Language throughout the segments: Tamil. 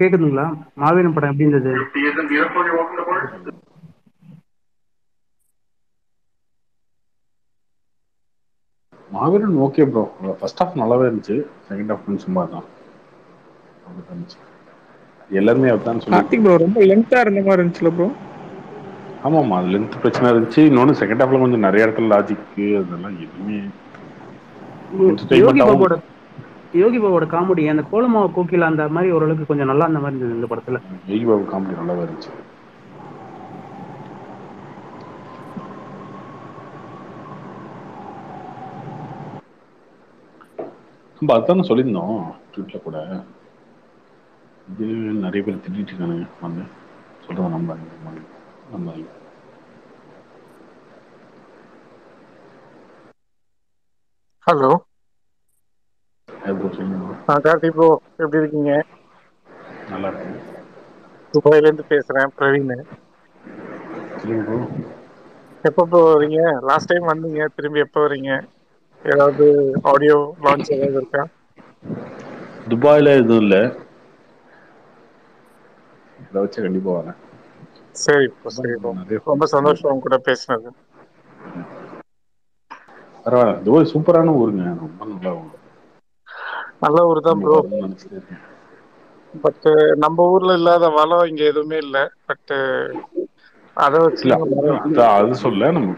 கேக்குதுங்களா? மாவீரன் படம் எப்படி இருந்தது? மாவீரன் ஓகே ப்ரோ ஃபர்ஸ்ட் ஹாஃப் நல்லாவே இருந்துச்சு. செகண்ட் ஹாஃப் கொஞ்சம் சும்மா தான் அப்படி இருந்துச்சு. எல்லாருமே சொல்லி கார்த்திக் ப்ரோ ரொம்ப லென்த்தா இருந்த மாதிரி இருந்துச்சுல ப்ரோ ஆமாம்மா லென்த் பிரச்சனை இருந்துச்சு. இன்னொன்று செகண்ட் ஹாஃப்ல கொஞ்சம் நிறைய இடத்துல லாஜிக்கு அதெல்லாம் எதுவுமே யோகி பாபோட காமெடி அந்த கோலமாவ கோகிலா அந்த மாதிரி ஓரளவுக்கு கொஞ்சம் நல்லா அந்த மாதிரி இருந்தது இந்த படத்துல. யோகி பாபு காமெடி நல்லாவே இருந்துச்சு. நம்ம அதானே சொல்லியிருந்தோம் ட்விட்டில் கூட. இது நிறைய பேர் திட்டிட்டு இருக்கானுங்க வந்து. சொல்கிறத நம்ம நம்ம ஹலோ கார்த்திக் ப்ரோ எப்படி இருக்கீங்க? நல்லா இருக்கு துபாயில இருந்து பேசுறேன் பிரவீன். எப்போ ப்ரோ வரீங்க? லாஸ்ட் டைம் வந்தீங்க திரும்பி எப்போ வரீங்க? ஏதாவது ஆடியோ லான்ச் ஏதாவது இருக்கா? துபாயில் எதுவும் இல்லை. இதை வச்சு கண்டிப்பாக வரேன். சரி ப்ரோ சரி ப்ரோ நிறைய ரொம்ப சந்தோஷம் உங்க கூட பேசுனது. பரவாயில்ல. துபாய் சூப்பரான ஊருங்க. ரொம்ப நல்லா நல்ல ஊர் தான் ப்ரோ பட் நம்ம ஊர்ல இல்லாத வளம் இங்க எதுவுமே இல்லை. பட் அதை வச்சு அது சொல்ல நம்ம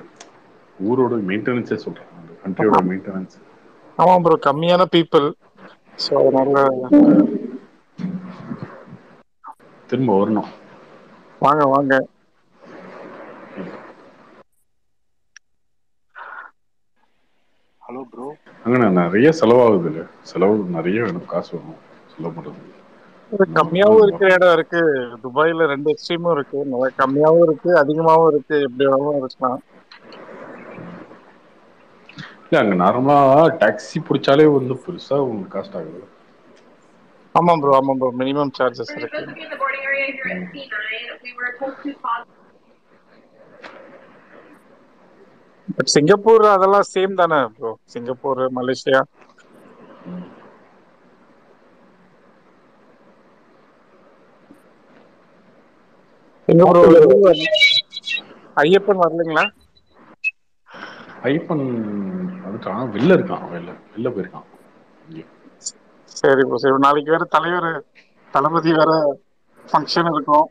ஊரோட மெயின்டெனன்ஸே சொல்றேன். கண்ட்ரியோட மெயின்டெனன்ஸ் ஆமா. ப்ரோ கம்மியான பீப்புள் ஸோ அதனால திரும்ப வரணும். வாங்க வாங்க. ஹலோ ப்ரோ அங்கே நிறைய செலவாகுது இல்லை. செலவு நிறைய வேணும் காசு வேணும். செலவு பண்ணுறது கம்மியாவும் இருக்கிற இடம் இருக்கு. துபாயில ரெண்டு எக்ஸ்ட்ரீமும் இருக்கு. நல்லா கம்மியாவும் இருக்கு அதிகமாவும் இருக்கு. எப்படி வேணாலும் இருக்கலாம். இல்லை அங்கே நார்மலாக டாக்ஸி பிடிச்சாலே வந்து பெருசாக உங்களுக்கு காஸ்ட் ஆகுது. ஆமா ப்ரோ ஆமா ப்ரோ மினிமம் சார்ஜஸ் இருக்கு. பட் சிங்கப்பூர் அதெல்லாம் சேம் தானே ப்ரோ சிங்கப்பூர் மலேசியா ஐயப்பன் வரலைங்களா? ஐப்பன் அதுக்கான வெளில இருக்கான் வெளில. வெளில போயிருக்கான். சரி ப்ரோ சரி நாளைக்கு வேற தலைவர் தளபதி வேற ஃபங்க்ஷன் இருக்கும்.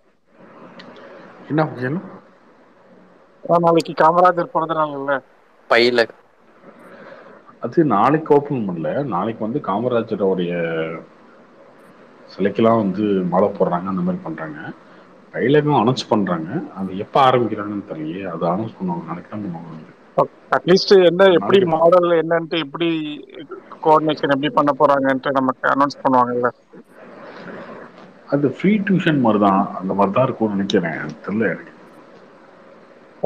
என்ன அதான் நாளைக்கு காமராஜர் பிறந்த நாள் இல்ல பையில. அது நாளைக்கு ஓப்பன் பண்ணல. நாளைக்கு வந்து காமராஜரோடைய சிலைக்கெல்லாம் வந்து மாலை போடுறாங்க அந்த மாதிரி பண்றாங்க. கையிலக்கும் அனௌன்ஸ் பண்றாங்க. அது எப்போ ஆரம்பிக்கிறாங்கன்னு தெரியலையே. அதை அனௌன்ஸ் பண்ணுவாங்க. நாளைக்கு தான் பண்ணுவாங்க அட்லீஸ்ட் என்ன எப்படி மாடல் என்னன்ட்டு எப்படி கோஆர்டினேஷன் எப்படி பண்ண போறாங்கன்ட்டு நமக்கு அனௌன்ஸ் பண்ணுவாங்கல்ல. அது ஃப்ரீ டியூஷன் மாதிரி தான் அந்த மாதிரி தான் இருக்கும்னு நினைக்கிறேன். தெரியல எனக்கு.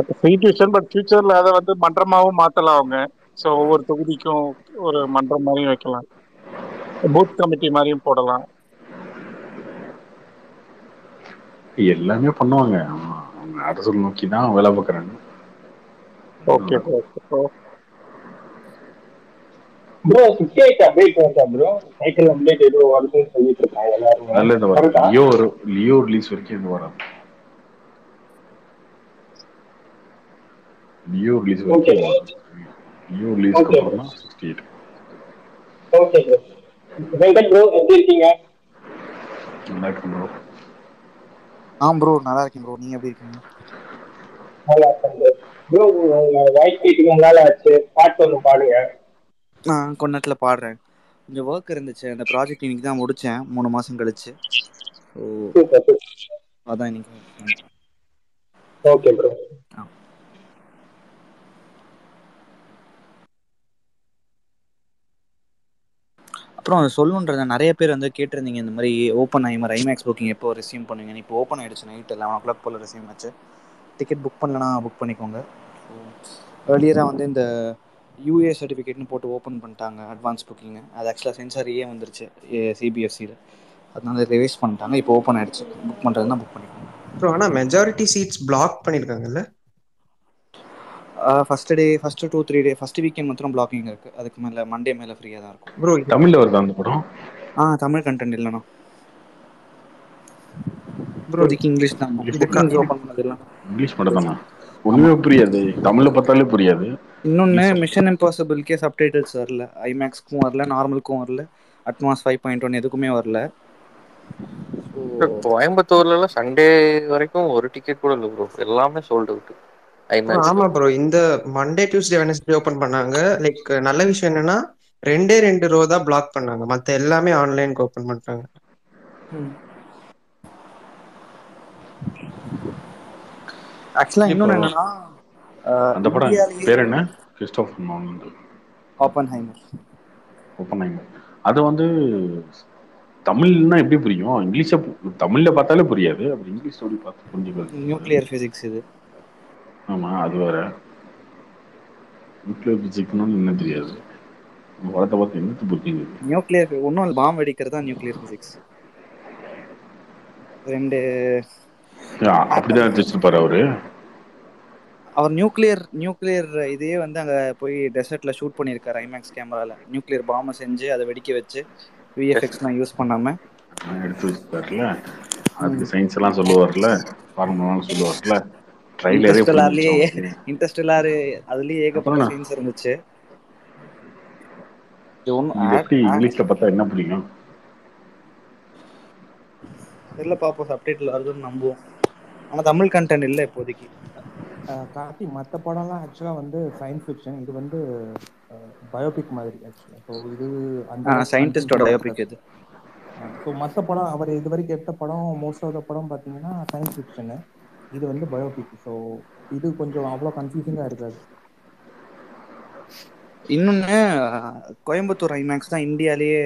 ஃப்ரீ டியூஷன் பட் ஃபியூச்சர்ல அதை வந்து மன்றமாவும் மாத்தலாம் அவங்க. ஸோ ஒவ்வொரு தொகுதிக்கும் ஒரு மன்றம் மாதிரியும் வைக்கலாம். பூத் கமிட்டி மாதிரியும் போடலாம். எல்லாமே பண்ணுவாங்க. ஆமா, அவங்க அரசு நோக்கி தான் வேலை பார்க்குறாங்க. Okay bro sixty eight update வந்தா ப்ரோ சைக்கிள் அப்டேட் ஏதோ வருதுன்னு சொல்லிட்டு இருக்காங்க எல்லாரும்? லியோ ஒரு லியோ ரிலீஸ் வரைக்கும் இது வராது. லியோ ரிலீஸ் வரைக்கும் வராது லியோ ரிலீஸ்க்கு. அப்புறம் sixty eight okay bro Venkat bro எப்படி இருக்கீங்க? நல்லா இருக்கும் ப்ரோ ஆ ப்ரோ நல்லா இருக்கேன் ப்ரோ நீங்க எப்படி இருக்கீங்க? நல்லா இருக்கேன் ப்ரோ வாய்ஸ் கேட்டுக்கு நல்லா ஆச்சு பாட்டு ஒன்று பாடுங்க. நான் கொஞ்ச நேரத்தில் பாடுறேன். கொஞ்சம் ஒர்க் இருந்துச்சு. அந்த ப்ராஜெக்ட் இன்னைக்கு தான் முடித்தேன் மூணு மாதம் கழிச்சு. ஸோ அதான் இன்னைக்கு. ஓகே ப்ரோ அப்புறம் சொல்லணுன்றத நிறைய பேர் வந்து கேட்டிருந்தீங்க. இந்த மாதிரி ஓப்பன் ஆகி மாதிரி ஐமேக்ஸ் புக்கிங் எப்போ ரிசீவ் பண்ணுவீங்க இப்போ ஓப்பன் ஆயிடுச்சு நைட் லெவன் ஓ கிளாக் போல் ரிசீவ் ஆச்சு. டிக்கெட் புக் பண்ணலனா புக் பண்ணிக்கோங்க. ஏர்லியராக வந்து இந்த யூஏ சர்டிஃபிகேட்னு போட்டு ஓப்பன் பண்ணிட்டாங்க அட்வான்ஸ் புக்கிங் அது ஆக்சுவலாக சென்சாரியே வந்துருச்சு சிபிஎஸ்சியில் அதனால ரிவைஸ் பண்ணிட்டாங்க. இப்போ ஓப்பன் ஆயிடுச்சு. புக் பண்ணுறதுனா புக் பண்ணிக்கோங்க. அப்புறம் ஆனால் majority seats block பண்ணியிருக்காங்கல்ல first day first two three day first weekend மட்டும் பிளாக்கிங் இருக்குது அதுக்கு மேலே மண்டே மேலே ஃப்ரீயாக தான் இருக்கும். ப்ரோ தமிழ்ல வருது அந்த படம்? ஆ தமிழ் கண்டென்ட் இல்லைண்ணா இப்போதைக்கு இங்கிலீஷ் தான் இது புக்கிங்ஸ் க- ஓப்பன் பண்ணதெல்லாம் இங்கிலீஷ் மட்டும் தானா ஒண்ணுமே புரியாது. தமிழ்ல பார்த்தாலே புரியாது. Please. மிஷன் இம்பாசிபிள்கே சப்டைட்டில்ஸ் வரல ஐமேக்ஸ்க்கும் வரல நார்மலுக்கும் வரல. அட்வான்ஸ் ஃபைவ் பாயிண்ட் ஒன் எதுக்குமே வரல. கோயம்புத்தூர்ல எல்லாம் சண்டே வரைக்கும் ஒரு டிக்கெட் கூட இல்லை ப்ரோ எல்லாமே சோல்ட் அவுட் ஆமா ப்ரோ இந்த மண்டே டியூஸ்டே வெனஸ்டே ஓபன் பண்ணாங்க. லைக் நல்ல விஷயம் என்னன்னா ரெண்டே ரெண்டு ரோ தான் பிளாக் பண்ணாங்க. மத்த எல்லாமே ஆன்லைனுக்கு ஓபன் பண்ணிட்டாங்க ஆக்சுவலாக இன்னொன்று இப்போ என்னன்னா அந்த படம் பேர் என்ன? கிறிஸ்டோஃப் நோலன் ஓப்பன் ஹைமர் ஓப்பன் அது வந்து தமிழ்னா எப்படி புரியும்? இங்கிலீஷை பு- தமிழ்ல பார்த்தாலே புரியாது. அப்படி இங்கிலீஷ் சொல்லி பார்த்து புரிஞ்சுக்கிறது. நியூக்ளியர் ஃபிசிக்ஸ் இது. ஆமா அது வேற. நியூக்ளியர் பிசிக்ஸ்னு என்ன தெரியாது. படத்தை பார்த்து என்னத்து புரிஞ்சுங்க நியூக்ளியர் ஒன்றும் பாம் வெடிக்கிறது தான் நியூக்ளியர் ஃபிசிக்ஸ் ரெண்டு அப்படிதான் எடுத்து வச்சிருப்பாரு அவரு. அவர் நியூக்ளியர் நியூக்ளியர் இதையே வந்து அங்கே போய் டெசர்ட்ல ஷூட் பண்ணியிருக்காரு ஐமேக்ஸ் கேமரால நியூக்ளியர் பாம்பை செஞ்சு அதை வெடிக்க வச்சு விஎஃப்எக்ஸ்லாம் யூஸ் பண்ணாம. எடுத்து வச்சிருப்பாருல அதுக்கு சயின்ஸ் எல்லாம் சொல்லுவார்ல ஃபார்முலாம் சொல்லுவார்ல ட்ரைலரே இன்டர்ஸ்டெல்லார் அதுலயே ஏகப்பட்ட? சயின்ஸ் இருந்துச்சு. இது எப்படி இங்கிலீஷ்ல பார்த்தா என்ன பிடிக்கும்? தெரியல பார்ப்போம் சப்டைட்டில் வருதுன்னு நம்புவோம். ஆனால் தமிழ் கண்டென்ட் இல்லை இப்போதைக்கு. கார்த்தி மற்ற படம்லாம் ஆக்சுவலாக வந்து சயின்ஸ் ஃபிக்ஷன் இது வந்து பயோபிக் மாதிரி ஆக்சுவலாக ஸோ இது அந்த சயின்டிஸ்டோட பயோபிக் இது. ஸோ மற்ற படம் அவர் இது வரைக்கும் எடுத்த படம் மோஸ்ட் ஆஃப் த படம் பார்த்தீங்கன்னா சயின்ஸ் ஃபிக்ஷனு இது வந்து பயோபிக் ஸோ இது கொஞ்சம் அவ்வளோ கன்ஃபியூசிங்காக இருக்காது. இன்னொன்று கோயம்புத்தூர் ஐமேக்ஸ் தான் இந்தியாலேயே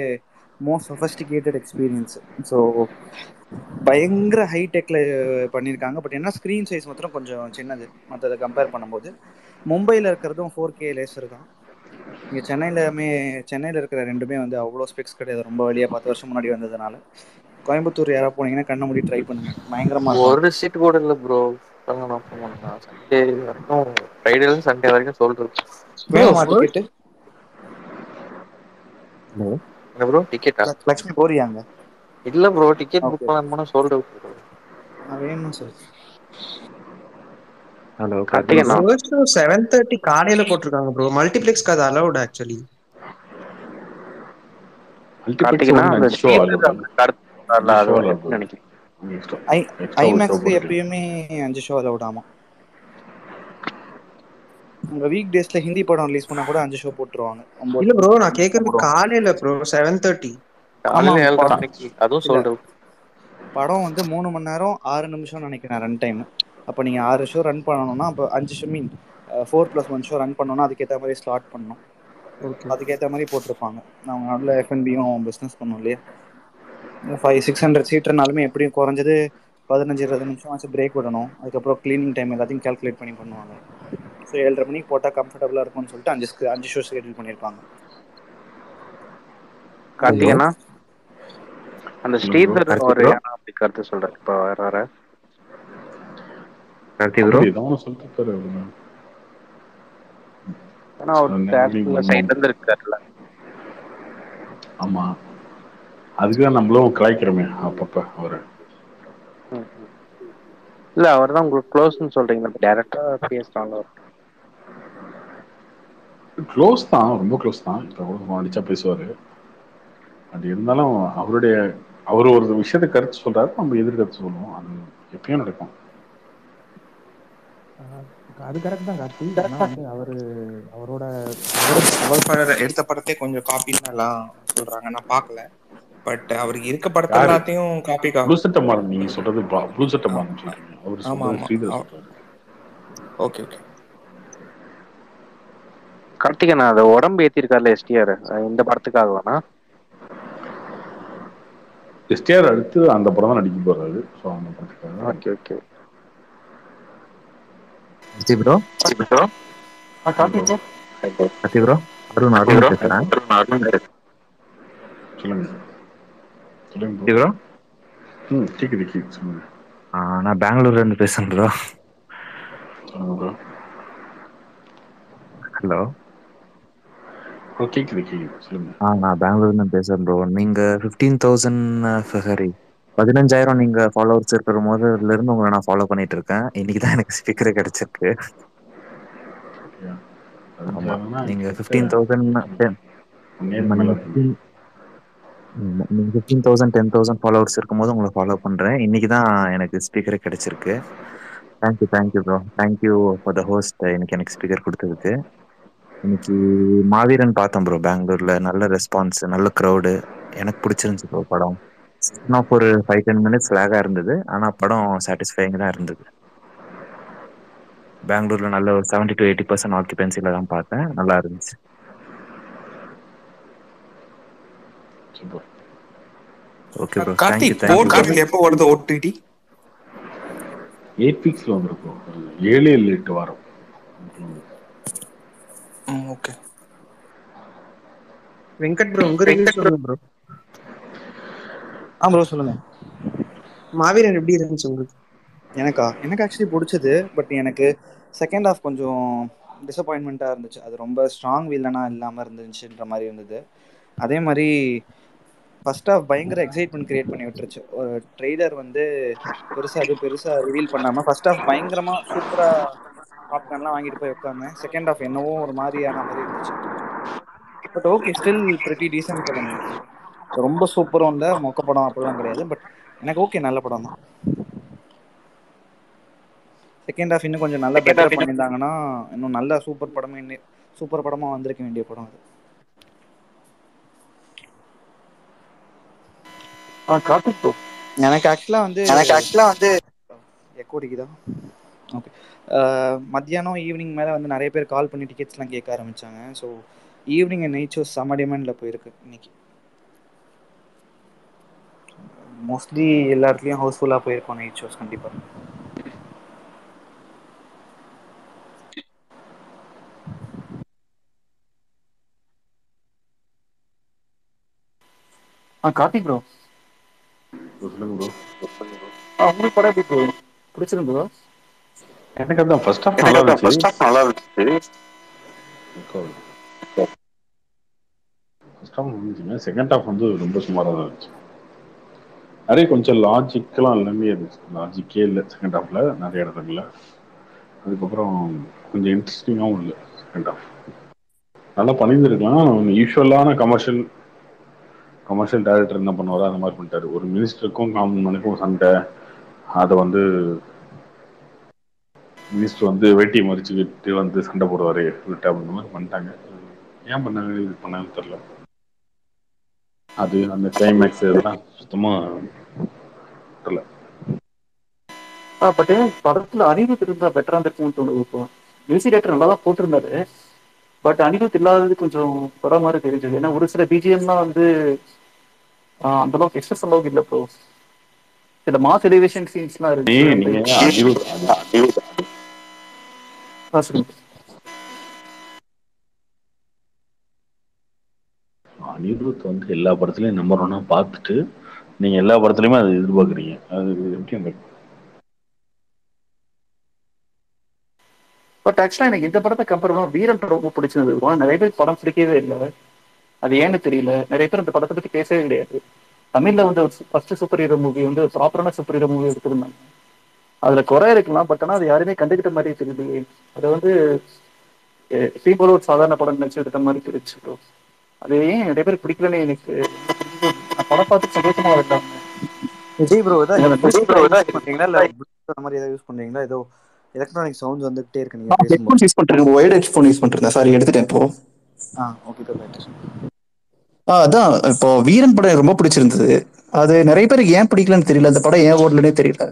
மோஸ்ட் சொஃபஸ்டிகேட்டட் எக்ஸ்பீரியன்ஸ் ஸோ பயங்கர ஹைடெக்கில் பண்ணியிருக்காங்க பட் என்ன ஸ்க்ரீன் சைஸ் மாத்திரம் கொஞ்சம் சின்னது. மற்றதை கம்பேர் பண்ணும்போது மும்பையில் இருக்கிறதும் ஃபோர் கே லேசர் தான். இங்கே சென்னையிலுமே சென்னையில் இருக்கிற ரெண்டுமே வந்து அவ்வளோ ஸ்பெக்ஸ் கிடையாது. ரொம்ப வழியாக பத்து வருஷம் முன்னாடி வந்ததுனால. கோயம்புத்தூர் யாராவது போனீங்கன்னா கண்ண மூடி ட்ரை பண்ணுங்க. பயங்கரமாக இருக்கும். ஒரு சீட் கூட இல்லை ப்ரோ நான் சண்டே வரைக்கும் ஃப்ரைடேல சண்டே வரைக்கும் சொல்றேன் என்ன ப்ரோ டிக்கெட்டா லக்ஷ்மி போறியாங்க? இல்ல ப்ரோ டிக்கெட் புக். பண்ணணும்னா சோல்ட் அவுட் நான் வேணும் சார் ஹலோ கார்த்திகேயனா? ஃபர்ஸ்ட் ஷோ செவன் தேர்ட்டி காலையில போட்டிருக்காங்க ப்ரோ மல்டிப்ளெக்ஸ்க்கு அது அலௌட் ஆக்சுவலி கார்த்திகனா எப்பயுமே அஞ்சு ஷோ அலவுட் ஆமாம் உங்க வீக் டேஸ்ல ஹிந்தி படம் ரிலீஸ் பண்ணா கூட அஞ்சு ஷோ போட்டுருவாங்க. இல்ல ப்ரோ நான் கேக்குறது காலையில ப்ரோ ஆமா, படம். அதுவும் வந்து மூணு மணி நேரம் ஆறு நிமிஷம் நினைக்கிறேன் ரன் டைம் அப்போ நீங்க ஆறு ஷோ ரன் பண்ணணும்னா அப்போ அஞ்சு show mean four plus one show run பண்ணணும்னா அதுக்கேற்ற மாதிரி ஸ்லாட் பண்ணணும். அதுக்கேற்ற மாதிரி போட்டிருப்பாங்க. அவங்க நல்ல எஃப்என்பியும் பிஸ்னஸ் பண்ணும் இல்லையா? ஃபைவ் சிக்ஸ் ஹண்ட்ரட் சீட்டர்னாலுமே எப்படியும் குறைஞ்சது பதினஞ்சு இருபது நிமிஷம் ஆச்சு பிரேக் விடணும். அதுக்கப்புறம் க்ளீனிங் டைம் எல்லாத்தையும் கால்குலேட் பண்ணி பண்ணுவாங்க. ஸோ ஏழரை மணிக்கு போட்டால் கம்ஃபர்டபுளாக இருக்கும்னு சொல்லிட்டு அஞ்சு அஞ்சு ஷோ ஷெட்யூல் பண்ணியிருப்பாங்க. கார்த்திகனா? அந்த ஸ்ரீதர் கார்த்திக் ஒரு அப்படி கருத்து சொல்றாரு இப்போ வர வர கார்த்தி ப்ரோ. ஏன்னா அவர் சைட்ல இருந்து இருக்காருல்ல. ஆமா. அதுக்குதான் நம்மளும் கலாய்க்கிறோமே அப்பப்ப அவரு. இல்ல அவர் தான் உங்களுக்கு க்ளோஸ்னு சொல்றீங்க டேரக்டா பேசுறாங்க க்ளோஸ் தான் ரொம்ப க்ளோஸ் தான். இப்போ கூட அடிச்சா பேசுவாரு. அது இருந்தாலும் அவருடைய அவர் ஒரு விஷயத்தை கருத்து சொல்றாரு நம்ம எதிர்கருத்து சொல்லுவோம். அது எப்பயும் நடக்கும். அது கரெக்ட் தான் கார்த்தி. ஆனா வந்து அவரு அவரோட அவர் அவர் பட- எடுத்த படத்தை கொஞ்சம் காப்பின்னு எல்லாம் சொல்றாங்க. நான் பார்க்கல. பட் அவருக்கு இருக்க படத்தை? எல்லாத்தையும் காப்பி கா ப்ளூ சட்டை மாறன் நீங்க சொல்றது ப்ளூ சட்டை மாறன் சொல்றீங்க. அவர் ஆமா, சொல்றது ஆமா. ஸ்ரீதர் ஆ. சொல்றாரு. Okay okay. கார்த்திகனா அதை உடம்பு ஏத்திருக்காருல எஸ்டிஆர். இந்த படத்துக்காக வேணா எஸ்டிஆர் அடுத்து அந்த படம் தான் நடிக்க போறாரு. ஸோ அந்த படத்துக்காக. Okay okay. Karthi bro Karthi bro Arun Arun பேசுறேன் சொல்லுங்க. சொல்லுங்க கார்த்தி bro. ப்ரோ ம் கேக்குது கேக்குது சொல்லுங்க. ஆ, நான் பெங்களூர்ல இருந்து பேசுறேன் ப்ரோ ஹலோ கேக்குது கேக்குது சொல்லுங்க. ஆ நான் பெங்களூர்ல இருந்து பேசுறேன் ப்ரோ நீங்க ஃபிஃப்டீன் தௌசண்ட் ஃபெஹரி பதினஞ்சாயிரம் நீங்க ஃபாலோவர்ஸ் இருக்கிற போதுல இருந்து உங்களை நான் ஃபாலோ பண்ணிட்டு இருக்கேன். இன்னைக்கு தான் எனக்கு ஸ்பீக்கரே கிடைச்சிருக்கு. ஆமா. நீங்க fifteen thousand one fifteen thousand ten thousand followers இருக்கும்போது உங்களை ஃபாலோ பண்ணுறேன் இன்னைக்கு தான் எனக்கு ஸ்பீக்கரே கிடைச்சிருக்கு. Thank you thank you bro thank you for the host இன்னைக்கு எனக்கு ஸ்பீக்கர் கொடுத்ததுக்கு. இன்னைக்கு மாவீரன் பார்த்தோம் ப்ரோ பெங்களூர்ல நல்ல ரெஸ்பான்ஸ் நல்ல க்ரௌடு எனக்கு பிடிச்சிருந்துச்சு ப்ரோ படம். ஆஃப் ஒரு ஃபைவ் டென் மினிட்ஸ் லேகாக இருந்தது. ஆனால் படம் சாட்டிஸ்ஃபைங் தான் இருந்தது. பெங்களூர்ல நல்ல ஒரு செவன்டி டு எயிட்டி பர்சன்ட் ஆக்குபென்சில தான் பார்த்தேன். நல்லா இருந்துச்சு. ஓகே ப்ரோ கார்த்திக் எப்போ வருது ஓடிடி எயிட் வீக்ஸ்ல வந்திருக்கும். ஒரு ஏழு ஏழு எட்டு வாரம். ஓகே வெங்கட் ப்ரோ உங்க ரிவ்யூ சொல்லுங்க ப்ரோ ஆ ப்ரோ சொல்லுங்க. மாவீரன் எப்படி இருந்துச்சு உங்களுக்கு? எனக்கா? எனக்கு ஆக்சுவலி பிடிச்சது பட் எனக்கு செகண்ட் ஹாஃப் கொஞ்சம் டிசப்பாயின்மெண்ட்டாக இருந்துச்சு. அது ரொம்ப ஸ்ட்ராங் வில்லனாக இல்லாமல் இருந்துச்சுன்ற மாதிரி இருந்தது. அதே மாதிரி ஃபர்ஸ்ட் ஹாஃப் பயங்கர எக்ஸைட்மெண்ட் கிரியேட் பண்ணி விட்டுருச்சு. ஒரு ட்ரெய்லர் வந்து பெருசாக அது பெருசாக ரிவீல் பண்ணாமல் ஃபர்ஸ்ட் ஹாஃப் பயங்கரமாக சூப்பராக பாப்கார்ன்லாம் வாங்கிட்டு போய் உட்காந்தேன் செகண்ட் ஹாஃப் என்னவோ ஒரு மாதிரியான மாதிரி இருந்துச்சு. But okay still pretty decent படம். ரொம்ப சூப்பரும் இல்லை மொக்க படம் அப்படிலாம் கிடையாது. பட் எனக்கு ஓகே நல்ல படம் தான். செகண்ட் ஹாஃப் இன்னும் கொஞ்சம் நல்லா பெட்டர் பண்ணியிருந்தாங்கன்னா இன்னும் நல்ல சூப்பர் படமே சூப்பர் படமா வந்திருக்க வேண்டிய படம் அது ஆ கார்த்திக் ப்ரோ எனக்கு ஆக்சுவலாக வந்து எனக்கு ஆக்சுவலா வந்து எக்கோடிக்குதா ஓகே மத்தியானம் ஈவினிங் மேலே வந்து நிறைய பேர் கால் பண்ணி டிக்கெட்ஸ்லாம் கேட்க ஆரம்பிச்சாங்க. ஸோ ஈவினிங் நைட் ஷோஸ் செம்ம டிமாண்டில் போயிருக்கு இன்னைக்கு. மோஸ்ட்லி எல்லா இடத்துலையும் ஹவுஸ்ஃபுல்லாக போயிருக்கோம் நைட் ஷோஸ் கண்டிப்பாக ஆ கார்த்திக் ப்ரோ சொல்லுங்க ப்ரோ ஆ உங்களுக்கு படம் எப்படி ப்ரோ பிடிச்சிருந்ததா எனக்கு அதான் ஃபர்ஸ்ட் ஹாஃப் எனக்கு நல்லா அதான் ஃபர்ஸ்ட் இருந்துச்சு ஹாஃப் நல்லா இருந்துச்சு ஃபர்ஸ்ட் ஹாஃப் இருந்துச்சுங்க செகண்ட் ஹாஃப் வந்து ரொம்ப சுமாராக தான் இருந்துச்சு. நிறைய கொஞ்சம் லாஜிக்கெலாம் எல்லாமே இருந்துச்சு லாஜிக்கே இல்லை செகண்ட் ஹாஃப்ல நிறைய இடத்துல. அதுக்கப்புறம் கொஞ்சம் இன்ட்ரெஸ்டிங்காகவும் இல்லை செகண்ட் ஹாஃப் நல்லா பண்ணியிருந்துருக்கலாம். யூஸ்வலான கமர்ஷியல் கமர்ஷியல் டைரக்டர் என்ன பண்ணுவாரோ அந்த மாதிரி பண்ணிட்டாரு. ஒரு மினிஸ்டருக்கும் காமன் மனுக்கும் சண்டை. அதை வந்து மினிஸ்டர் வந்து வேட்டியை மறிச்சுக்கிட்டு வந்து சண்டை போடுவாரு. விட்டு அப்படின்ற மாதிரி பண்ணிட்டாங்க. ஏன் பண்ணாங்க? இது பண்ணாங்கன்னு தெரியல. அது அந்த கிளைமேக்ஸ் இதெல்லாம் சுத்தமா தெரியல. பட் படத்துல அறிவு இருந்தா பெட்டரா இருந்திருக்கும்னு தோணுது இப்போ. மியூசிக் டேரக்டர் நல்லா தான் போட்டிருந்தாரு. பட் அனிருத் இல்லாதது கொஞ்சம் குறை மாதிரி தெரிஞ்சது. ஏன்னா ஒரு சில பிஜிஎம்லாம் வந்து அந்த அளவுக்கு எக்ஸஸ் அளவுக்கு இல்லை ப்ரோ சில மாஸ் எலிவேஷன் சீன்ஸ்லாம் அந்த- அனிருத் வந்து எல்லா படத்துலயும் நம்பர் ஒன்னா பார்த்துட்டு நீங்க எல்லா படத்துலயுமே அதை எதிர்பார்க்குறீங்க. அது எப்படி பட் ஆக்சுவலா எனக்கு இந்த படத்தை கம்பேர் பண்ணா வீரன் ரொம்ப bro. நிறைய பேர் படம் பிடிக்கவே இல்லை. அது ஏன்னு தெரியல. நிறைய பேர் இந்த படத்தை பத்தி பேசவே கிடையாது. தமிழ்ல வந்து ஃபர்ஸ்ட் சூப்பர் ஹீரோ மூவி வந்து ப்ராப்பரான சூப்பர் ஹீரோ மூவி எடுத்திருந்தாங்க. அதுல குறை இருக்கலாம் பட் ஆனா அது யாருமே கண்டுகிட்ட மாதிரி தெரியலையே. அது வந்து சீப்போல ஒரு சாதாரண படம் நினைச்சு எடுத்த மாதிரி தெரிஞ்சு ப்ரோ அது ஏன் நிறைய பேர் பிடிக்கலன்னு எனக்கு நான் படம் பார்த்து சந்தோஷமா இருந்தாங்க விஜய் ப்ரோ எனக்கு யூஸ் பண்றீங்களா இல்ல அந்த மாதிரி ஏதாவது யூஸ் பண்றீங்களா ஏதோ எலக்ட்ரானிக் சவுண்ட்ஸ் வந்துகிட்டே இருக்கு. நீங்க ஹெட்ஃபோன்ஸ் யூஸ் பண்றேன். ஒயர்ட் ஹெட்ஃபோன் யூஸ் பண்றேன். சாரி எடுத்துட்டேன் இப்போ. ஆ ஓகே அதான் இப்போ வீரன் படம் ரொம்ப பிடிச்சிருந்தது. அது நிறைய பேருக்கு ஏன் பிடிக்கலன்னு தெரியல. அந்த படம் ஏன் ஓடலனே தெரியல.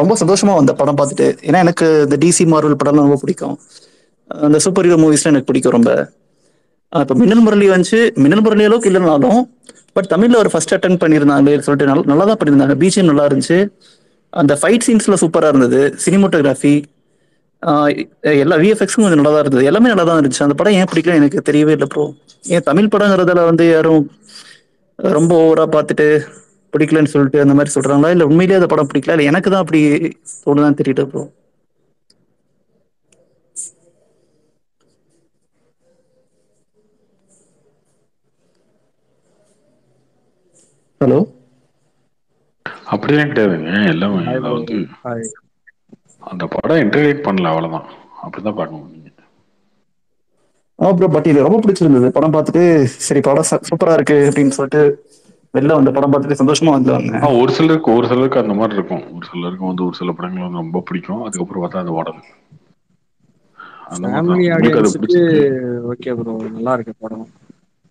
ரொம்ப சந்தோஷமா வந்த படம் பார்த்துட்டு. ஏன்னா எனக்கு இந்த டிசி மார்வல் படம்லாம் ரொம்ப பிடிக்கும். அந்த சூப்பர் ஹீரோ மூவிஸ்லாம் எனக்கு பிடிக்கும் ரொம்ப. இப்போ மின்னல் முரளி வந்துச்சு. மின்னல் முரளி அளவுக்கு இல்லைனாலும் பட் தமிழ்ல ஒரு ஃபர்ஸ்ட் அட்டன் பண்ணியிருந்தாங்க சொல்லிட்டு நல்லா நல்லா தான் பண்ணியிருந்தாங்க பிஜிஎம் நல்லா இருந்துச்சு. அந்த ஃபைட் சீன்ஸ்ல சூப்பரா இருந்தது. சினிமோட்டோகிராஃபி எல்லா விஎஃப்எக்ஸும் கொஞ்சம் நல்லா தான் இருந்தது எல்லாமே நல்லா தான் இருந்துச்சு. அந்த படம் ஏன் பிடிக்கல எனக்கு தெரியவே இல்லை ப்ரோ ஏன் தமிழ் படங்கிறதுல வந்து யாரும் ரொம்ப ஓவரா பார்த்துட்டு பிடிக்கலன்னு சொல்லிட்டு அந்த மாதிரி சொல்றாங்களா? இல்ல உண்மையிலேயே அந்த படம் பிடிக்கல? இல்ல எனக்கு தான் அப்படி தோணுதான் தெரியல ப்ரோ ஹலோ அப்படிலாம் கிடையாதுங்க. எல்லாமே அதாவது அந்த படம் என்டர்டைன் பண்ணல அவ்வளவுதான். அப்படிதான் பார்க்கணும் நீங்க. ஆ ப்ரோ பட் இது ரொம்ப பிடிச்சிருந்தது. படம் பார்த்துட்டு சரி படம் சூப்பரா இருக்கு அப்படின்னு சொல்லிட்டு வெளில வந்த படம் பார்த்துட்டு சந்தோஷமா வந்து வந்தேன். ஆ, ஒரு சிலருக்கு ஒரு சிலருக்கு அந்த மாதிரி இருக்கும். ஒரு சிலருக்கு வந்து ஒரு சில படங்கள் வந்து ரொம்ப பிடிக்கும். அதுக்கப்புறம் பார்த்தா அது ஓடாது. ஓகே ப்ரோ நல்லா இருக்கு படம்.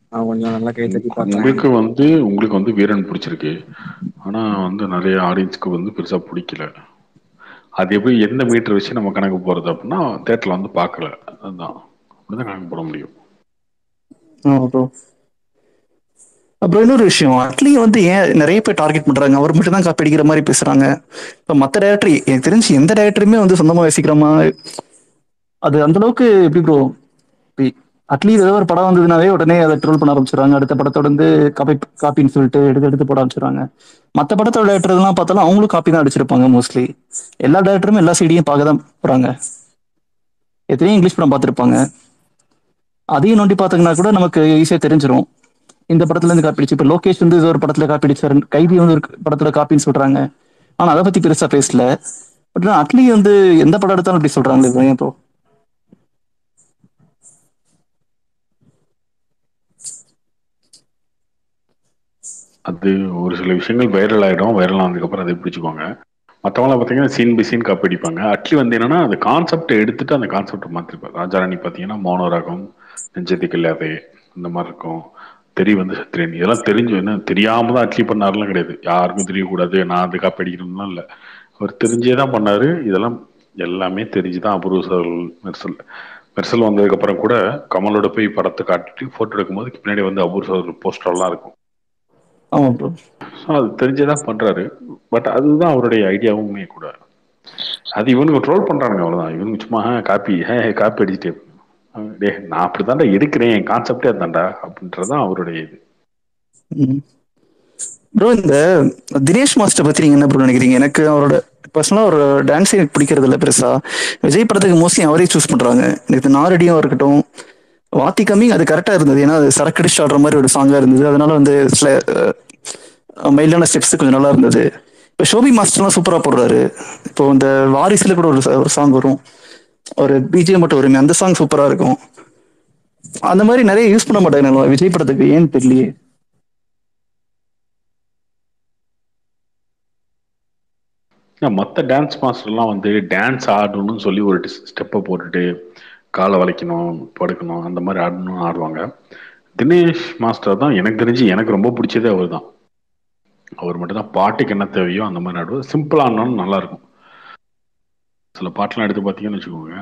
நான் கொஞ்சம் நல்லா கை தட்டி உங்களுக்கு வந்து உங்களுக்கு வந்து வீரன் பிடிச்சிருக்கு. ஆனா வந்து நிறைய ஆடியன்ஸ்க்கு வந்து பெருசா பிடிக்கல. அது எப்படி எந்த மீட்டர் வச்சு நம்ம கணக்கு போறது அப்படின்னா தேட்டர்ல வந்து பார்க்கல. அதுதான். அப்படிதான் கணக்கு போட முடியும். அப்புறம் இன்னொரு விஷயம். அட்லி வந்து ஏன் நிறைய பேர் டார்கெட் பண்றாங்க? அவர் மட்டும் தான் காப்பி அடிக்கிற மாதிரி பேசுறாங்க. இப்போ மற்ற டேரக்டர் எனக்கு தெரிஞ்சு எந்த டேரக்டருமே வந்து சொந்தமா யோசிக்கிற மாதிரி அது அந்த அளவுக்கு எப்படி ப்ரோ அட்லீஸ்ட் ஏதோ ஒரு படம் வந்ததுனாவே உடனே அதை ட்ரோல் பண்ண ஆரம்பிச்சிடுறாங்க. அடுத்த படத்தோட வந்து காப்பி காப்பின்னு சொல்லிட்டு எடுத்து எடுத்து போட ஆரம்பிச்சிடுறாங்க. மற்ற படத்தோட டேரக்டர்லாம் பார்த்தாலும் அவங்களும் காப்பி தான் அடிச்சிருப்பாங்க மோஸ்ட்லி எல்லா டேரக்டருமே எல்லா சைடையும் பார்க்க தான் போறாங்க. எத்தனையோ இங்கிலீஷ் படம் பார்த்துருப்பாங்க. அதையும் நோண்டி பார்த்தீங்கன்னா கூட நமக்கு ஈஸியாக தெரிஞ்சிடும் இந்த படத்துல இருந்து காப்பி இப்போ லோகேஷ் வந்து ஏதோ ஒரு படத்துல காப்பி அடிச்சாரு கைதி வந்து ஒரு படத்துல காப்பின்னு சொல்றாங்க. ஆனா அதை பத்தி பெருசா பேசல. பட் அட்லி வந்து எந்த படம் எடுத்தாலும் அப்படி சொல்றாங்களே இப்போ அது ஒரு சில விஷயங்கள் வைரல் ஆகிடும் வைரல் ஆனதுக்கப்புறம் அதை பிடிச்சிக்குவாங்க. மற்றவங்களாம் பார்த்தீங்கன்னா சீன் பை சீன் காப்பி அடிப்பாங்க. அட்லி வந்து என்னன்னா அந்த கான்செப்டை எடுத்துட்டு அந்த கான்செப்டை மாற்றிருப்பார் ராஜாராணி பார்த்தீங்கன்னா மோனோராகம் நெஞ்சதி இல்லாதே இந்த மாதிரி இருக்கும். தெரிய வந்து சத்ரியன். இதெல்லாம் தெரிஞ்சு என்ன தெரியாம தான் அட்லி பண்ணாருலாம் கிடையாது. யாருக்கும் தெரியக்கூடாது. நான் அது காப்பி அடிக்கணும்லாம் இல்லை. அவர் தெரிஞ்சே தான் பண்ணாரு. இதெல்லாம் எல்லாமே தெரிஞ்சு தான் அபூர்வ மெர்சல். மெர்சல் வந்ததுக்கப்புறம் கூட கமலோட போய் படத்தை காட்டிட்டு ஃபோட்டோ எடுக்கும்போது பின்னாடி வந்து அபூர்வ போஸ்டர்லாம் இருக்கும். ஆமா ப்ரோ அது தெரிஞ்சுதான் பண்றாரு. பட் அதுதான் அவருடைய ஐடியாவுமே கூட. அது இவனுங்க ட்ரோல் பண்றானுங்க அவ்வளவுதான். இவனுங்க சும்மா காப்பி காப்பி அடிச்சுட்டே டே நான் அப்படிதான்டா எடுக்கிறேன். என் கான்செப்டே அதான்டா அப்படின்றதான் அவருடைய இது. ப்ரோ இந்த தினேஷ் மாஸ்டர் பத்தி நீங்க என்ன ப்ரோ நினைக்கிறீங்க? எனக்கு அவரோட பர்சனலா ஒரு டான்ஸ் எனக்கு பிடிக்கிறது இல்லை பெருசா. விஜய் படத்துக்கு மோஸ்ட்லி அவரே சூஸ் பண்றாங்க. எனக்கு நாரடியும் இருக்கட்டும் வாத்தி கம்மிங் அது கரெக்டா இருந்தது. ஏன்னா அது சரக்கடிச்சு ஆடுற மாதிரி ஒரு சாங்கா இருந்தது. அதனால வந்து சில மைல்டான ஸ்டெப்ஸ் கொஞ்சம் நல்லா இருந்தது. இப்போ ஷோபி மாஸ்டர்லாம் சூப்பராக போடுறாரு. இப்போ இந்த வாரிசில் கூட ஒரு ஒரு சாங் வரும். ஒரு பிஜிஎம் மட்டும் வருமே அந்த சாங் சூப்பராக இருக்கும். அந்த மாதிரி நிறைய யூஸ் பண்ண மாட்டாங்க விஜய் படத்துக்கு ஏன்னு தெரியலையே. மற்ற டான்ஸ் மாஸ்டர்லாம் வந்து டான்ஸ் ஆடணும்னு சொல்லி ஒரு ஸ்டெப்பை போட்டுட்டு காலை வளைக்கணும் படுக்கணும் அந்த மாதிரி ஆடணும்னு ஆடுவாங்க. தினேஷ் மாஸ்டர் தான் எனக்கு தெரிஞ்சு எனக்கு ரொம்ப பிடிச்சதே அவர் தான் அவர் மட்டும் தான் பாட்டுக்கு என்ன தேவையோ அந்த மாதிரி நடுவது. சிம்பிளானாலும் நல்லா இருக்கும் சில பாட்டெலாம் எடுத்து பார்த்தீங்கன்னு வச்சுக்கோங்க.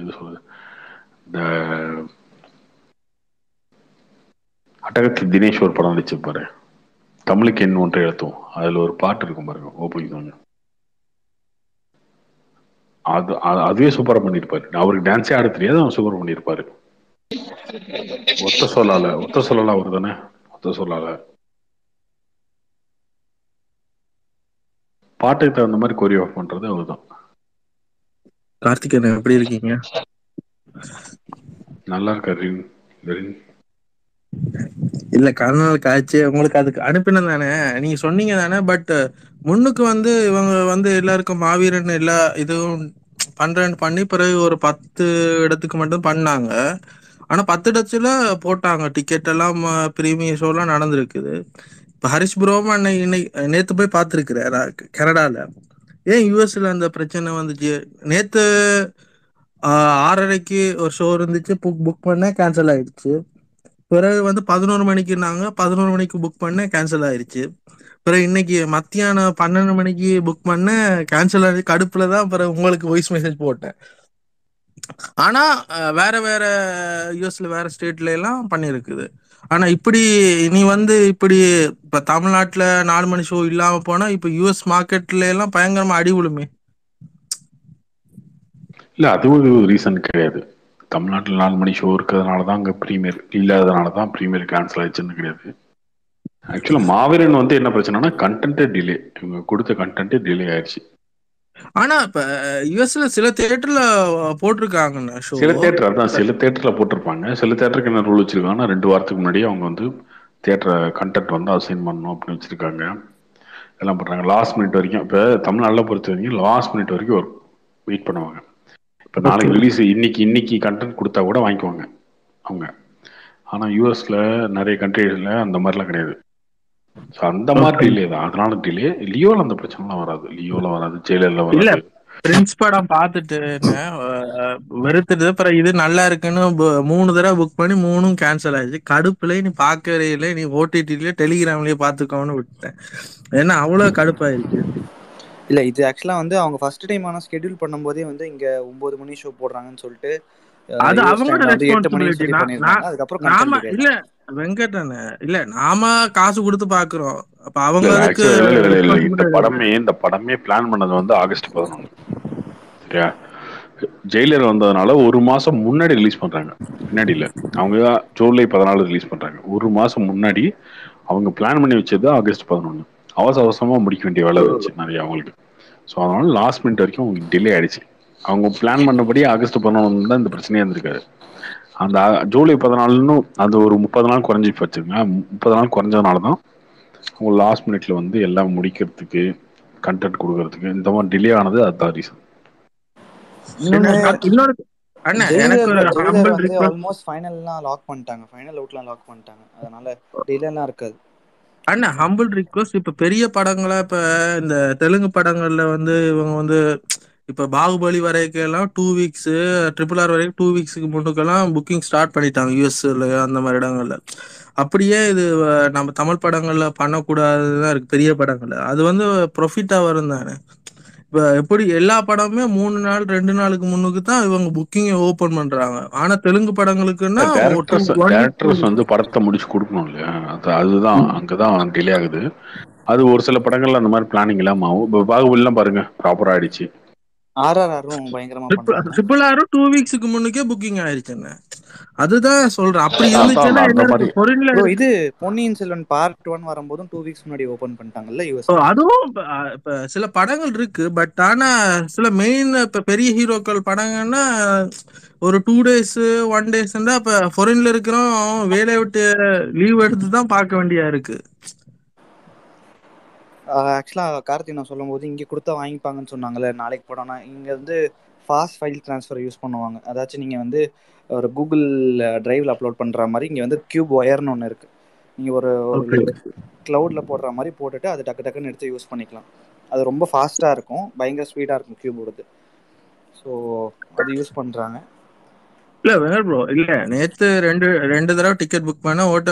இது சொல்லுது இந்த அட்டகத்தில் தினேஷ் ஒரு படம் நடிச்சிருப்பாரு தமிழுக்கு என்ன ஒன்றை எழுத்தும் அதில் ஒரு பாட்டு இருக்கும் பாருங்க ஓப்பனிங் அது அதுவே சூப்பராக பண்ணியிருப்பாரு. அவருக்கு டான்ஸே ஆட தெரியாது அவன் சூப்பர் பண்ணியிருப்பாரு. ஒத்த சொல்லால ஒத்த சொல்லலாம் அவர் தானே ஒத்த சொல்லால. பாட்டுக்கு தகுந்த மாதிரி கொரியோகிராஃப் பண்றது அவர் தான் கார்த்திகேயன் எப்படி இருக்கீங்க? நல்லா இருக்காரு வெரின் இல்ல கருநாள் காய்ச்சி உங்களுக்கு அதுக்கு அனுப்பினது தானே? நீங்க சொன்னீங்க தானே பட் முன்னுக்கு வந்து இவங்க வந்து எல்லாருக்கும் மாவீரன் எல்லா இதுவும் பண்றேன்னு பண்ணி பிறகு ஒரு பத்து இடத்துக்கு மட்டும் பண்ணாங்க. ஆனா பத்து இடத்துல போட்டாங்க. டிக்கெட் எல்லாம் பிரீமியம் ஷோ எல்லாம் நடந்திருக்குது. ஹரிஷ் புரோமா இன்னைக்கு நேத்து போய் பார்த்துருக்கிறார் கனடால. ஏன் யூஎஸ்ல அந்த பிரச்சனை வந்துச்சு? நேத்து ஆறரைக்கு ஒரு ஷோ இருந்துச்சு புக் புக் பண்ண கேன்சல் ஆயிடுச்சு. பிறகு வந்து பதினோரு மணிக்குனாங்க பதினோரு மணிக்கு புக் பண்ண கேன்சல் ஆயிடுச்சு பிறகு இன்னைக்கு மத்தியானம் பன்னெண்டு மணிக்கு புக் பண்ண கேன்சல் ஆயிடுச்சு கடுப்புல தான் பிறகு உங்களுக்கு வாய்ஸ் மெசேஜ் போட்டேன். ஆனா வேற வேற யூஎஸ்ல வேற ஸ்டேட்ல எல்லாம் பண்ணிருக்குது ஆனா இப்படி நீ வந்து இப்படி இப்ப தமிழ்நாட்டுல நாலு மணி ஷோ இல்லாம போனா இப்ப யூஎஸ் மார்க்கெட்ல எல்லாம் பயங்கரமா அடி விழுமே. இல்ல அது ஒரு ரீசன் கிடையாது. தமிழ்நாட்டில் நாலு மணி ஷோ இருக்கிறதுனால தான் அங்கே ப்ரீமியர் இல்லாததுனால தான் ப்ரீமியர் கேன்சல் ஆயிடுச்சுன்னு கிடையாது. ஆக்சுவலாக மாவீரன் வந்து என்ன பிரச்சனைனா கண்டென்ட்டே டிலே இவங்க கொடுத்த கண்டென்ட்டே டிலே ஆயிடுச்சு. ஆனா இப்ப யூஎஸ்ல சில தியேட்டர்ல போட்டிருக்காங்கண்ணா ஷோ சில தேட்டர் அதான் சில தேட்டர்ல போட்டிருப்பாங்க. சில தேட்டருக்கு என்ன ரூல் வச்சிருக்காங்கன்னா ரெண்டு வாரத்துக்கு முன்னாடியே அவங்க வந்து தேட்டரை கண்டென்ட் வந்து அசைன் பண்ணணும் அப்படின்னு வச்சிருக்காங்க. எல்லாம் பண்றாங்க. லாஸ்ட் மினிட் வரைக்கும் இப்போ தமிழ்நாட்டில் பொறுத்த வரைக்கும் லாஸ்ட் மினிட் வரைக்கும் வரும் வெயிட் பண்ணுவாங்க. இப்போ நாளைக்கு. ரிலீஸ் இன்னைக்கு இன்னைக்கு கண்டென்ட் கொடுத்தா கூட வாங்கிக்குவாங்க அவங்க. ஆனால் யூஎஸ்ல நிறைய கண்ட்ரீஸ்ல அந்த மாதிரிலாம் கிடையாது. ஸோ அந்த மாதிரி. டிலே தான். அதனால டிலே லியோல அந்த பிரச்சனைலாம் வராது. லியோல வராது ஜெயிலர்ல இல்ல வராது பிரின்ஸ் படம் பார்த்துட்டு வெறுத்துட்டு அப்புறம் இது நல்லா இருக்குன்னு மூணு தடவை புக் பண்ணி மூணும் கேன்சல் ஆயிடுச்சு. கடுப்புல நீ பார்க்கவே இல்லை. நீ ஓடிடிலயே டெலிகிராம்லயே பார்த்துக்கோன்னு விட்டேன் ஏன்னா அவ்வளவு கடுப்பாயிருச்சு இல்ல இது ஆக்சுவலா வந்து அவங்க ஃபர்ஸ்ட் டைம் ஆனா ஸ்கெடியூல் பண்ணும்போதே வந்து இங்க ஒன்பது மணி ஷோ போடுறாங்கன்னு சொல்லிட்டு அது அவங்களோட ரெஸ்பான்சிபிலிட்டி அதுக்கப்புறம் நாம இல்ல வெங்கடன இல்ல நாம காசு கொடுத்து பாக்குறோம். அப்ப அவங்க இல்ல அதுக்கு ஆக்சுவலா இல்ல இல்ல இல்ல இந்த படமே இந்த படமே பிளான் பண்ணது வந்து ஆகஸ்ட் பதினொன்று சரியா? ஜெயிலர் வந்ததுனால ஒரு மாசம் முன்னாடி ரிலீஸ் பண்றாங்க. பின்னாடி இல்ல அவங்க ஜூலை பதினாலு ரிலீஸ் பண்றாங்க. ஒரு மாசம் முன்னாடி அவங்க பிளான் பண்ணி வச்சது ஆகஸ்ட் பதினொன்று அவசர அவசரமா முடிக்க வேண்டிய வேலை இருந்துச்சு நிறைய அவங்களுக்கு. ஸோ அதனால லாஸ்ட் மினிட் வரைக்கும் அவங்களுக்கு டிலே ஆயிடுச்சு. அவங்க பிளான் பண்ணபடி ஆகஸ்ட் பதினொன்று தான் இந்த பிரச்சனையே இருந்திருக்காரு அந்த ஜூலை பதினாலுன்னு அது ஒரு முப்பது நாள் குறைஞ்சி வச்சுருங்க முப்பது நாள் குறைஞ்சதுனால தான் அவங்க லாஸ்ட் மினிட்ல வந்து எல்லாம் முடிக்கிறதுக்கு கண்டென்ட் கொடுக்கறதுக்கு இந்த மாதிரி டிலே ஆனது அதுதான் ரீசன் இன்னொரு ஆல்மோஸ்ட் ஃபைனல்லாம் லாக் பண்ணிட்டாங்க. ஃபைனல் அவுட்லாம் லாக் பண்ணிட்டாங்க. அதனால டிலேலாம் இருக்காது. அண்ணா ஹம்பிள் ரிக்வஸ்ட் இப்ப பெரிய படங்களா இப்ப இந்த தெலுங்கு படங்கள்ல வந்து இவங்க வந்து இப்ப பாகுபலி வரைக்கும் எல்லாம் டூ வீக்ஸ் ட்ரிபிள் ஆர் வரைக்கும் டூ வீக்ஸ்க்கு முன்னுக்கெல்லாம் புக்கிங் ஸ்டார்ட் பண்ணிட்டாங்க யூஎஸ்ல அந்த மாதிரி இடங்கள்ல. அப்படியே இது நம்ம தமிழ் படங்கள்ல பண்ணக்கூடாதுதான் இருக்கு பெரிய படங்கள்ல. அது வந்து ப்ரொஃபிட்டா வரும் தானே. இப்ப எப்படி எல்லா படமுமே மூணு நாள் ரெண்டு நாளுக்கு முன்னுக்கு தான் இவங்க புக்கிங் ஓபன் பண்றாங்க. ஆனா தெலுங்கு படங்களுக்குன்னா டேரக்டர்ஸ். வந்து படத்தை முடிச்சு கொடுக்கணும் இல்லையா? அது அதுதான் அங்கதான் டிலே ஆகுது. அது ஒரு சில படங்கள்ல அந்த மாதிரி பிளானிங் இல்லாம ஆகும். இப்போ பாகுபலிலாம் பாருங்க ப்ராப்பரா ஆயிடுச்சு. ஆர்ஆர்ஆரும் பயங்கரமா ட்ரிபிள் ஆரும் டூ வீக்ஸ்க்கு முன்னுக்கே புக்கிங் ஆயிருச்சுங்க. அதுதான் சொல்றேன். அப்படி இருந்துச்சுன்னா இது பொன்னியின் செல்வன் பார்ட் ஒன் வரும்போதும் டூ வீக்ஸ் முன்னாடி ஓபன் பண்ணிட்டாங்கல்ல அதுவும் இப்ப, சில படங்கள் இருக்கு. பட் ஆனா சில மெயின் இப்ப பெரிய ஹீரோக்கள் படங்கள்னா ஒரு டூ டேஸ் ஒன் டேஸ் இப்ப ஃபாரின்ல இருக்கிறோம் வேலையை விட்டு லீவ் எடுத்து தான் பார்க்க வேண்டியா இருக்கு. ஆக்சுவலாக கார்த்தி நான் சொல்லும்போது இங்கே கொடுத்தா வாங்கிப்பாங்கன்னு சொன்னாங்கல்ல நாளைக்கு படம்னா இங்கே வந்து ஃபாஸ்ட் ஃபைல் ட்ரான்ஸ்ஃபர் யூஸ் பண்ணுவாங்க. அதாச்சும் நீங்கள் வந்து ஒரு கூகுள் டிரைவில் அப்லோட் பண்ணுற மாதிரி இங்கே வந்து கியூப் ஒயர்னு ஒன்று இருக்குது நீங்கள் ஒரு க்ளவுடில் போடுற மாதிரி போட்டுட்டு அது டக்கு டக்குன்னு எடுத்து யூஸ் பண்ணிக்கலாம். அது ரொம்ப ஃபாஸ்ட்டாக இருக்கும். பயங்கர ஸ்பீடாக இருக்கும் கியூபோடது ஸோ அது யூஸ் பண்ணுறாங்க இல்ல வேற ப்ரோ இல்ல நேத்து ரெண்டு ரெண்டு தடவை டிக்கெட் புக் பண்ண ஓட்ட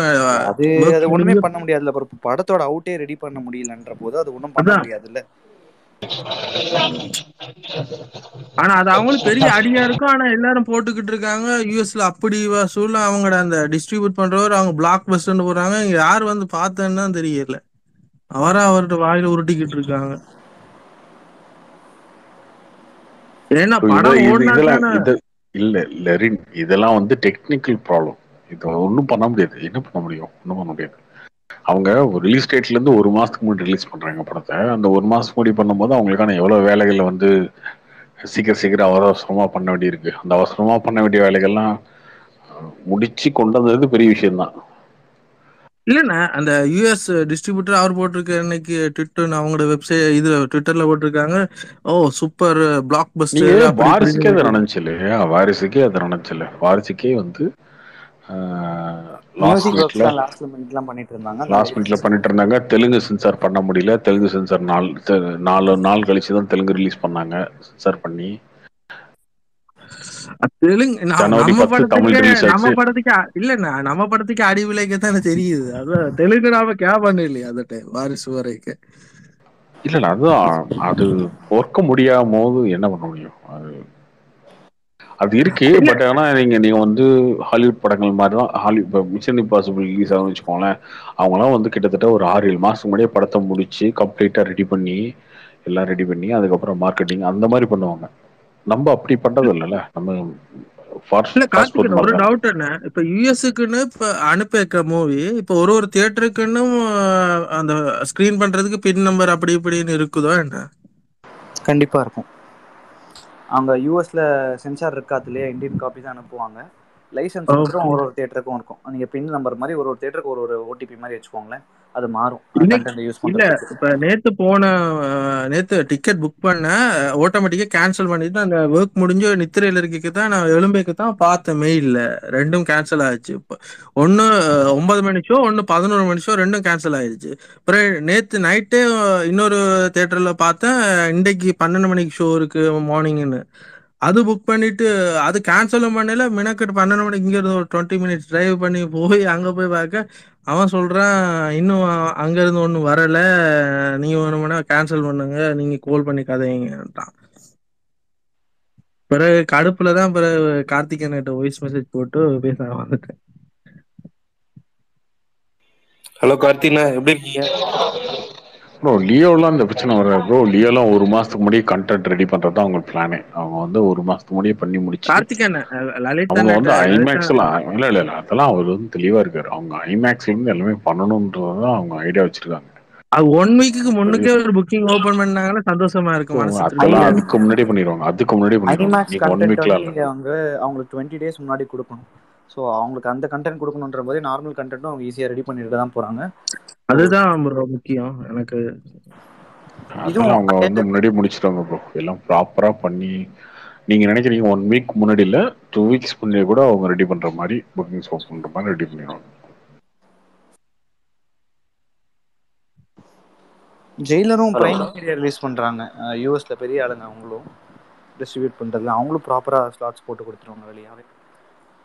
அது அது முடிஞ்சு- பண்ண முடியாதுல்ல அப்புறம் படத்தோட அவுட்டே ரெடி பண்ண முடியலன்ற போது அது ஒன்றும் பண்ண. முடியாதுல்ல. ஆனா அது அவங்களுக்கு பெரிய அடியா இருக்கும். ஆனா எல்லாரும் போட்டுக்கிட்டு இருக்காங்க. யூஎஸ்ல அப்படி வசூல் அவங்களோட அந்த டிஸ்ட்ரிபியூட் பண்றவர் அவங்க பிளாக் பஸ்ட்னு போறாங்க இங்க யார் வந்து பார்த்தேன்னு தான் தெரியல. அவரா அவர்கிட்ட வாயில உருட்டிக்கிட்டு இருக்காங்க. ஏன்னா படம் ஓடினா இல்ல லெரின் இதெல்லாம் வந்து டெக்னிக்கல் ப்ராப்ளம் இது ஒன்றும் பண்ண முடியாது. என்ன பண்ண முடியும்? ஒன்றும் பண்ண முடியாது. அவங்க ஒரு ரிலீஸ் டேட்ல இருந்து ஒரு மாசத்துக்கு முன்னாடி ரிலீஸ் பண்றாங்க படத்தை. அந்த ஒரு மாசத்துக்கு முன்னாடி பண்ணும்போது அவங்களுக்கான எவ்வளவு வேலைகளை வந்து சீக்கிரம் சீக்கிரம் அவசர அவசரமா பண்ண வேண்டியிருக்கு. அந்த அவசரமா பண்ண வேண்டிய வேலைகள்லாம் முடித்து முடிச்சு கொண்டு வந்தது பெரிய விஷயம்தான். இல்லண்ணா அந்த யூஎஸ் டிஸ்ட்ரிபியூட்டர் அவர் போட்டிருக்க இன்னைக்கு ட்விட்டர் அவங்களோட வெப்சைட் இது ட்விட்டர்ல போட்டிருக்காங்க. ஓ சூப்பர் பிளாக் பஸ்டர் வாரிசுக்கே அது நடந்துச்சு இல்லையா வாரிசுக்கே அது நடந்துச்சு இல்ல வாரிசுக்கே வந்து லாஸ்ட் மினிட்ல லாஸ்ட் மினிட்லாம் பண்ணிட்டு இருந்தாங்க லாஸ்ட் மினிட்ல பண்ணிட்டு இருந்தாங்க தெலுங்கு சென்சார் பண்ண முடியல. தெலுங்கு சென்சார் தெ- நாலு நாள் கழிச்சு தான் தெலுங்கு ரிலீஸ் பண்ணாங்க. சென்சார் பண்ணி. தெலுங்கு நம்ம படத்துக்கு நம்ம ஆச்சு. படத்துக்கு அ- இல்லண்ணா நம்ம படத்துக்கு அடி விலைக்கு தெரியுது. அதான் தெலுங்கு நாம கே பண்ண இல்லையா அந்த டைம் வாரிசு வரைக்கும் இல்ல இல்ல அதுதான். அது பொறுக்க முடியாம போது என்ன பண்ண முடியும்? அது அது இருக்கு பட் ஆனா நீங்க நீங்க வந்து ஹாலிவுட் படங்கள் மாதிரி தான் ஹாலிவுட் மிஷன் இம்பாசிபிள் ரிலீஸ் ஆகும்னு வச்சுக்கோங்களேன் அவங்களாம் வந்து கிட்டத்தட்ட ஒரு ஆறு ஏழு மாசத்துக்கு முன்னாடியே படத்தை முடிச்சு கம்ப்ளீட்டா ரெடி பண்ணி எல்லாம் ரெடி பண்ணி அதுக்கப்புறம் மார்க்கெட்டிங் அந்த மாதிரி பண்ணுவாங்க. நம்ம அப்படி பண்றது இல்லைல்ல நம்ம ஒரு டவுட் என்ன? இப்ப யூஎஸ்க்குன்னு இப்ப அனுப்பி வைக்க மூவி இப்ப ஒரு ஒரு தியேட்டருக்குன்னு அந்த ஸ்கிரீன் பண்றதுக்கு பின் நம்பர் அப்படி இப்படின்னு இருக்குதோ என்ன? கண்டிப்பாக இருக்கும். அவங்க யூஎஸ்ல சென்சார் இருக்காது இல்லையா இந்தியன் காப்பி தான் அனுப்புவாங்க. லைசன்ஸ் ஒரு ஒரு தேட்டருக்கும் இருக்கும். நீங்க பின் நம்பர் மாதிரி ஒரு ஒரு தேட்டருக்கு ஒரு ஒரு ஓடிபி மாதிரி வச்சுக்கோங்களேன். அது மாறும். இன்னைக்கு யூஸ் இல்ல இப்ப நேத்து போன நேத்து டிக்கெட் புக் பண்ண ஆட்டோமேட்டிக்கா கேன்சல் பண்ணிட்டு அந்த ஒர்க் முடிஞ்சு நித்திரையில இருக்க தான் நான் எலும்பைக்கு தான் பார்த்தேன் மெயில்ல ரெண்டும் கேன்சல் ஆயிடுச்சு. ஒன்னு ஒன்பது மணி ஷோ ஒன்னு பதினோரு மணி ஷோ ரெண்டும் கேன்சல் ஆயிடுச்சு. அப்புறம் நேத்து நைட்டே இன்னொரு தியேட்டர்ல பார்த்தேன் இன்றைக்கு பன்னெண்டு மணிக்கு ஷோ இருக்கு மார்னிங்னு அது புக் பண்ணிட்டு அது கேன்சலும் பண்ணல. மினக்கெட்டு பன்னெண்டு மணிக்கு இங்க இருந்து ஒரு டுவெண்ட்டி மினிட்ஸ் டிரைவ் பண்ணி போய் அங்க போய் பார்க்க அவன் சொல்றான் இன்னும் அங்க இருந்து ஒண்ணும் வரல. நீங்க வேணும்னா கேன்சல் பண்ணுங்க. நீங்க கால் பண்ணி கதைங்கன்றான் பிறகு கடுப்புல தான் பிறகு கார்த்திகேயன்கிட்ட வாய்ஸ் மெசேஜ் போட்டு பேச வந்துட்டேன் ஹலோ கார்த்திகா எப்படி இருக்கீங்க? ப்ரோ லியோலாம் இந்த பிரச்சனை வர ப்ரோ லியோலாம் ஒரு மாசத்துக்கு முன்னாடியே கண்டென்ட் ரெடி பண்றது தான் அவங்க பிளானே அவங்க வந்து ஒரு மாசத்துக்கு முன்னாடியே பண்ணி முடிச்சு. அவங்க வந்து அண்ணாட்ட- ஐமேக்ஸ் எல்லாம் இல்ல இல்ல இல்ல அதெல்லாம் அவர் வந்து தெளிவா இருக்காரு. அவங்க ஐமேக்ஸ்ல இருந்து எல்லாமே பண்ணணும்ன்றதான் அவங்க ஐடியா வச்சிருக்காங்க. அது ஒன் வீக்குக்கு முன்னுக்கே ஒரு புக்கிங் ஓபன் பண்ணாங்கன்னா சந்தோஷமா இருக்கு மனசு அதெல்லாம் அதுக்கு முன்னாடி பண்ணிடுவாங்க அதுக்கு முன்னாடி பண்ணிடுவாங்க ஒன் வீக்ல அவங்க அவங்களுக்கு டுவெண்ட்டி டேஸ் முன்னாடி கொடுக்கணும். ஸோ அவங்களுக்கு அந்த கண்டென்ட் கொடுக்கணுன்ற போதே நார்மல் கண்டென்ட்டும் அவங்க ஈஸியாக ரெடி பண்ணிட்டு தான் போறாங்க. அதுதான் முக்கியம். எனக்கு அதெல்லாம் அவங்க வந்து முன்னாடியே முடிச்சிட்டாங்க ப்ரோ எல்லாம் ப்ராப்பரா பண்ணி நீங்க நினைக்கிறீங்க ஒன் வீக் முன்னாடி இல்ல டூ வீக்ஸ் முன்னாடி கூட அவங்க ரெடி பண்ற மாதிரி புக்கிங்ஸ் ஓப்பன் பண்ற மாதிரி ரெடி பண்ணிடுவாங்க. ஜெயிலரும் பிரைம் மீடியா ரிலீஸ் பண்றாங்க. யூஎஸ்ல பெரிய ஆளுங்க அவங்களும் டிஸ்ட்ரிபியூட் பண்றதுல அவங்களும் ப்ராப்பரா ஸ்லாட்ஸ் போட்டு கொடுத்துருவாங்க வெளியாவே.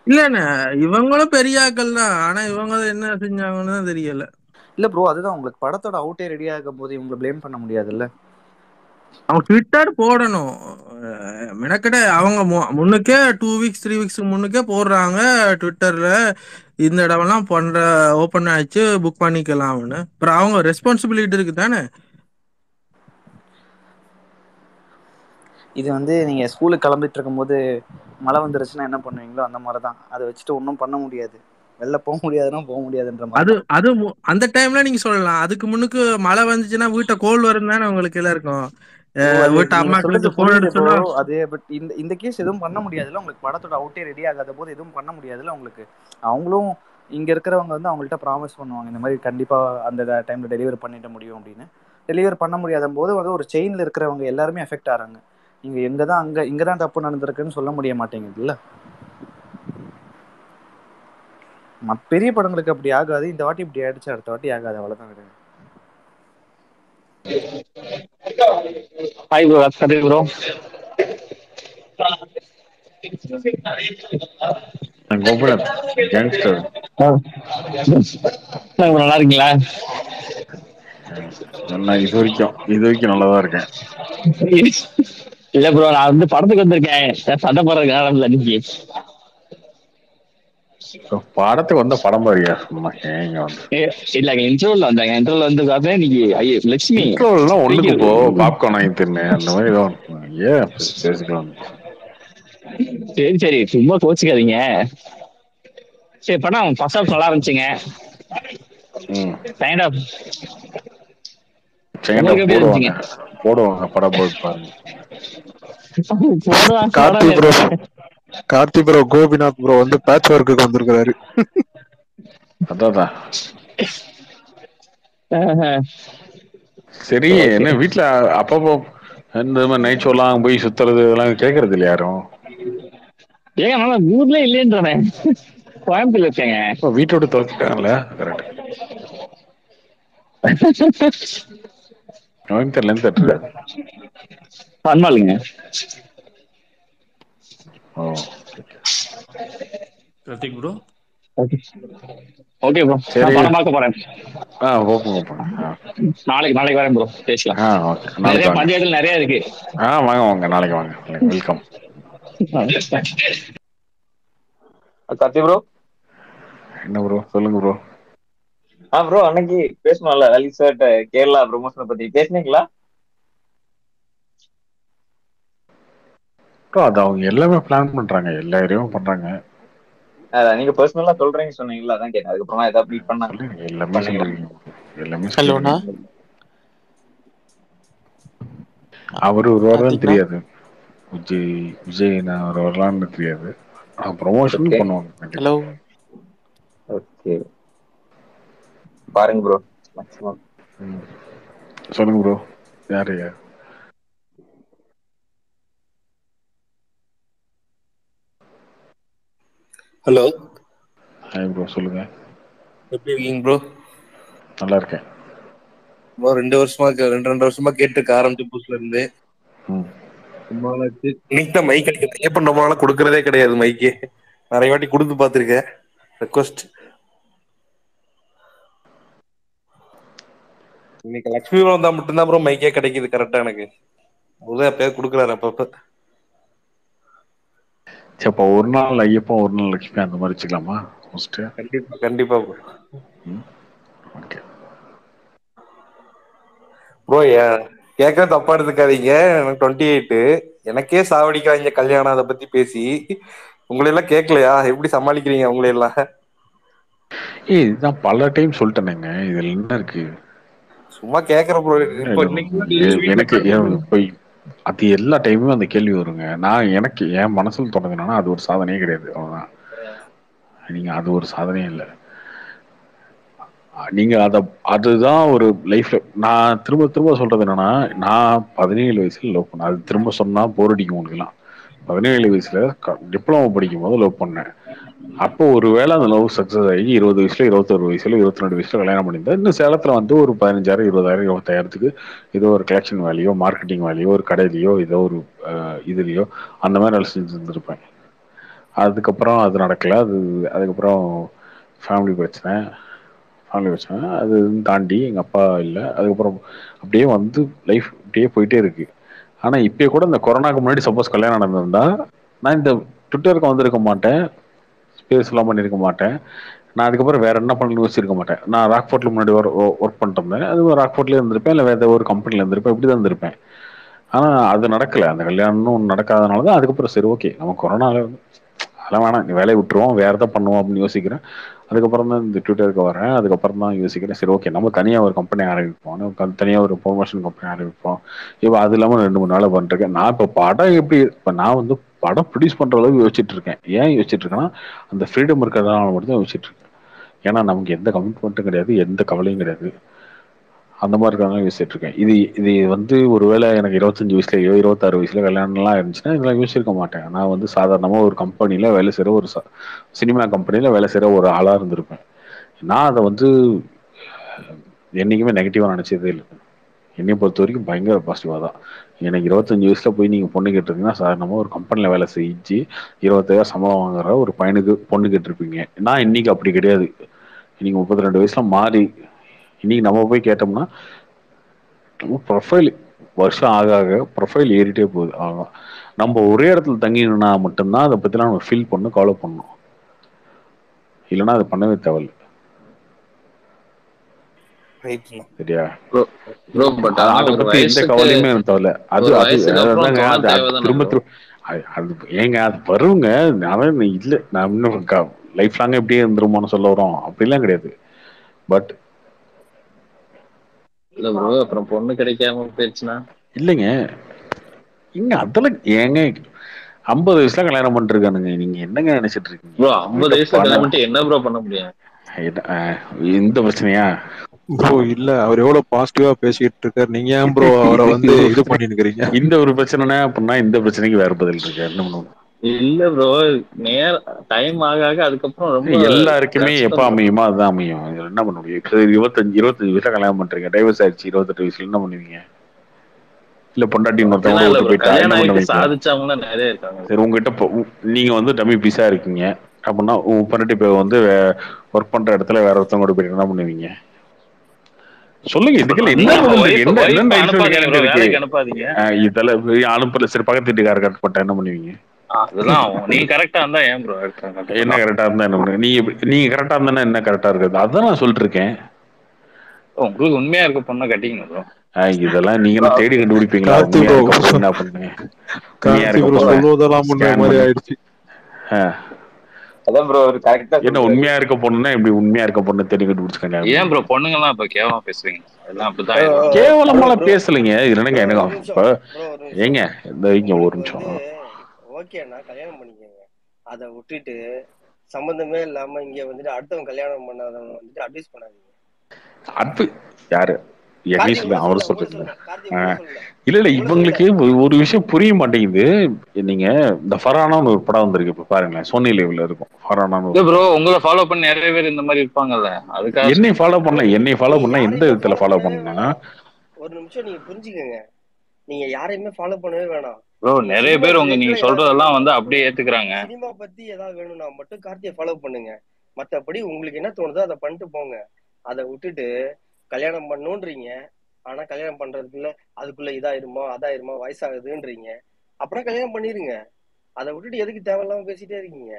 இல்லண்ணே இவங்களும் பெரிய ஆட்கள் தான் ஆனா இவங்க என்ன செஞ்சாங்கன்னு தான் தெரியல. இல்ல ப்ரோ அதுதான். உங்களுக்கு படத்தோட அவுட்டே ரெடி ஆகும் போது இவங்களை ப்ளேம் பண்ண முடியாதுல்ல? அவங்க ட்விட்டர் போடணும். மெனக்கெட அவங்க முன்னுக்கே டூ வீக்ஸ் த்ரீ வீக்ஸ் முன்னுக்கே போடுறாங்க ட்விட்டர்ல இந்த இடமெல்லாம் பண்ற ஓப்பன் ஆயிடுச்சு புக் பண்ணிக்கலாம்னு. அப்புறம் அவங்க ரெஸ்பான்சிபிலிட்டி இருக்கு தானே இது வந்து நீங்க ஸ்கூலுக்கு கிளம்பிட்டு இருக்கும்போது மழை வந்துருச்சுன்னா என்ன பண்ணுவீங்களோ அந்த மாதிரி தான் அதை வச்சுட்டு ஒன்றும் பண்ண முடியாது. வெளில போக முடியாதுன்னா போக முடியாதுன்ற மாதிரி. அது அது அந்த டைம்ல நீங்க சொல்லலாம். அதுக்கு முன்னுக்கு மழை வந்துச்சுன்னா வீட்டை கோல் வரும் தானே உங்களுக்கு எல்லாம் இருக்கும். அது பட் இந்த இந்த கேஸ் எதுவும் பண்ண முடியாதுல்ல. உங்களுக்கு படத்தோட அவுட்டே ரெடி ஆகாத போது எதுவும் பண்ண முடியாதுல்ல உங்களுக்கு. அவங்களும் இங்க இருக்கிறவங்க வந்து அவங்கள்ட்ட ப்ராமிஸ் பண்ணுவாங்க இந்த மாதிரி கண்டிப்பா அந்த டைம்ல டெலிவரி பண்ணிட முடியும் அப்படின்னு. டெலிவரி பண்ண முடியாத போது வந்து ஒரு செயின்ல இருக்கிறவங்க எல்லாருமே எஃபெக்ட் ஆறாங்க நீங்க எங்க தான் அங்க இங்க தான் தப்பு நடந்திருக்குன்னு சொல்ல முடிய மாட்டேங்குதுல்ல? பெரிய படங்களுக்கு அப்படி ஆகாது. இந்த வாட்டி இப்படி ஆயிடுச்சு அடுத்த வாட்டி ஆகாது. அவ்வளவுதான் விடுங்க hi bro Kathir bro Gopuram gangster நல்லா இருக்கீங்களா இது வரைக்கும் இது வரைக்கும் நல்லா தான் இருக்கேன் இல்ல ப்ரோ நான் வந்து படத்துக்கு வந்திருக்கேன். சண்டை போடுறதுக்கு நேரம் அன்னைக்கு So, படத்துக்கு வந்த படம் பாருங்க. சும்மா ஏங்க வந்து இல்ல இன்டர்வல் வந்தாங்க. இன்டர்வல் வந்து பார்த்தா இன்னைக்கு ஐயோ லட்சுமி. இன்ட்ரோலாம் ஒண்ணுக்கு போ பாப்கார்ன் வாங்கி தின்னு. அந்த மாதிரி ஏதோ. ஏன் பேசிக்கலாம். சரி சரி சும்மா கோச்சுக்காதீங்க. சரி படம் ஃபர்ஸ்ட் ஹாஃப் நல்லா இருந்துச்சுங்க. செகண்ட் ஹாஃப் செகண்ட் போடுவாங்க படம் போட்டு பாருங்க. Karthi bro. Karthi bro Gopinath bro வந்து பேட்ச் ஒர்க்குக்கு வந்திருக்காரு அதான். சரி. என்ன வீட்ல அப்பப்போ இந்த மாதிரி நைட் ஷோலாம் போய் சுத்துறது இதெல்லாம் கேக்குறது இல்லையா யாரும்? ஏங்க நான் ஊர்ல இல்லைன்றேன் கோயம்புத்தூர்ல இருக்கேங்க. இப்போ வீட்டை விட்டு துரத்துட்டாங்கல்ல கரெக்ட் கோயம்புத்தூர்ல இருந்து ஓ. கார்த்திக் ப்ரோ? Okay bro. சரி. நான் படம் பார்க்க போறேன். ஆ ஆ. நாளைக்கு நாளைக்கு வரேன் ப்ரோ. பேசலாம். ஆ ஓகே. நிறைய நாளைக்கு வாங்க. பஞ்சாயத்துல நிறைய இருக்கு. ஆ வாங்க வாங்க. நாளைக்கு வாங்க. வெல்கம். கார்த்தி ப்ரோ? என்ன ப்ரோ? சொல்லுங்க ப்ரோ. ஆ ப்ரோ அன்னைக்கு பேசணும்ல லலித் சார் கேரளா ப்ரொமோஷனை பத்தி. பேசுனீங்களா? அது அவங்க எல்லாமே பிளான் பண்றாங்க. எல்லா ஏரியாவும் பண்றாங்க. அதான் நீங்க பர்சனலா சொல்றீங்க சொன்னீங்களா அதான் கேட்டேன். அதுக்கப்புறமா ஏதாவது மீட் பண்ணாங்க எல்லாமே சொல்லிருக்கீங்க எல்லாமே சொல்லிருக்கீங்க அவரு ஒரு வரலாம் தெரியாது. விஜய் விஜய் நான் ஒரு வரலான்னு தெரியாது ப்ரொமோஷன். பண்ணுவாங்க ஹலோ. ஓகே பாருங்க ப்ரோ மேக்ஸிமம். சொல்லுங்க ப்ரோ யாரு யார்? ஹலோ ஹாய் ப்ரோ சொல்லுங்க. எப்படி இருக்கீங்க ப்ரோ நல்லா இருக்கேன். ப்ரோ ரெண்டு வருஷமா ரெண்டு ரெண்டு வருஷமா கேட்டு ஆரம்பிச்சு புதுசுல இருந்து. இன்னைக்கு தான் மைக் கிடைக்கும் ஏப்பன் ரொம்ப நாளா கொடுக்கறதே கிடையாது மைக்கு நிறைய வாட்டி கொடுத்து பார்த்துருக்கேன். ரெக்வஸ்ட் இன்னைக்கு லக்ஷ்மி வந்தா மட்டும்தான் ப்ரோ மைக்கே கிடைக்குது. கரெக்டா எனக்கு. உதய எப்பயாவது கொடுக்குறாரு அப்பப்ப. சரி அப்போ ஒரு நாள் ஐயப்பன் ஒரு நாள் லட்சுமி அந்த மாதிரி வச்சுக்கலாமா? ஃபர்ஸ்ட் கண்டிப்பா கண்டிப்பா ப்ரோ ஓகே ப்ரோ கேட்க தப்பா எடுத்துக்காதீங்க. எனக்கு டுவெண்ட்டி எயிட்டு எனக்கே சாவடிக்காதீங்க கல்யாணம் அதை பத்தி பேசி. உங்களை எல்லாம் கேட்கலையா? எப்படி சமாளிக்கிறீங்க உங்களை எல்லாம் ஏய் இதுதான் பல டைம் சொல்லிட்டேனேங்க. இதுல என்ன இருக்கு? சும்மா கேக்குறேன் ப்ரோ எனக்கு அது எல்லா டைமுமே அந்த கேள்வி வருங்க. நான் எனக்கு என் மனசுல தொடங்கினா அது ஒரு சாதனையே கிடையாது. அவ்வளோதான் நீங்க அது ஒரு சாதனையே இல்லை. நீங்க அத அதுதான் ஒரு லைஃப்ல நான் திரும்ப திரும்ப சொல்றது என்னன்னா நான் பதினேழு வயசுல லவ் பண்ணேன். அது திரும்ப சொன்னா போர் அடிக்கும் உங்களுக்குலாம் பதினேழு வயசுல டிப்ளமோ படிக்கும் போது லவ் பண்ணேன். அப்போ ஒருவேளை அந்த லவ் சக்சஸ் ஆகி இருபது வயசுல இருபத்தொரு வயசுல இருபத்தி ரெண்டு வயசுல கல்யாணம் பண்ணியிருந்தா இன்னும் சேலத்துல வந்து ஒரு பதினஞ்சாயிரம் இருபதாயிரம் இருபத்தாயிரத்துக்கு ஏதோ ஒரு கலெக்ஷன் வேலையோ மார்க்கெட்டிங் வேலையோ ஒரு கடையிலையோ ஏதோ ஒரு இதுலேயோ இதுலயோ அந்த மாதிரி வேலை செஞ்சு இருந்திருப்பேன் அதுக்கப்புறம் அது நடக்கல. அது அதுக்கப்புறம் ஃபேமிலி பிரச்சனை. ஃபேமிலி பிரச்சனை. அது தாண்டி எங்கள் அப்பா இல்லை. அதுக்கப்புறம் அப்படியே வந்து லைஃப் அப்படியே போயிட்டே இருக்கு. ஆனால் இப்போ கூட இந்த கொரோனாக்கு முன்னாடி சப்போஸ் கல்யாணம் நடந்திருந்தா நான் இந்த ட்விட்டருக்கு வந்திருக்க மாட்டேன். ஸ்பேஸ்லாம் பண்ணியிருக்க மாட்டேன். நான் அதுக்கப்புறம் வேற என்ன பண்ணணும்னு யோசிச்சிருக்க மாட்டேன். நான் ராக்ஃபோர்ட்ல முன்னாடி ஒர்க் பண்ணிட்டு இருந்தேன் அது ராக்ஃபோர்ட்லேயே இருந்திருப்பேன் இல்லை வேற ஒரு கம்பெனில இருந்திருப்பேன் இப்படி தான் இருந்திருப்பேன். ஆனால் அது நடக்கல. அந்த கல்யாணமும் நடக்காதனால தான் அதுக்கப்புறம் சரி ஓகே நம்ம கொரோனால அதெல்லாம் வேணாம் நீ வேலையை விட்டுருவோம் வேற எதாவது பண்ணுவோம் அப்படின்னு யோசிக்கிறேன். அதுக்கப்புறம் தான் இந்த ட்விட்டருக்கு வரேன். அதுக்கப்புறம் தான் யோசிக்கிறேன் சரி ஓகே நம்ம தனியாக ஒரு கம்பெனி ஆரம்பிப்போம். தனியாக ஒரு ப்ரொமோஷன் கம்பெனி ஆரம்பிப்போம். இப்போ அது இல்லாமல் ரெண்டு மூணு நாள் பண்ணிருக்கேன் நான் இப்போ படம் எப்படி இப்போ நான் வந்து படம் ப்ரொடியூஸ் பண்ணுற அளவுக்கு யோசிச்சுட்டு இருக்கேன் ஏன் யோசிச்சுட்டு இருக்கேன்னா அந்த ஃப்ரீடம் இருக்கிறதுனால மட்டும் தான் யோசிச்சுட்டு இருக்கேன் ஏன்னா நமக்கு எந்த கமிட்மெண்ட்டும் கிடையாது எந்த கவலையும் கிடையாது. அந்த மாதிரி இருக்கிறதுனால யோசிச்சுட்டு இருக்கேன் இது இது வந்து ஒருவேளை எனக்கு இருபத்தஞ்சு வயசுலயோ இருபத்தாறு வயசுல கல்யாணம்லாம் இருந்துச்சுன்னா இதெல்லாம் யோசிச்சிருக்க மாட்டேன். நான் வந்து சாதாரணமாக ஒரு கம்பெனியில் வேலை செய்கிற ஒரு சினிமா கம்பெனியில் வேலை செய்கிற ஒரு ஆளாக இருந்திருப்பேன். நான் அதை வந்து என்னைக்குமே நெகட்டிவாக நினச்சதே இல்லை. என்னை பொறுத்த வரைக்கும் பயங்கர பாசிட்டிவாக தான். எனக்கு இருபத்தஞ்சு வயசுல போய் நீங்கள் பொண்ணு கேட்டுருக்கீங்கன்னா சார் நம்ம ஒரு கம்பெனியில் வேலை செஞ்சு இருபத்தாயிரம் சம்பளம் வாங்குற ஒரு பையனுக்கு பொண்ணு கேட்டிருப்பீங்க. நான் இன்னைக்கு அப்படி கிடையாது. இன்னைக்கு முப்பத்தி ரெண்டு வயசுல மாறி இன்னைக்கு நம்ம போய் கேட்டோம்னா நம்ம ப்ரொஃபைல் வருஷம் ஆக ஆக ப்ரொஃபைல் ஏறிட்டே போகுது. ஆகும் நம்ம ஒரே இடத்துல தங்கினா மட்டும்தான் அதை பற்றிலாம் நம்ம ஃபீல் பண்ணணும் கவலை பண்ணணும். இல்லைன்னா அதை பண்ணவே தேவையில்ல. சரியா? ப்ரோ ப்ரோ பட் ஆனா அதை ஒரு பத்தி எந்த வயசுக்கு கவலையுமே எனக்கு அது அது திரும்ப அது ஏங்க அது வருங்க. அதான் இல்ல. நான் இன்னும் லைஃப் லாங்க எப்படியே இருந்துருமோன்னு சொல்ல வரோம் அப்படிலாம் கிடையாது. பட் இல்ல ப்ரோ அப்புறம் பொண்ணு கிடைக்காம போயிடுச்சுன்னா? இல்லைங்க. இங்க அதெல்லாம் ஏங்க ஐம்பது வயசுல கல்யாணம் பண்ணிருக்கானுங்க. நீங்க என்னங்க நினைச்சிட்டு இருக்கீங்க? ப்ரோ ஐம்பது வயசுல கல்யாணம் பணம் பண்ணிட்டு என்ன ப்ரோ பண்ண முடியும்? இந்த பிரச்சனையா? ப்ரோ இல்ல. அவர் எவ்வளவு பாசிட்டிவா பேசிட்டு இருக்காரு. நீங்க ஏன் ப்ரோ அவரை வந்து இது பண்ணிருக்கிறீங்க இந்த ஒரு பிரச்சனைனா அப்படின்னா இந்த பிரச்சனைக்கு வேற பதில் இருக்கு. என்ன பண்ணுவோம்? இல்ல ப்ரோ நேர டைம் ஆக ஆக அதுக்கப்புறம் ரொம்ப எல்லாருக்குமே எப்ப. அமையுமோ அதுதான் அமையும். இதுல என்ன பண்ண முடியும் இப்ப இருபத்தஞ்சு இருபத்தஞ்சு வயசுல கல்யாணம் பண்றீங்க. டைவர்ஸ் ஆயிடுச்சு இருபத்தெட்டு வயசுல என்ன பண்ணுவீங்க? இல்ல பொண்டாட்டி பண்ணுவீங்க? சாதிச்சவங்க நிறைய இருக்காங்க. சரி உங்ககிட்ட நீங்க வந்து டம்மி பீஸா இருக்கீங்க. அப்படின்னா உங்க பொண்டாட்டி வந்து ஒர்க் பண்ற இடத்துல வேற ஒருத்தவங்க கூட போயிட்டு என்ன பண்ணுவீங்க? சொல்லுங்க இதுக்கு என்ன அனுப்பல சரி பக்கத்து வீட்டுக்கார கட் என்ன பண்ணுவீங்க? நீங்க கரெக்டா இருந்தா ஏன் ப்ரோ என்ன கரெக்டா இருந்தா என்ன பண்ணுவீங்க? நீங்க நீங்க கரெக்டா இருந்தா என்ன கரெக்டா இருக்குது அதான் நான் சொல்லிட்டு இருக்கேன் உங்களுக்கு உண்மையா இருக்க பொண்ணை கட்டிக்கணும் ப்ரோ இதெல்லாம் நீங்க என்ன தேடி கண்டுபிடிப்பீங்களா? என்ன பண்ணுங்க அதான் ப்ரோ ஒரு கரெக்டா என்ன உண்மையா இருக்க பொண்ணுன்னா எப்படி உண்மையா இருக்க பொண்ணு தேடி கண்டுபிடிச்சு கல்யாணம் ஏன் ப்ரோ பொண்ணுங்க எல்லாம் இப்ப கேவலமா பேசுவீங்க எல்லாம் அப்படிதான். கேவலமாலாம் பேசலைங்க. இது என்னங்க எனக்கு ஏங்க இந்த இங்க ஒரு நிமிஷம். ஓகேண்ணா கல்யாணம் பண்ணிக்கோங்க. அதை விட்டுட்டு சம்பந்தமே இல்லாம இங்க வந்துட்டு அடுத்தவங்க கல்யாணம் பண்ணாதவங்க வந்துட்டு அட்வைஸ் பண்ணாதீங்க. அட்வை யாரு? எக்ஸிஸ்ல உங்களை அவர் சொல்ல இல்ல இல்ல இவங்களுக்கு ஒரு விஷயம் புரிய மாட்டேங்குது. நீங்க இந்த ஃபரானான்னு ஒரு படம் வந்திருக்கு இப்ப பாருங்களேன். சோனி லைவ்ல இருக்கும். ஃபரானான்னு ப்ரோ உங்களை ஃபாலோ பண்ண நிறைய பேர் இந்த மாதிரி இருப்பாங்கல்ல. அதுக்காக என்னை ஃபாலோ பண்ணல என்னை ஃபாலோ பண்ணா எந்த விதத்துல ஃபாலோ பண்ணா ஒரு நிமிஷம் நீங்க புரிஞ்சுக்கங்க. நீங்க யாரையுமே ஃபாலோ பண்ணவே வேணாம். ப்ரோ நிறைய பேர் உங்க நீங்க சொல்றதெல்லாம் வந்து அப்படியே ஏத்துக்கிறாங்க. சினிமா பத்தி ஏதாவது வேணும்னா மட்டும் கார்த்தியை ஃபாலோ பண்ணுங்க. மத்தபடி உங்களுக்கு என்ன தோணுதோ அதை பண்ணிட்டு போங்க. அதை விட்டுட்டு கல்யாணம் பண்ணுன்றீங்க. ஆனா கல்யாணம் பண்றதுக்குள்ள அதுக்குள்ள இதாயிருமா அதாயிருமா வயசாகுதுன்றீங்க. அப்புறம் கல்யாணம் பண்ணிருங்க. அதை விட்டுட்டு எதுக்கு தேவையில்லாம பேசிட்டே இருக்கீங்க?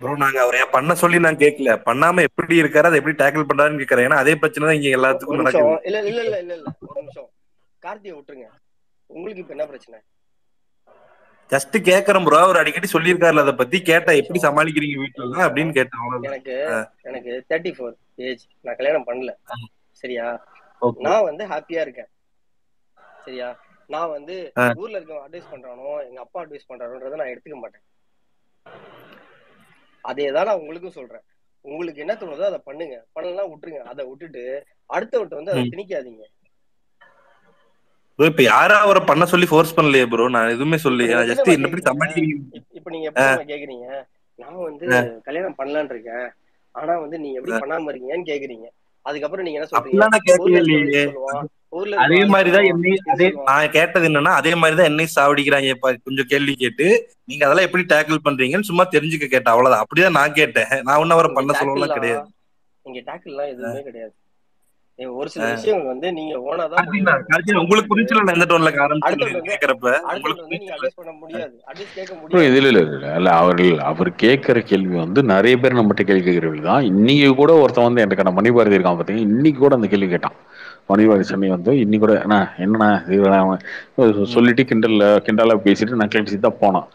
ப்ரோ நாங்க அவரை பண்ண சொல்லி நான் கேட்கல பண்ணாம எப்படி இருக்காரு அதை எப்படி டேக்கிள் பண்றாருன்னு கேக்குறேன். ஏன்னா அதே பிரச்சனை தான் இங்க எல்லாத்துக்கும் இல்ல இல்ல இல்ல இல்ல இல்ல. ஒரு நிமிஷம். கார்த்தியை விட்டுருங்க. உங்களுக்கு இப்ப என்ன பிரச்சனை? ஜஸ்ட் கேக்குறேன் ப்ரோ அவர் அடிக்கடி சொல்லியிருக்காருல அதை பத்தி. கேட்டா எப்படி சமாளிக்கிறீங்க வீட்டுல அப்படின்னு கேட்டேன். எனக்கு எனக்கு தேர்ட்டி ஃபோர் ஏஜ் நான் கல்யாணம் பண்ணல. சரியா? நான் வந்து ஹாப்பியா இருக்கேன். சரியா? நான் வந்து. ஊர்ல இருக்கவங்க அட்வைஸ் பண்றானோ எங்க அப்பா அட்வைஸ் பண்றானோன்றத நான் எடுத்துக்க மாட்டேன். அதே தான் நான் உங்களுக்கும் சொல்றேன். உங்களுக்கு என்ன தோணுதோ அதை பண்ணுங்க. பண்ணலாம் விட்டுருங்க. அதை விட்டுட்டு அடுத்தவர்கிட்ட வந்து அதை. திணிக்காதீங்க. இப்ப யாரும் அவரை பண்ண சொல்லி ஃபோர்ஸ் பண்ணலையே ப்ரோ? நான் எதுவுமே இப்ப சொல்லி நீங்க எப்படி ஜஸ்ட் கேக்குறீங்க சமாளிக்கிறீங்க இப்- இப்ப நீங்க எப்படி கேக்குறீங்க? நான் வந்து கல்யாணம் பண்ணலான்னு இருக்கேன். ஆனா வந்து நீ எப்படி. பண்ணாம இருக்கீங்கன்னு கேக்குறீங்க. அதுக்கப்புறம் நீங்க என்ன சொல்றீங்க? அதே மாதிரிதான் என்னை அதே நான் கேட்டது என்னன்னா அதே மாதிரிதான் என்னை சாவடிக்கிறாங்க கொஞ்சம் கேள்வி கேட்டு நீங்க அதெல்லாம் எப்படி டேக்கிள் பண்றீங்கன்னு சும்மா தெரிஞ்சுக்க கேட்டேன். அவ்வளவுதான். அப்படிதான் நான் கேட்டேன். நான் ஒன்னும் அவரை பண்ண சொல்லலாம் கிடையாது. இங்க டேக்கிள்லாம் எதுவுமே கிடையாது. ஒரு சில. விஷயங்கள் வந்து நீங்க ஓனா தான் உங்களுக்கு புரிஞ்சல நான் எந்த டோன்ல கேக்குறப்ப? பண்ண முடியாது. அட்வைஸ் கேட்க ப்ரோ முடியாது. இது இல்ல இல்ல. இல்ல அவர்கள் அவர் கேட்கிற கேள்வி வந்து நிறைய பேர் நம்மகிட்ட கேள்வி கேட்கிற தான். இன்னைக்கு கூட ஒருத்தன் வந்து எனக்கு மணி பாரதி இருக்கான் பாத்தீங்க இன்னைக்கு கூட அந்த கேள்வி கேட்டான். மணி பாரதி சென்னை வந்து இன்னைக்கு கூட அண்ணா என்னண்ணா. சொல்லிட்டு கிண்டல்ல கிண்டலா பேசிட்டு நான் கேட்டு தான் போனான்.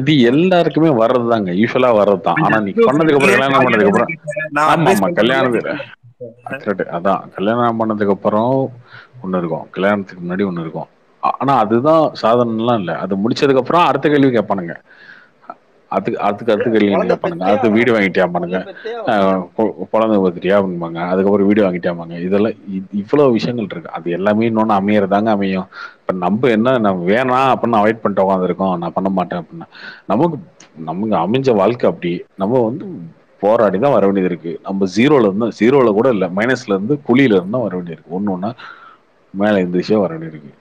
இது எல்லாருக்குமே வர்றதுதாங்க. யூஸ்வலா வர்றதுதான். ஆனா நீ பண்ணதுக்கு அப்புறம் கல்யாணம் பண்ணதுக்கு அப்புறம் நான் ஆமா ஆமா கரெக்ட் அதான் கல்யாணம் பண்ணதுக்கு அப்புறம் ஒண்ணு இருக்கும். கல்யாணத்துக்கு முன்னாடி ஒண்ணு இருக்கும். ஆனா அதுதான் சாதனைலாம் இல்ல. அது முடிச்சதுக்கு அப்புறம் அடுத்த கேள்வி கேட்பானுங்க. அதுக்கு அதுக்கு அடுத்த கேள்வி கேட்பானுங்க. அடுத்து வீடு வாங்கிட்டியாமானுங்க குழந்தை பார்த்துட்டியா அப்படிம்பாங்க அதுக்கப்புறம் வீடு வாங்கிட்டியாமாங்க இதெல்லாம் இவ்வளவு விஷயங்கள் இருக்கு. அது எல்லாமே இன்னொன்னு அமையறதாங்க அமையும். இப்ப நம்ம என்ன நம்ம வேணாம் அப்படின்னு அவாய்ட் பண்ணிட்டு உட்காந்துருக்கோம் நான் பண்ண மாட்டேன் அப்படின்னா. நமக்கு நமக்கு அமைஞ்ச வாழ்க்கை அப்படி. நம்ம வந்து போராடி தான் வர வேண்டியது இருக்கு நம்ம ஜீரோல இருந்து ஜீரோல கூட இல்ல மைனஸ்ல இருந்து குழியில இருந்து தான் வர வேண்டியது இருக்கு ஒன்று ஒன்றா மேலே எந்திரிச்சே வர வேண்டியது இருக்கு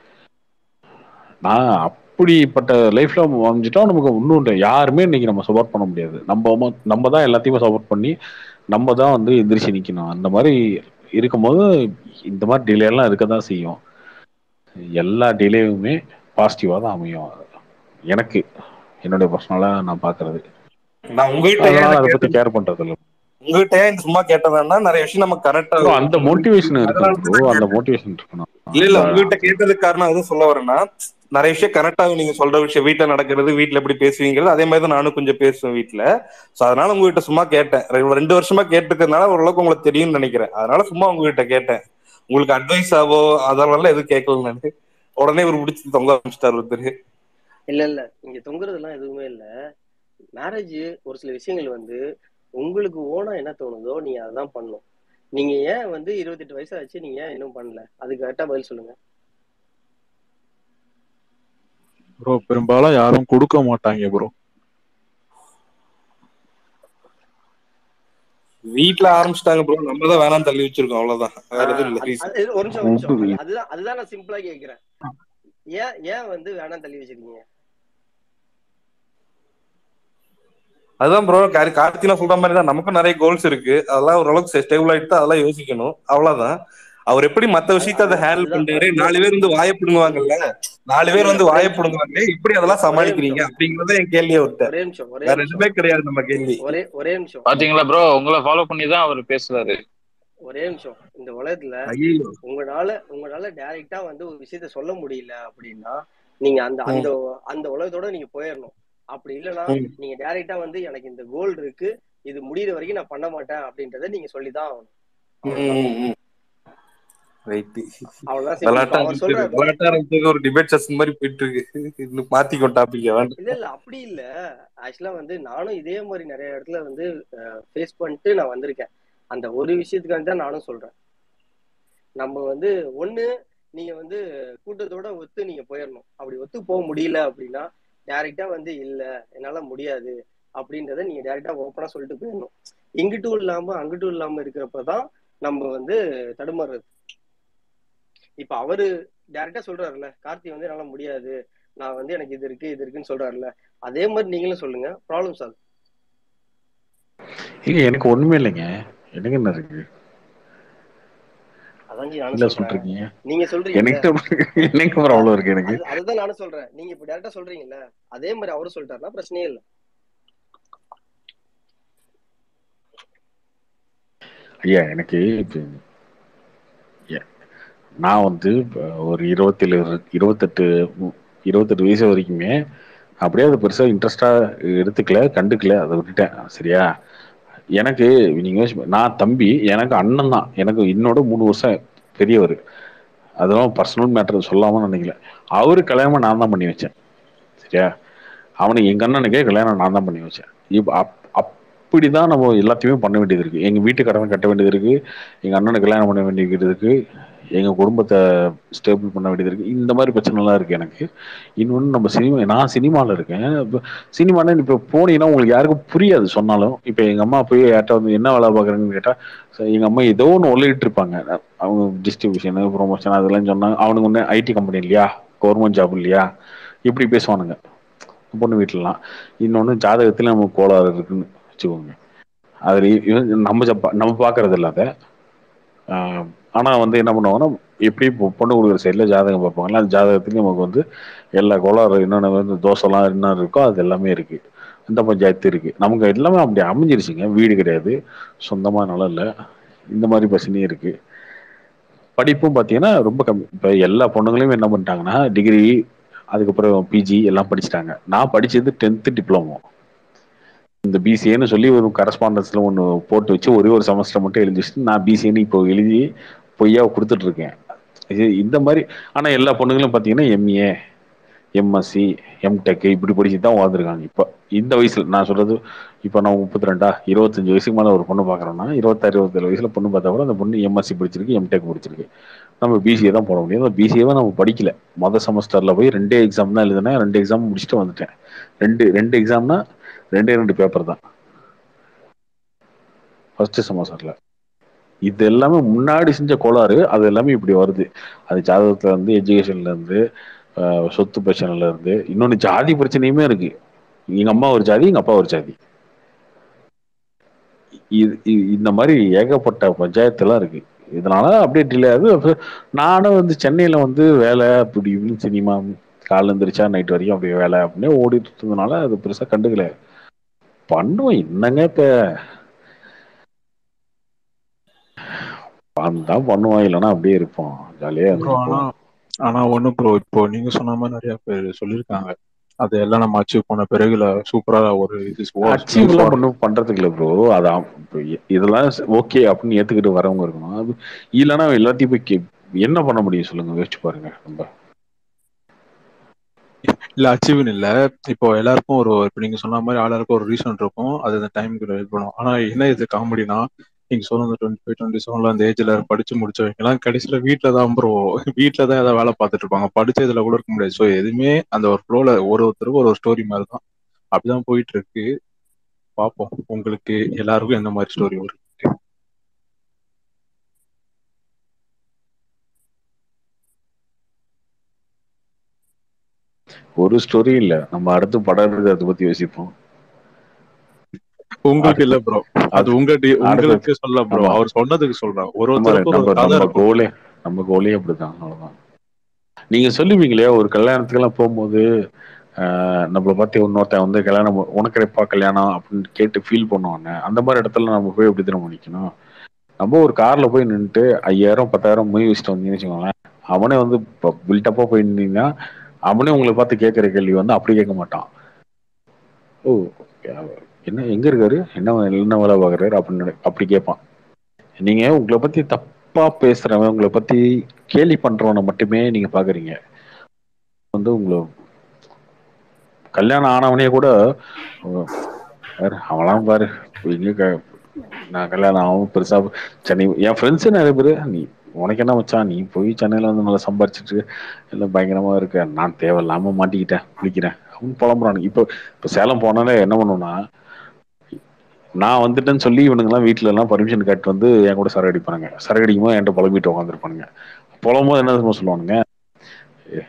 நான் அப்படிப்பட்ட லைஃப்ல அமைஞ்சிட்டா நமக்கு இன்னும் யாருமே இன்னைக்கு நம்ம சப்போர்ட் பண்ண முடியாது. நம்ம நம்ம தான் எல்லாத்தையுமே சப்போர்ட் பண்ணி நம்ம தான் வந்து எந்திரிச்சு நிற்கணும் அந்த மாதிரி இருக்கும்போது இந்த மாதிரி டிலே எல்லாம் இருக்க தான் செய்யும். எல்லா டிலேவுமே பாசிட்டிவாக தான் அமையும். எனக்கு என்னுடைய பர்சனலாக நான் பாக்குறது. நான் உங்ககிட்ட ஏன் அதனால இதை அதை பத்தி கேட்டேன்? கேர் பண்றது இல்ல உங்ககிட்ட ஏன் சும்மா கேட்டதுன்னா நிறைய விஷயம் நம்ம கரெக்டா ப்ரோ அந்த மோட்டிவேஷன் இருக்கு அதனால அந்த கேட்டேன் மோட்டிவேஷன் இருக்கணும் இல்ல இல்ல உங்ககிட்ட கேட்டதுக்கு காரணம் எதுவும் சொல்ல வரேன்னா நிறைய விஷயம் கரெக்டா நீங்க சொல்ற விஷயம் வீட்ல நடக்கிறது வீட்ல எப்படி பேசுவீங்கிறது அதே மாதிரி தான் நானும் கொஞ்சம் பேசுவேன் வீட்ல. சோ அதனால உங்ககிட்ட சும்மா கேட்டேன். ரெண்டு வருஷமா கேட்டிருக்கிறதுனால ஓரளவுக்கு உங்களுக்கு தெரியும்னு நினைக்கிறேன். அதனால சும்மா உங்ககிட்ட கேட்டேன். உங்களுக்கு அட்வைஸ் ஆவோ அதெல்லாம் எதுவும் கேட்கல நான். உடனே ஒரு பிடிச்சி தொங்க ஆரம்பிச்சிட்டாரு ஒருத்தர். இல்ல இல்ல. இங்க தொங்குறதெல்லாம் எதுவுமே இல்ல. மேரேஜ் ஒரு சில விஷயங்கள் வந்து உங்களுக்கு ஓனா என்ன தோணுதோ நீங்க அதான் பண்ணணும். நீங்க ஏன் வந்து இருபத்தெட்டு வயசு ஆச்சு நீங்க ஏன் இன்னும் பண்ணல? அதுக்கு கரெக்டா பதில் சொல்லுங்க. ப்ரோ பெரும்பாலும் யாரும் கொடுக்க மாட்டாங்க ப்ரோ வீட்ல ஆரம்பிச்சிட்டாங்க ப்ரோ நம்ம தான் வேணாம் தள்ளி வச்சிருக்கோம் அவ்வளவுதான். வேற எதுவும் இல்ல. ஒரு நிமிஷம் அதுதான் அதுதான் நான் சிம்பிளா கேக்குறேன். ஏன் ஏன் வந்து வேணாம் தள்ளி வச்சிருக்கீங்க? அதுதான் ப்ரோ கார்த்தினா சொல்ற மாதிரி தான் நமக்கும் நிறைய கோல்ஸ் இருக்கு. அதெல்லாம் ஓரளவுக்கு ஸ்டேபிள் ஆயிட்டு தான் அதெல்லாம் யோசிக்கணும். அவ்வளவுதான். அவர் எப்படி மத்த விஷயத்த அதை ஹேண்டில் பண்றாரு? நாலு பேர் வந்து வாயை பிடுங்குவாங்கல்ல? நாலு பேர் வந்து ஒரே வாயை பிடுங்குவாங்க இப்படி அதெல்லாம் ஒரே சமாளிக்கிறீங்க? நிமிஷம் அப்படிங்கறத என் கேள்வியை விட்டேன். ஒரே நிமிஷம் ஒரே வேற எதுவுமே கிடையாது நம்ம கேள்வி. ஒரே ஒரே நிமிஷம். பாத்தீங்களா ப்ரோ உங்களை ஃபாலோ பண்ணி தான் அவர் பேசுறாரு. ஒரே நிமிஷம். இந்த உலகத்துல உங்களால உங்களால டைரக்டா வந்து ஒரு விஷயத்த சொல்ல முடியல அப்படின்னா நீங்க அந்த அந்த அந்த உலகத்தோட நீங்க போயிடணும். அப்படி இல்லைன்னா. நீங்க டைரக்டா வந்து எனக்கு இந்த கோல் இருக்கு. இது முடியிற வரைக்கும் நான் பண்ண மாட்டேன் அப்படின்றத நீங்க சொல்லிதான் ஆகணும். ஒரு டிபேட் செஷன் மாதிரி போயிட்டு இருக்கு. இன்னும் மாத்திக்கோ டாபிக் வேண்டாம் இல்ல இல்ல அப்படி இல்ல. ஆக்சுவலா வந்து நானும் இதே மாதிரி நிறைய இடத்துல வந்து ஃபேஸ் பண்ணிட்டு நான் வந்திருக்கேன். அந்த ஒரு விஷயத்துக்காக தான் நானும் சொல்றேன். நம்ம வந்து ஒண்ணு நீங்க வந்து கூட்டத்தோட ஒத்து நீங்க போயிடணும். அப்படி ஒத்து போக முடியல அப்படின்னா டைரக்டா வந்து இல்ல என்னால முடியாது அப்படின்றத நீங்க டைரக்டா ஓப்பனா சொல்லிட்டு போயிடணும். இங்கிட்டும் இல்லாம அங்கிட்டும் இல்லாம இருக்கிறப்பதான் நம்ம வந்து தடுமாறுறது. இப்ப அவரு டைரக்டா சொல்றாருல்ல கார்த்தி வந்து என்னால முடியாது. நான் வந்து எனக்கு இது இருக்கு இது இருக்குன்னு சொல்றாருல்ல. அதே மாதிரி நீங்களும் சொல்லுங்க ப்ராப்ளம் சால்வ் எனக்கு ஒண்ணுமே இல்லைங்க. எனக்கு என்ன இருக்கு? இல்ல நானும் சொல்றீங்க. நீங்க சொல்றீங்கல்ல. எனக்கு ப்ராப்ளம் இருக்கு எனக்கு. அது அதுதான் நானும் சொல்றேன். நீங்க இப்ப டேரக்டா சொல்றீங்கல்ல. அதே மாதிரி அவரும் சொல்லிட்டாருன்னா பிரச்சனையே இல்ல. ஐயா எனக்கு நான் வந்து ஒரு இருபத்தேழு இருபத்தெட்டு இருபத்தெட்டு வயசு வரைக்குமே அப்படியே அது பெருசா இன்ட்ரெஸ்டா எடுத்துக்கல கண்டுக்கல அதை விட்டுட்டேன். சரியா? எனக்கு நீங்க யோசிச்சு நான் தம்பி எனக்கு அண்ணன் தான். எனக்கு என்னோட மூணு வருஷம் பெரியவர். அதெல்லாம் பர்சனல் மேட்டர் சொல்லாம நினைக்கல. அவரு கல்யாணம் நான் தான் பண்ணி வச்சேன். சரியா? அவனுக்கு எங்க அண்ணனுக்கே கல்யாணம் நான் தான் பண்ணி வச்சேன். இப்ப அப் அப்படிதான் நம்ம எல்லாத்தையுமே பண்ண வேண்டியது இருக்கு. எங்க வீட்டு கடன் கட்ட வேண்டியது இருக்கு. எங்க அண்ணனுக்கு கல்யாணம் பண்ண வேண்டியது இருக்கு. எங்க குடும்பத்தை ஸ்டேபிள் பண்ண வேண்டியது இருக்கு. இந்த மாதிரி பிரச்சனைலாம் இருக்கு எனக்கு. இன்னொன்று நம்ம சினிமா நான் சினிமாவில் இருக்கேன். இப்போ சினிமானா இப்போ போனீங்கன்னா உங்களுக்கு யாருக்கும் புரியாது சொன்னாலும். இப்போ எங்க அம்மா போய் யார்ட்ட வந்து என்ன வேலை பார்க்குறேன்னு கேட்டா எங்கள் எங்க அம்மா ஏதோ ஒன்று ஒல்லிட்டு இருப்பாங்க. அவங்க டிஸ்ட்ரிபியூஷன் ப்ரொமோஷன் அதெல்லாம் சொன்னாங்க. அவனுக்கு ஒன்று ஐடி கம்பெனி இல்லையா? கவர்மெண்ட் ஜாப் இல்லையா? இப்படி பேசுவானுங்க. பொண்ணு வீட்டிலலாம். இன்னொன்று ஜாதகத்தில் நமக்கு கோளாறு இருக்குன்னு வச்சுக்கோங்க. அதில் நம்ம நம்ம பார்க்கறது இல்லாத ஆனா வந்து என்ன பண்ணுவாங்கன்னா எப்படி இப்போ பொண்ணு கொடுக்குற சைடில் ஜாதகம் பார்ப்பாங்களா அந்த ஜாதகத்துலேயும் நமக்கு வந்து எல்லா கோளாறு என்னென்ன வந்து தோசைலாம் என்ன இருக்கோ அது எல்லாமே இருக்கு. இந்த பஞ்சாயத்து இருக்கு. நமக்கு எல்லாமே அப்படி அமைஞ்சிருச்சுங்க. வீடு கிடையாது. சொந்தமா நிலம் இல்லை. இந்த மாதிரி பிரச்சனையும் இருக்கு. படிப்பும் பார்த்தீங்கன்னா ரொம்ப கம்மி. இப்போ எல்லா பொண்ணுங்களையும் என்ன பண்ணிட்டாங்கன்னா டிகிரி அதுக்கப்புறம் பிஜி எல்லாம் படிச்சிட்டாங்க. நான் படிச்சது டென்த்து டிப்ளமோ இந்த பிசிஏன்னு சொல்லி ஒரு கரஸ்பாண்டன்ஸில் ஒன்று போட்டு வச்சு ஒரே ஒரு செமஸ்டர் மட்டும் எழுதி வச்சுட்டு நான் பிசிஏன்னு இப்போ எழுதி பொய்யா கொடுத்துட்டு இருக்கேன் இது இந்த மாதிரி ஆனா எல்லா பொண்ணுங்களும் பார்த்தீங்கன்னா எம்ஏ எம்எஸ்சி எம்டெக் இப்படி படிச்சு தான் வாழ்ந்துருக்காங்க. இப்போ இந்த வயசுல நான் சொல்றது இப்போ நான் முப்பத்தி ரெண்டா இருபத்தஞ்சு வயசுக்கு மேலே ஒரு பொண்ணு பார்க்குறோன்னா இருபத்தாறு இருபத்தேழு வயசுல பொண்ணு பார்த்தா கூட அந்த பொண்ணு எம்எஸ்சி படிச்சிருக்கு எம்டெக் படிச்சிருக்கு. நம்ம பிசிஏ தான் போட முடியும். அந்த பிசிஏவை நம்ம படிக்கல. மொதல் செமஸ்டர்ல போய் ரெண்டே எக்ஸாம் தான் எழுதினேன் ரெண்டு எக்ஸாம் முடிச்சுட்டு வந்துட்டேன். ரெண்டு ரெண்டு எக்ஸாம்னா ரெண்டே ரெண்டு பேப்பர் தான். ஃபர்ஸ்ட் செமஸ்டர்ல இது எல்லாமே முன்னாடி செஞ்ச கோளாறு அது எல்லாமே இப்படி வருது. அது ஜாதகத்துல இருந்து எஜுகேஷன்ல இருந்து சொத்து பிரச்சனைல இருந்து இன்னொன்னு ஜாதி பிரச்சனையுமே இருக்கு. எங்க அம்மா ஒரு ஜாதி எங்க அப்பா ஒரு ஜாதி. இது இந்த மாதிரி ஏகப்பட்ட பஞ்சாயத்துலாம் இருக்கு. இதனால அப்படியே டிலே ஆகுது நானும் வந்து சென்னையில வந்து வேலை அப்படி இப்படின்னு சினிமா காலைல எந்திரிச்சா நைட் வரைக்கும் அப்படியே வேலை அப்படின்னே ஓடிட்டு இருந்ததுனால அது பெருசா கண்டுக்கல. பண்ணுவோம். என்னங்க இப்ப? தான் பண்ணுவோம் இல்லைன்னா அப்படியே இருப்போம் ஜாலியா ஆனா ஒண்ணு ப்ரோ இப்போ நீங்க சொன்ன மாதிரி நிறைய பேர் சொல்லியிருக்காங்க. அது எல்லாம் நம்ம அச்சீவ் பண்ண பிறகுல சூப்பரா ஒரு இது அச்சீவ் எல்லாம் ஒன்றும் பண்றதுக்கு இல்லை ப்ரோ அது அம்- இப்ப இ- இதெல்லாம் ஓகே அப்படின்னு ஏத்துக்கிட்டு வரவங்க இருக்கணும். அது இல்லைன்னா எல்லாத்தையும் போய் என்ன பண்ண முடியும் சொல்லுங்க யோசிச்சு பாருங்க நம்ம இல்ல அச்சீவ்னு இல்ல. இப்போ எல்லாருக்கும் ஒரு இப்போ நீங்க சொன்ன மாதிரி ஆளாருக்கும் ஒரு ரீசன் இருக்கும். அது அந்த டைமுக்கு வெயிட் பண்ணும் ஆனா என்ன இது காமெடினா நீங்க சொன்ன அந்த டுவெண்ட்டி ஃபைவ் டுவெண்ட்டி செவன்ல அந்த ஏஜ்ல படிச்சு முடிச்சவங்க எல்லாம் கடைசியில வீட்டுல தான் ப்ரோ வீட்டுல தான் ஏதாவது வேலை பார்த்துட்டு இருப்பாங்க. படிச்ச இதுல கூட இருக்க முடியாது. ஸோ எதுவுமே அந்த ஒரு ஃப்ளோல ஒரு ஒருத்தருக்கு ஒரு ஒரு ஸ்டோரி மாதிரி தான் அப்படிதான் போயிட்டு இருக்கு பார்ப்போம். உங்களுக்கு எல்லாருக்கும் எந்த மாதிரி ஸ்டோரி வரும்? ஒரு ஸ்டோரி இல்ல. நம்ம அடுத்து படம் எடுத்து பத்தி யோசிப்போம். உங்களுக்கு இல்ல ப்ரோ அது உங்க உங்களுக்கு சொல்ல ப்ரோ. அவர் சொன்னதுக்கு சொல்றேன் ஒரு ஒருத்தருக்கும் கோலே நம்ம கோலே அப்படிதான் அவ்வளவுதான். நீங்க சொல்லுவீங்களே ஒரு கல்யாணத்துக்கெல்லாம் போகும்போது ஆஹ் நம்மளை பத்தி இன்னொருத்தன் வந்து கல்யாணம் உனக்கு எப்பா கல்யாணம் அப்படின்னு கேட்டு ஃபீல் பண்ணுவாங்க அந்த மாதிரி இடத்துல நம்ம போய் எப்படி திரும்ப நிக்கணும் நம்ம ஒரு கார்ல போய் நின்னுட்டு ஐயாயிரம் பத்தாயிரம் மொய் வச்சுட்டு வந்தீங்கன்னு வச்சுக்கோங்களேன் அவனே வந்து பில்டப்பா போய் நின்னீங்கன்னா அவனே உங்களை பார்த்து கேட்கிற கேள்வி வந்து அப்படி கேட்க மாட்டான். ஓ என்ன எங்க இருக்காரு? என்ன என்ன வேலை பார்க்கறாரு? அப்படின்னு அப்படி கேட்பான் நீங்க உங்களை பத்தி தப்பா பேசுறவன் உங்களை பத்தி கேலி பண்றவனை மட்டுமே நீங்க பாக்குறீங்க. வந்து உங்களை கல்யாணம் ஆனவனே கூட அஹ், பாரு நான் கல்யாணம் ஆகும் பெருசா சென்னை என் ஃப்ரெண்ட்ஸு நிறைய பேர் நீ உனக்கு என்ன வச்சா நீ போய் சென்னையில வந்து நல்லா சம்பாரிச்சிட்டு எல்லாம் பயங்கரமா இருக்க. நான் தேவையில்லாம மாட்டிக்கிட்டேன் குளிக்கிறேன் அவன் புலம்புறானு இப்போ இப்போ சேலம் போனாலே என்ன பண்ணுவோம்னா நான் வந்துட்டேன்னு சொல்லி இவனுங்கெல்லாம் வீட்ல எல்லாம் பர்மிஷன் கேட்டு வந்து என் கூட சரக்கு அடிப்பானுங்க. சரக்கு அடிக்கும்போது என்கிட்ட புலம்பிட்டு உட்காந்துருப்பானுங்க புலம்போது என்ன தெரியுமா சொல்லுவானுங்க? "ஏ,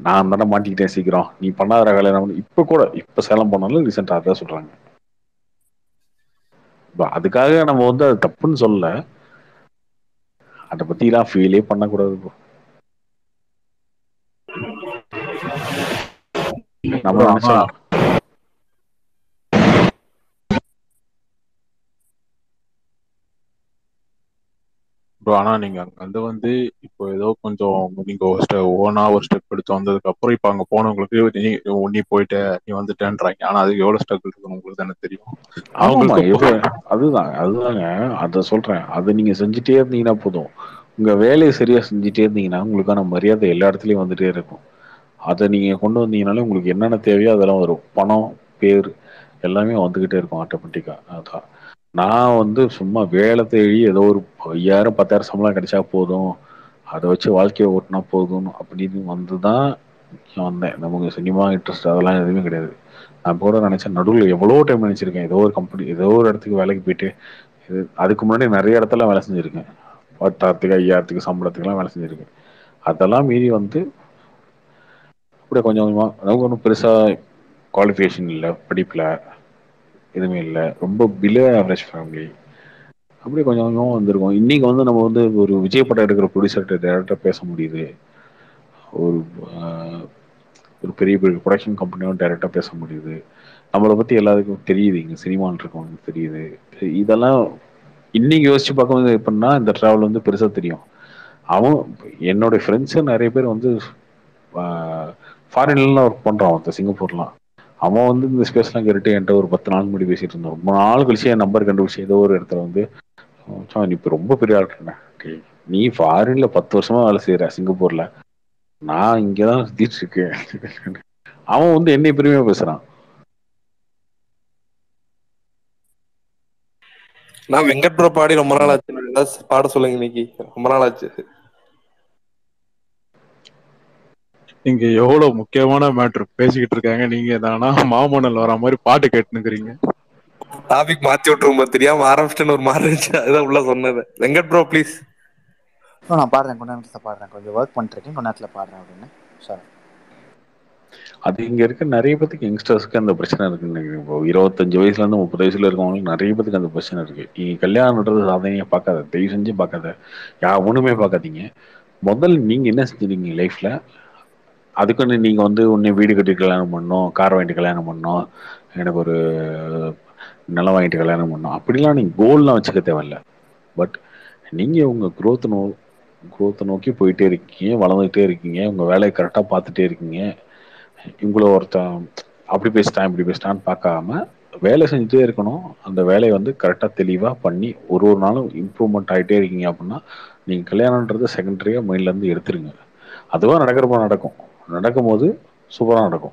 நான் தானே மாட்டிக்கிட்டேன் சீக்கிரம். நீ பண்ணாத கல்யாணம் பண்ணு." இப்ப கூட இப்ப சேலம் போனாலும் ரீசெண்டா அதான் சொல்றாங்க. இப்ப அதுக்காக நம்ம வந்து அது தப்புன்னு சொல்லல. அதை பத்தி எல்லாம் ஃபீலே பண்ணக்கூடாது bro. நம்ம நினைச்சோம். ப்ரோ ஆனா நீங்க அங்க வந்து இப்போ ஏதோ கொஞ்சம் நீங்க ஒரு ஸ்டெப் ஓனா ஒரு ஸ்டெப் எடுத்து வந்ததுக்கு அப்புறம் இப்போ அங்க போனவங்களுக்கு நீ நீ போயிட்ட நீ வந்துட்டேன்றாங்க. ஆனா அதுக்கு எவ்வளவு ஸ்ட்ரகிள் இருக்குன்னு உங்களுக்கு தானே தெரியும். அவங்களுக்கு அதுதான் அதுதாங்க அத சொல்றேன். அதை நீங்க செஞ்சுட்டே இருந்தீங்கன்னா போதும். உங்க வேலையை சரியா செஞ்சுட்டே இருந்தீங்கன்னா உங்களுக்கான மரியாதை எல்லா இடத்துலயும் வந்துட்டே இருக்கும். அதை நீங்க கொண்டு வந்தீங்கனாலே உங்களுக்கு என்னென்ன தேவையோ அதெல்லாம் வரும். பணம் பேர் எல்லாமே வந்துகிட்டே இருக்கும் ஆட்டோமேட்டிக்கா அதான். நான் வந்து சும்மா வேலை தேடி ஏதோ ஒரு ஐயாயிரம் பத்தாயிரம் சம்பளம் கிடைச்சா போதும். அதை வச்சு வாழ்க்கையை ஓட்டினா போதும் அப்படின்னு வந்து தான் வந்தேன். நமக்கு சினிமா இன்ட்ரெஸ்ட் அதெல்லாம் எதுவுமே கிடையாது. நான் கூட நினைச்சேன். நடுவில் எவ்வளோ டைம் நினைச்சிருக்கேன். ஏதோ ஒரு கம்பெனி ஏதோ ஒரு இடத்துக்கு வேலைக்கு போயிட்டு இது அதுக்கு முன்னாடி நிறைய இடத்துல வேலை செஞ்சுருக்கேன். பத்தாயிரத்துக்கு ஐயாயிரத்துக்கு சம்பளத்துக்குலாம் வேலை செஞ்சுருக்கேன். அதெல்லாம் மீறி வந்து அப்படியே கொஞ்சம் கொஞ்சமாக நமக்கு ஒன்றும் பெருசாக குவாலிஃபிகேஷன் இல்லை படிப்பில். எதுவுமே இல்லை. ரொம்ப பிலோ ஆவரேஜ் ஃபேமிலி அப்படியே கொஞ்சம் கொஞ்சம் வந்திருக்கோம். இன்னைக்கு வந்து நம்ம வந்து ஒரு விஜய் படம் எடுக்கிற ப்ரொடியூசர்கிட்ட டேரக்டாக பேச முடியுது. ஒரு ஒரு பெரிய பெரிய ப்ரொடக்ஷன் கம்பெனியோட டேரெக்டாக பேச முடியுது. நம்மளை பற்றி எல்லாருக்கும் தெரியுது. இங்கே சினிமான் இருக்கவங்களுக்கு தெரியுது. இதெல்லாம் இன்னைக்கு யோசிச்சு பார்க்கும்போது எப்படின்னா இந்த ட்ராவல் வந்து பெருசாக தெரியும். அவன் என்னுடைய ஃப்ரெண்ட்ஸு நிறைய பேர் வந்து ஃபாரின்லாம் ஒர்க் பண்ணுறான் ஒருத்தன் சிங்கப்பூர்லாம். அவன் வந்து இந்த ஸ்பேஸ்லாம் கேட்டு என்கிட்ட ஒரு பத்து நாள் முடி பேசிட்டு இருந்தான். ரொம்ப நாள் கழிச்சு என் நம்பர் கண்டுபிடிச்சி ஏதோ ஒரு இடத்துல வந்து மச்சான், நீ இப்போ ரொம்ப பெரிய ஆள் நீ ஃபாரின்ல பத்து வருஷமா வேலை செய்யற சிங்கப்பூர்ல. நான் இங்கதான் சுத்திட்டு இருக்கேன். அவன் வந்து என்னை பெருமையா பேசுறான். நான் வெங்கட் ப்ரோ பாடி ரொம்ப நாள் ஆச்சு. பாட சொல்லுங்க இன்னைக்கு. ரொம்ப நாள் ஆச்சு. இங்க எவ்வளவு முக்கியமான மேட்ரு பேசிக்கிட்டு இருக்காங்க. நீங்க தானா மாமன்னல் வர மாதிரி பாட்டு கேட்டுனுக்குறீங்க டாபிக் மாத்தி விட்டுருவோம் தெரியாம ஆரம்பிச்சிட்டேன்னு ஒரு மாதிரி இருந்துச்சு. அதுதான் உள்ள சொன்னது. வெங்கட் ப்ரோ ப்ளீஸ் நான் பாடுறேன். கொஞ்ச நேரத்தில் பாடுறேன். கொஞ்சம் ஒர்க் பண்ணிருக்கேன் கொஞ்ச நேரத்தில் பாடுறேன் அப்படின்னு. சார் அது இங்க இருக்க நிறைய பேத்துக்கு யங்ஸ்டர்ஸ்க்கு அந்த பிரச்சனை இருக்குன்னு இப்போ இருபத்தஞ்சு வயசுல இருந்து முப்பது வயசுல இருக்கவங்களுக்கு நிறைய பேத்துக்கு அந்த பிரச்சனை இருக்கு. நீங்க கல்யாணம்ன்றது சாதனையா பார்க்காத தயவு செஞ்சு பார்க்காத யா ஒண்ணுமே பார்க்காதீங்க. முதல்ல நீங்க என்ன செஞ்சிருக்கீங்க லைஃப்ல அதுக்குன்னு நீங்கள் வந்து உன்னை வீடு கட்டி கல்யாணம் பண்ணோம் கார் வாங்கிட்டு கல்யாணம் பண்ணோம் எனக்கு ஒரு நிலம் வாங்கிட்டு கல்யாணம் பண்ணோம் அப்படிலாம் நீங்கள் கோல்லாம் வச்சுக்க தேவையில்ல. பட் நீங்கள் உங்கள் குரோத் நோ குரோத்தை நோக்கி போயிட்டே இருக்கீங்க வளர்ந்துகிட்டே இருக்கீங்க உங்கள் வேலையை கரெக்டாக பார்த்துட்டே இருக்கீங்க. இவ்வளோ ஒருத்தன் அப்படி பேசிட்டான் இப்படி பேசிட்டான்னு பார்க்காம வேலை செஞ்சுட்டே இருக்கணும். அந்த வேலையை வந்து கரெக்டாக தெளிவாக பண்ணி ஒரு ஒரு நாளும் இம்ப்ரூவ்மெண்ட் ஆகிட்டே இருக்கீங்க அப்படின்னா நீங்கள் கல்யாணன்றது செகண்டரியாக மைண்ட்லேருந்து எடுத்துருங்க. அதுவாக நடக்கிறப்ப நடக்கும். நடக்கும்போது சூப்பராக நடக்கும்.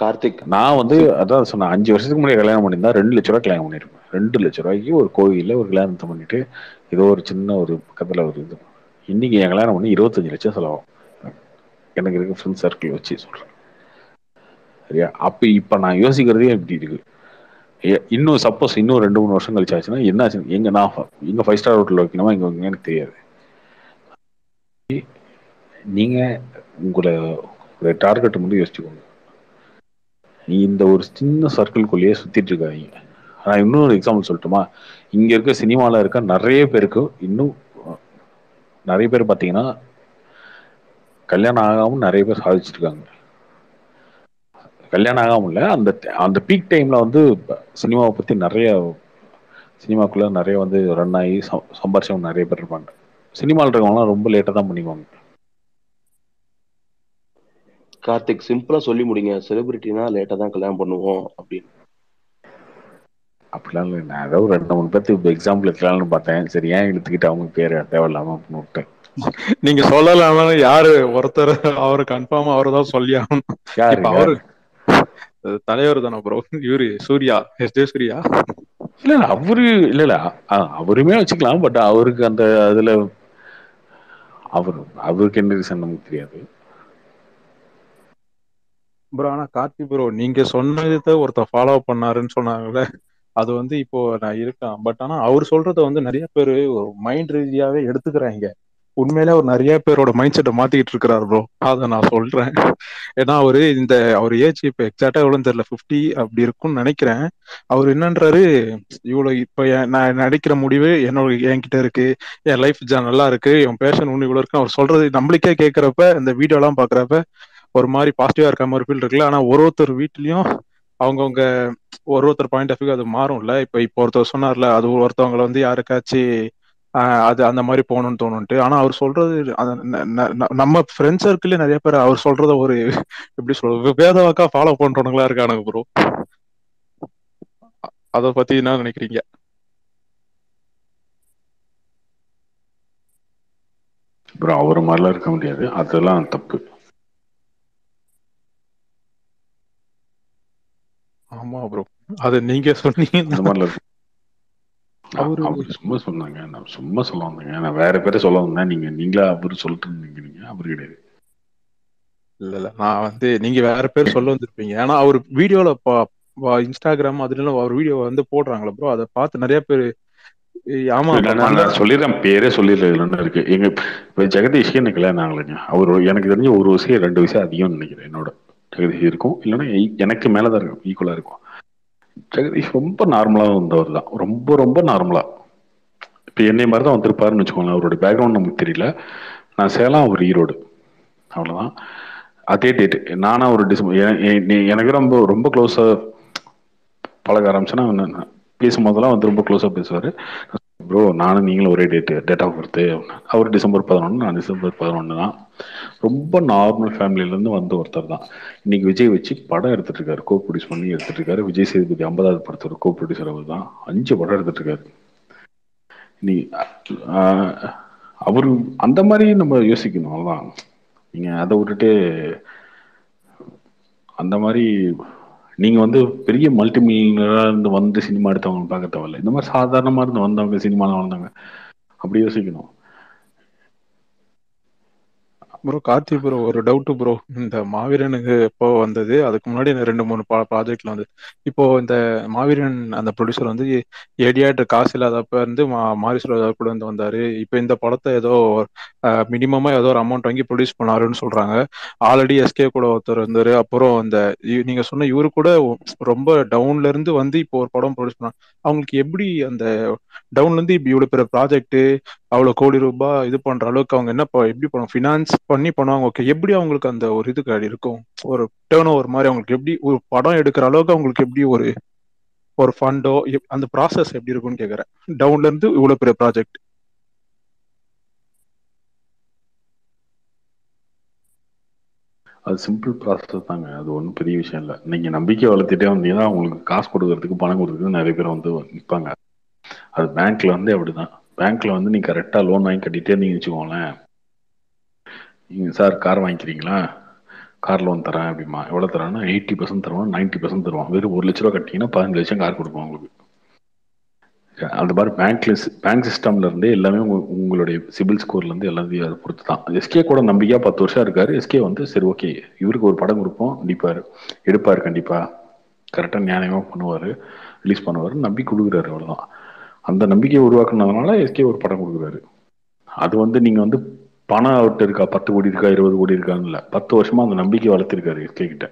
கார்த்திக் நான் வந்து அதான் சொன்னேன் அஞ்சு வருஷத்துக்கு முன்னாடி கல்யாணம் பண்ணியிருந்தா ரெண்டு லட்ச ரூபா கல்யாணம் பண்ணியிருப்பேன். ரெண்டு லட்ச ரூபாய்க்கு ஒரு கோயிலில் ஒரு கல்யாணத்தை பண்ணிட்டு ஏதோ ஒரு சின்ன ஒரு பக்கத்தில் ஒரு இது. இன்னைக்கு என் கல்யாணம் பண்ணி இருபத்தஞ்சு லட்சம் செலவாகும். எனக்கு இருக்க ஃப்ரெண்ட் சர்க்கிள் வச்சு சொல்கிறேன் சரியா? அப்போ இப்போ நான் யோசிக்கிறதே இப்படி இருக்கு. இன்னும் சப்போஸ் இன்னும் ரெண்டு மூணு வருஷம் கழிச்சாச்சுன்னா என்ன ஆச்சு எங்க நான் ஃப- எங்க ஃபைவ் ஸ்டார் ஹோட்டலில் வைக்கணுமா இங்கே எனக்கு தெரியாது. நீங்கள் உங்களை ஒரு டார்கெட் மட்டும் யோசிச்சுக்கோங்க. நீ இந்த ஒரு சின்ன சர்க்கிள்குள்ளேயே சுற்றிட்டு இருக்காங்க நான் இன்னொரு எக்ஸாம்பிள் சொல்லட்டுமா? இங்கே இருக்க சினிமாவில் இருக்க நிறைய பேருக்கு இன்னும் நிறைய பேர் பார்த்தீங்கன்னா கல்யாணம் ஆகாமல் நிறைய பேர் சாதிச்சிருக்காங்க கல்யாணம் ஆகாமல் அந்த அந்த பீக் டைமில் வந்து சினிமாவை பற்றி நிறைய சினிமாக்குள்ளே நிறைய வந்து ரன் ஆகி சம்பாரிச்சவங்க நிறைய பேர் இருப்பாங்க. சினிமாவில் இருக்கவங்கலாம் ரொம்ப லேட்டாக தான் பண்ணிக்குவாங்க. கார்த்திக் சிம்பிளா சொல்லி முடிங்க. செலிபிரிட்டினா லேட்டா தான் கல்யாணம் பண்ணுவோம் அப்படின்னு. அப்படிலாம் இல்லை நான் ஏதோ ஒரு ரெண்டு மூணு பேர்த்துக்கு எக்ஸாம்பிள் இருக்கலாம்னு பார்த்தேன். சரி ஏன் இழுத்துக்கிட்டு அவங்க பேர் தேவையில்லாம அப்படின்னு விட்டேன். நீங்க சொல்லலாம் யாரு? ஒருத்தர் அவரு கன்ஃபார்ம் அவரு தான் சொல்லி ஆகணும். அவரு தலைவர் தானே ப்ரோ இவரு சூர்யா எஸ் ஜே சூர்யா. இல்ல இல்ல அவரு இல்ல இல்ல. அவருமே வச்சுக்கலாம் பட் அவருக்கு அந்த அதுல அவர் அவருக்கு என்ன ரீசன் நமக்கு தெரியாது. ப்ரோ ஆனா கார்த்தி ப்ரோ நீங்க சொன்னதை ஒருத்தர் ஃபாலோ பண்ணாருன்னு சொன்னாங்கல்ல. அது வந்து இப்போ நான் இருக்கேன். பட் ஆனா அவர் சொல்றத வந்து நிறைய பேர் மைண்ட் ரீதியாவே எடுத்துக்கிறாங்க. உண்மையிலே அவர் நிறைய பேரோட மைண்ட் செட்டை மாத்திக்கிட்டு இருக்கிறாரு ப்ரோ அதை நான் சொல்றேன். ஏன்னா அவரு இந்த அவர் ஏஜ் இப்போ எக்ஸாக்டா எவ்வளோன்னு தெரியல 50 அப்படி இருக்கும்னு நினைக்கிறேன். அவர் என்னன்றாரு இவ்வளவு இப்போ நான் நடிக்கிற முடிவு என்னோட என்கிட்ட இருக்கு. என் லைஃப் நல்லா இருக்கு. என் பேஷன் ஒன்று இவ்வளவு இருக்கு அவர் சொல்றது நம்மளுக்கே கேட்கறப்ப இந்த வீடியோ எல்லாம் பாக்குறப்ப ஒரு மாதிரி பாசிட்டிவா இருக்க மாதிரி ஃபீல் இருக்குல்ல. ஆனா ஒரு ஒருத்தர் வீட்லயும் அவங்கவுங்க ஒரு ஒருத்தர் பாயிண்ட் ஆஃப் வியூ அது மாறும்ல. இப்ப இப்போ ஒருத்தர் சொன்னார்ல அது ஒருத்தவங்களை வந்து யாருக்காச்சும் ஆஹ் அது அந்த மாதிரி போகணும்னு தோணுன்ட்டு ஆனா அவர் சொல்றது நம்ம ஃப்ரெண்ட்ஸ் சர்க்கிள்ல நிறைய பேர் அவர் சொல்றத ஒரு எப்படி சொல்றது வேதவாக்கா ஃபாலோ பண்றவங்களா இருக்கானுங்க ப்ரோ அத பத்தி என்ன நினைக்கிறீங்க? அப்புறம் அவர் மாதிரிலாம் இருக்க முடியாது. அதெல்லாம் தப்பு. ஆமா ப்ரோ அது நீங்க சொன்னீங்க அந்த இருக்கு. அவரு சும்மா சொன்னாங்க. நான் சும்மா சொல்ல வந்தேங்க நான் வேற பேரை சொல்ல வந்தேன் நீங்க நீங்களா அவர் சொல்லிட்டு இருந்தீங்க அவர் கிடையாது. இல்ல இல்ல. நான் வந்து நீங்க வேற பேர் சொல்ல வந்திருப்பீங்க. ஏன்னா அவர் வீடியோல இன்ஸ்டாகிராம் அதுல அவர் வீடியோ வந்து போடுறாங்களா ப்ரோ அதை பார்த்து நிறைய பேர் ஆமா நான் சொல்லிடுறேன். பேரே என்ன இருக்கு? எங்க ஜெகதீஷ்க்கு எனக்கு கல்யாணம் ஆகலைங்க. அவர் எனக்கு தெரிஞ்ச ஒரு விஷயம் ரெண்டு விஷயம் அதிகம் நினைக்கிறேன் என்னோட. ஜெகதீஷ் இருக்கும். இல்லைன்னா எனக்கு எனக்கு மேலதான் இருக்கும். ஈக்குவலாக இருக்கும். ஜெகதீஷ் ரொம்ப நார்மலா வந்தவர் தான். ரொம்ப ரொம்ப நார்மலா இப்ப என்னை மாதிரி தான் வந்திருப்பாருன்னு வச்சுக்கோங்களேன். அவருடைய பேக்ரவுண்ட் நமக்கு தெரியல. நான் சேலம் அவர் ஈரோடு. அவ்வளவுதான். அதே டேட் நானா ஒரு டிசம் எனக்கு ரொம்ப ரொம்ப க்ளோஸாக பழக ஆரம்பிச்சேன்னா பேசும்போதெல்லாம் வந்து ரொம்ப க்ளோஸாக பேசுவாரு. ப்ரோ நானும் நீங்களும் ஒரே டேட் டேட் ஆஃப் பர்த் அவர் டிசம்பர் பதினொன்று நான் டிசம்பர் பதினொன்று தான். ரொம்ப நார்மல் ஃபேமிலியிலேருந்து வந்த ஒருத்தர் தான். இன்னைக்கு விஜய் வச்சு படம் எடுத்துட்டு இருக்காரு. கோ ப்ரொடியூஸ் பண்ணி எடுத்துட்டு இருக்காரு. விஜய் சேதுபதி ஐம்பதாவது படத்தோட கோ ப்ரொடியூசர் அவர் தான். அஞ்சு படம் எடுத்துட்டு இருக்காரு. நீ ஆஹ், அவரு அந்த மாதிரி நம்ம யோசிக்கணும் அதான் நீங்க அதை விட்டுட்டு அந்த மாதிரி நீங்க வந்து பெரிய மல்டி இருந்து வந்து சினிமா எடுத்தவங்க பார்க்க தேவையில்ல. இந்த மாதிரி சாதாரணமா இருந்து வந்தவங்க சினிமாவில் வந்தவங்க அப்படி யோசிக்கணும். ப்ரோ கார்த்தி ப்ரோ ஒரு டவுட் ப்ரோ இந்த மாவீரனுக்கு எப்போ வந்தது? அதுக்கு முன்னாடி இந்த ரெண்டு மூணு ப்ராஜெக்ட்ல வந்து இப்போ இந்த மாவீரன் அந்த ப்ரொடியூசர் வந்து ஏடியாட்டு காசு இல்லாதப்ப இருந்து மா மாரிசுல கூட வந்து வந்தாரு. இப்போ இந்த படத்தை ஏதோ மினிமமா ஏதோ ஒரு அமௌண்ட் வாங்கி ப்ரொடியூஸ் பண்ணாருன்னு சொல்றாங்க. ஆல்ரெடி எஸ்கே கூட ஒருத்தர் இருந்தாரு. அப்புறம் இந்த இ- நீங்க சொன்ன இவரு கூட ரொம்ப டவுன்ல இருந்து வந்து இப்போ ஒரு படம் ப்ரொடியூஸ் பண்ணாங்க அவங்களுக்கு எப்படி அந்த டவுன்ல இருந்து இப்படி இவ்வளவு பெரிய ப்ராஜெக்ட் அவ்வளவு கோடி ரூபாய் இது பண்ற அளவுக்கு அவங்க என்ன ப- எப்படி பண்ணுவாங்க? ஃபினான்ஸ் பண்ணி பண்ணுவாங்க. ஓகே எப்படி அவங்களுக்கு அந்த ஒரு இது இருக்கும்? ஒரு டேர்ன் ஓவர் மாதிரி அவங்களுக்கு எப்படி ஒரு படம் எடுக்கிற அளவுக்கு அவங்களுக்கு எப்படி ஒரு ஒரு ஃபண்டோ அந்த ப்ராசஸ் எப்படி இருக்கும்னு கேக்குறேன். டவுன்ல இருந்து இவ்வளவு பெரிய ப்ராஜெக்ட் அது சிம்பிள் ப்ராசஸ் தாங்க. அது ஒன்றும் பெரிய விஷயம் இல்லை. நீங்க நம்பிக்கை வளர்த்துட்டே வந்தீங்கன்னா உங்களுக்கு காசு கொடுக்கறதுக்கு பணம் கொடுக்கறதுக்கு நிறைய பேர் வந்து நிற்பாங்க அது பேங்க்ல வந்து அப்படிதான். பேங்க்ல வந்து நீ கரெக்டா லோன் வாங்கி கட்டிட்டே இருந்தீங்கன்னு வச்சுக்கோங்களேன். நீங்க சார் கார் வாங்கிக்கிறீங்களா? கார் லோன் தரேன் அப்படிமா. எவ்வளவு தரேன்னா? எயிட்டி பர்சன்ட் தருவான் நைன்டி பர்சன்ட் தருவான். வெறும் ஒரு லட்ச ரூபா கட்டிங்கன்னா பதினஞ்சு லட்சம் கார் கொடுப்போம் உங்களுக்கு. அந்த மாதிரி பேங்க்ல பேங்க் சிஸ்டம்ல இருந்தே எல்லாமே உங்களுடைய சிபில் ஸ்கோர்ல இருந்து எல்லாத்தையும் அதை பொறுத்து தான் எஸ்கே கூட நம்பிக்கையா பத்து வருஷம் இருக்காரு. எஸ்கே வந்து சரி ஓகே இவருக்கு ஒரு படம் கொடுப்போம். நிப்பாரு எடுப்பாரு கண்டிப்பா. கரெக்டா நியாயமா பண்ணுவாரு. ரிலீஸ் பண்ணுவாரு நம்பி கொடுக்குறாரு அவ்வளவுதான். அந்த நம்பிக்கையை உருவாக்குனதுனால எஸ்கே ஒரு படம் கொடுக்குறாரு. அது வந்து நீங்க வந்து பணம் அவர்கிட்ட இருக்கா? பத்து கோடி இருக்கா? இருபது கோடி இருக்கான்னு இல்ல பத்து வருஷமா அந்த நம்பிக்கை வளர்த்திருக்காரு எஸ்கே கிட்ட.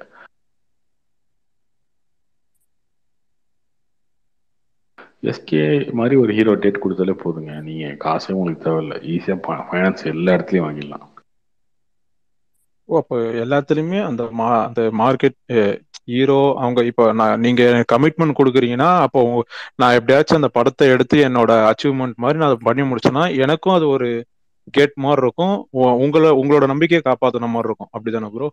எஸ்கே மாதிரி ஒரு ஹீரோ டேட் கொடுத்தாலே போதுங்க. நீங்க காசே உங்களுக்கு தேவையில்ல. ஈஸியா ஃபைனான்ஸ் எல்லா இடத்துலயும் வாங்கிடலாம். ஓ அப்போ எல்லாத்துலயுமே அந்த மா அந்த மார்க்கெட் ஹீரோ அவங்க இப்போ நான் நீங்க கமிட்மெண்ட் கொடுக்குறீங்கன்னா அப்போ நான் எப்படியாச்சும் அந்த படத்தை எடுத்து என்னோட அச்சீவ்மெண்ட் மாதிரி நான் அதை பண்ணி முடிச்சேன்னா எனக்கும் அது ஒரு கேட் மாதிரி இருக்கும். உ- உங்களை உங்களோட நம்பிக்கையை காப்பாத்துன மாதிரி இருக்கும். அப்படிதானே ப்ரோ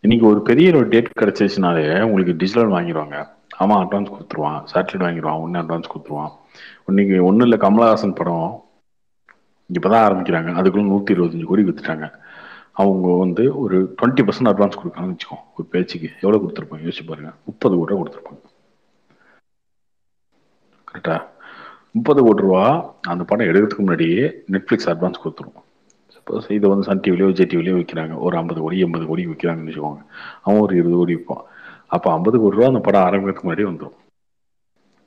இன்னைக்கு ஒரு பெரிய ஒரு டேட் கிடைச்சிச்சுனாலே உங்களுக்கு டிஜிட்டல் வாங்கிடுவாங்க. ஆமா அட்வான்ஸ் கொடுத்துருவான். சேட்டலைட் வாங்கிடுவான். ஒன்னு அட்வான்ஸ் கொடுத்துருவான். இன்னைக்கு ஒன்றும் இல்லை கமலஹாசன் படம். இப்பதான் ஆரம்பிக்கிறாங்க. அதுக்குள்ள நூற்றி இருபத்தஞ்சு கோடி வித்துட்டாங்க. அவங்க வந்து ஒரு டுவெண்ட்டி பர்சன்ட் அட்வான்ஸ் கொடுக்காங்கன்னு வச்சுக்கோ ஒரு பேச்சுக்கு. எவ்வளோ கொடுத்துருப்பாங்க? யோசிச்சு பாருங்க. முப்பது கோடி ரூபா கொடுத்துருப்பாங்க. கரெக்டா? முப்பது கோடி ரூபா அந்த படம் எடுக்கிறதுக்கு முன்னாடியே நெட்ஃப்ளிக்ஸ் அட்வான்ஸ் கொடுத்துருவோம் சப்போஸ் இதை வந்து சன் டிவிலையோ விஜய் டிவிலையோ விற்கிறாங்க ஒரு ஐம்பது கோடி எண்பது கோடி விற்கிறாங்கன்னு வச்சுக்கோங்க. அவன் ஒரு இருபது கோடி விற்பான். அப்போ ஐம்பது கோடி ரூபா அந்த படம் ஆரம்பிக்கிறதுக்கு முன்னாடியே வந்துடும்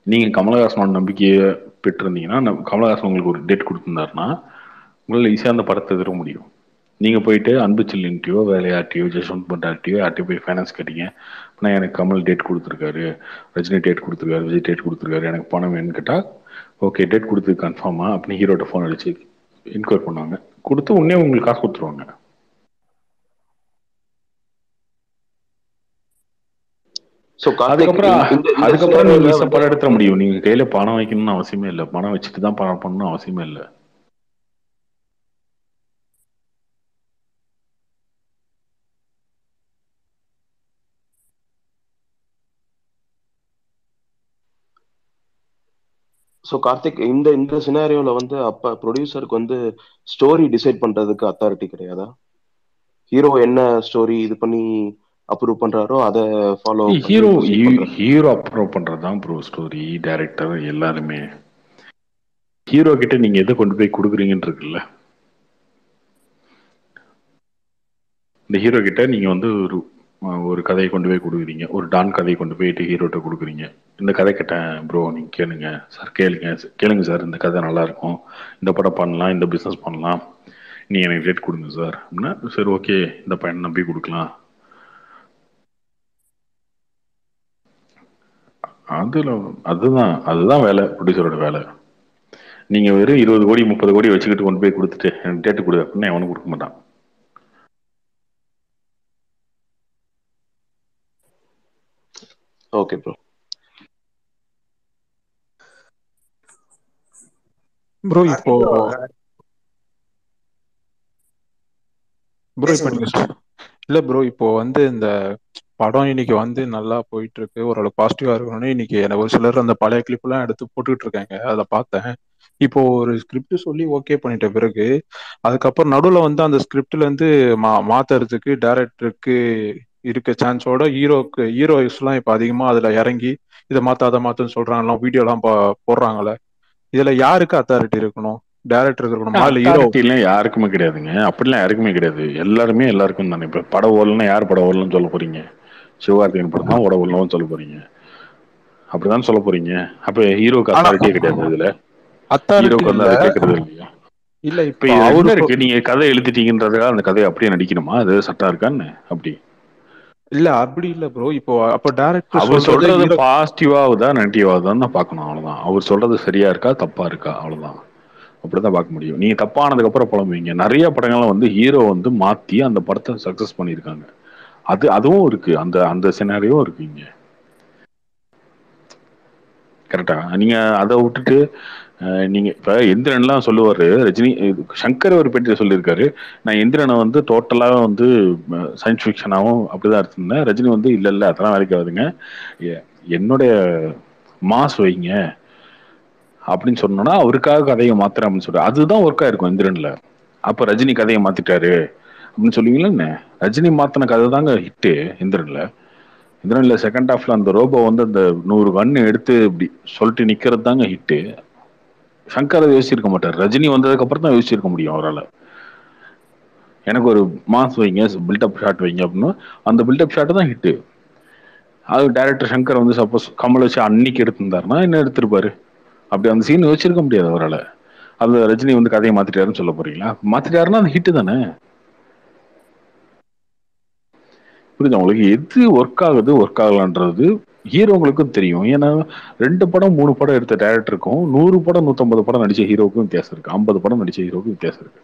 நீங்கள் கமலஹாசனோட நம்பிக்கையை பெற்றிருந்தீங்கன்னா கமலஹாசன் உங்களுக்கு ஒரு டேட் கொடுத்துருந்தாருன்னா உங்களால் ஈஸியாக அந்த படத்தை எதிர முடியும். நீங்கள் போயிட்டு அன்பு சில்லின்ட்டியோ வேலையாட்டியோ ஜெஸ்வந்த் பண்டாட்டியோ யார்ட்டையோ போய் ஃபைனான்ஸ் கேட்டீங்க. நான் எனக்கு கமல் டேட் கொடுத்துருக்காரு ரஜினி டேட் கொடுத்துருக்காரு விஜய் டேட் கொடுத்துருக்காரு எனக்கு பணம் வேணும்னு கேட்டால் ஓகே டேட் கொடுத்து கன்ஃபார்மா அப்படின்னு ஹீரோட்ட ஃபோன் அடிச்சு இன்கொயர் பண்ணுவாங்க. கொடுத்து உடனே உங்களுக்கு காசு கொடுத்துருவாங்க. அதுக்கப்புறம் அதுக்கப்புறம் நீங்க படம் எடுத்துட முடியும். நீங்க கையில பணம் வைக்கணும்னு அவசியமே இல்லை. பணம் வச்சுட்டு தான் படம் பண்ணணும்னு அவசியமே இல்லை. சோ கார்த்திக் இந்த இந்த சினாரியோல வந்து அப்ப ப்ரொடியூசருக்கு வந்து ஸ்டோரி டிசைட் பண்றதுக்கு அத்தாரிட்டி கிடையாதா? ஹீரோ என்ன ஸ்டோரி இது பண்ணி அப்ரூவ் பண்றாரோ அதை ஃபாலோ ஹீரோ ஹீரோ அப்ரூவ் பண்றதுதான் ப்ரோ ஸ்டோரி டைரக்டர் எல்லாருமே. ஹீரோ கிட்ட நீங்க எதை கொண்டு போய் கொடுக்குறீங்கன்னு இருக்குல்ல இந்த ஹீரோ கிட்ட நீங்க வந்து ஒரு ஒரு கதையை கொண்டு போய் கொடுக்குறீங்க. ஒரு டான் கதையை கொண்டு போயிட்டு ஹீரோட்ட கொடுக்குறீங்க. இந்த கதை கேட்டேன் ப்ரோ நீங்கள் கேளுங்க. சார் கேளுங்க. கேளுங்க சார் இந்த கதை நல்லா இருக்கும். இந்த படம் பண்ணலாம் இந்த பிஸ்னஸ் பண்ணலாம். நீ எனக்கு ரேட் கொடுங்க சார். அப்படின்னா சரி ஓகே இந்த பையனை நம்பி கொடுக்கலாம். அதில் அதுதான் அதுதான் வேலை ப்ரொடியூசரோட வேலை. நீங்கள் வெறும் இருபது கோடி முப்பது கோடி வச்சுக்கிட்டு கொண்டு போய் கொடுத்துட்டு எனக்கு டேட்டு கொடு அப்படின்னா எவனும் கொடுக்க மாட்டான். ஓகே ப்ரோ ப்ரோ இப்போ ப்ரோ இப்போ நீங்க இல்ல ப்ரோ இப்போ வந்து இந்த படம் இன்னைக்கு வந்து நல்லா போயிட்டு இருக்கு ஓரளவு பாசிட்டிவா இருக்கணும்னு இன்னைக்கு ஒரு சிலர் அந்த பழைய கிளிப் எல்லாம் எடுத்து போட்டுக்கிட்டு இருக்காங்க. அதை பார்த்தேன். இப்போ ஒரு ஸ்கிரிப்ட் சொல்லி ஓகே பண்ணிட்ட பிறகு அதுக்கப்புறம் நடுவுல வந்து அந்த ஸ்கிரிப்ட்ல இருந்து மா மாத்துறதுக்கு டைரக்டருக்கு இருக்க சான்ஸோட ஹீரோக்கு ஹீரோஸ் எல்லாம் இப்ப அதிகமா அதுல இறங்கி இதை மாத்த அதை மாத்துன்னு சொல்றாங்க வீடியோ எல்லாம் போ- போடுறாங்கல்ல இதுல யாருக்கு அத்தாரிட்டி இருக்கணும்? டைரக்டருக்கு இருக்கணுமா. இல்ல ஹீரோ யாருக்குமே கிடையாதுங்க. அப்படிலாம் யாருக்குமே கிடையாது. எல்லாருமே எல்லாருக்கும் தானே. இப்ப படம் ஓடலன்னா யார் படம் ஓடலன்னு சொல்ல போறீங்க? சிவகார்த்திகேயன் படம் தான் ஓட ஓடலன்னு சொல்ல போறீங்க. அப்படிதான் சொல்ல போறீங்க. அப்ப ஹீரோக்கு அத்தாரிட்டியே கிடையாது இதுல. ஹீரோக்கு வந்து அதை கேட்கறது இல்லையா? இல்ல இப்ப அவரு இருக்கு நீங்க கதை எழுதிட்டீங்கன்றதுக்காக அந்த கதையை அப்படியே நடிக்கணுமா? அது சட்டம் இருக்கான்னு அப்படி. இல்ல அப்படி இல்ல ப்ரோ இப்போ அப்ப டைரக்டர் அவர் சொல்றது பாசிட்டிவாகுதா நெகட்டிவாகுதான்னு தான் பார்க்கணும் அவ்வளவுதான். அவர் சொல்றது சரியா இருக்கா தப்பா இருக்கா அவ்வளவுதான். அப்படிதான் பார்க்க முடியும். நீங்க தப்பானதுக்கு அப்புறம் புலம்புவீங்க. நிறைய படங்கள்லாம் வந்து ஹீரோ வந்து மாத்தி அந்த படத்தை சக்சஸ் பண்ணியிருக்காங்க. அது அதுவும் இருக்கு. அந்த அந்த சினாரியும் இருக்கு இங்க. கரெக்டா நீங்க அதை விட்டுட்டு நீங்க இப்ப எந்திரன்லாம் சொல்லுவாரு ரஜினி சங்கர் ஒரு பேட்டியில் சொல்லியிருக்காரு நான் எந்திரனை வந்து டோட்டலாக வந்து சயின்ஸ் ஃபிக்ஷனாகவும் அப்படிதான் இருந்தேன் ரஜினி வந்து இல்ல இல்ல அதெல்லாம் வேலைக்கு ஆகுதுங்க என்னுடைய மாஸ் வைங்க. அப்படின்னு சொன்னோன்னா அவருக்காக கதையை மாத்துறேன் அப்படின்னு சொல்றாரு அதுதான் ஒர்க் இருக்கும் இந்திரன்ல அப்ப ரஜினி கதையை மாத்திட்டாரு. அப்படின்னு சொல்லுவீங்களா என்ன? ரஜினி மாத்தின கதை தாங்க ஹிட்டு இந்திரன்ல இந்திரன்ல செகண்ட் ஹாஃப்ல அந்த ரோபோ வந்து அந்த நூறு கண்ணு எடுத்து இப்படி சொல்லிட்டு நிக்கிறது தாங்க ஹிட்டு சங்கர் அதை யோசிச்சிருக்க மாட்டார். ரஜினி வந்ததுக்கு அப்புறம் தான் யோசிச்சிருக்க முடியும் அவரால். எனக்கு ஒரு மாஸ் வைங்க பில்டப் ஷாட் வைங்க அப்படின்னா. அந்த பில்டப் ஷாட்டு தான் ஹிட்டு அது டேரக்டர் சங்கர் வந்து சப்போஸ் கமல் வச்சு அன்னைக்கு எடுத்திருந்தாருன்னா என்ன எடுத்திருப்பாரு. அப்படி அந்த சீன் யோசிச்சிருக்க முடியாது அவரால். அந்த ரஜினி வந்து கதையை மாத்திட்டாருன்னு சொல்ல போறீங்களா? மாத்திட்டாருன்னா அந்த ஹிட்டு தானே? புரியுது உங்களுக்கு? எது ஒர்க் ஆகுது ஒர்க் ஆகலான்றது ஹீரோங்களுக்கும் தெரியும். ஏன்னா ரெண்டு படம் மூணு படம் எடுத்த டேரக்டருக்கும் நூறு படம் நூத்தம்பது படம் நடிச்ச ஹீரோவுக்கும் வித்தியாசம் இருக்கு. ஐம்பது படம் நடிச்ச ஹீரோவுக்கும் வித்தியாசம் இருக்கு.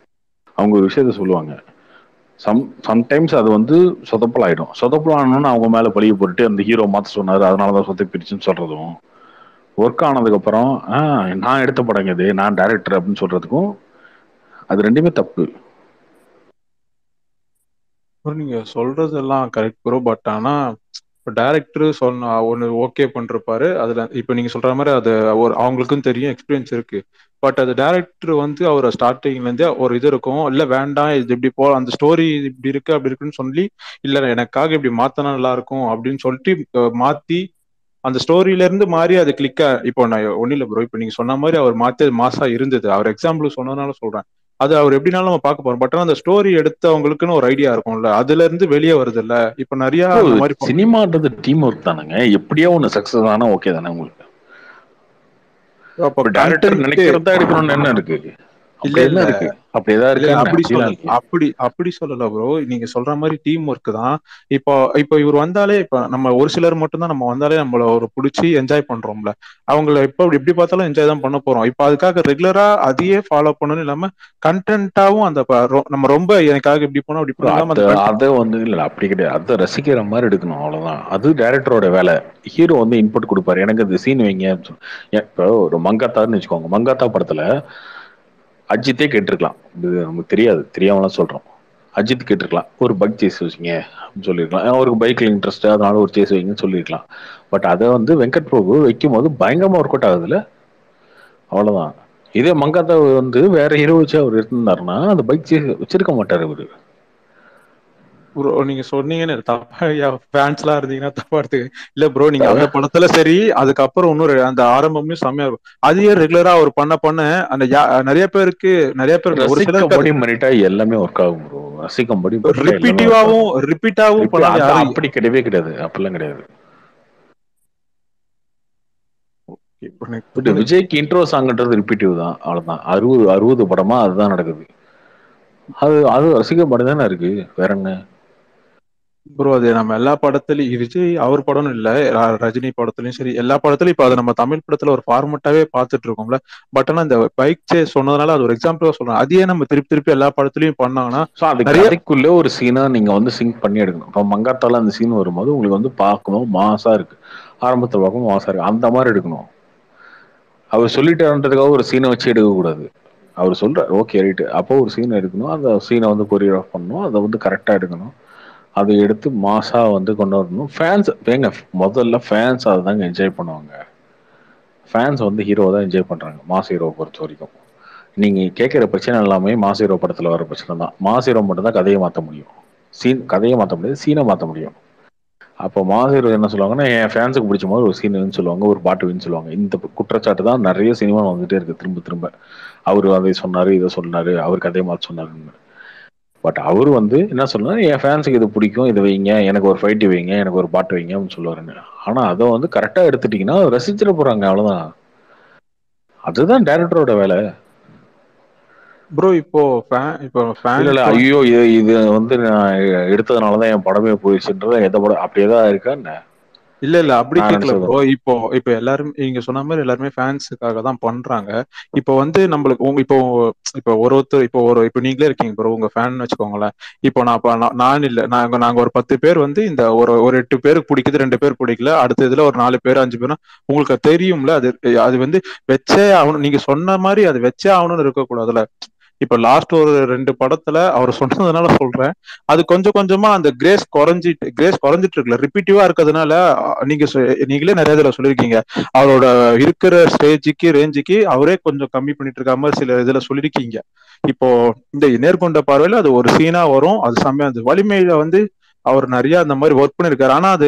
அவங்க ஒரு விஷயத்த சொல்லுவாங்க. சம் சம்டைம்ஸ் அது வந்து சொதப்பல் ஆயிடும் சொதப்பல் ஆனோன்னு அவங்க மேல பழிய போட்டுட்டு அந்த ஹீரோ மாத்த சொன்னாரு. அதனாலதான் தான் சொல்றதும் ஒர்க் ஆனதுக்கு அப்புறம் ஆனதுக்கப்புறம் நான் எடுத்த படம் இது. நான் டைரக்டர் அப்படின்னு சொல்றதுக்கும் அது ரெண்டுமே தப்பு. ப்ரோ நீங்க சொல்றதெல்லாம் கரெக்ட் ப்ரோ பட் ஆனா இப்போ டேரக்டர் சொன்ன ஒன்று ஓகே பண்ணிருப்பாரு. அதில் இப்போ நீங்கள் சொல்கிற மாதிரி அது ஒரு அவங்களுக்கும் தெரியும் எக்ஸ்பீரியன்ஸ் இருக்கு. பட் அது டேரக்டர் வந்து அவர் ஸ்டார்டிங்லேருந்தே ஒரு இது இருக்கும். இல்லை வேண்டாம் இது இப்படி போ அந்த ஸ்டோரி இப்படி இருக்கு அப்படி இருக்குன்னு சொல்லி இல்லை எனக்காக இப்படி மாற்றினா நல்லா இருக்கும் அப்படின்னு சொல்லிட்டு மாற்றி அந்த ஸ்டோரியிலேருந்து மாறி அது கிளிக்கா இப்போ நான் ஒன்றும் இல்லை ப்ரோ இப்போ நீங்கள் சொன்ன மாதிரி அவர் மாற்றி மாசா இருந்தது. அவர் எக்ஸாம்பிள் சொன்னதுனால சொல்கிறேன் அது அவர் எப்படினாலும் நம்ம பார்க்க போறோம். பட் ஆனா அந்த ஸ்டோரி எடுத்தவங்களுக்குன்னு ஒரு ஐடியா இருக்கும்ல. அதுல இருந்து வெளியே வருது இல்ல இப்ப நிறைய சினிமான்றது டீம் ஒர்க் தானங்க. எப்படியோ ஒன்று சக்சஸ் ஆனா ஓகே தானே உங்களுக்கு? நினைக்கிறதா எடுக்கணும்னு என்ன இருக்கு? இல்ல இருக்கு. அப்படி ஏதாவது இல்ல, இருக்கா. அப்படி அப்படிலாம் சொல்ல இல்லையே. அப்படி அப்படி சொல்லல ப்ரோ நீங்க சொல்ற மாதிரி டீம் ஒர்க் தான். இப்போ இப்போ இவர் வந்தாலே இப்ப நம்ம ஒரு சிலர் மட்டும் தான் நம்ம வந்தாலே நம்மள ஒரு பிடிச்சி என்ஜாய் பண்றோம்ல. அவங்கள இப்போ எப்படி பார்த்தாலும் என்ஜாய் தான் பண்ண போறோம். இப்போ அதுக்காக ரெகுலரா அதையே ஃபாலோ பண்ணணும் இல்லாம கண்டென்ட்டாவும் அந்த நம்ம ரொம்ப எனக்காக இப்படி போனோம் அப்படி பண்ணாம அத அந்த வந்து இல்ல அப்படி கிடையாது. அதை ரசிக்கிற மாதிரி எடுக்கணும் அவ்வளவுதான். அது டைரக்டரோட வேலை. ஹீரோ வந்து இன்புட் கொடுப்பாரு. எனக்கு இந்த சீன் வைங்க. இப்போ ஒரு மங்காத்தான்னு வச்சுக்கோங்க. மங்காத்தா படத்துல அஜித்தே கேட்டிருக்கலாம். இது நமக்கு தெரியாது. தெரியாமலாம் சொல்றோம். அஜித் கேட்டிருக்கலாம். ஒரு பைக் சேஸ் வச்சுங்க அப்படின்னு சொல்லியிருக்கலாம். அவருக்கு பைக்ல இன்ட்ரெஸ்ட் அதனால ஒரு சேஸ் வைங்கன்னு சொல்லியிருக்கலாம். பட் அதை வந்து வெங்கட் பிரபு வைக்கும் போது பயங்கரமா ஒர்க் அவுட் ஆகுதுல்ல? அவ்வளவுதான். இதே மங்காத்தா வந்து வேற ஹீரோ வச்சு அவர் இருந்தாருன்னா அந்த பைக் சேஸ் வச்சிருக்க மாட்டார் இவர். ப்ரோ நீங்க சொன்னீங்கன்னு தப்பா ஃபேன்ஸ் எல்லாம் இருந்தீங்கன்னா தப்பா எடுத்துக்க. இல்ல ப்ரோ நீங்க அந்த படத்துல சரி அதுக்கப்புறம் இன்னொரு அந்த ஆரம்பமே செம்மையா இருக்கும். அதையே ரெகுலரா அவர் பண்ண பண்ண அந்த நிறைய பேருக்கு நிறைய பேருக்கு ஒரு பண்ணிட்டா எல்லாமே ஒர்க் ஆகும் ப்ரோ ரசிக்கும்படி ரிப்பீட்டிவாவும். ரிப்பீட்டாவும் அப்படி கிடையவே கிடையாது. அப்படிலாம் கிடையாது. விஜய்க்கு இன்ட்ரோ சாங்ன்றது ரிப்பீட்டிவ் தான். அவ்வளவுதான். அறுபது அறுபது படமா அதுதான் நடக்குது. அது அது ரசிக்கப்படி தானே இருக்கு. வேற என்ன? ப்ரோ அது நம்ம எல்லா படத்துலயும் விஜய் அவர் படம்னு இல்ல ர- ரஜினி படத்துலயும் சரி எல்லா படத்துலயும் இப்ப அதை நம்ம தமிழ் படத்துல ஒரு ஃபார்மட்டாவே பார்த்துட்டு இருக்கோம்ல. பட் ஆனா இந்த பைக் சேஸ் சொன்னதுனால அது ஒரு எக்ஸாம்பிளா சொல்றேன். அதையே நம்ம திருப்பி திருப்பி எல்லா படத்துலயும் பண்ணாங்கன்னா ஸோ அது நிறைய கதைக்குள்ள ஒரு சீனா நீங்க வந்து சிங்க் பண்ணி எடுக்கணும். இப்போ மங்காத்தால அந்த சீன் வரும்போது உங்களுக்கு வந்து பார்க்கணும் மாசா இருக்கு. ஆரம்பத்தில் பார்க்கணும் மாசா இருக்கு. அந்த மாதிரி எடுக்கணும். அவர் சொல்லிட்டாருன்றதுக்காக ஒரு சீனை வச்சு எடுக்கக்கூடாது. அவர் சொல்றாரு ஓகே ரைட்டு அப்போ ஒரு சீன் எடுக்கணும். அந்த சீனை வந்து கொரியோகிராஃப் பண்ணணும். அதை வந்து கரெக்டாக எடுக்கணும். அதை எடுத்து மாசா வந்து கொண்டு வரணும். ஃபேன்ஸ் ஏங்க முதல்ல ஃபேன்ஸ் அதை தாங்க என்ஜாய் பண்ணுவாங்க. ஃபேன்ஸ் வந்து ஹீரோ தான் என்ஜாய் பண்ணுறாங்க மாஸ் ஹீரோவை பொறுத்த வரைக்கும். நீங்கள் கேட்குற பிரச்சனை எல்லாமே மாஸ் ஹீரோ படத்தில் வர பிரச்சனை தான். மாஸ் ஹீரோ மட்டும் தான் கதையை மாற்ற முடியும். சீன் கதையை மாற்ற முடியாது சீனை மாற்ற முடியும். அப்போ மாஸ் ஹீரோ என்ன சொல்லுவாங்கன்னா என் ஃபேன்ஸுக்கு பிடிச்ச மாதிரி ஒரு சீன் சொல்லுவாங்க ஒரு பாட்டு சொல்லுவாங்க. இந்த குற்றச்சாட்டு தான் நிறைய சினிமா வந்துட்டே இருக்கு திரும்ப திரும்ப. அவர் அதை சொன்னார் இதை சொன்னார் அவர் கதையை மாற்ற சொன்னாருன்னு. பட் அவர் வந்து என்ன சொல்றாரு என் ஃபேன்ஸுக்கு இது பிடிக்கும் இது வைங்க எனக்கு ஒரு ஃபைட் வைங்க எனக்கு ஒரு பாட்டு வைங்க அப்படின்னு சொல்லுவாருங்க. ஆனா அதை வந்து கரெக்டா எடுத்துட்டீங்கன்னா ரசிச்சிட போறாங்க அவ்வளவுதான். அதுதான் டைரக்டரோட வேலை. ப்ரோ இப்போ fan- இப்போ இல்ல இல்ல ஐயோ இது இது வந்து நான் எடுத்ததுனாலதான் என் படமே போயிடுச்சுன்றது எந்த படம் அப்படியே தான் இருக்கா என்ன? இல்ல இல்ல அப்படி கேட்கல ப்ரோ இப்போ இப்போ எல்லாரும் நீங்க சொன்ன மாதிரி எல்லாருமே ஃபேன்ஸுக்காக தான் பண்றாங்க. இப்போ வந்து நம்மளுக்கு உங்க இப்போ இப்போ ஒரு ஒருத்தர் இப்போ ஒரு இப்போ நீங்களே இருக்கீங்க ப்ரோ உங்க ஃபேன் வச்சுக்கோங்களேன். இப்போ நான் நான் இல்ல நாங்க நாங்க ஒரு பத்து பேர் வந்து இந்த ஒரு ஒரு எட்டு பேருக்கு பிடிக்குது ரெண்டு பேர் பிடிக்கல அடுத்த இதுல ஒரு நாலு பேர் அஞ்சு பேரும் உங்களுக்கு தெரியும்ல அது அது வந்து வச்சே ஆகணும். நீங்க சொன்ன மாதிரி அது வச்சே ஆகணும்னு இருக்கக்கூடாதுல இப்ப லாஸ்ட் ஒரு ரெண்டு படத்துல அவர் சொன்னதுனால சொல்றேன். அது கொஞ்சம் கொஞ்சமா அந்த கிரேஸ் குறைஞ்சிட்டு கிரேஸ் குறைஞ்சிட்டு இருக்குல்ல ரிப்பீட்டிவா இருக்கிறதுனால நீங்க சொ- நீங்களே நிறைய இதுல சொல்லியிருக்கீங்க. அவரோட இருக்கிற ஸ்டேஜுக்கு ரேஞ்சுக்கு அவரே கொஞ்சம் கம்மி பண்ணிட்டு இருக்க மாதிரி சில இதுல சொல்லியிருக்கீங்க. இப்போ இந்த நேர்கொண்ட பார்வையில அது ஒரு சீனா வரும் அது செம்மையா அந்த வலிமையில வந்து அவர் நிறைய அந்த மாதிரி ஒர்க் பண்ணிருக்காரு ஆனா அது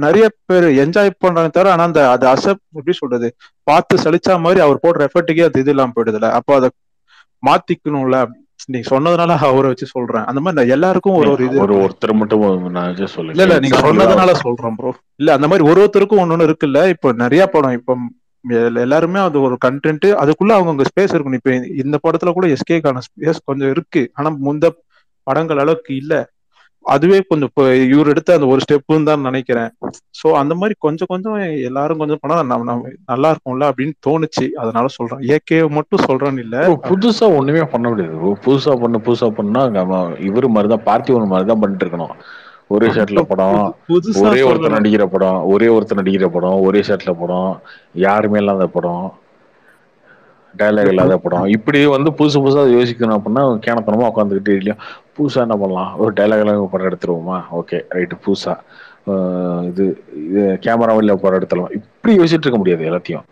நிறைய பேர் என்ஜாய் பண்றாங்க தவிர ஆனா அந்த அது அசப் எப்படி சொல்றது பார்த்து சலிச்சா மாதிரி அவர் போடுற எஃபர்ட்டுக்கே அது இது இல்லாம போயிடுதுல அப்போ அதை மாத்திக்கணும்ல. நீங்க சொன்னதுனால அவரை வச்சு சொல்றேன். அந்த மாதிரி எல்லாருக்கும் ஒரு ஒரு இது ஒரு. ஒருத்தர் மட்டும் இல்ல இல்ல நீங்க சொன்னதுனால சொல்றேன் ப்ரோ இல்ல அந்த மாதிரி ஒரு ஒருத்தருக்கும் ஒண்ணு இருக்குல்ல. இப்போ நிறைய படம் இப்போ எல்~ எல்லாருமே அது ஒரு கண்டென்ட் அதுக்குள்ள அவங்கவுங்க ஸ்பேஸ் இருக்கணும். இப்ப இந்த படத்துல கூட எஸ்கேக்கான ஸ்பேஸ் கொஞ்சம் இருக்கு. ஆனா முந்த படங்கள் அளவுக்கு இல்ல. அதுவே கொஞ்சம் இவர் எடுத்த அந்த ஒரு ஸ்டெப்புன்னு தான் நினைக்கிறேன். சோ அந்த மாதிரி கொஞ்சம் கொஞ்சம் எல்லாரும் கொஞ்சம் பண்ணா நம்ம நம்ம நல்லா இருக்கும்ல அப்படின்னு தோணுச்சு. அதனால சொல்றேன். ஏகே மட்டும் சொல்றேன்னு இல்ல. புதுசா ஒண்ணுமே பண்ண முடியாது. புதுசா பண்ணு புதுசா பண்ணா இவரு மாதிரிதான் பார்த்திவன் மாதிரிதான் பண்ணிட்டு இருக்கணும். ஒரே ஷர்ட்ல படம் ஒரே ஒருத்தர் நடிக்கிற படம் ஒரே ஒருத்தர் நடிக்கிற படம் ஒரே ஷர்ட்ல படம் யாருமே இல்லாத படம். டயலாக் இல்லாத படம். இப்படி வந்து புதுசு புதுசாக யோசிக்கணும் அப்படின்னா கேனத்தனமா உட்காந்துக்கிட்டு இல்லையா புதுசா என்ன பண்ணலாம்? ஒரு டயலாக் எல்லாம் படம் எடுத்துருவோமா? ஓகே ரைட்டு புதுசா. இது இது கேமரா வழியா படம் எடுத்துடலாம்? இப்படி யோசிச்சுட்டு இருக்க முடியாது எல்லாத்தையும்.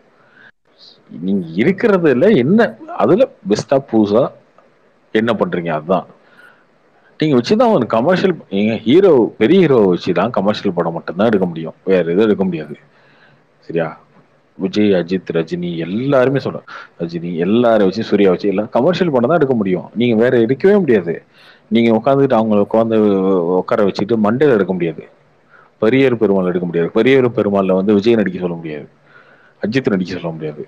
நீங்க இருக்கிறதுல என்ன அதுல பெஸ்டா புதுசா என்ன பண்றீங்க? அதுதான். நீங்க வச்சுதான் ஒரு கமர்ஷியல் நீங்க ஹீரோ பெரிய ஹீரோ வச்சுதான் கமர்ஷியல் படம் மட்டும்தான் எடுக்க முடியும். வேற எதுவும் எடுக்க முடியாது. சரியா? விஜய் அஜித் ரஜினி எல்லாருமே சொல்றேன் ரஜினி எல்லாரும் வச்சு சூர்யா வச்சு எல்லாம் கமர்ஷியல் படம் தான் எடுக்க முடியும். நீங்க வேற எடுக்கவே முடியாது. நீங்க உட்காந்துட்டு அவங்கள உட்காந்து உட்கார வச்சுட்டு மண்டேல எடுக்க முடியாது. பெரியர் பெருமாள் எடுக்க முடியாது. பெரியவர் பெருமாள்ல வந்து விஜய் நடிக்க சொல்ல முடியாது. அஜித் நடிக்க சொல்ல முடியாது.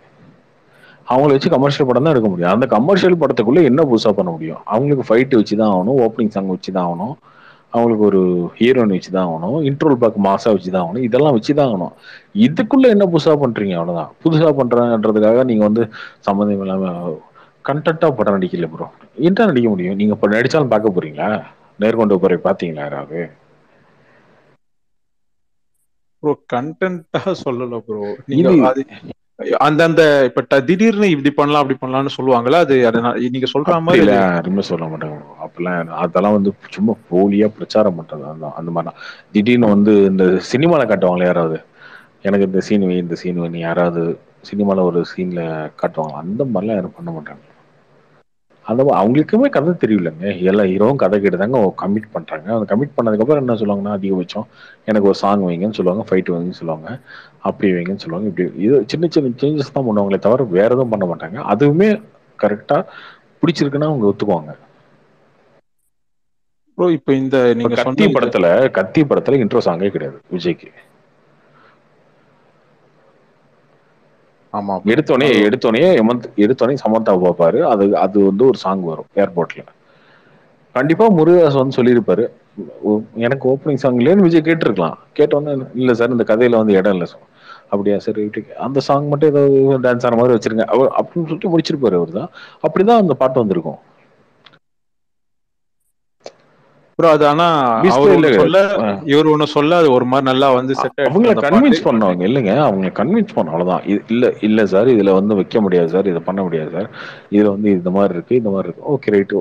அவங்கள வச்சு கமர்ஷியல் படம் தான் எடுக்க முடியும். அந்த கமர்ஷியல் படத்துக்குள்ள என்ன புதுசா பண்ண முடியும்? அவங்களுக்கு ஃபைட்டு வச்சு தான் ஆகணும் ஓப்பனிங் சாங் வச்சு தான் ஆகணும். அவங்களுக்கு ஒரு ஹீரோயின் வச்சு தான் ஆகணும். இன்ட்ரோல் பேக் மாசா வச்சு தான் ஆகணும். இதெல்லாம் வச்சு தான் ஆகணும். இதுக்குள்ள என்ன புதுசா பண்றீங்க? அவ்வளவுதான். புதுசா பண்றேன்றதுக்காக நீங்க வந்து சம்மந்தம் இல்லாம கண்டென்ட்டா படம் நடிக்கல ப்ரோ என்ன நடிக்க முடியும்? நீங்க இப்ப நடிச்சாலும் பார்க்க போறீங்களா? நேர்கொண்டு போற பாத்தீங்களா யாராவது? ப்ரோ கண்டென்ட்டா சொல்லல ப்ரோ நீங்க அந்தந்த இப்ப திடீர்னு இப்படி பண்ணலாம் அப்படி பண்ணலாம்னு சொல்லுவாங்கல்ல அது நீங்க சொல்ற மாதிரி அது- யாருமே சொல்ல மாட்டாங்க. bro. அப்படிலாம் அதெல்லாம் வந்து சும்மா போலியா பிரச்சாரம் பண்றது அந்த அந்த மாதிரி தான் திடீர்னு வந்து இந்த சினிமால காட்டுவாங்களே யாராவது? எனக்கு இந்த சீன் வை இந்த சீன் வை யாராவது சினிமால ஒரு சீன்ல காட்டுவாங்க அந்த மாதிரிலாம் யாரும் பண்ண மாட்டாங்க. அந்த அவங்களுக்குமே கதை தெரியலங்க எல்லா ஹீரோவும் கதை கேட்டு தாங்க கமிட் பண்றாங்க. அந்த கமிட் பண்ணதுக்கப்புறம் என்ன சொல்லுவாங்கன்னா அதிகபட்சம் எனக்கு ஒரு சாங் வைங்கன்னு சொல்லுவாங்க ஃபைட் வைங்கன்னு சொல்லுவாங்க அப்படி வைங்கன்னு சொல்லுவாங்க. இப்படி இது சின்ன சின்ன சேஞ்சஸ் தான் பண்ணுவாங்களே தவிர வேற எதுவும் பண்ண மாட்டாங்க. அதுவுமே கரெக்டா பிடிச்சிருக்குன்னா அவங்க ஒத்துக்குவாங்க. இப்ப இந்த நீங்க கத்தி படத்துல கத்தி படத்துல இன்ட்ரோ சாங்கே கிடையாது விஜய்க்கு. ஆமா எடுத்தோடனே எடுத்தோடனே ஹேமந்த் எடுத்தோடனே சமந்தா பார்ப்பாரு. அது அது வந்து ஒரு சாங் வரும் ஏர்போர்ட்ல கண்டிப்பா முருகதாஸ் வந்து சொல்லியிருப்பாரு. "ஓ- எனக்கு ஓப்பனிங் சாங் இல்லைன்னு விஜய் கேட்டிருக்கலாம். கேட்டோன்னே இல்ல சார் இந்த கதையில வந்து இடம் இல்லை சார். அப்படியா சரி அந்த சாங் மட்டும் ஏதோ டான்ஸ் ஆன மாதிரி வச்சிருங்க. அப்படின்னு சொல்லிட்டு முடிச்சிருப்பாரு அவர் தான் அப்படிதான் அந்த பாட்டு வந்திருக்கும். ப்ரோ அது ஆனா அவர் சொல்ல. இவர் ஒண்ணு சொல்ல அது ஒரு மாதிரி நல்லா வந்து செட் அவங்கள கன்வின்ஸ் பண்ணவங்க இல்லைங்க. அவங்க கன்வின்ஸ் பண்ண அவ்வளவுதான். இல்ல இல்ல சார் இதுல வந்து வைக்க முடியாது சார் இதை பண்ண முடியாது சார் இதுல வந்து இந்த மாதிரி இருக்கு இந்த மாதிரி இருக்கு. ஓகே ரைட்டு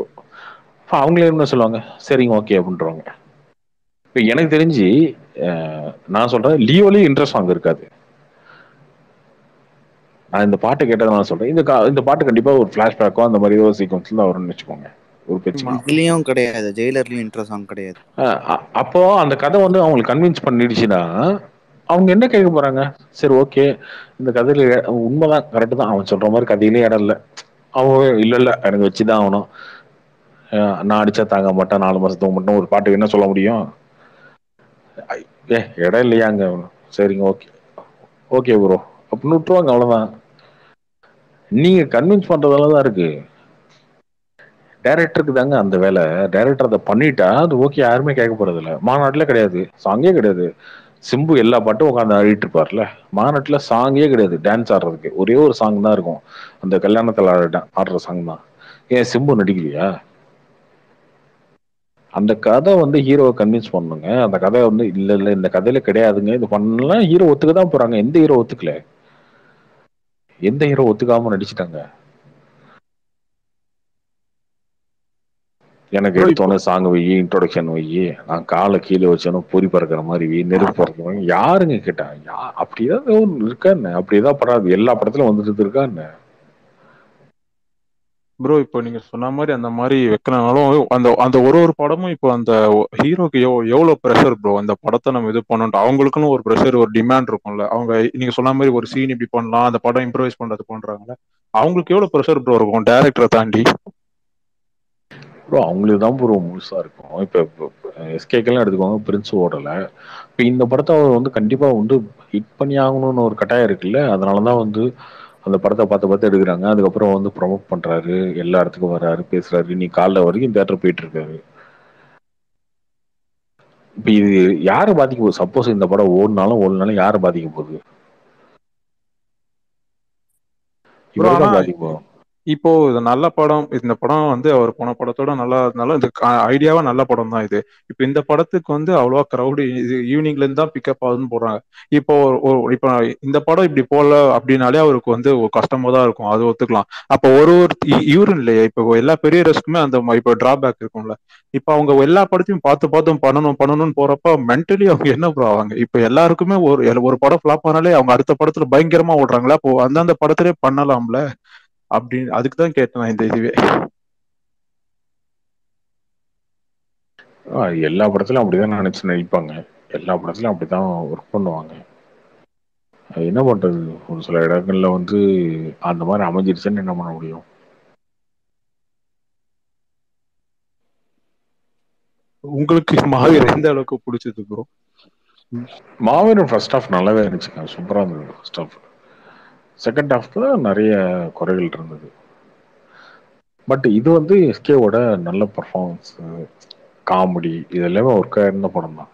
அவங்களே என்ன சொல்லுவாங்க? சரிங்க ஓகே அப்படின்றவங்க. இப்ப எனக்கு தெரிஞ்சு நான் சொல்றேன் லியோலயும் இன்ட்ரெஸ்ட் சாங் இருக்காது. நான் இந்த பாட்டை கேட்டதை நான் சொல்றேன். இந்த இந்த பாட்டு கண்டிப்பா ஒரு பிளாஷ்பேக்கோ அந்த மாதிரி ஒரு சீக்வன்ஸ்ல தான் வரும்னு வச்சுக்கோங்க. ஒரு பிரச்சனை. இதுலயும் கிடையாது. ஜெயிலர்லயும் இன்ட்ரோ சாங் கிடையாது. அப்போ அந்த கதை வந்து அவங்களுக்கு கன்வின்ஸ் பண்ணிடுச்சுன்னா அவங்க என்ன கேட்க போறாங்க? சரி ஓகே இந்த கதையில உண்மைதான் கரெக்ட் தான். அவன் சொல்ற மாதிரி கதையிலே இடம் இல்லை. அவன் இல்ல இல்ல எனக்கு வச்சுதான் ஆகணும். நான் அடிச்சா தாங்க மாட்டேன் நாலு மாசத்துக்கு மட்டும் ஒரு பாட்டுக்கு என்ன சொல்ல முடியும்? ஏ இடம் இல்லையா அங்க சரிங்க ஓகே ஓகே ப்ரோ அப்படின்னு விட்டுருவாங்க அவ்வளவுதான். நீங்க கன்வின்ஸ் பண்றதால தான் இருக்கு. டைரக்டருக்கு தாங்க அந்த வேலை. டைரக்டர் அதை பண்ணிட்டா அது ஓகே யாருமே கேட்க போறது இல்லை. மாநாட்டுல கிடையாது. சாங்கே கிடையாது. சிம்பு எல்லா பாட்டும் உட்காந்து ஆடிட்டு இருப்பார்ல. மாநாட்டுல சாங்கே கிடையாது. டான்ஸ் ஆடுறதுக்கு. ஒரே ஒரு சாங் தான் இருக்கும். அந்த கல்யாணத்தில் ஆட ஆடுற சாங் தான். ஏன் சிம்பு நடிக்கலையா? அந்த கதை வந்து ஹீரோவை கன்வின்ஸ் பண்ணுங்க. அந்த கதை வந்து இல்ல இல்ல இந்த கதையில கிடையாதுங்க. இது பண்ணலாம். ஹீரோ ஒத்துக்க தான் போறாங்க. எந்த ஹீரோ ஒத்துக்கல? எந்த ஹீரோ ஒத்துக்காம நடிச்சிட்டாங்க? எனக்கு எடுத்தோன்னே சாங் வை இன்ட்ரோடக்ஷன் வை. நான் காலை கீழே வச்சோன்னு பொறி பறக்கிற மாதிரி வை நெருப்பு பறக்கிற யாருங்க கேட்டா? யா அப்படிதான் ஒன்று இருக்கா என்ன? அப்படிதான் படாது. எல்லா படத்துலயும் வந்துட்டு இருக்கா என்ன? ப்ரோ இப்போ நீங்க சொன்ன மாதிரி அந்த மாதிரி வைக்கலனாலும் அந்த அந்த ஒரு ஒரு படமும் இப்போ அந்த ஹீரோக்கு எவ் எவ்வளவு ப்ரெஷர் ப்ரோ அந்த படத்தை நம்ம இது பண்ணணும் அவங்களுக்குன்னு ஒரு ப்ரெஷர் ஒரு டிமாண்ட் இருக்கும்ல. அவங்க நீங்க சொன்ன மாதிரி ஒரு சீன் இப்படி பண்ணலாம் அந்த படம் இம்ப்ரவைஸ் பண்றது பண்றாங்கல்ல அவங்களுக்கு எவ்வளவு ப்ரெஷர் ப்ரோ இருக்கும் டேரக்டரை தாண்டி? ப்ரோ அவங்களுக்கு தான் ப்ரோ முழுசா இருக்கும். இப்போ எஸ்கேக்கெல்லாம் எடுத்துக்கோங்க பிரின்ஸ் ஓடல. இப்போ இந்த படத்தை அவர் வந்து கண்டிப்பா வந்து ஹிட் பண்ணி ஆகணும்னு ஒரு கட்டாயம் இருக்குல்ல. அதனால தான் வந்து அந்த படத்தை பார்த்து பார்த்து எடுக்கிறாங்க. அதுக்கப்புறம் வந்து ப்ரொமோட் பண்றாரு. எல்லா இடத்துக்கும் வர்றாரு பேசுறாரு. நீ காலைல வரைக்கும் தேட்டர் போயிட்டு இருக்காரு. இப்போ இது யாரை பாதிக்க போகுது? சப்போஸ் இந்த படம் ஓடினாலும் ஓடினாலும் யாரை பாதிக்க போகுது? இவரை பாதிக்க போகும் இப்போ இது நல்ல படம் இந்த படம் வந்து அவர் போன படத்தோட நல்லா இருந்தாலும் இது ஐடியாவா நல்ல படம் தான் இது. இப்போ இந்த படத்துக்கு வந்து அவ்வளோவா க்ரௌடு இது ஈவினிங்ல இருந்து தான் பிக்கப் ஆகுதுன்னு போடுறாங்க. இப்போ ஒரு- இப்போ இந்த படம் இப்படி போடல அப்படின்னாலே அவருக்கு வந்து கஷ்டமா தான் இருக்கும். அது ஒத்துக்கலாம். அப்போ ஒரு ஒரு இவரும் இல்லையா. இப்போ எல்லா பெரிய ரிஸ்க்குமே அந்த இப்போ டிராபேக் இருக்கும்ல. இப்போ அவங்க எல்லா படத்தையும் பார்த்து பார்த்தும் பண்ணணும் பண்ணணும்னு போறப்ப மென்டலி அவங்க என்ன ப்ரோ ஆவாங்க? இப்போ எல்லாருக்குமே ஒரு ஒரு படம் ஃபிளாப் ஆனாலே அவங்க அடுத்த படத்துல பயங்கரமா ஓடுறாங்களா? அப்போ அந்தந்த படத்திலே பண்ணலாம்ல. அப்படின்னு அதுக்கு தான் கேட்டேன் நான் இந்த இதுவே. எல்லா படத்துலயும் அப்படிதான் நினைச்சு நடிப்பாங்க. எல்லா படத்துலயும் அப்படிதான் ஒர்க் பண்ணுவாங்க. என்ன பண்றது? ஒரு சில இடங்கள்ல வந்து அந்த மாதிரி அமைஞ்சிருச்சுன்னு என்ன பண்ண முடியும்? உங்களுக்கு மாவீர் எந்த அளவுக்கு பிடிச்சது ப்ரோ மாவீரன் ஃபர்ஸ்ட் ஹாஃப் நல்லாவே இருந்துச்சுங்க சூப்பரா இருந்தது ஃபர்ஸ்ட் ஹாஃப் செகண்ட் ஹாஃப்ல நிறைய குறைகள் இருந்தது. பட் இது வந்து எஸ்கேவோட நல்ல பர்ஃபார்மன்ஸ் காமெடி இது எல்லாமே ஒர்க் ஆயிருந்த படம் தான்.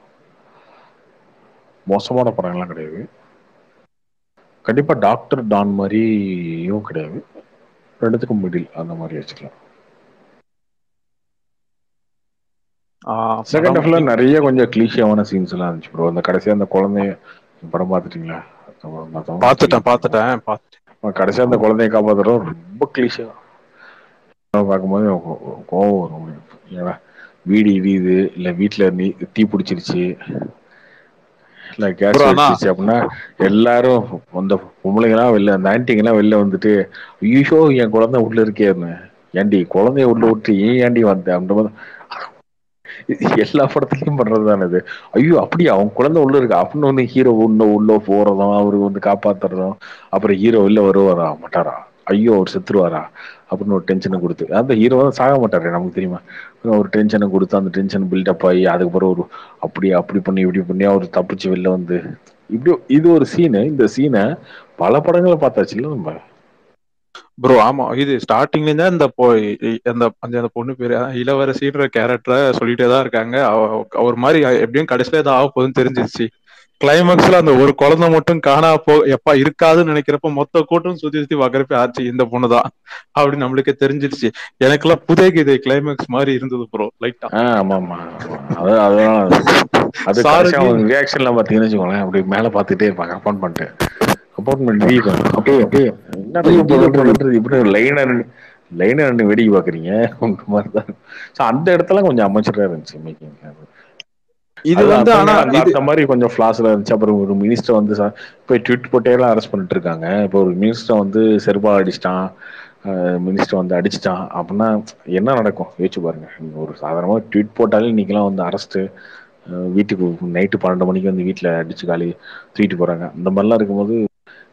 மோசமான படங்கள்லாம் கிடையாது. கண்டிப்பா டாக்டர் டான் மாதிரியும் கிடையாது. ரெண்டுத்துக்கும் மிடில் அந்த மாதிரி வச்சுக்கலாம். செகண்ட் ஹாஃப்ல நிறைய கொஞ்சம் கிளீஷியாவான சீன்ஸ் எல்லாம் இருந்துச்சு ப்ரோ அந்த கடைசியா அந்த குழந்தைய படம் பார்த்துட்டீங்களா? பார்த்துட்டேன் பார்த்துட்டேன் கடைசியா அந்த குழந்தைய காப்பாத்துறோம் ரொம்ப கிளீஷியா பார்க்கும்போது கோ- கோவம் வரும் ஏன்னா வீடு இடியுது இல்ல வீட்டுல நீ தீ பிடிச்சிருச்சு இல்ல கேஸ் வெடிச்சிருச்சு அப்படின்னா எல்லாரும் அந்த பொம்பளைங்கலாம் வெளில அந்த ஆன்டிங்கெல்லாம் வெளில வந்துட்டு ஐயோ என் குழந்தை உள்ள இருக்கேன்னு ஏன்டி குழந்தைய உள்ள விட்டு ஏன் ஏன்டி வந்த? அப்படின்ற எல்லா படத்துலயும் பண்றதுதானே இது? ஐயோ அப்படியா? அவன் குழந்தை உள்ள இருக்கு? அப்படின்னு வந்து ஹீரோ உள்ள உள்ள போறதும் அவரு வந்து காப்பாத்துறதும் அப்புறம் ஹீரோ இல்ல வருவாரா? மாட்டாரா? ஐயோ அவர் செத்துருவாரா? அப்படின்னு ஒரு டென்ஷனை கொடுத்து. அந்த ஹீரோ தான் சாக மாட்டாரு நமக்கு தெரியுமா? ஒரு டென்ஷனை கொடுத்து அந்த டென்ஷன் பில்டப் ஆகி அதுக்கப்புறம் ஒரு அப்படி அப்படி பண்ணி இப்படி பண்ணி அவர் தப்பிச்சு வெளில வந்து. இப்படி இது ஒரு சீனு இந்த சீனை பல படங்களை பார்த்தாச்சு இல்லை நம்ம? ப்ரோ ஆமா இது ஸ்டார்டிங்ல இருந்தே அந்த பொ- இ- அந்த அந்த அந்த பொண்ணு பேரு இளவரசின்ற கேரக்டரை சொல்லிட்டே தான் இருக்காங்க. அவர் மாதிரி எப்படியும் கடைசியில ஏதாவது ஆக போகுதுன்னு தெரிஞ்சிருச்சு. கிளைமேக்ஸ்ல அந்த ஒரு குழந்தை மட்டும் காணா போ எப்பா இருக்காதுன்னு நினைக்கிறப்ப மொத்த கூட்டம் சுத்தி சுத்தி பாக்குறப்ப ஆச்சு இந்த பொண்ணுதான் அப்படி நம்மளுக்கே தெரிஞ்சிருச்சு. எனக்கெல்லாம் புதிய கீதை கிளைமேக்ஸ் மாதிரி இருந்தது ப்ரோ லைட்டா ஆமா ஆமா அது ரியாக்ஷன்லாம் பாத்தீங்கன்னு வச்சுக்கோங்களேன் அப்படி மேல பாத்துட்டே இருப்பாங்க கம்பவுண்ட் பண்ணிட்டு. கம்பவுண்ட் பண்ணி அப்படியே அப்படியே? என்ன இப்படி லைனா லைனா ரெண்டு வேடிக்கை பாக்குறீங்க மாதிரிதான் So, அந்த இடத்துல கொஞ்சம் அமைச்சரா இருந்துச்சு மேக்கிங் இது வந்து ஆனா அந்த மாதிரி கொஞ்சம் ஃபிளாஸ்ல இருந்துச்சு. அப்புறம் ஒரு மினிஸ்டர் வந்து போய் ட்வீட் போட்டே எல்லாம் அரெஸ்ட் பண்ணிட்டு இருக்காங்க. இப்போ ஒரு மினிஸ்டர் வந்து செருப்பால் அடிச்சிட்டான். மினிஸ்டர் வந்து அடிச்சிட்டான். அப்படின்னா என்ன நடக்கும்? யோசிச்சு பாருங்க. ஒரு சாதாரணமா ட்வீட் போட்டாலே இன்னைக்கெல்லாம் வந்து அரெஸ்ட் வீட்டுக்கு நைட்டு பன்னெண்டு மணிக்கு வந்து வீட்டில் அடிச்சு காலி தூக்கிட்டு போறாங்க. அந்த மாதிரிலாம் இருக்கும்போது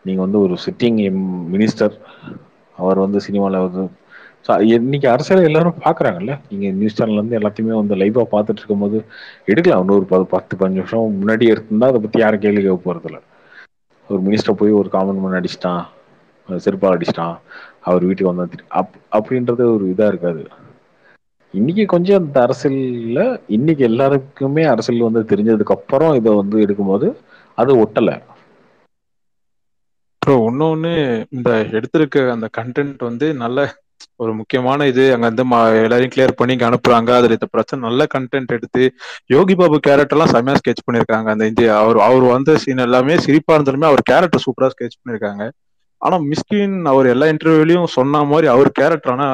நீங்கள் வந்து ஒரு சிட்டிங் மினிஸ்டர் அவர் வந்து சினிமாவில் வந்து So, இன்னைக்கு அரசியல் எல்லாரும் பாக்குறாங்கல்ல நீங்க நியூஸ் சேனல்ல இருந்து எல்லாத்தையுமே வந்து லைவா பார்த்துட்டு இருக்கும்போது எடுக்கலாம். இன்னொரு பத்து பத்து பதினஞ்சு நிமிஷம் முன்னாடி எடுத்திருந்தா அதை பத்தி யாரும் கேள்வி கேட்க போறது இல்லை ஒரு மினிஸ்டர் போய் ஒரு காமன் மேன் அடிச்சிட்டான் செருப்பால் அடிச்சிட்டான் அவர் வீட்டுக்கு வந்தா அப் அப்படின்றது ஒரு இதா இருக்காது. இன்னைக்கு கொஞ்சம் அந்த அரசியல்ல இன்னைக்கு எல்லாருக்குமே அரசியல் வந்து தெரிஞ்சதுக்கு அப்புறம் இதை வந்து எடுக்கும்போது அது ஒட்டலை. ப்ரோ இன்னொன்னு இந்த எடுத்திருக்க அந்த கண்டென்ட் வந்து நல்ல ஒரு முக்கியமான இது. அங்க வந்து எல்லாரையும் கிளியர் பண்ணி இங்க அனுப்புறாங்க. அதுல இந்த பிரச்சனை நல்ல கண்டென்ட் எடுத்து யோகி பாபு கேரக்டர் எல்லாம் செமையா ஸ்கெச் பண்ணிருக்காங்க அந்த இந்திய அவர் அவர் வந்த சீன் எல்லாமே சிரிப்பா இருந்தாலுமே அவர் கேரக்டர் சூப்பரா ஸ்கெச் பண்ணிருக்காங்க. ஆனா மிஸ்கின் அவர் எல்லா இன்டர்வியூலயும் சொன்ன மாதிரி அவர் கேரக்டர் ஆனா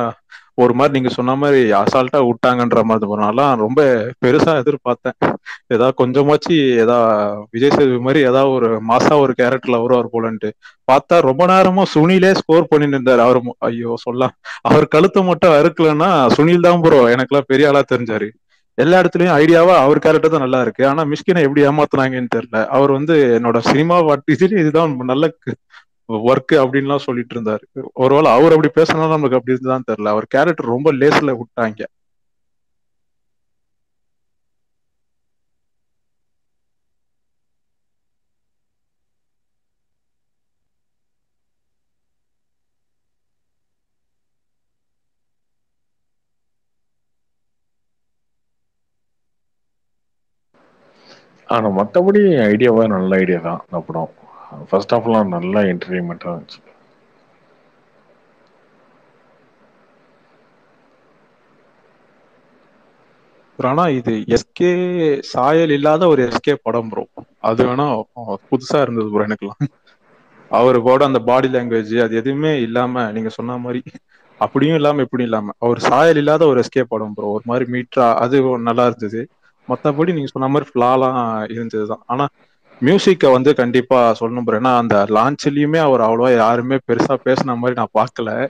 ஒரு மாதிரி நீங்க சொன்ன மாதிரி அசால்ட்டா விட்டாங்கன்ற மாதிரி போனாலாம் ரொம்ப பெருசா எதிர்பார்த்தேன். ஏதாவது கொஞ்சமாச்சு ஏதா விஜய் சேது மாதிரி ஏதாவது ஒரு மாசா ஒரு கேரக்டர்ல வருவார் போலன்ட்டு பார்த்தா ரொம்ப நேரமா சுனிலே ஸ்கோர் பண்ணிட்டு இருந்தாரு அவரு ஐயோ சொல்லலாம். அவர் கழுத்தை மட்டும் அறுக்கலன்னா சுனில் தான் ப்ரோ எனக்கெல்லாம் பெரிய ஆளா தெரிஞ்சாரு. எல்லா இடத்துலயும் ஐடியாவா அவர் கேரக்டர் தான் நல்லா இருக்கு. ஆனா மிஷ்கினை எப்படி ஏமாத்துனாங்கன்னு தெரியல. அவர் வந்து என்னோட சினிமா இதுல இதுதான் நல்ல ஒர்க் அப்படின்லாம் சொல்லிட்டு இருந்தாரு ஒருவேளை அவர் அப்படி பேசினா நமக்கு அப்படி இருந்துதான் தெரியல. அவர் கேரக்டர் ரொம்ப லேஸ்ல விட்டாங்க. ஆனா மத்தபடி ஐடியாவா நல்ல ஐடியா தான் அந்த படம் ஃபர்ஸ்ட் ஆஃப்லாம் நல்லா என்டர்டைன்மெண்ட்டாக இருந்துச்சு. ஆனா இது எஸ்கே சாயல் இல்லாத ஒரு எஸ்கே படம் ப்ரோ அது வேணா புதுசா இருந்தது ப்ரோ எனக்குலாம் அவர் கூட அந்த பாடி லாங்குவேஜ் அது எதுவுமே இல்லாம நீங்க சொன்ன மாதிரி அப்படியும் இல்லாம இப்படியும் இல்லாம. அவர் சாயல் இல்லாத ஒரு எஸ்கே படம் ப்ரோ ஒரு மாதிரி மீட்ரா அது நல்லா இருந்தது. மத்தபடி நீங்க சொன்ன மாதிரி ஃபிளாலாம் இருந்ததுதான். ஆனா மியூசிக்கை வந்து கண்டிப்பா சொல்லணும் ப்ரோ ஏன்னா அந்த லான்ச்லயுமே அவர் அவ்வளவா யாருமே பெருசா பேசின மாதிரி நான் பார்க்கல.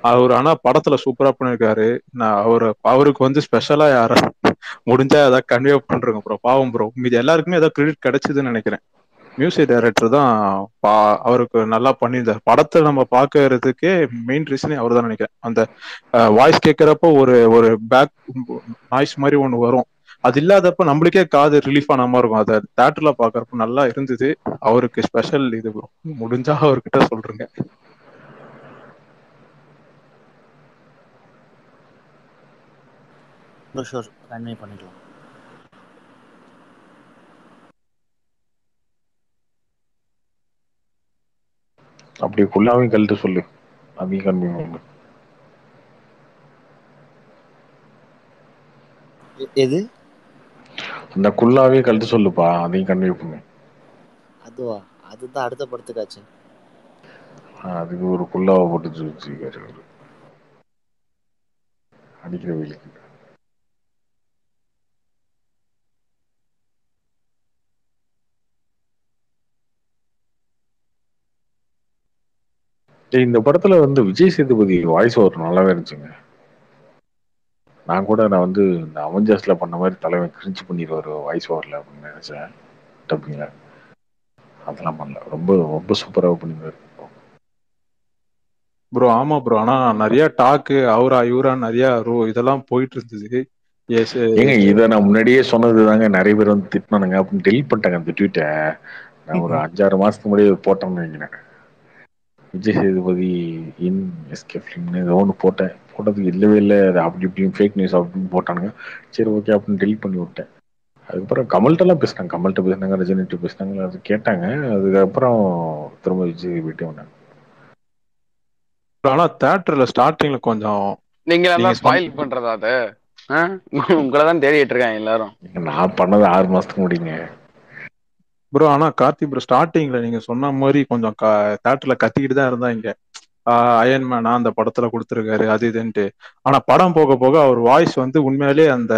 அவர் ஆனா படத்துல சூப்பரா பண்ணிருக்காரு. நான் அவரு அவருக்கு வந்து ஸ்பெஷலா யாரா முடிஞ்சா ஏதாவது கன்வே பண்றேங்க ப்ரோ பாவம் ப்ரோ மீதி எல்லாருக்குமே ஏதாவது கிரெடிட் கிடைச்சதுன்னு நினைக்கிறேன். மியூசிக் டைரக்டர் தான் பா- அவருக்கு நல்லா பண்ணியிருந்தார். படத்தை நம்ம பார்க்கறதுக்கே மெயின் ரீசனே அவர் தான் நினைக்கிறேன். அந்த வாய்ஸ் கேட்கறப்போ ஒரு ஒரு பேக் நாய்ஸ் மாதிரி ஒன்று வரும். அது இல்லாதப்ப நம்மளுக்கே காது ரிலீஃப் ஆன மாதிரி இருக்கும். அதை தேட்டர்ல பாக்குறப்ப நல்லா இருந்தது. அவருக்கு ஸ்பெஷல் இது முடிஞ்சா அவர்கிட்ட சொல்றேங்க. ஷோர் கன்வே பண்ணிக்கலாம். அப்படி ஃபுல்லாவே கழட்டு சொல்லு. அதையும் பண்ணு. எ- எது? அந்த குல்லாவே கழட்டு சொல்லுப்பா அதையும் கன்வே பண்ணு அதுவா? அதுதான் அடுத்த படத்துக்காச்சு. அதுக்கு ஒரு குல்லாவை போட்டு வச்சுக்காரு அவரு. அடிக்கிற வெயிலுக்கு. இந்த படத்துல வந்து விஜய் சேதுபதி வாய்ஸ் ஓவர் நல்லாவே இருந்துச்சுங்க. நான் கூட நான் வந்து இந்த அவெஞ்சர்ஸ்ல பண்ண மாதிரி தலைவன் கிரிஞ்சு பண்ணிடுவாரு வாய்ஸ் ஓவர்ல அப்படின்னு நினைச்சேன். டப்பிங்ல அதெல்லாம் பண்ணல. ரொம்ப ரொம்ப சூப்பராக பண்ணிருந்தாரு. ப்ரோ ஆமா ப்ரோ ஆனா நிறைய டாக்கு அவரா இவரா நிறைய ரோ இதெல்லாம் போயிட்டு இருந்தது. ஏங்க இதை நான் முன்னாடியே சொன்னது தாங்க நிறைய பேர் வந்து திட்டினானுங்க அப்படின்னு டெலிட் பண்ணிட்டாங்க அந்த ட்வீட்டை நான் ஒரு அஞ்சாறு மாசத்துக்கு முன்னாடி போட்டோம்னு வைக்கிறேன் விஜய் சேதுபதி இன் எஸ்கே ஃபிலிம்னு ஏதோ ஒன்று போட்டேன். போட்டதுக்கு இல்லவே இல்லை. அது அப்படி இப்படியும் ஃபேக் நியூஸ் அப்படின்னு போட்டானுங்க. சரி ஓகே அப்படின்னு டெலிட் பண்ணி விட்டேன். அதுக்கப்புறம் கமல்கிட்டலாம் பேசினாங்க. கமல்கிட்ட பேசினாங்க ரஜினிகிட்ட பேசினாங்க அது கேட்டாங்க. அதுக்கப்புறம் திரும்ப விஜய் போயிட்டே வந்தாங்க. ஆனா தேட்டர்ல ஸ்டார்டிங்ல கொஞ்சம் நீங்க சொன்ன- ஸ்பாயில் பண்றதா அத? உங்களை தான் தேடிட்டு இருக்காங்க எல்லாரும். நான் பண்ணது ஆறு மாசத்துக்கு முடியுங்க ப்ரோ ஆனா கார்த்தி ப்ரோ ஸ்டார்டிங்ல நீங்க சொன்ன மாதிரி கொஞ்சம் தேட்டர்ல கத்திக்கிட்டு தான் இருந்தாங்க அயன் மேனா அந்த படத்துல கொடுத்துருக்காரு அது இதுன்ட்டு. ஆனா படம் போக போக அவர் வாய்ஸ் வந்து உண்மையிலே அந்த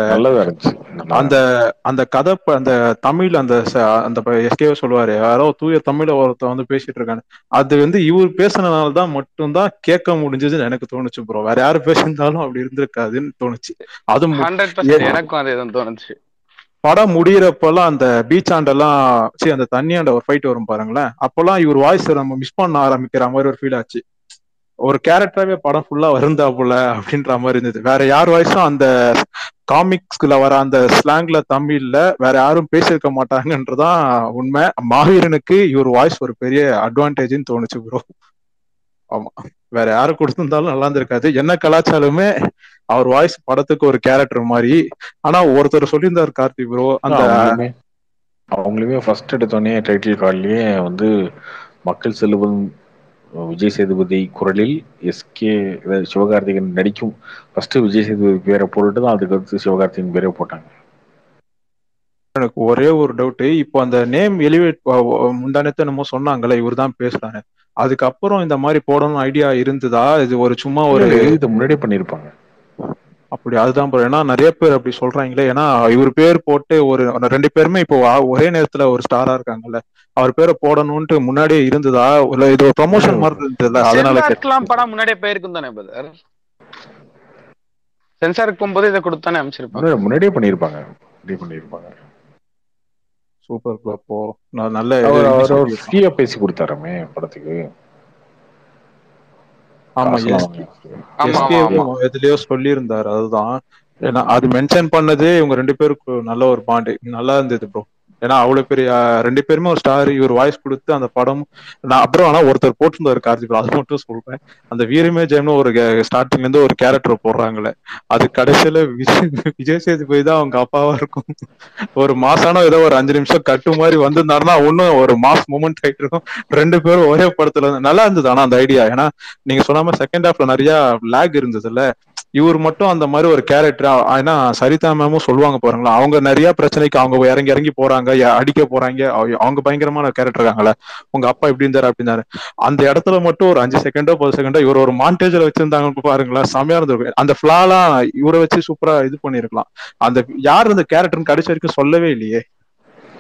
அந்த அந்த கதை அந்த தமிழ் அந்த அந்த எஸ்கேவே சொல்லுவாரு யாரோ தூய தமிழ ஒருத்தன் வந்து பேசிட்டு இருக்காங்க அது வந்து இவர் பேசுனதுனால தான் மட்டும்தான் கேட்க முடிஞ்சதுன்னு எனக்கு தோணுச்சு ப்ரோ வேற யாரு பேசியிருந்தாலும் அப்படி இருந்திருக்காதுன்னு தோணுச்சு. அது மு- ஹண்ட்ரட் ஏ- பர்சன்ட் எனக்கும் அதே தோணுச்சு. படம் முடியிறப்பெல்லாம் அந்த பீச் ஆண்டெல்லாம் சரி அந்த தண்ணியாண்ட ஒரு ஃபைட் வரும் பாருங்களேன். அப்பெல்லாம் இவர் வாய்ஸ் நம்ம மிஸ் பண்ண ஆரம்பிக்கிற மாதிரி ஒரு ஃபீல் ஆச்சு. ஒரு கேரக்டராகவே படம் ஃபுல்லா வருந்தா போல அப்படின்ற மாதிரி இருந்தது. வேற யார் வாய்ஸும் அந்த காமிக்ஸ்ல வர அந்த ஸ்லாங்ல தமிழ்ல வேற யாரும் பேசியிருக்க மாட்டாங்கன்றதான் உண்மை. மாவீரனுக்கு இவர் வாய்ஸ் ஒரு பெரிய அட்வான்டேஜ்னு தோணுச்சு ப்ரோ ஆமா. வேற யாரு கொடுத்திருந்தாலும் நல்லா இருந்திருக்காது. என்ன கலாச்சாரமே அவர் வாய்ஸ் படத்துக்கு ஒரு கேரக்டர் மாதிரி. ஆனா ஒருத்தர் சொல்லியிருந்தார் கார்த்தி ப்ரோ அந்த அவங்களுமே ஃபர்ஸ்ட் எடுத்தோடனே டைட்டில் கார்ட்லயே வந்து மக்கள் செல்வம் விஜய் சேதுபதி குரலில் எஸ்கே சிவகார்த்திகேயன் நடிக்கும் ஃபர்ஸ்ட் விஜய் சேதுபதி பேரை போட்டுட்டு தான் அதுக்கு அடுத்து சிவகார்த்திகேயன் பேரே போட்டாங்க. எனக்கு ஒரே ஒரு டவுட் இப்போ அந்த நேம் எலிவேட் முந்தானத்தை என்னமோ சொன்னாங்கல்ல இவர் தான் பேசுறாரு அதுக்கப்புறம் இந்த மாதிரி போடணும் ஐடியா இருந்ததா? இது ஒரு சும்மா ஒரு இது முன்னாடியே பண்ணிருப்பாங்க. அப்படி அதுதான் bro. ஏன்னா நிறைய பேர் அப்படி சொல்றாங்களே. ஏன்னா இவர் பேர் போட்டு ஒரு ரெண்டு பேருமே இப்போ ஒரே நேரத்துல ஒரு ஸ்டாரா இருக்காங்கல்ல. அவர் பேரை போடணும்ட்டு முன்னாடியே இருந்ததா? இல்ல இது ஒரு ப்ரமோஷன் மாதிரி இருந்ததுல அதனால படம் முன்னாடியே போயிருக்கும் தானே பிரதர் சென்சாருக்கு போகும்போது இதை கொடுத்தானே அமைச்சிருப்பாங்க முன்னாடி- முன்னாடியே பண்ணிருப்பாங்க. முன்னாடியே பண்ணிருப்பாங்க. சூப்பர் நான் நல்ல அவர். ஃப்ரீயா பேசி கொடுத்தாராமே படத்துக்கு. ஆமா. எதுலயோ சொல்லியிருந்தாரு. அதுதான். ஏன்னா அது மென்ஷன் பண்ணதே இவங்க ரெண்டு பேருக்கு நல்ல ஒரு பாண்டு நல்லா இருந்தது ப்ரோ ஏன்னா அவ்வளவு பெரிய ரெண்டு பேருமே ஒரு ஸ்டார் இவர் வாய்ஸ் கொடுத்து அந்த படம் நான் அப்புறம் ஆனா ஒருத்தர் போட்டிருந்தாரு கார்த்திக் அது மட்டும் சொல்றேன். அந்த வீரமே ஜெயம்னு ஒரு ஸ்டார்டிங்ல இருந்து ஒரு கேரக்டர் போடுறாங்களே. அது கடைசியில விஜய் விஜய் சேதுபதி தான் அவங்க அப்பாவா இருக்கும். ஒரு மாசான ஏதோ ஒரு அஞ்சு நிமிஷம் கட்டு மாதிரி வந்திருந்தாருன்னா ஒண்ணும் ஒரு மாஸ் மூமெண்ட் ஆயிட்டு இருக்கும் ரெண்டு பேரும் ஒரே படத்துல இருந்து- நல்லா இருந்தது ஆனா அந்த ஐடியா ஏன்னா நீங்க சொன்னாம செகண்ட் ஹாஃப்ல நிறைய லேக் இருந்ததுல்ல. இவர் மட்டும் அந்த மாதிரி ஒரு கேரக்டர் ஏன்னா சரிதா மேமும் சொல்லுவாங்க பாருங்களா அவங்க நிறைய பிரச்சனைக்கு அவங்க இறங்கி இறங்கி போறாங்க அடிக்க போறாங்க அவங்க- பயங்கரமான கேரக்டர் இருக்காங்களே உங்க அப்பா இப்படி இருந்தாரு அப்படின்னாரு அந்த இடத்துல மட்டும் ஒரு அஞ்சு செகண்டோ பத்து செகண்டோ இவர் ஒரு மாண்டேஜ்ல வச்சிருந்தாங்க பாருங்களேன் செமையா இருந்திருக்கும். அந்த ஃபிளாலாம் இவரை வச்சு சூப்பரா இது பண்ணிருக்கலாம் அந்த யார் அந்த கேரக்டர்னு கடைசி வரைக்கும் சொல்லவே இல்லையே.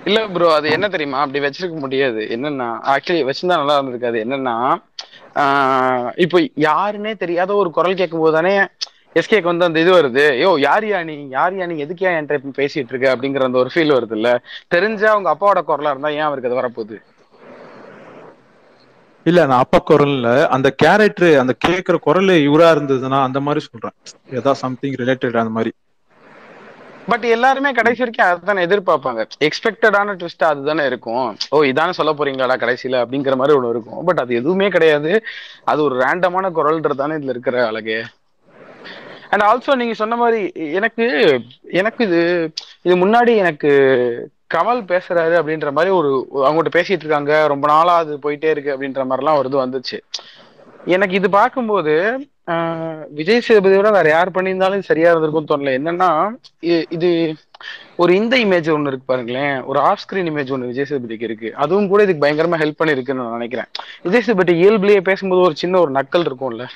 இல்ல ப்ரோ அது என்ன தெரியுமா? அப்படி வச்சிருக்க முடியாது. என்னன்னா ஆக்சுவலி வச்சிருந்தா நல்லா இருந்திருக்காது. என்னன்னா ஆஹ் இப்போ யாருன்னே தெரியாத ஒரு குரல் கேட்கும் போது தானே எஸ்கேக்கு வந்து அந்த இது வருது. யோ யார் யா நீ? யார் யா நீ? எதுக்கு ஏன் என்கிட்ட பேசிட்டு இருக்க? அப்படிங்கிற அந்த ஒரு ஃபீல் வருது இல்ல தெரிஞ்சா அவங்க அப்பாவோட குரலா இருந்தா ஏன் அவருக்கு அது வரப்போகுது? இல்ல நான் அப்பா குரல்ல அந்த கேரக்டர் அந்த கேக்குற குரல் இவரா இருந்ததுன்னா அந்த மாதிரி சொல்றேன். ஏதாவது சம்திங் ரிலேட்டட் அந்த மாதிரி. பட் எல்லாருமே கடைசி வரைக்கும் அதுதானே எதிர்பார்ப்பாங்க. எக்ஸ்பெக்டடான ட்விஸ்ட் அதுதானே இருக்கும். ஓ இதானே சொல்ல போறீங்களாடா கடைசியில? அப்படிங்கிற மாதிரி ஒண்ணு இருக்கும். பட் அது எதுவுமே கிடையாது. அது ஒரு ரேண்டமான குரல்ன்றது தானே இதுல இருக்கிற அழகே. அண்ட் ஆல்சோ நீங்க சொன்ன மாதிரி எனக்கு எனக்கு இது இது முன்னாடி எனக்கு கமல் பேசுறாரு அப்படின்ற மாதிரி ஒரு அவங்ககிட்ட பேசிட்டு இருக்காங்க. ரொம்ப நாளா அது போயிட்டே இருக்கு அப்படின்ற மாதிரிலாம் ஒரு இது வந்துச்சு. எனக்கு இது பார்க்கும்போது விஜய் சேதுபதியோட வேற யார் பண்ணியிருந்தாலும் சரியா இருந்திருக்கும்னு தோணல. என்னன்னா இ- இது ஒரு இந்த இமேஜ் ஒன்று இருக்கு பாருங்களேன். ஒரு ஆஃப் ஸ்கிரீன் இமேஜ் ஒன்று விஜய் சேதுபதிக்கு இருக்கு. அதுவும் கூட இதுக்கு பயங்கரமா ஹெல்ப் பண்ணிருக்குன்னு நான் நினைக்கிறேன். விஜய் சேதுபதி இயல்புலயே பேசும்போது ஒரு சின்ன ஒரு நக்கல் இருக்கும்ல.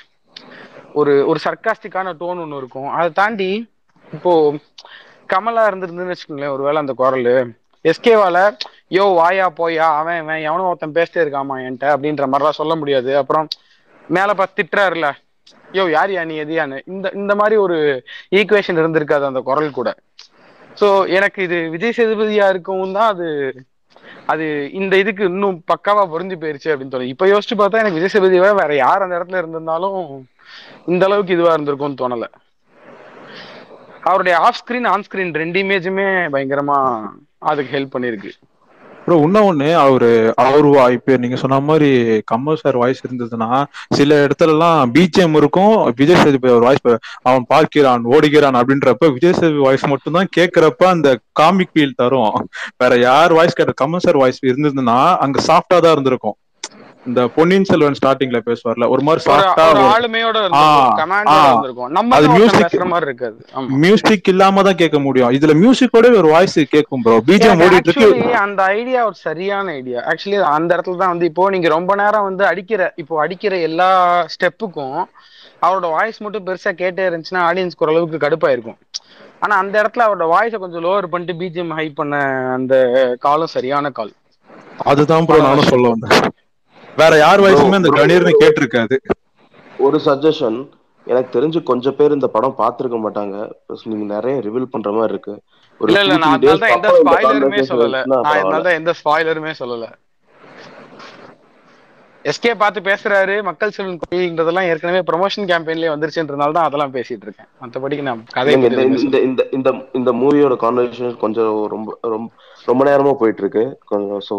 ஒரு ஒரு சர்க்காஸ்டிக்கான டோன் ஒன்று இருக்கும். அதை தாண்டி இப்போ கமலா இருந்திருந்துன்னு வச்சுக்கோங்களேன் ஒருவேளை அந்த குரல். எஸ்கேவால யோ வாயா போயா அவன் இவன் எவனோ ஒருத்தன் பேசிட்டே இருக்காமா என்கிட்ட? அப்படின்ற மாதிரிலாம் சொல்ல முடியாது. அப்புறம் மேல பார்த்து திட்டுறாருல யோ யார் யா நீ எதியான்னு இந்த இந்த மாதிரி ஒரு ஈக்குவேஷன் இருந்திருக்காது அந்த குரல் கூட. ஸோ எனக்கு இது விஜய் சேதுபதியா இருக்கவும் தான் அது அது இந்த இதுக்கு இன்னும் பக்காவா பொருந்தி போயிருச்சு அப்படின்னு தோணுது. இப்ப யோசிச்சு பார்த்தா எனக்கு விஜய் சேதுபதியோட வேற யார் அந்த இடத்துல இருந்திருந்தாலும் இந்த அளவுக்கு இதுவா இருந்திருக்கும்னு தோணல. அவருடைய ஆஃப் ஸ்கிரீன் ஆன் ஸ்கிரீன் ரெண்டு இமேஜுமே பயங்கரமா அதுக்கு ஹெல்ப் பண்ணிருக்கு ப்ரோ இன்னும் ஒண்ணு அவரு அவர் வா- இப்ப நீங்க சொன்ன மாதிரி கமல் சார் வாய்ஸ் இருந்ததுன்னா சில இடத்துல எல்லாம் பிஜிஎம் இருக்கும் விஜய் சேதுபதி அவர் வாய்ஸ் அவன் பார்க்கிறான் ஓடுகிறான் அப்படின்றப்ப விஜய் சேதுபதி வாய்ஸ் மட்டும் தான் கேட்கறப்ப அந்த காமிக் ஃபீல் தரும். வேற யார் வாய்ஸ் கேட்ட கமல் சார் வாய்ஸ் இருந்ததுன்னா அங்க சாஃப்டா தான் இருந்திருக்கும். இந்த பொன்னியின் செல்வன் ஸ்டார்டிங்ல பேசுவார்ல ஒரு மாதிரி சாஃப்டா ஆளுமையோட நம்ம அது மியூசிக் மாதிரி இருக்காது. மியூசிக் இல்லாம தான் கேட்க முடியும். இதுல மியூசிக்கோட ஒரு வாய்ஸ் கேட்கும் ப்ரோ பிஜிஎம் ஓடிட்டு இருக்கு. அந்த ஐடியா ஒரு சரியான ஐடியா ஆக்சுவலி அந்த இடத்துல தான் வந்து இப்போ நீங்க ரொம்ப நேரம் வந்து அடிக்கிற இப்போ அடிக்கிற எல்லா ஸ்டெப்புக்கும் அவரோட வாய்ஸ் மட்டும் பெருசா கேட்டே இருந்துச்சுன்னா ஆடியன்ஸ்க்கு ஓரளவுக்கு கடுப்பாயிருக்கும். ஆனா அந்த இடத்துல அவரோட வாய்ஸை கொஞ்சம் லோவர் பண்ணிட்டு பிஜிஎம் ஹை பண்ண அந்த காலம் சரியான கால் அதுதான் ப்ரோ நானும் சொல்ல வந்தேன். வேற யார் வாய்ஸுமே அந்த கணீர்னு கேட்டிருக்காது. ஒரு சஜஷன் எனக்கு தெரிஞ்சு கொஞ்சம் பேர் இந்த படம் பார்த்திருக்க மாட்டாங்க. நீங்க நிறைய ரிவீல் பண்ற மாதிரி இருக்கு. ஒரு இல்ல இல்ல நான் அதனால எந்த ஸ்பாய்லருமே சொல்லல. நான் அதனால எந்த ஸ்பாய்லருமே சொல்லல. எஸ்கே பார்த்து பேசுறாரு மக்கள் செல்வன் கோயில்ன்றதெல்லாம் ஏற்கனவே ப்ரொமோஷன் கேம்பெயின்லயே வந்துருச்சுன்றதுனால தான் அதெல்லாம் பேசிட்டு இருக்கேன். மத்தபடிக்கு நான் இந்த இந்த இந்த இந்த மூவியோட கான்வர்சேஷன் கொஞ்சம் ரொம்ப ரொம்ப ரொம்ப நேரமா போயிட்டு இருக்கு. கொஞ்சம் ஸோ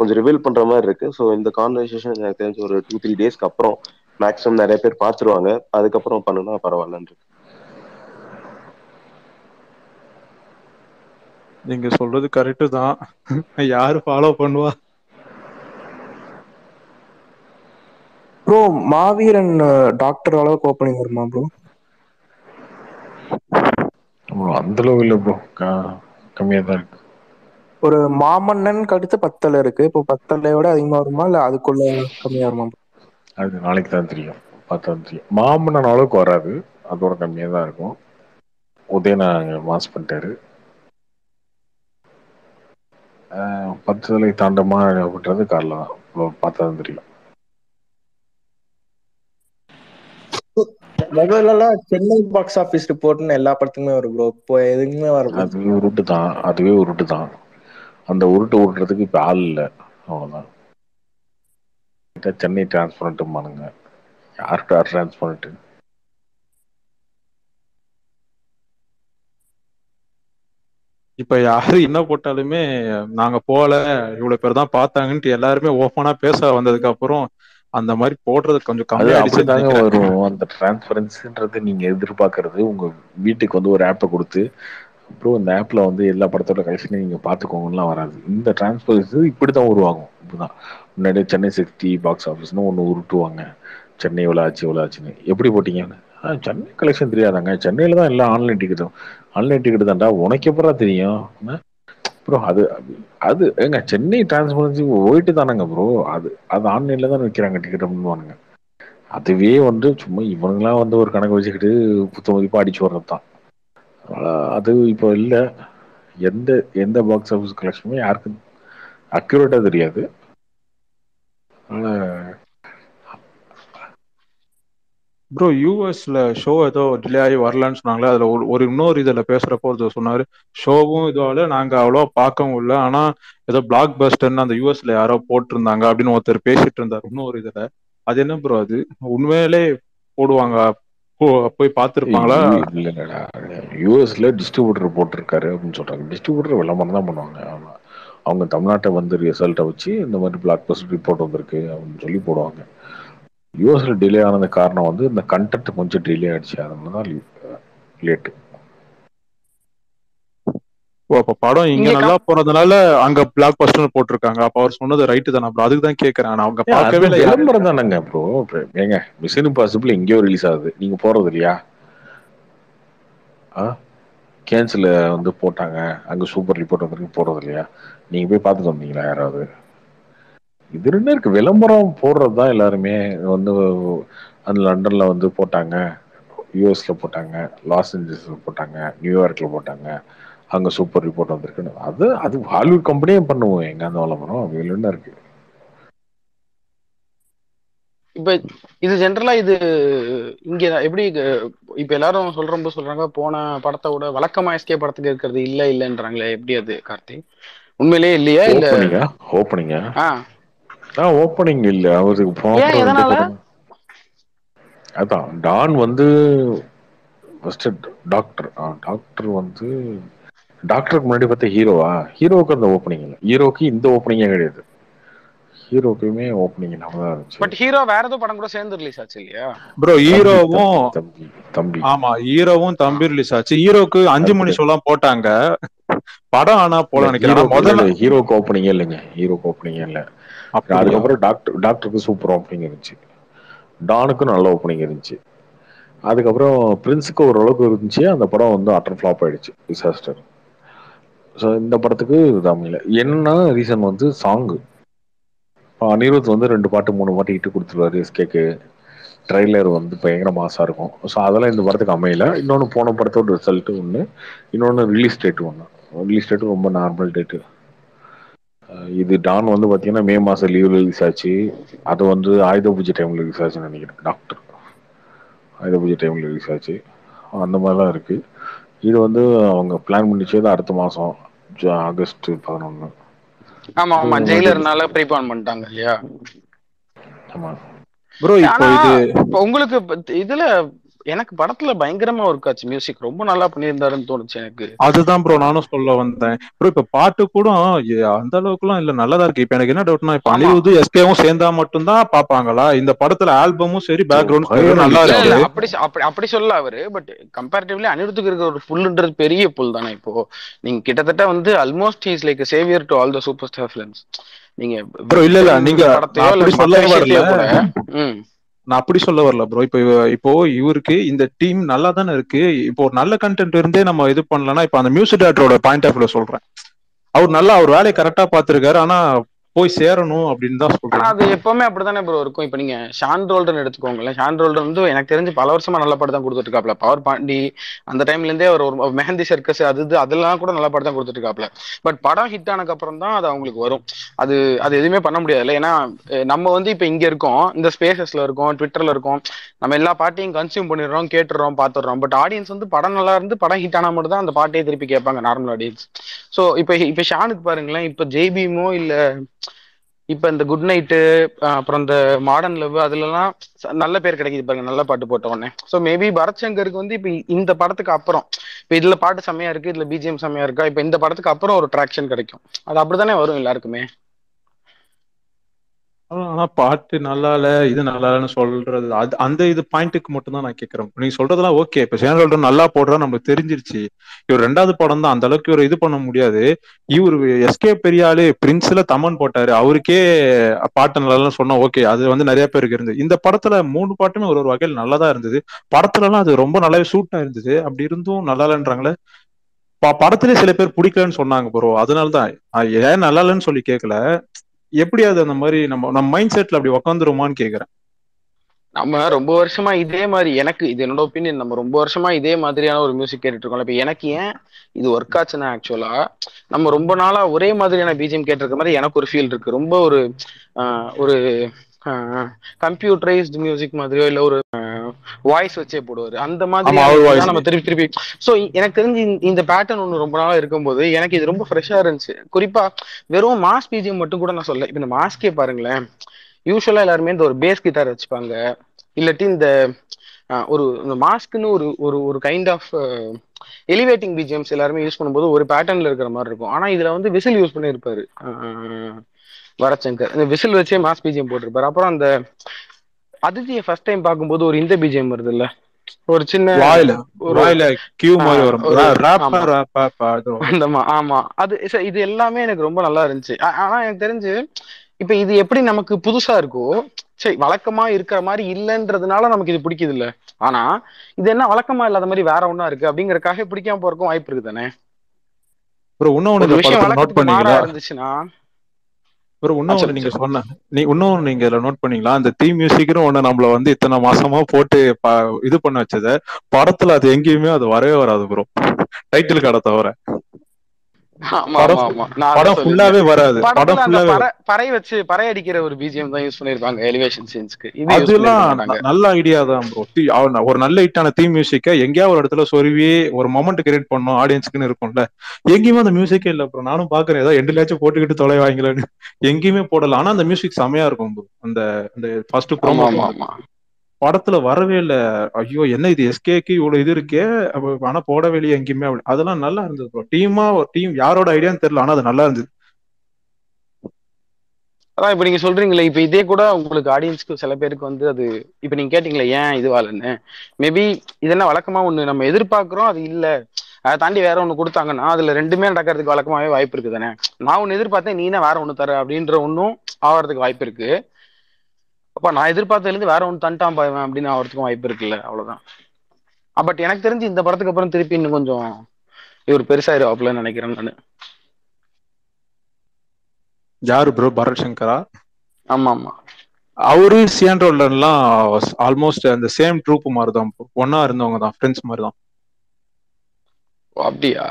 கொஞ்சம் ரிவீல் பண்ற மாதிரி இருக்கு. ஸோ இந்த கான்வர்சேஷன் எனக்கு தெரிஞ்ச ஒரு டூ த்ரீ டேஸ்க்கு அப்புறம் மேக்ஸிமம் நிறைய பேர் பார்த்துருவாங்க. அதுக்கப்புறம் பண்ணுனா பரவாயில்லன்னு நீங்க சொல்றது கரெக்டு தான். யாரு ஃபாலோ பண்ணுவா? ப்ரோ மாவீரன் டாக்டர் அளவுக்கு ஓப்பனிங் வருமா ப்ரோ அந்த அளவு இல்லை ப்ரோ கம்மியா தான் இருக்கு. ஒரு மாமன்னனுக்கு அடுத்து பத்தலை இருக்கு. இப்போ பத்தலை விட அதிகமா வருமா? இல்ல அதுக்குள்ள கம்மியா வருமா? அது நாளைக்கு தான் தெரியும். பார்த்தா தான் தெரியும். மாமன்னன் அளவுக்கு வராது. அதோட கம்மியா தான் இருக்கும். உதயனா மாஸ் பண்ணிட்டாரு. ஆஹ் பத்து தலை தாண்டமா அப்படின்றது காலைல தான். பார்த்தா தான் தெரியும். எல்லாம் சென்னை பாக்ஸ் ஆபீஸ் ரிப்போர்ட்னு எல்லா படத்துக்குமே வரும் ப்ரோ இப்போ எதுக்குமே வரல. அதுவே உருட்டு தான். அதுவே உருட்டு தான். அந்த உருட்டு உருட்டுறதுக்கு இப்போ ஆள் இல்லை. அவ்வளோதான் சென்னை டிரான்ஸ்பரண்ட்டுமானுங்க யார்கிட்ட டிரான்ஸ்பரண்ட் இப்ப யாரு என்ன போட்டாலுமே நாங்க போல இவ்வளவு பேர் தான் பார்த்தாங்கன்ட்டு எல்லாருமே ஓப்பனா பேச வந்ததுக்கு அப்புறம் அந்த மாதிரி போடுறது கொஞ்சம் நினைக்கிறேன் வரும். அந்த டிரான்ஸ்பரன்சின்றது நீங்க எதிர்பார்க்கறது உங்க வீட்டுக்கு வந்து ஒரு ஆப்பை கொடுத்து ப்ரோ இந்த ஆப்ல வந்து எல்லா படத்தோட கலெக்ஷனையும் நீங்க பாத்துக்கோங்கலாம் வராது. இந்த டிரான்ஸ்பர்ஸ் இப்படி தான் உருவாகும். இப்படிதான் முன்னாடி சென்னை சிக்ஸ்டி பாக்ஸ் ஆஃபீஸ்னு ஒன்று உருட்டுவாங்க. சென்னை இவ்வளோ ஆச்சு இவ்வளோ ஆச்சுன்னு. எப்படி போட்டிங்கன்னு ஆ, சென்னை கலெக்ஷன் தெரியாதாங்க. சென்னையில தான் எல்லாம் ஆன்லைன் டிக்கெட் ஆன்லைன் டிக்கெட் தான்டா. உனக்கு எப்பறம் தெரியும்? ப்ரோ அது அது ஏங்க சென்னை டிரான்ஸ்பரன்சி போயிட்டு தானங்க ப்ரோ அது அது ஆன்லைன்ல தான் விற்கிறாங்க டிக்கெட் அப்படின்னு அதுவே வந்து சும்மா இவனுங்களாம் வந்து ஒரு கணக்கு வச்சுக்கிட்டு புத்த மதிப்பாக அடிச்சு வர்றது தான் அது இப்போ இல்லை. எந்த எந்த பாக்ஸ் ஆஃபீஸ் கலெக்ஷனுமே யாருக்கும் அக்யூரேட்டாக தெரியாது. ப்ரோ யூஎஸ்ல ஷோ ஏதோ டிலே ஆகி வரலன்னு சொன்னாங்களே அதுல ஒரு ஒரு இன்னொரு இதுல பேசுறப்போ ஒருத்தர் சொன்னாரு ஷோவும் இதுவால நாங்க அவ்வளோ பார்க்கவும் இல்லை. ஆனா ஏதோ பிளாக் பஸ்டர்னு அந்த யூஎஸ்ல யாரோ போட்டிருந்தாங்க அப்படின்னு ஒருத்தர் பேசிட்டு இருந்தார் இன்னொரு இதுல. அது என்ன ப்ரோ அது? உண்மையிலே போடுவாங்க போ- போய் பார்த்துருப்பாங்களா? இல்ல யூஎஸ்ல டிஸ்ட்ரிபியூட்டர் போட்டிருக்காரு அப்படின்னு சொல்றாங்க. டிஸ்ட்ரிபியூட்டர் விளம்பரம் தான் பண்ணுவாங்க. ஆமா. அவங்க தமிழ்நாட்டை வந்து ரிசல்ட்டை வச்சு இந்த மாதிரி பிளாக் பஸ்ட் ரிப்போர்ட் வந்திருக்கு அப்படின்னு சொல்லி போடுவாங்க. யூஎஸ்ல டிலே ஆனது காரணம் வந்து இந்த கண்டென்ட் கொஞ்சம் டிலே ஆயிடுச்சு. அதனால தான் லேட்டு ஓ அப்ப படம் இங்க நல்லா போனதுனால அங்க பிளாக் பஸ்டர் போட்டிருக்காங்க. அப்ப அவர் சொன்னது ரைட்டு தானே ப்ரோ அதுக்கு தான் கேக்குறேன். நான் அவங்க பார்க்கவே இல்லை விளம்பரம் தானேங்க ப்ரோ ஏங்க மிஷன் இம்பாசிபிள் எங்கேயோ ரிலீஸ் ஆகுது. நீங்க போறது இல்லையா? ஆ? கேன்சல் வந்து போட்டாங்க. அங்க சூப்பர் ரிப்போர்ட் வந்திருக்கு போறது இல்லையா? நீங்க போய் பார்த்துட்டு வந்தீங்களா யாராவது? இது ரெண்டும் இருக்கு. விளம்பரம் போடுறது தான் எல்லாருமே வந்து அந்த லண்டன்ல வந்து போட்டாங்க. யூஎஸ்ல போட்டாங்க. லாஸ் ஏஞ்சல்ஸ்ல போட்டாங்க. நியூயார்க்ல போட்டாங்க. அங்க சூப்பர் ரிப்போர்ட் வந்திருக்குன்னு. அது அது ஹாலிவுட் கம்பெனியே பண்ணுவோம். எங்க அந்த விளம்பரம் என்ன இருக்கு. இப்ப இது ஜென்ரலா இது இங்க எப்படி இப்ப எல்லாரும் சொல்றப்ப சொல்றாங்க போன படத்தை விட வழக்கமா எஸ்கே படத்துக்கு இருக்கிறது இல்ல இல்லன்றாங்களே. எப்படி அது கார்த்தி? உண்மையிலேயே இல்லையா இல்ல? ஓப்பனிங்கா ஓப்பனிங்கா ஆ. ஆ ஓப்பனிங் இல்ல. அவருக்கு அதான் டான் வந்து ஃபர்ஸ்ட் டாக்டர் டாக்டர் வந்து டாக்டருக்கு முன்னாடி பார்த்த ஹீரோவா? ஹீரோவுக்கு அந்த ஓப்பனிங் இல்லை. ஹீரோக்கு இந்த ஓப்பனிங்கே கிடையாது. ஹீரோக்குமே ஓப்பனிங் இல்லாம தான் இருந்துச்சு. பட் ஹீரோ வேற ஏதோ படம் கூட சேர்ந்து ரிலீஸ் ஆச்சு இல்லையா? ப்ரோ ஹீரோவும் தம்பி தம்பி ஆமா ஹீரோவும் தம்பி ரிலீஸ் ஆச்சு. ஹீரோக்கு அஞ்சு மணி ஷோலாம் போட்டாங்க. படம் ஆனா போல நினைக்கிறேன். முதல்ல ஹீரோக்கு ஓப்பனிங்கே இல்லைங்க. ஹீரோக்கு ஓப்பனிங்கே இல்லை? அதுக்கப்புறம் டாக்டர் டாக்டருக்கு சூப்பர் ஓப்பனிங் இருந்துச்சு. டானுக்கும் நல்ல ஓப்பனிங் இருந்துச்சு. அதுக்கப்புறம் பிரின்ஸுக்கு ஓரளவுக்கு இருந்துச்சு. அந்த படம் வந்து அட்டர் ஃப்ளாப் ஆயிடுச்சு. டிசாஸ்டர் ஸோ இந்த படத்துக்கு இது என்ன ரீசன் வந்து சாங்கு. அனிருத் வந்து ரெண்டு பாட்டு மூணு பாட்டு இட்டு கொடுத்துருவாரு எஸ்கேக்கு ட்ரைலர் வந்து பயங்கர மாசா இருக்கும். ஸோ அதெல்லாம் இந்த படத்துக்கு அமையல. இன்னொன்று போன படத்தோட ரிசல்ட்டு ஒன்று இன்னொன்று ரிலீஸ் டேட் ஒன்று ரிலீஸ் டேட் ரொம்ப நார்மல் டேட்டு இது டான் வந்து பார்த்தீங்கன்னா மே மாதம் லீவ் ரிலீஸ் ஆச்சு. அது வந்து ஆயுத பூஜை டைமில் ரிலீஸ் ஆச்சுன்னு நினைக்கிறேன். டாக்டர் ஆயுத பூஜை டைமில் ரிலீஸ் ஆச்சு. அந்த மாதிரிலாம் இருக்குது இது வந்து அவங்க பிளான் பண்ணிச்சது அடுத்த மாதம் ஆகஸ்ட் பதினொன்று ஆமா ஆமா ஜெயிலர்னால ப்ரீபான் பண்ணிட்டாங்க இல்லையா? ஆமா. ப்ரோ இப்போ இது உங்களுக்கு இதுல எனக்கு படத்துல பயங்கரமா ஒர்க் ஆச்சு. மியூசிக் ரொம்ப நல்லா பண்ணியிருந்தாருன்னு தோணுச்சு எனக்கு. அதுதான் ப்ரோ நானும் சொல்ல வந்தேன். ப்ரோ இப்ப பாட்டு கூட அந்த அளவுக்குலாம் இல்ல நல்லதா இருக்கு. இப்ப எனக்கு என்ன டவுட்னா இப்ப அனிருத் எஸ்கேவும் சேர்ந்தா மட்டும்தான் பாப்பாங்களா இந்த படத்துல ஆல்பமும் சரி பேக்ரவுண்ட் நல்லா இருக்கு. அப்படி அப்படி அப்படி சொல்ல அவரு. பட் கம்பேரிட்டிவ்லி அனிருத்துக்கு இருக்கிற ஒரு புல்ன்றது பெரிய புல் தானே இப்போ. நீங்க கிட்டத்தட்ட வந்து almost is like saviour to all the super star films நீங்க ப்ரோ இல்ல இல்ல நீங்க படத்தையோ இல்ல சொல்ல வரல. நான் அப்படி சொல்ல வரல ப்ரோ இப்போ இப்போ இவருக்கு இந்த டீம் நல்லா தானே இருக்கு. இப்போ ஒரு நல்ல கண்டென்ட் இருந்தே நம்ம இது பண்ணலன்னா இப்போ அந்த மியூசிக் டேரக்டரோட பாயிண்ட் ஆஃப் வியூல சொல்றேன். அவர் நல்லா அவர் வேலையை கரெக்டா பாத்துருக்காரு ஆனா போய் சேரணும் அப்படின்னு தான் சொல்றேன் அது எப்பவுமே அப்படித்தானே ப்ரோ இருக்கும். இப்போ நீங்க ஷான் ரோல்டன் எடுத்துக்கோங்களேன். ஷான் ரோல்டன் வந்து எனக்கு தெரிஞ்சு பல வருஷமா நல்ல படம் தான் கொடுத்துட்டு இருக்காப்ல பவர் பாண்டி அந்த டைம்ல இருந்தே அவர் ஒரு மெஹந்தி சர்க்கஸ் அது இது அதெல்லாம் கூட நல்ல படம் தான் கொடுத்துட்டு இருக்காப்ல பட் படம் ஹிட் ஆனதுக்கு அப்புறம் தான் அது அவங்களுக்கு வரும். அது அது எதுவுமே பண்ண முடியாதுல்ல. ஏன்னா நம்ம வந்து இப்போ இங்க இருக்கோம். இந்த ஸ்பேசஸ்ல இருக்கோம் ட்விட்டர்ல இருக்கோம். நம்ம எல்லா பாட்டையும் கன்சியூம் பண்ணிடுறோம் கேட்டுறோம் பாத்துடுறோம். பட் ஆடியன்ஸ் வந்து படம் நல்லா இருந்து படம் ஹிட் ஆனா மட்டும் தான் அந்த பாட்டையே திருப்பி கேட்பாங்க நார்மல் ஆடியன்ஸ் ஸோ இப்போ இப்போ ஷானுக்கு பாருங்களேன் இப்போ ஜெய்பீமோ இல்ல இப்போ இந்த குட் நைட்டு அப்புறம் இந்த மாடர்ன் லவ் அதுலலாம் நல்ல பேர் கிடைக்குது பாருங்க நல்ல பாட்டு போட்ட உடனே. ஸோ மேபி பரத் சங்கருக்கு வந்து இப்போ இந்த படத்துக்கு அப்புறம் இப்ப இதுல பாட்டு செம்மையா இருக்கு இதுல பிஜிஎம் செம்மையா இருக்கா இப்ப இந்த படத்துக்கு அப்புறம் ஒரு ட்ராக்ஷன் கிடைக்கும். அது அப்படித்தானே வரும் எல்லாருக்குமே? ஆனா பாட்டு நல்லா இல்ல இது நல்லா இல்லைன்னு சொல்றது அது அந்த இது பாயிண்ட்டுக்கு மட்டும் தான் நான் கேக்குறேன். நீங்க சொல்றதெல்லாம் ஓகே இப்ப சேனல் நல்லா போடுறா நம்மளுக்கு தெரிஞ்சிருச்சு. இவர் ரெண்டாவது படம் தான் அந்த அளவுக்கு இவர் இது பண்ண முடியாது. இவர் எஸ்கே பெரியாளு பிரின்ஸ்ல தமன் போட்டாரு. அவருக்கே பாட்டு நல்லா சொன்னா ஓகே அது வந்து நிறைய பேருக்கு இருந்தது. இந்த படத்துல மூணு பாட்டுமே ஒரு ஒரு வகையில் நல்லதா இருந்தது. படத்துல எல்லாம் அது ரொம்ப நல்லாவே சூட்டா இருந்தது. அப்படி இருந்தும் நல்லா இல்லைன்றாங்களே படத்துலயே சில பேர் பிடிக்கலன்னு சொன்னாங்க ப்ரோ அதனாலதான். ஏன் நல்லா இல்லைன்னு சொல்லி கேட்கல எப்படி அது அந்த மாதிரி நம்ம நம்ம மைண்ட் செட்ல அப்படி உக்காந்துருமான்னு கேக்குறேன். நம்ம ரொம்ப வருஷமா இதே மாதிரி எனக்கு இது என்னோட ஒப்பீனியன் நம்ம ரொம்ப வருஷமா இதே மாதிரியான ஒரு மியூசிக் கேட்டுட்டு இருக்கோம் எனக்கு ஏன் இது ஒர்க் ஆச்சுன்னா ஆக்சுவலா நம்ம ரொம்ப நாளா ஒரே மாதிரியான பிஜிஎம் கேட்டிருக்க மாதிரி எனக்கு ஒரு ஃபீல் இருக்கு. ரொம்ப ஒரு ஒரு கம்ப்யூட்டரைஸ்டு மியூசிக் மாதிரியோ இல்ல ஒரு வாய்ஸ் வச்சே போடுவாரு. அந்த மாதிரி. நம்ம திருப்பி திருப்பி. சோ எனக்கு தெரிஞ்சு இந்த- பேட்டர்ன் ஒன்று ரொம்ப நாளா இருக்கும்போது எனக்கு இது ரொம்ப ஃப்ரெஷ்ஷா இருந்துச்சு. குறிப்பா வெறும் மாஸ் பிஜிஎம் மட்டும் கூட நான் சொல்ல இப்ப இந்த மாஸ்கே பாருங்களேன். யூஸ்வலா எல்லாருமே இந்த ஒரு பேஸ் கிட்டார் வச்சுப்பாங்க. இல்லாட்டி இந்த ஒரு இந்த மாஸ்க்குன்னு ஒரு ஒரு ஒரு கைண்ட் ஆஃப் எலிவேட்டிங் பிஜிஎம்ஸ் எல்லாருமே யூஸ் பண்ணும்போது ஒரு பேட்டர்ன்ல இருக்கிற மாதிரி இருக்கும். ஆனா இதுல வந்து விசில் யூஸ் பண்ணியிருப்பாரு வரச்சங்கர். இந்த விசில் வச்சே மாஸ் பிஜிஎம் போட்டிருப்பாரு. அப்புறம் அந்த அதித்தியை ஃபர்ஸ்ட் டைம் பார்க்கும்போது ஒரு இந்த பிஜிஎம் வருது இல்ல ஒரு சின்ன வாயில. ஒரு வாயில கியூ மாதிரி வரும். ரேப்பா ஆமா. அது இது எல்லாமே எனக்கு ரொம்ப நல்லா இருந்துச்சு. ஆனா எனக்கு தெரிஞ்சு இப்ப இது எப்படி நமக்கு புதுசா இருக்கோ சரி வழக்கமா இருக்கிற மாதிரி இல்லைன்றதுனால நமக்கு இது பிடிக்குது இல்ல ஆனா இது என்ன வழக்கமா இல்லாத மாதிரி வேற ஒண்ணா இருக்கு அப்படிங்கறக்காக பிடிக்காம போறதுக்கும் வாய்ப்பு இருக்கு தானே ஒரு விஷயம் வழக்கத்துக்கு மாறா இருந்துச்சுன்னா இன்னொன்னு சொல்லு நீங்க சொன்ன நீ இன்னொன்னு நீங்க இதுல நோட் பண்ணீங்களா? அந்த தீ மியூசிக்னு ஒண்ணு நம்மள வந்து இத்தனை மாசமா போட்டு இது பண்ண வச்சத படத்துல அது எங்கேயுமே அது வரவே வராது ப்ரோ டைட்டில் கடை தவிர. படம் ஃபுல்லாவே வராது. படம் ஃபுல்லாவே பறை வச்சு பறை அடிக்கிற ஒரு பிஜிஎம் தான் யூஸ் பண்ணிருப்பாங்க எலிவேஷன் சீன்ஸ்க்கு அதெல்லாம் நல்ல ஐடியா தான் ப்ரோ ஒரு நல்ல ஹிட்டான தீம் மியூசிக்கை எங்கேயாவது ஒரு இடத்துல சொருவி ஒரு மொமெண்ட் கிரியேட் பண்ணும் ஆடியன்ஸ்க்குன்னு இருக்கும்ல. எங்கேயுமே அந்த மியூசிக்கே இல்ல ப்ரோ நானும் பாக்குறேன் ஏதோ எண்டுலாச்சும் போட்டுக்கிட்டு தொலை வாங்கலன்னு. எங்கேயுமே போடல. ஆனா அந்த மியூசிக் செமையா இருக்கும். அந்த அந்த ஃபர்ஸ்ட் ப்ரோமோ படத்துல வரவே இல்ல. ஐயோ என்ன இது? எஸ்கேக்கு இவ்வளவு இது இருக்கே. ஆனா போடவே இல்லையே எங்கேயுமே அப்படி. அதெல்லாம் நல்லா இருந்தது ப்ரோ டீமா டீம் யாரோட ஐடியான்னு தெரியல. ஆனா அது நல்லா இருந்தது. அதான் இப்ப நீங்க சொல்றீங்களே இப்ப இதே கூட உங்களுக்கு ஆடியன்ஸ்க்கு சில பேருக்கு வந்து அது இப்ப நீங்க கேட்டீங்களே ஏன் இதுவாலன்னு மேபி இதெல்லாம் வழக்கமா ஒண்ணு நம்ம எதிர்பார்க்கிறோம் அது இல்ல. அதை தாண்டி வேற ஒண்ணு கொடுத்தாங்கன்னா அதுல ரெண்டுமே நடக்கிறதுக்கு வழக்கமாவே வாய்ப்பு இருக்கு தானே நான் ஒன்னு எதிர்பார்த்தேன் நீ என்ன வேற ஒண்ணு தர அப்படின்ற ஒன்னும் ஆகிறதுக்கு வாய்ப்பு இருக்கு. அப்ப நான் எதிர்பார்த்ததுல இருந்து வேற ஒண்ணு தண்டான் பாய்வன் அப்படின்னு ஆவறதுக்கும் வாய்ப்பு இருக்குல்ல அவ்வளவுதான். பட் எனக்கு தெரிஞ்சு இந்த படத்துக்கு அப்புறம் திருப்பி இன்னும் கொஞ்சம் இவர் பெருசாயிருவாப்லன்னு நினைக்கிறேன் நானு. யாரு ப்ரோ பரத் சங்கரா? ஆமா ஆமா அவரு சியான்ரோல்லாம் ஆல்மோஸ்ட் அந்த சேம் ட்ரூப் மாதிரி தான் ஒன்னா இருந்தவங்க தான் ஃப்ரெண்ட்ஸ் மாதிரி தான் அப்படியா?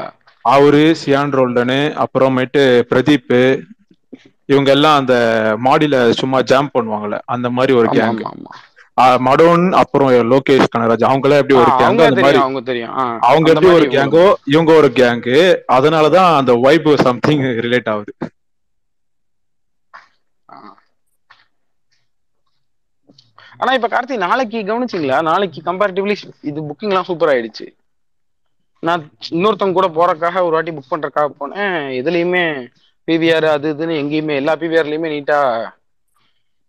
அவரு சியான் ரோல்டனு அப்புறமேட்டு பிரதீப் இவங்க எல்லாம் அந்த மாடியில சும்மா ஜாம் பண்ணுவாங்கல்ல அந்த மாதிரி ஒரு கேங் மடோன் அப்புறம் லோகேஷ் கனராஜ் அவங்க எல்லாம் எப்படி ஒரு கேங்கோ அவங்க அந்த மாதிரி. அவங்க தெரியும். அவங்க எப்படி ஒரு கேங்கோ இவங்க ஒரு கேங்கு அதனாலதான் அந்த வைப் சம்திங் ரிலேட் ஆகுது. ஆனா இப்ப கார்த்தி நாளைக்கு கவனிச்சிங்களா? நாளைக்கு கம்பேரிட்டிவ்லி இது புக்கிங் எல்லாம் சூப்பர் ஆயிடுச்சு. நான் இன்னொருத்தவங்க கூட போறதுக்காக ஒரு வாட்டி புக் பண்றதுக்காக போனேன். எதுலயுமே பிவிஆர் அது இதுன்னு எங்கேயுமே எல்லா பிவிஆர்லயுமே நீட்டா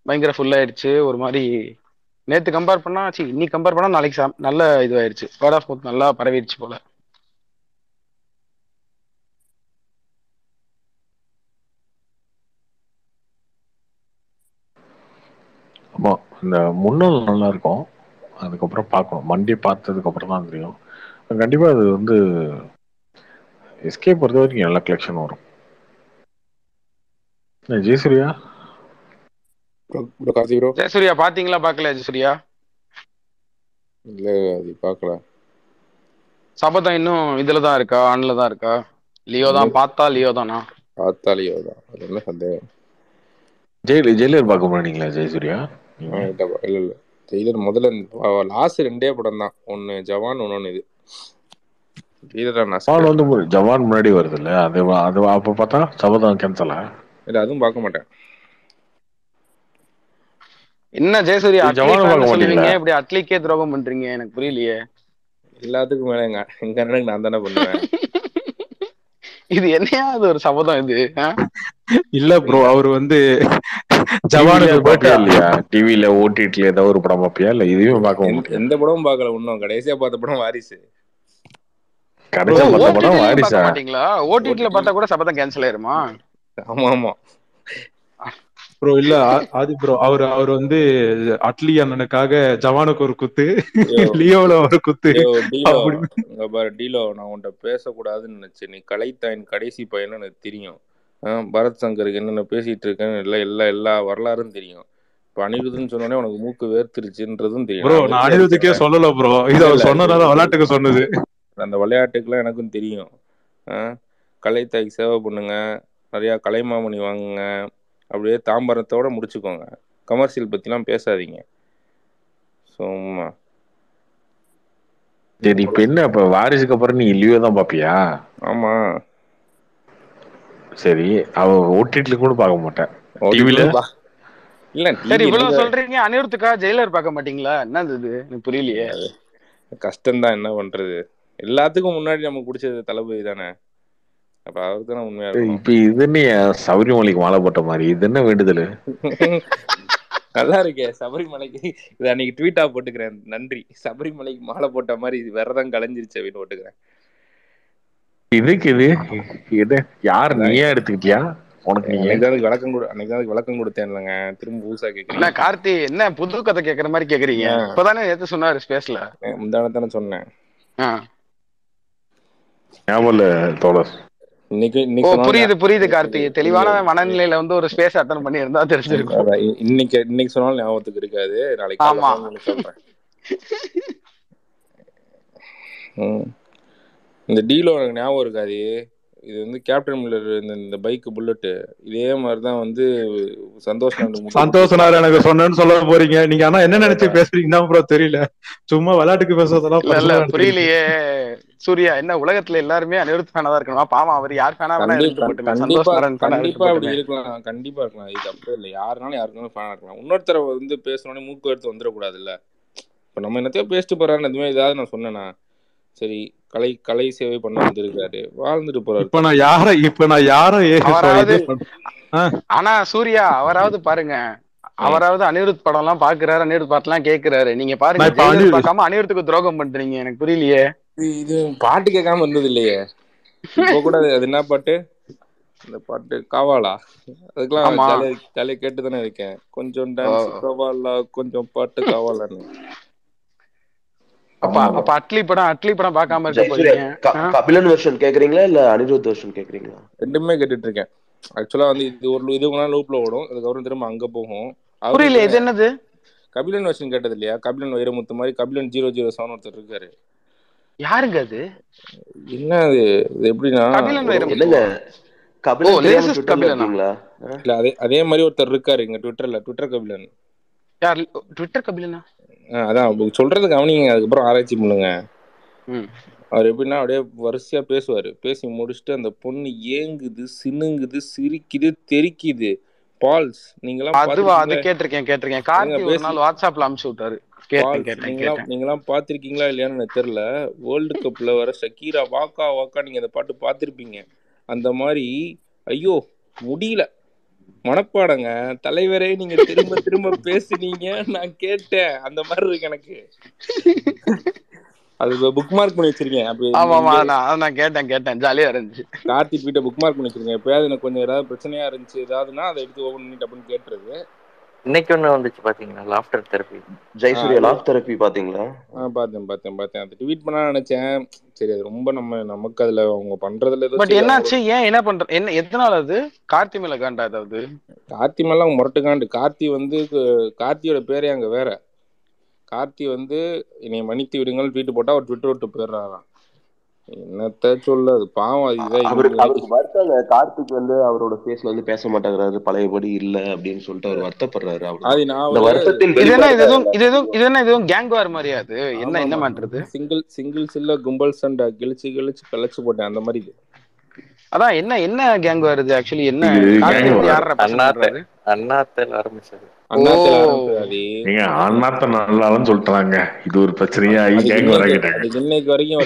பயங்கர ஃபுல் ஆயிடுச்சு. ஒரு மாதிரி நேத்து கம்பேர் பண்ணா சி இன்னைக்கு கம்பேர் பண்ணா நாளைக்கு நல்ல இதுவாயிருச்சு வேர்ட் ஆஃப் மவுத் நல்லா பரவிடுச்சு போல. ஆமா இந்த முன்னல் நல்லா இருக்கும் அதுக்கப்புறம் பார்க்கணும் மண்டே பார்த்ததுக்கு அப்புறம் தான் தெரியும். கண்டிப்பா அது வந்து எஸ்கே பொறுத்த வரைக்கும் நல்ல கலெக்ஷன் வரும். Jayasuriya? Bro Karthi bro. Jayasuriya பாத்தீங்களா? பாக்கல ஜெயசூர்யா? இல்ல அது பார்க்கல சபதம் இன்னும் இதுல தான் இருக்கா? ஆன்ல தான் இருக்கா? லியோ தான் பார்த்தா லியோ தானா? பார்த்தாலியோ தான். அது என்ன சந்தேகம்? ஜெயிலர் ஜெயிலர் பார்க்க போனீங்களா ஜெயசூர்யா? இல்ல இல்ல டெய்லர் முதல்ல லாஸ்ட் ரெண்டே படம் தான். ஒன்னு ஜவான் இன்னொன்னு இது. ஜவான் வந்து ஜவான் முன்னாடி வருது இல்ல? அது அது அப்ப பார்த்தா சபதம் கேன்சலா இல்ல அதுவும் பார்க்க மாட்டேன். என்ன இது பார்க்க சொல்லுவீங்க? இப்படி அட்லிக்கே துரோகம் பண்றீங்க? எனக்கு புரியலையே. எல்லாத்துக்கும் மேல எங்க எங்க அண்ணனுக்கு நான் தானே பண்ணுவேன். இது என்னையா? இது ஒரு சபதம் இது? இல்ல ப்ரோ அவர் வந்து ஜவானுக்கு பாப்பியா இல்லையா? டிவில ஓடிடில ஏதாவது ஒரு படம் பாப்பியா இல்ல இதையும் பார்க்க எந்த- மாட்டியா எந்த படமும் பார்க்கல இன்னும் கடைசியா பார்த்த படம் வாரிசு. கடைசியா பார்த்த படம் வாரிசா? ஓடிடில பார்த்தா கூட சபதம் கேன்சல் ஆயிருமா? ஆமா ஆமா. ப்ரோ இல்ல ஆதி ப்ரோ அவர் அவர் வந்து அட்லி அண்ணனுக்காக ஜவானுக்கு ஒரு குத்து லியோல ஒரு குத்து பாரு டீலோ நான் உன்கிட்ட பேசக்கூடாதுன்னு நினைச்சேன். நீ கலைத்தாயின் கடைசி பையன்னு எனக்கு தெரியும். பரத் சங்கருக்கு என்னென்ன பேசிட்டு இருக்கேன்னு எல்லா எல்லா எல்லா வரலாறும் தெரியும். இப்போ அனிருதுன்னு சொன்னோடனே உனக்கு மூக்கு வேர்த்துருச்சுன்றதும் தெரியும். ப்ரோ நான் இருக்கிறேன் சொல்லல. ப்ரோ இது அவர் சொன்னதால விளையாட்டுக்கு சொன்னது. அந்த விளையாட்டுக்கெல்லாம் எனக்கும் தெரியும். கலைத்தாய்க்கு சேவை பண்ணுங்க. நிறையா கலைமாமணி வாங்குங்க. அப்படியே தாம்பரத்தோட முடிச்சுக்கோங்க. கமர்ஷியல் பற்றிலாம் பேசாதீங்க. சும்மா. சரி இப்ப என்ன இப்ப வாரிசுக்கு அப்புறம் நீ லியோ தான் பாப்பியா? ஆமா. சரி அவ ஓடிடில கூட பார்க்க மாட்டேன். டிவில இல்ல சரி இவ்வளவு நீங்க சொல்றீங்க அனிருத்துக்கா ஜெயிலர் பார்க்க மாட்டீங்களா? என்னது இது? எனக்கு புரியலையே. கஷ்டம்தான் என்ன பண்றது? எல்லாத்துக்கும் முன்னாடி நமக்கு பிடிச்சது தளபதி தானே? அப்ப அவருக்கு தானே உண்மையா இப்ப இது என்ன சபரிமலைக்கு மாலை போட்ட மாதிரி? இது என்ன வேண்டுதல்? நல்லா இருக்கே சபரிமலைக்கு. இதை அன்னைக்கு ட்வீட்டா போட்டுக்கிறேன். நன்றி. சபரிமலைக்கு மாலை போட்ட மாதிரி இது விரதம் கலைஞ்சிருச்சு அப்படின்னு போட்டுக்கிறேன். இதுக்கு இது? இது யார் நீயா எடுத்துக்கிட்டியா? உனக்கு அன்னைக்கு விளக்கம் கொடு அன்னைக்கு விளக்கம் கொடுத்தேன் இல்லைங்க திரும்ப புதுசா என்ன கேக்குறீங்க கார்த்தி என்ன புது கதை கேக்குற மாதிரி கேக்குறீங்க? இப்பதானே நேத்து சொன்னாரு ஸ்பேஸ்ல. முந்தான தானே சொன்னேன். ஞாபகம் இல்ல தோழர். இன்னைக்கு புரியுது புரியுது கார்த்தி தெளிவான மனநிலையில வந்து ஒரு ஸ்பேஸ் அட்டன் பண்ணி இருந்தா தெரிஞ்சிருக்கும் இன்னைக்கு இன்னைக்கு சொன்னாலும் ஞாபகத்துக்கு இருக்காது. நாளைக்கு ஆமா. சொல்றேன். இந்த டீலோ எனக்கு ஞாபகம் இருக்காது. இது வந்து கேப்டன் மில்லர் இந்த இந்த பைக் புல்லட்டு இதே மாதிரி தான் வந்து சந்தோஷ் நாடு முடி சந்தோஷ் நார் எனக்கு சொன்னேன்னு சொல்ல போறீங்க. நீங்க ஆனா என்ன நினைச்சு பேசுறீங்கன்னா ப்ரோ தெரியல. சும்மா விளையாட்டுக்கு பேசுறதெல்லாம் இல்ல இல்ல புரியலையே. சூர்யா என்ன உலகத்துல எல்லாருமே அனிருத் ஃபேனா தான் இருக்கணுமா? பாவம் அவர் யார் ஃபேனா வேணா கண்டிப்பா அப்படி இருக்கலாம். கண்டிப்பா இருக்கலாம். இது தப்பே இல்லை. யாருனாலும் யாருனாலும் ஃபேனா இருக்கலாம். இன்னொருத்தரை வந்து பேசணுன்னே மூக்கு எடுத்து வந்துடக்கூடாதுல்ல. இப்போ நம்ம என்னத்தையோ பேசிட்டு போறாருன்னு எதுவுமே ஏதாவது நான் சொன்னேனா? சரி கலை கலை சேவை பண்ண வந்திருக்காரு வாழ்ந்துட்டு போறாரு. இப்ப நான் யார இப்ப நான் யார ஆனா சூர்யா அவராவது பாருங்க. அவராவது அனிருத் படம் எல்லாம் பாக்குறாரு அனிருத் பாட்டுலாம் கேக்குறாரு. நீங்க பாருங்க பார்க்காம அனிருத்துக்கு துரோகம் பண்றீங்க எனக்கு புரியலையே. இது பாட்டு கேட்காம இருந்தது இல்லையே. இப்போ கூட அது என்ன பாட்டு? இந்த பாட்டு காவாலா? அதுக்கெல்லாம் ஜாலியா கேட்டு தானே இருக்கேன். கொஞ்சம். டான்ஸ் காவாலா கொஞ்சம் பாட்டு காவாலான்னு. அப்ப அப்ப அட்லி படம் அட்லி படம் பார்க்காம இருக்க போறீங்க? கபிலன் வெர்ஷன் கேக்குறீங்களா இல்ல அனிருத் வெர்ஷன் கேக்குறீங்களா? ரெண்டுமே கேட்டுட்டு இருக்கேன் ஆக்சுவலா வந்து இது ஒரு இது லூப்ல ஓடும். அதுக்கப்புறம் திரும்ப அங்க போகும். அவரு புரியல இது என்னது? கபிலன் வருஷன் கேட்டது இல்லையா? கபிலன் வைரமுத்து மாதிரி கபிலன் ஜீரோ ஜீரோ செவன் ஒருத்தர் இருக்காரு. யாருங்க அது? என்ன அது? இது எப்படின்னா கபிலன் அதே அதே மாதிரி ஒருத்தர் இருக்காரு இங்க ட்விட்டர்ல ட்விட்டர் கபிலன். யார் ட்விட்டர் கபிலனா? அதான் சொல்றது கவனிங்க அதுக்கப்புறம் ஆராய்ச்சி பண்ணுங்க. அவர் எப்படின்னா அப்படியே வரிசையா பேசுவாரு. பேசி முடிச்சுட்டு அந்த பொண்ணு ஏங்குது சினுங்குது சிரிக்குது தெறிக்குது பால்ஸ் நீங்களாம் அதுவா அது பாத்திருக்கீங்களா கேட்டிருக்கேன் கேட்டிருக்கேன். இருங்க கார்த்தி ஒரு பேசி நாள் வாட்ஸ்அப்ல அனுப்பிச்சு விட்டாரு. நீங்களாம் பார்த்திருக்கீங்களா இல்லையான்னு எனக்கு தெரியல. வேர்ல்டு கப்ல வர ஷக்கீரா வாக்கா வாக்கா நீங்க அந்த பாட்டு பார்த்திருப்பீங்க. அந்த மாதிரி ஐயோ முடியல. மனப்பாடங்க. தலைவரே நீங்க திரும்ப திரும்ப பேசுனீங்க. நான் கேட்டேன். அந்த மாதிரி இருக்கு எனக்கு. அது புக் மார்க் பண்ணி வச்சிருக்கேன். அப்படி ஆமா ஆமா. நான் நான் கேட்டேன் கேட்டேன். ஜாலியா இருந்துச்சு. கார்த்தி ட்வீட்டை புக் மார்க் பண்ணி வச்சிருக்கேன். எப்பயாவது எனக்கு கொஞ்சம் ஏதாவது பிரச்சனையா இருந்துச்சு ஏதாவதுன்னா அதை எடுத்து ஓபன் பண்ணி டப்புன்னு கேட்டுறது. இன்னைக்கு ஒண்ணு வந்துச்சு பாத்தீங்களா? லாஃப்டர் தெரப்பி ஜெயசூர்யா அது லாஃப் தெரப்பி பாத்தீங்களா? ஆ பார்த்தேன் பார்த்தேன் பார்த்தேன் அது ட்வீட் பண்ண நினைச்சேன். சரி அது ரொம்ப நம்ம நமக்கு அதுல அவங்க பண்றதுல ஏதோ பட் என்னாச்சு? ஏன் என்ன பண்ற என்ன எதனால அது? கார்த்தி மேல காண்டா ஏதாவது கார்த்தி மேல அவங்க முரட்டுக்காண்டு. கார்த்தி வந்து கார்த்தியோட பேரே அங்க வேற. கார்த்தி வந்து என்னை மன்னித்து விடுங்கள் ட்வீட் போட்டா அவர் ட்விட்டர் விட்டு போயிடுறாராம். என்னத்த சொல்ல அது பாவம் அவரு அவருக்கு வருத்தங்க. கார்த்திக் வந்து அவரோட ஃபேஸ்ல வந்து பேச மாட்டேங்கிறாரு. பழையபடி இல்ல அப்படின்னு சொல்லிட்டு அவர் வருத்தப்படுறாரு. ஒரு வருத்தத்தின் இது என்ன இது எதுவும் இது எதுவும் இது என்ன இது எதுவும் கேங் வார் மாதிரியா அது? என்ன என்ன பண்றது? சிங்கிள் சிங்கிள்ஸ் இல்ல கும்பல் சண்டை கிழிச்சு கிழிச்சு கழிச்சு போட்டேன். அந்த மாதிரி அதான் என்ன என்ன கேங் வார் இது? ஆக்சுவலி என்ன வராது யார அண்ணாத்தல் ஆரம்பிச்சது. நீங்க அண்ணாத்த நல்லாலும் இது ஒரு பிரச்சனையா இன்னைக்கு வரைக்கும்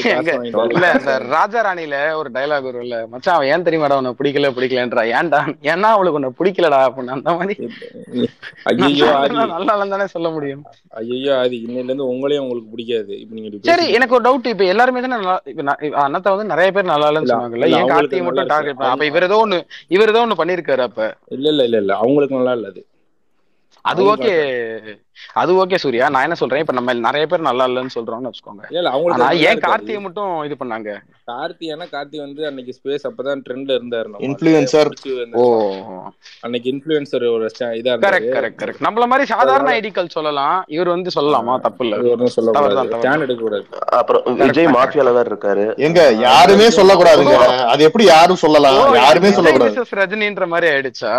ராஜா ராணில ஒரு டைலாக் வரும்ல மச்சான் அவன் ஏன் தெரியுமாடா உன்னை பிடிக்கல பிடிக்கலன்றா? ஏன்டா? ஏன்னா அவளுக்கு உன்னை பிடிக்கலடா அப்படின்னு அந்த மாதிரி. ஐயோ ஆதி. நல்லா தானே சொல்ல முடியும். ஐயோ ஆதி. இன்னையில இருந்து உங்களையும் உங்களுக்கு பிடிக்காது. இப்ப நீங்க சரி எனக்கு ஒரு டவுட் இப்ப எல்லாருமே தானே அண்ணாத்த வந்து நிறைய பேர் நல்லா இல்லைன்னு இல்ல, சொன்னாங்கல்ல. இல்ல, ஏன் அவங்களுக்கு கார்த்திகை மட்டும் நல்லா டார்கெட் இருக்கு. அப்ப இவர் ஏதோ ஒண்ணு இவர் ஏதோ ஒண்ணு பண்ணிருக்காரு அப்ப. இல்ல இல்ல இல்ல இல்ல. அவங்களுக்கு நல்லா இல்ல அது. ஓகே அது ஓகே சூர்யா. நான் என்ன சொல்றேன்? இப்ப நம்ம நிறைய பேர் நல்லா இல்லைன்னு சொல்றோம்னு வச்சுக்கோங்க. இல்ல அவங்களுக்கு ஏன் கார்த்திகை மட்டும் இது பண்ணாங்க? கார்த்தி ஏன்னா கார்த்தி வந்து அன்னைக்கு ஸ்பேஸ் அப்பதான் ட்ரெண்ட்ல இருந்தாரு அந்த ஓ. அன்னைக்கு இன்ஃபுளுசர் ஒரு இதா கரெக்ட் கரெக்ட் கரெக்ட் நம்மள மாதிரி சாதாரண ஐடிக்கள் சொல்லலாம். இவர் வந்து சொல்லலாமா? தப்பு இல்ல. ஸ்டாண்ட் எடுக்க கூடாது அப்புறம் விஜய் மாஃபியால வேற இருக்காரு. எங்க? யாருமே சொல்லக்கூடாதுங்க. அது எப்படி யாரும் சொல்லலாம்? யாருமே சொல்லக்கூடாது. ரஜினின்ற மாதிரி ஆயிடுச்சா?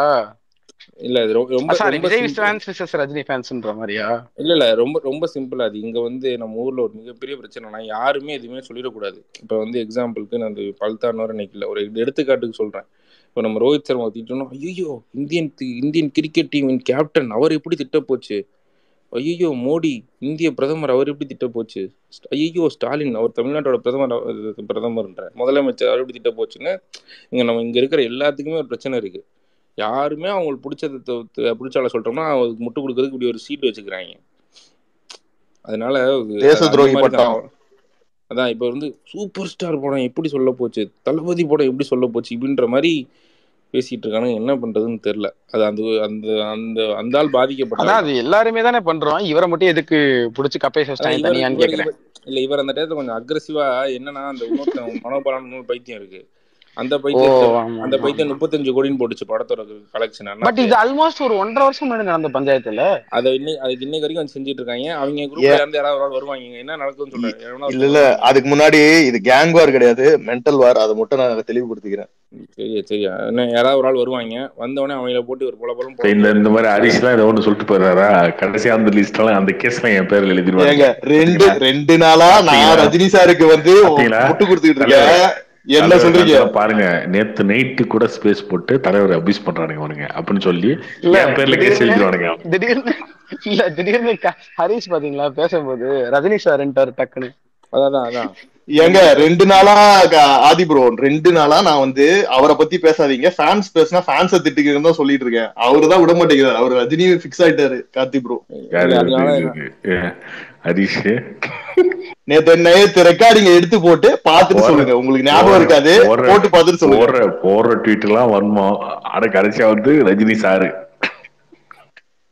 இல்ல இது ரொம்ப சாரி ரொம்ப Vijay simple. Fans wishes Rajini ஃபேன்ஸ்ன்ற மாதிரியா? இல்ல இல்ல ரொம்ப ரொம்ப சிம்பிள் அது. இங்க வந்து நம்ம ஊர்ல ஒரு மிகப்பெரிய பிரச்சனைனா யாருமே எதுவுமே சொல்லிடக்கூடாது. இப்ப வந்து எக்ஸாம்பிளுக்கு நான் அந்த பல்தானோர நிக்கல ஒரு எடுத்துக்காட்டுக்கு சொல்றேன். இப்போ நம்ம ரோஹித் சர்மா திட்டணும். ஐயோ இந்தியன் இந்தியன் கிரிக்கெட் டீமின் கேப்டன் அவர் எப்படி திட்ட போச்சு ஐயோ மோடி இந்திய பிரதமர் அவர் எப்படி திட்ட போச்சு ஐயோ ஸ்டாலின் அவர் தமிழ்நாட்டோட பிரதமர் பிரதமர்ன்ற முதலமைச்சர் அவர் எப்படி திட்ட போச்சுன்னு இங்க நம்ம இங்க இருக்கிற எல்லாத்துக்குமே ஒரு பிரச்சனை இருக்கு. யாருமே அவங்களுக்கு பிடிச்சத பிடிச்சால சொல்றோம்னா அவங்களுக்கு முட்டு கொடுக்கறதுக்கு இப்படி ஒரு சீட் வச்சுக்கிறாங்க. அதனால. அதான் இப்ப வந்து சூப்பர் ஸ்டார் படம் எப்படி சொல்ல போச்சு தளபதி படம் எப்படி சொல்ல போச்சு இப்படின்ற மாதிரி பேசிட்டு இருக்கானுங்க. என்ன பண்றதுன்னு தெரியல. அது அந்த அந்த அந்த அந்த ஆள் பாதிக்கப்பட்ட அது எல்லாருமே தானே பண்றோம். இவரை மட்டும் எதுக்கு புடிச்சு கப்பை தனியான்னு இல்ல இவர் அந்த டயத்துல கொஞ்சம் அக்ரெசிவா என்னன்னா அந்த இன்னொருத்தன் மனோபலான இன்னொரு பைத்தியம் இருக்கு. அந்த ஆமா அந்த பைத்தியம் முப்பத்தஞ்சு கோடின்னு போட்டுச்சு படத்தோட கலெக்ஷன் பட் இது ஆல்மோஸ்ட் ஒரு ஒன்றரை வருஷம் முன்னாடி நடந்த பஞ்சாயத்துல? அதை இன்னைக்கு அதுக்கு இன்னைக்கு வரைக்கும் வந்து செஞ்சுட்டு இருக்காங்க அவங்க குரூப்ல இருந்து யாராவது ஒரு ஆள் வருவாங்க. என்ன நடக்குதுன்னு சொல்றேன் எவனா இல்ல இல்ல அதுக்கு முன்னாடி இது கேங் வார் கிடையாது. மென்டல் வார் அதை மட்டும் நான் தெளிவுபடுத்திக்கிறேன். சரியா சரியா. என்ன யாராவது ஒரு ஆள் வருவாங்க. வந்தவொடனே அவங்கள போட்டு ஒரு பொல பொலம் இப்ப இந்த மாதிரி ஹரிஷ்லாம் ஏதோ ஒன்று சொல்லிட்டு போறாரா கடைசியா அந்த லிஸ்ட் எல்லாம் அந்த கேஸ்ல என் பேர்ல எழுதிடுவாங்க. ஏங்க ரெண்டு ரெண்டு நாளா நான் ரஜினி சாருக்கு வந்து முட்டு கொடுத்துக்கிட்டு இருக்கேன். என்ன சொல்றீங்க? பாருங்க. நேத்து நைட்டு கூட ஸ்பேஸ் போட்டு தலைவர் அபியூஸ் பண்றானுங்க அவனுங்க அப்படின்னு சொல்லி இல்ல என் பேர்ல கேஸ் திடீர்னு எழுதிடுவானுங்க. திடீர்னு இல்ல திடீர்னு ஹரிஷ் பாத்தீங்களா? பேசும்போது ரஜினி சார்ன்ட்டாரு டக்குன்னு. அதான் அதான் ஏங்க ரெண்டு நாளா ஆதி ப்ரோ ரெண்டு நாளா நான் வந்து அவரை பத்தி பேசாதீங்க. ஃபேன்ஸ் பேசினா ஃபேன்ஸை திட்டுக்கிறேன்னு தான் சொல்லிட்டு இருக்கேன். அவரு தான் விட மாட்டேங்கிறாரு. அவர் ரஜினி ஃபிக்ஸ் ஆயிட்டாரு கார்த்தி ப்ரோ ஹரிஷ். நேத்து நேத்து ரெக்கார்டிங் எடுத்து போட்டு பார்த்துட்டு போற சொல்லுங்க. உங்களுக்கு ஞாபகம் இருக்காது? போட்டு பார்த்துட்டு சொல்லுங்க. போற போற ட்வீட் எல்லாம் வருமா? ஆனா கடைசியா வந்து ரஜினி சாரு.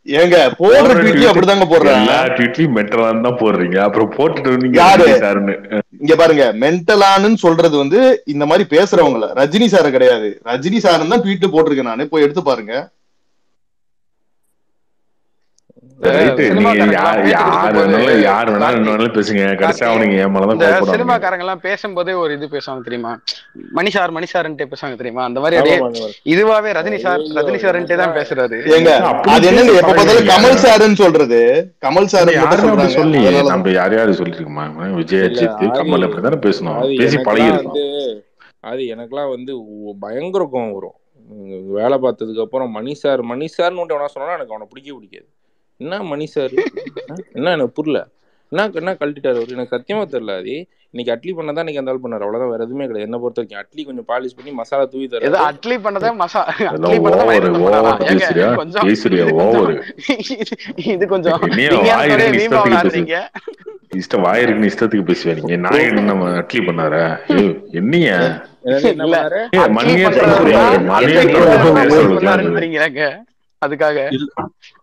ஏங்க போடுற ட்வீட்லயும் ட்வீட் அப்படிதாங்க போடுறேன் எல்லா ட்வீட்லயும் மெட்டலான்னு தான் போடுறீங்க. அப்புறம் போட்டுட்டு நீங்க யாரு? சாருன்னு. இங்க பாருங்க மென்டலான்னு சொல்றது வந்து இந்த மாதிரி பேசுறவங்கள. ரஜினி சார் கிடையாது. ரஜினி சார் தான் ட்வீட் போட்டிருக்கேன் நானு. போய் எடுத்து பாருங்க ரைட்டு நீங்க சினிமாக்காரங்க யார் எல்லாம் யார் வேணாலும் யார் பேச்சு கொடுக்கும்போது வேணாலும் என்ன பேசுங்க கடைசியா கார்த்தி அவனுங்க என் மேலதான் இந்த கோவப்படுவானுங்க சினிமாக்காரங்க எல்லாம் பேசும்போதே ஒரு இது பேசுவாங்க தெரியுமா? மணிஷார் மணிஷார்ன்ட்டு பேசுவாங்க தெரியுமா? அந்த மாதிரி அப்படியே இதுவாவே ரஜினி சார் ரஜினி சார்ன்ட்டே தான் பேசுறாரு. அது எப்ப பார்த்தாலும் பழகுறீங்க கமல் சாருன்னு சொல்றது. கமல் சொல்லலையே. அதனாலதான் நம்ம யார் யாரு சொல்லிருக்கோமா விஜய் அஜித் கமல் அப்படித்தானே பேசணும். பேசி வந்து ஆதி எனக்கெல்லாம் வந்து பயங்கர கோவம் வரும். வேலை பார்த்ததுக்கு அப்புறம் மணி சார் மணி சார்னு ஒன்று சொன்னா எனக்கு அவனை பிடிக்கவே பிடிக்காது. என்ன மணி சார் என்ன எனக்கு புரியல. என்ன என்ன கழட்டிட்டாரு அவரு? எனக்கு சத்தியமா தெரியல அது இன்னைக்கு அட்லி பண்ணதான் இன்னைக்கு அந்த ஆள் பண்ணாரு. அவ்வளவுதான் வேற எதுவுமே கிடையாது. என்ன பொறுத்த வரைக்கும் அட்லி கொஞ்சம் பாலிஷ் பண்ணி மசாலா தூவி ஏதோ தர்றாரு அட்லி பண்ணதே மசா அதெல்லாம் அட்லி பண்ணதை ஓவர் மைனஸ் பண்ணாரா? ஓவர் ஏங்க பேசுறியா? இது கொஞ்சம் நீங்க இஷ்டம் வாய் இருக்குன்னு இஷ்டத்துக்கு பேசுவேன் நீங்க? நாயகன் நம்ம அட்லி பண்ணார? என்னைய? என்னது என்ன அதுக்காக.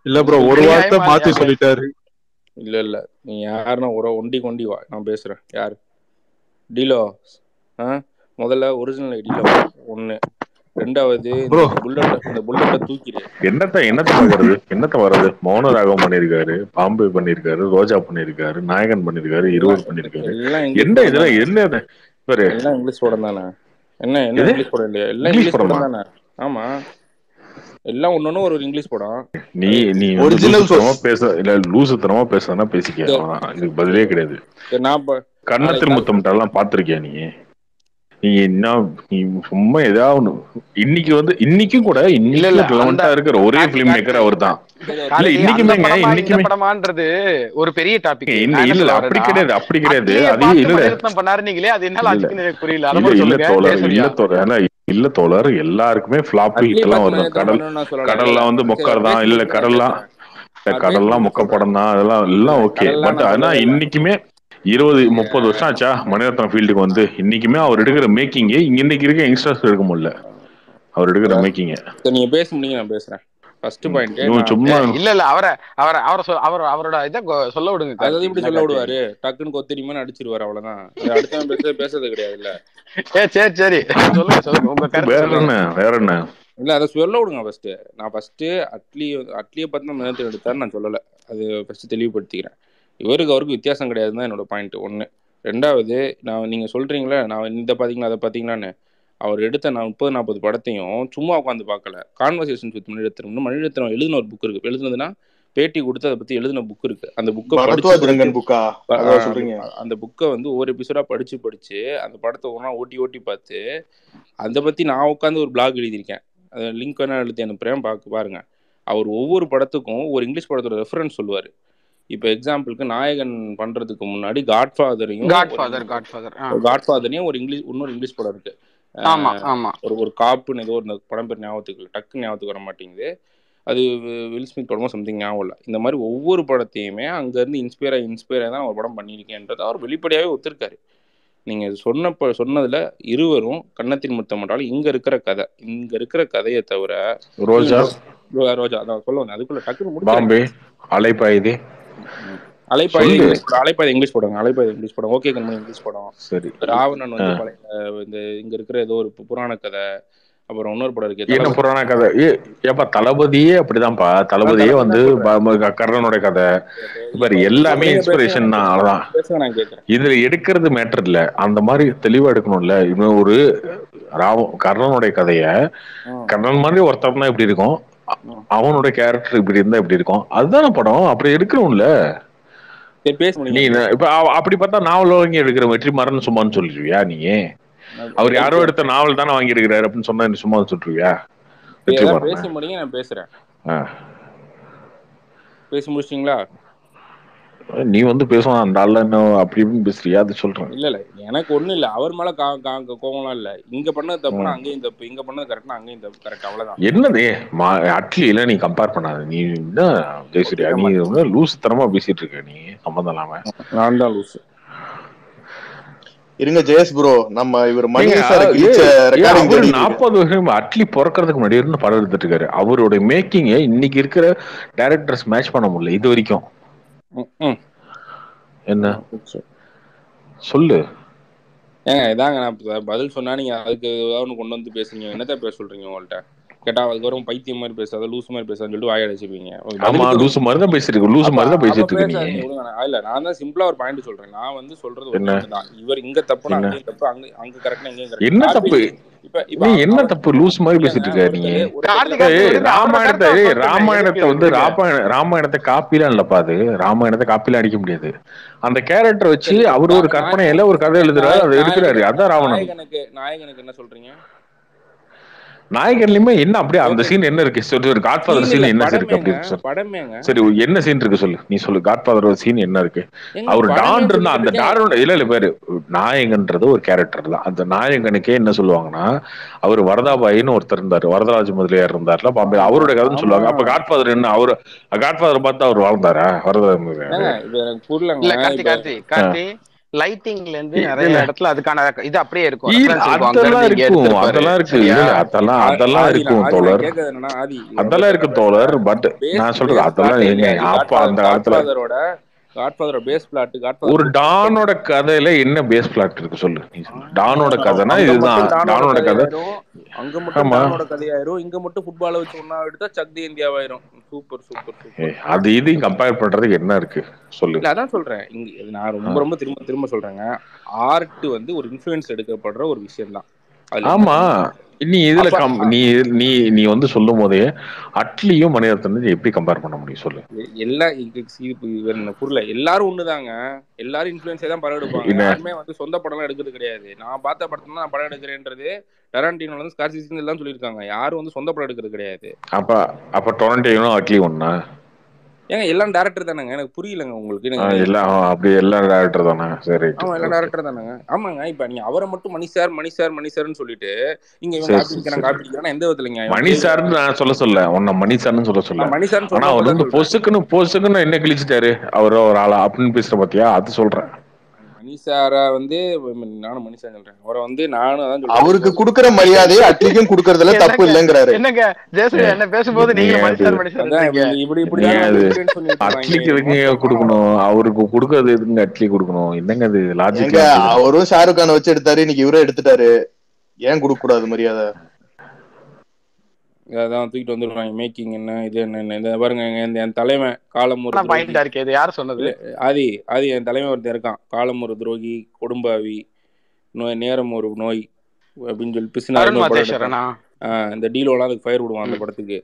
இல்ல ப்ரோ ஒரு வார்த்தை மாத்தி சொல்லிட்டாரு. இல்ல இல்ல. நீ யாருன்னா ஒரு ஒண்டி கொண்டி வா. நான் பேசுறேன். யார்? டீலோ. முதல்ல ஒரிஜினல் ஐடியில ஒண்ணு. ரெண்டாவது புல்லட் இந்த புல்லட்டை தூக்கிடு. என்னத்த என்னத்த வர்றது என்னத்த வர்றது மௌன ராகம் பண்ணிருக்காரு பாம்பே பண்ணிருக்காரு ரோஜா பண்ணிருக்காரு நாயகன் பண்ணிருக்காரு இருவர் பண்ணிருக்காரு என்ன இதெல்லாம்? என்ன இது? பாரு எல்லாம் இங்கிலீஷ் படம் தானே. என்ன என்ன இங்கிலீஷ் படம் இல்லையா? எல்லாம் இங்கிலீஷ் படம்? தானே. ஆமா. எல்லாம் ஒன்னொன்னு ஒரு இங்கிலீஷ் படம். நீ நீ ஒரிஜினல் பேச இல்ல லூசுத்தனமா பேசுறதுனா பேசிக்க. இதுக்கு பதிலே கிடையாது. நான் கண்ணத்தில் நாளைக்கு கால் முத்தமிட்டெல்லாம் பாத்திருக்கியா நீ? நீ என்ன நீ சும்மா ஏதாவது இன்னைக்கு வந்து இன்னைக்கும் கூட இல்ல இல்ல இருக்கிற ஒரே பிலிம் மேக்கர் அவர் தான் படமான்றது ஒரு பெரிய டாபிக் இல்ல அப்படி கிடையாது அப்படி கிடையாது. அது இல்ல பண்ணாரு நீங்களே அது என்ன புரியல. இல்ல இல்ல தோழர் எல்லாருக்குமே ஃபிளாப் அட்லியை ஹிட்லாம் பார்த்து வரும் கடல் கடல்லாம் வந்து மொக்கர் தான். இல்ல கடல்லாம் கடல்லாம் மொக்க படம் தான். அதெல்லாம் எல்லாம் ஓகே. பட் ஆனா இன்னைக்குமே இருபது முப்பது வருஷம் ஆச்சா மணிரத்னம் ஃபீல்டுக்கு வந்து. இன்னைக்குமே அவர் எடுக்கிற மேக்கிங் இங்க இன்னைக்கு இருக்க யங்ஸ்டர்ஸ் எடுக்க முடியல. அவர் எடுக்கிற மேக்கிங்க நீங்க பேச முடியுங்க நான் பேசுறேன். ஃபர்ஸ்ட் பாயிண்ட் சும்மா இல்ல இல்ல அவரை அவரை அவரை சொல் அவர் அவரோட இதை சொல்ல விடுங்க. அதாவது இப்படி சொல்ல விடுவாரு. டக்குன்னு கொத்தடிமான்னு அடிச்சிருவாரு அவ்வளவுதான். இது அடுத்தவன் பேசுறது பேசுறது கிடையாதுல்ல. ஏ சரி சரி. சொல்லுங்க சொல்லுங்க. உங்க வேற என்ன வேற என்ன? இல்ல அதை சொல்ல விடுங்க ஃபர்ஸ்ட் நான் ஃபர்ஸ்ட் அட்லி அட்லியை பார்த்து தான் மிதத்தில் எடுத்தாரு நான் சொல்லல. அது ஃபர்ஸ்ட் தெளிவுபடுத்திக்கிறேன். இவருக்கு அவருக்கு வித்தியாசம் கிடையாதுன்னு தான் என்னோட பாயிண்ட் ஒன்று ரெண்டாவது நான் நீங்க சொல்றீங்களே நான் இந்த பாத்தீங்களா அதை பாத்தீங்களான்னு. அவர் எடுத்த நான் முப்பது நாற்பது படத்தையும் சும்மா உட்காந்து பார்க்கல. Conversation with Mani Ratnam. மணிரத்னம் எழுதின ஒரு புக் இருக்கு. எழுதுனதுன்னா பேட்டி கொடுத்து அதை பத்தி எழுதின புக் இருக்கு. அந்த புக்கை அந்த புக்கை வந்து ஒவ்வொரு எபிசோடா படிச்சு படிச்சு அந்த படத்தை ஒன்றா ஓட்டி ஓட்டி பார்த்து அதை பத்தி நான் உட்காந்து ஒரு பிளாக் எழுதியிருக்கேன். அந்த லிங்க் வேணா எழுதி அனுப்புறேன். பார்க்க பாருங்க. அவர் ஒவ்வொரு படத்துக்கும் ஒரு இங்கிலீஷ் படத்தோட ரெஃபரன்ஸ் சொல்லுவார். இப்போ எக்ஸாம்பிளுக்கு நாயகன் பண்றதுக்கு முன்னாடி காட்ஃபாதரையும் காட் ஒரு ஃபாதர் காட் ஃபாதர் காட்ஃபாதரையும் ஒரு இங்கிலீஷ் இன்னொரு இங்கிலீஷ் படம் இருக்கு. ஒரு ஒரு காப்புன்னு ஏதோ ஒரு படம் பேர் ஞாபகத்துக்கு டக்கு ஞாபகத்துக்கு வர மாட்டேங்குது. அது வில் ஸ்மித் படமோ சம்திங் ஞாபகம் இல்லை. இந்த மாதிரி ஒவ்வொரு படத்தையுமே அங்கேருந்து இன்ஸ்பயர் ஆகி இன்ஸ்பயர் ஆகி தான் ஒரு படம் பண்ணியிருக்கேன்றதை அவர் வெளிப்படையாகவே ஒத்துருக்காரு. நீங்க சொன்னப்ப சொன்னதுல இருவரும் கன்னத்தின் முத்தம் என்றாலும் இங்க இருக்கிற கதை இங்க இருக்கிற கதையை தவிர ரோஜா. ரோ- ரோஜா அதான் சொல்ல வந்தேன் அதுக்குள்ள டக்குன்னு முடிச்சிருங்க. பாம்பே அலைப்பாயுதே. அலைப்பாயுதே சொல்லு. இங்கிலீஷ் படம் அலைப்பாயுதே இங்கிலீஷ் படம் ஓகே கண்மணி இங்கிலீஷ் படம் சரி. ராவணன். வந்து பழைய இந்த இங்க இருக்கிற ஏதோ ஒரு புராண கதை அப்புறம் இன்னொரு படம் இருக்கு. என்ன புராண கதை? ஏப்பா தளபதியே அப்படிதான்ப்பா தளபதியே தளபதி வந்து தான் சொல்றேன் ப- ப- கர்ணனோட கதை. இப்ப எல்லாமே இன்ஸ்பிரேஷன் தான் அவ்வளவுதான். இதுல எடுக்கிறது மேட்டர் இல்ல. அந்த மாதிரி தெளிவா எடுக்கணும்ல. இவன் ஒரு ராவ கர்ணனுடைய கதைய கர்ணன் மாதிரி ஒருத்தர்னா இப்படி இருக்கும். அ- ம். அவனோட கேரக்டர் இப்படி இருந்தா இப்படி இருக்கும். அதுதானே படம்? அப்படி எடுக்கணும்ல. நீ இப்ப அப்படி பார்த்தா நாவல் வாங்கி எடுக்கிற வெற்றி மரன் சும்மான்னு சொல்லிடுவியா நீ? அவர் யாரோ எடுத்த நாவல் தானே வாங்கி எடுக்கிறாரு அப்படின்னு சொன்னா நீ சும்மா மரன் பேச முடியுங்க நான் பேசுறேன். பேசி முடிச்சிட்டீங்களா? நீ வந்து பேசுவான் அந்த என்ன அப்படி இப்படின்னு பேசுறியா? அது சொல்றேன். இல்ல இல்ல எனக்கு ஒண்ணும் இல்ல. அவர் மேல கா கா கோவம்லாம் இல்ல. இங்க பண்ணது தப்புனா. அங்கேயும் தப்பு. இங்க பண்ணது கரெக்ட்னா அங்கேயும் தப்பு. கரெக்ட் அவ்வளவுதான். என்னது? மா அட்லி இல்ல நீ கம்பேர் பண்ணாத. நீ என்ன ஜெயசூர்யா? நீ லூஸ் தரமா பேசிட்டு இருக்க நீ. சம்மந்தம் இல்லாம. நான் தான் லூஸ் இருங்க ஜெயஸ் ப்ரோ நம்ம இவர் மணி சார் ரெக்கார்டிங் நாற்பது வருஷம் அட்லி பிறக்கிறதுக்கு முன்னாடி இருந்து படம் எடுத்துட்டு இருக்காரு. அவருடைய மேக்கிங்க இன்னைக்கு இருக்கிற டைரக்டர்ஸ் மேட்ச் பண்ண முடியல இது வரைக்கும். என்ன? சொல்லு. ஏங்க இதாங்க நான் பதில் சொன்னா நீங்க அதுக்கு ஏதாவது கொண்டு வந்து பேசுறீங்க. என்னத்த பேச சொல்றீங்க உங்கள்ட்ட? கேட்டா அதுக்கப்புறம் பைத்தியம் மாதிரி பேசாத லூஸ் மாதிரி பேசாதுன்னு சொல்லிட்டு வாய அடைச்சிப்பீங்க ஆமா லூசு மாதிரி தான் பேசிட்டு அப்ப மாதிரி தான் பேசிட்டு இருக்க பேசாதீங்க நீ விடுங்க நான். இல்ல நான் தான் சிம்பிளா ஒரு பாயிண்ட் சொல்றேன். நான் வந்து சொல்றது? ஒண்ணு தான். இவர் இங்க என்ன? அங்கேயும் தப்பு அங்க அங்க கரெக்ட்னா கரெக்ட் என்ன தப்பு? என்ன தப்பு? லூஸ் மாதிரி பேசிட்டு இருக்க நீ? கார்த்தி ஏய், கார்த்தி விடுங்க அவரோட ராமாயணத்தை ராமாயணத்தை வந்து ராமாயணத்தை காப்பிலாம் இல்லப்பா அது ராமாயணத்தை காப்பிலாம் அடிக்க முடியாது. அந்த கேரக்டர் வச்சு அவர் ஒரு கற்பனையில ஒரு கதை எழுதுறாரு அதை எடுக்கிறாரு. அதான் ராவணன். நாயகனுக்கு என்ன சொல்றீங்க? நாயகன்லயுமே என்ன அப்படியே அந்த சீன் என்ன இருக்கு? சொல்லு ஒரு காட்ஃபாதர் சீன் என்ன இருக்கு சொல்லு. படமேங்க. சரி என்ன சீன் இருக்கு சொல்லு? நீ சொல்லு காட்ஃபாதர் சீன் என்ன இருக்கு? அவர் டான் இருந்தா அந்த டானோட இல்ல இல்ல பேரு நாயகன்றது ஒரு கேரக்டர் தான். அந்த நாயகனுக்கே என்ன சொல்லுவாங்கன்னா அவர் வரதாபாயின்னு ஒருத்தர் இருந்தாரு வரதராஜ முதலியார் இருந்தார்ல பாம்பே ஆமா அவருடைய கதைன்னு சொல்லுவாங்க. அப்ப காட்ஃபாதர் என்ன அவர் காட்ஃபாதர் பார்த்து அவர் வாழ்ந்தாரா? வரதராஜ முதலியார். லைட்டிங்ல இருந்து நிறைய இடத்துல அதுக்கான இது அப்படியே இருக்கும். அதெல்லாம் இருக்கும். அதெல்லாம் இருக்கு அதெல்லாம் அதெல்லாம் இருக்கும் தோழர். அதெல்லாம் இருக்கு தோழர் பட் நான் சொல்றது அதெல்லாம் அப்ப அந்த காலத்துல காட்ஃபாதரோட பேஸ் பிளாட் ஒரு காட்ஃபாதர் டானோட கதையில என்ன பேஸ் பிளாட் இருக்கு சொல்லு? டானோட கதைனா இதுதான். டானோட கதை. அங்க மட்டும் டானோட கதையாயிரும். இங்க மட்டும் ஃபுட்பால வச்சு ஒன்னா எடுத்தா சக்தி இந்தியாவாயிரும். சூப்பர் சூப்பர் அது இதையும் கம்பேர் பண்றதுக்கு என்ன இருக்கு? சொல்லு. அதான் சொல்றேன். இங்க இது நான். ரொம்ப ரொம்ப திரும்ப திரும்ப சொல்றேங்க. ஆர்ட் வந்து ஒரு இன்ஃபுளுன்ஸ் எடுக்கப்படுற ஒரு விஷயம் தான் ஆமா. நீ இதுல நீ நீ நீ வந்து சொல்லும் போதே அட்லியும் மணிரத்னம் எப்படி கம்பேர் பண்ண முடியும் சொல்லு? எல்லா புரியல. எல்லாரும் ஒண்ணுதாங்க. எல்லாரும் இன்ஃபுளுன்ஸே தான் படம் எடுப்பாங்க. யாருமே வந்து சொந்த படம்லாம் எடுக்கிறது கிடையாது. நான் பார்த்த படத்துல தான் நான் படம் எடுக்கிறேன்றது டெரான்டினோ வந்து ஸ்கார்சிஸ் எல்லாம் சொல்லியிருக்காங்க. யாரும் வந்து சொந்த படம் எடுக்கிறது கிடையாது. அப்ப அப்ப டொரண்டோயும் அட்லி ஒண்ணா? ஏங்க எல்லாம் டேரக்டர் தானேங்க? எனக்கு புரியலங்க உங்களுக்கு. எல்லாம் அப்படி எல்லாம் டேரக்டர் தானே. சரி. ஆமா எல்லாம் டேரக்டர் தானேங்க. ஆமாங்க இப்ப நீங்க அவரை மட்டும் மணி சார் மணி சார் மணி சார்னு சொல்லிட்டு இங்க சரி காப்பி அடிக்கிறான் எந்த விதத்துல நியாயம் மணி சார்னு நான் சொல்ல சொல்ல உன்னை மணி சார்னு சொல்ல சொல்ல. மணி சார்னு ஆனா அவர் வந்து பொசுக்குன்னு பொசுக்குன்னு என்ன கிழிச்சிட்டாரு. அவர் ஒரு ஆளா அப்படின்னு பேசுற பாத்தியா? அது சொல்றேன். மணி சாரா வந்து நானும் மணி சார் சொல்றேன். அவரை வந்து நானும் அதான் சொல்றேன். அவருக்கு குடுக்கற மரியாதையை அட்லிக்கும் குடுக்கறதுல தப்பு இல்லைங்கிறாரு. என்னங்க ஜெயசூர்யா என்ன பேசும்போது நீ நீங்களும் அது மனுஷன் மனுஷன் அதான் இருக்கீங்க இப்படி இப்படி அட்லிக்கு கொடுக்கணும். அவருக்கு கொடுக்கறது எதுங்க அட்லி கொடுக்கணும். என்னங்க அது இருக்குது அவரும் ஷாருக் கான வச்சு எடுத்தாரு இன்னைக்கு இவரும் எடுத்துட்டாரு. ஏன் கொடுக்க கூடாது மரியாதை? அதான் தூக்கிட்டு வந்துடுறாங்க மேக்கிங் என்ன இது என்ன இந்த பாருங்க என் தலைவன் காலம் ஒரு துரோகி. பாயிண்டா இருக்கு இது யார் சொன்னது? இல்ல ஆதி ஆதி என் தலைவன் ஒருத்தன் இருக்கான். காலம் ஒரு துரோகி கொடும்பாவி நோய் நேரம் ஒரு நோய் அப்படின்னு சொல்லி ஆஹ் இந்த டீலோலாம் அதுக்கு ஃபயர் விடுவான் அந்த படத்துக்கு.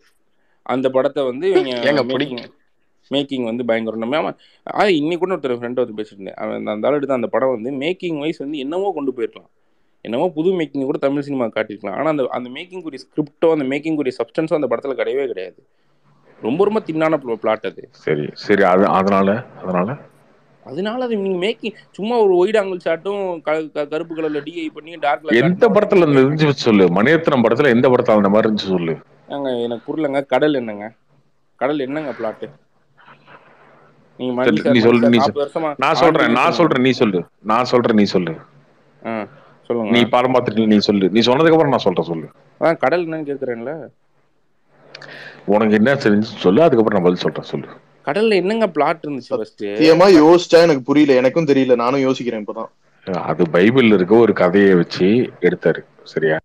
அந்த படத்தை வந்து இவங்க மேக்கிங் வந்து பயங்கரம். நம்ம ஆமா ஆதி இன்னைக்கு கூட ஒருத்தர் ஃப்ரெண்ட் வந்து பேசிட்டு இருந்தேன். அந்த- அந்த எடுத்த அந்த படம் வந்து மேக்கிங் வைஸ் வந்து என்னமோ கொண்டு போயிருக்கலாம். என்னமோ புது மேக்கிங் கூட தமிழ் சினிமா காட்டியிருக்கலாம். ஆனால் அந்த அந்த மேக்கிங் உரிய ஸ்கிரிப்டோ அந்த மேக்கிங் உரிய சப்ஸ்டன்ஸோ அந்த படத்தில் கிடையவே கிடையாது. ரொம்ப ரொம்ப தின்னான பிளாட் அது. சரி சரி அது அதனால அதனால? அதனால அது நீங்க மேக்கிங் சும்மா ஒரு ஒயிட் ஆங்கிள் ஷாட்டும் கருப்பு கலர்ல டிஐ பண்ணி டார்க்ல எந்த படத்துல இருந்துச்சு சொல்லு. மணிரத்னம் படத்துல எந்த படத்துல அந்த மாதிரி இருந்துச்சு சொல்லு. ஏங்க எனக்கு புரியலங்க. கடல் என்னங்க? கடல் என்னங்க பிளாட் நீங்க மணி சரி, நீ சொல்லு நீ நான் சொல்றேன் நான் சொல்றேன் நீ சொல்லு. நான் சொல்றேன் நீ சொல்லு. சொல்லுங்க. நீ படம் பார்த்துட்டு நீ சொல்லு. நீ சொன்னதுக்கு அப்புறம் நான் சொல்றேன் சொல்லு. அதான் கடல் என்னன்னு கேக்குறேன்ல உனக்கு என்ன தெரிஞ்சு சொல்லு அதுக்கப்புறம் நான் பதில் சொல்றேன் சொல்லு. கடல்ல என்னங்க பிளாட் இருந்துச்சு ஃபர்ஸ்ட் சத்தியமா யோசிச்சா எனக்கு புரியல எனக்கும் தெரியல நானும் யோசிக்கிறேன் இப்பதான். அது பைபிள்ல இருக்க ஒரு கதையை வச்சு எடுத்தாரு சரியா?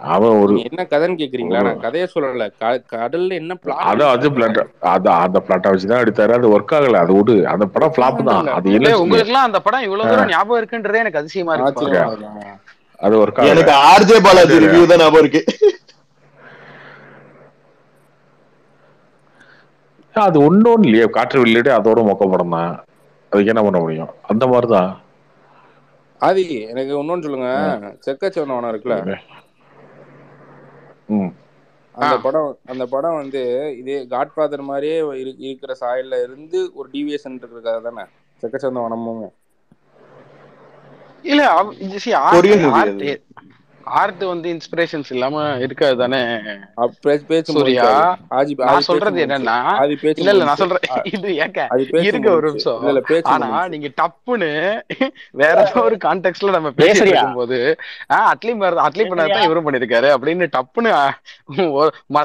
அவன் ஒரு என்ன கதைன்னு கேக்குறீங்களா? நான் கதையை சொல்லல. க- கடல்ல என்ன பிளாட் அதான் அது பிளாட் அது அந்த பிளாட்டை வச்சு தான் எடுத்தாரு. அது ஒர்க் ஆகல. அது விடு. அந்த படம் ஃபிளாப் தான். அது இல்ல உங்களுக்கு எல்லாம் அந்த படம் இவ்வளவு தூரம் ஞாபகம் இருக்குன்றதே எனக்கு அதிசயமா ஆச்சரியமா அது ஒர்க் ஆகல. எனக்கு ஆர்ஜே பாலாஜி. ரிவ்யூ தான் ஞாபகம் இருக்கு. அது ஒன்றும் இல்லையே. காற்று வெளியிட்டு அதோட மொக்க படம் தான். அதுக்கு என்ன பண்ண முடியும்? அந்த மாதிரி தான் ஆதி எனக்கு இன்னொன்னு சொல்லுங்க. செக்கச்சவனவனம் இருக்குல்ல? அந்த படம் அந்த படம் வந்து இதே காட்ஃபாதர் மாதிரியே இரு- இருக்கிற சாயல்ல இருந்து ஒரு டிவியேஷன் இருக்கிற கதை தானே? செக்கச்சவனவனமும் இல்ல art வந்து இன்ஸ்பிரேஷன்ஸ் இல்லாம இருக்காது தானே பேச்சு சூர்யா நான் சொல்றது. என்னன்னா இல்ல இல்ல நான். சொல்றேன் இது ஏக்க இருங்க ஒரு. நிமிஷம் ஆனா. நீங்க டப்புன்னு வேற ஏதோ ஒரு கான்டெக்ட்ல நம்ம பேசிட்டு பேசுறியா? இருக்கும்போது ஆஹ் அட்லி மாதிரி அட்லி பண்ணதான் இவரும் பண்ணிருக்காரு அப்படின்னு டப்புன்னு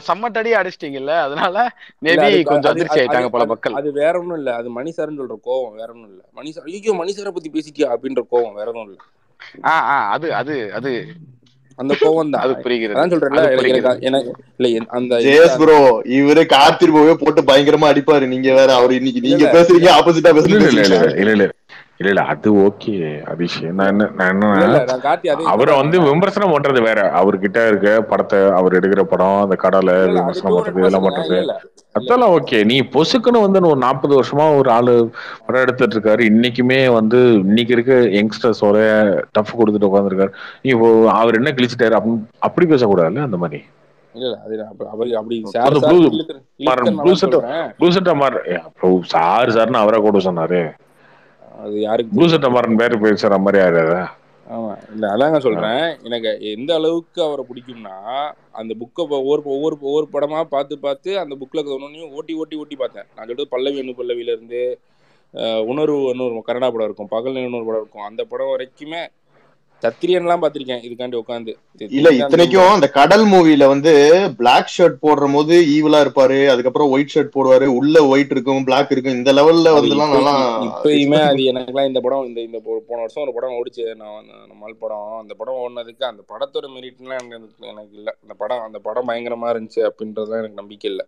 செம்மட்டடி அடிச்சிட்டீங்கல்ல அதனால மேபி கொஞ்சம் அது- அதிர்ச்சி அது- ஆயிட்டாங்க பல மக்கள் அது வேற ஒண்ணும் இல்ல அது மணி சார்னு சொல்ற கோவம் வேற ஒண்ணும் இல்ல மணி சார் ஐயோ மணி சாரை பத்தி பேசிட்டியா அப்படின்ற கோவம் வேற ஒண்ணும் இல்ல ஆஹ் ஆஹ் அது அது அது அந்த கோவம் தான். அது புரிகிறது. அதான் சொல்றேன்ல இல்ல அந்த ப்ரோ இவரு கார்த்திர்போவே போட்டு பயங்கரமா அடிப்பாரு. நீங்க வேற அவர் இன்னைக்கு நீங்க. பேசுறீங்க ஆப்போசிட்டா இல்ல இல்ல இல்ல இல்ல பேசுறீங்க இல்ல இல்ல அது ஓகே அபிஷ் நான் என்ன அவரை வந்து விமர்சனம் பண்றது வேற. அவர்கிட்ட இருக்க படத்தை அவர் எடுக்கிற படம் அந்த கடலை விமர்சனம் பண்றது இதெல்லாம் பண்றது. அதெல்லாம் ஓகே நீ பொசுக்குன்னு வந்து ஒரு நாற்பது வருஷமா ஒரு ஆளு படம் எடுத்துட்டு இருக்காரு. இன்னைக்குமே வந்து இன்னைக்கு இருக்க யங்ஸ்டர்ஸோட டஃப் கொடுத்துட்டு உட்காந்துருக்காரு நீ இப்போ அவர் என்ன கிழிச்சிட்டாரு அப்படின்னு அப்படி பேசக்கூடாதுல்ல அந்த மாதிரி? சார் சார்னு அவரை கூட சொன்னாரு. அது யாருக்கு ப்ளூ செட்டை மாறன் பேரு பேசுற மாதிரி யாரு? ஆமா இல்ல அதாங்க சொல்றேன். எனக்கு எந்த அளவுக்கு அவரை பிடிக்கும்னா அந்த புக்கை ஒவ்வொரு ஒவ்வொரு ஒவ்வொரு படமா பார்த்து பார்த்து அந்த புக்ல ஒன்னொன்னையும் ஓட்டி ஓட்டி ஓட்டி பார்த்தேன். நான் சொல்றது பல்லவி அணு பல்லவில இருந்து உணர்வு இன்னொரு கன்னடா படம் இருக்கும் பகல் இன்னொரு படம் இருக்கும். அந்த படம் வரைக்குமே சத்திரியன்லாம் பார்த்திருக்கேன் இதுக்காண்டி உட்காந்து இல்ல இத்தனைக்கும் அந்த கடல் மூவில வந்து பிளாக் ஷர்ட் போடுற போது ஈவலா இருப்பாரு அதுக்கப்புறம் ஒயிட் ஷர்ட் போடுவாரு உள்ள ஒயிட் இருக்கும் பிளாக் இருக்கும் இந்த லெவல்ல வந்து நல்லா இப்பயுமே அது எனக்குலாம் இந்த படம் இந்த இந்த போன வருஷம் ஒரு படம் ஓடிச்சு நான் நம்மால் படம். அந்த படம் ஓடினதுக்கு அந்த படத்தோட மெரிட்லாம் எனக்கு எனக்கு இல்லை. அந்த படம் அந்த படம் பயங்கரமா இருந்துச்சு அப்படின்றதுலாம் எனக்கு நம்பிக்கை இல்லை.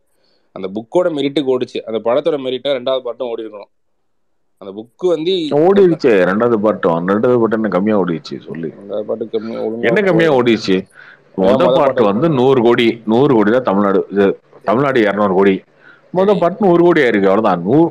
அந்த புக்கோட மெரிட்டுக்கு ஓடிச்சு. அந்த படத்தோட மெரிட்டா ரெண்டாவது பாட்டும் ஓடி இருக்கணும் அந்த புக்கு வந்து ஓடிடுச்சு. ரெண்டாவது பாட்டம் ரெண்டாவது பாட்டம் என்ன கம்மியா ஓடிடுச்சு சொல்லு. ரெண்டாவது பாட்டு கம்மியா என்ன கம்மியா ஓடிடுச்சு? முத பாட்டு பாட்டு வந்து நூறு கோடி நூறு கோடி தான் தமிழ்நாடு. தமிழ்நாடு இரநூறு கோடி. முத பாட்டு நூறு கோடி ஆயிருக்கு அவ்வளவுதான். நூறு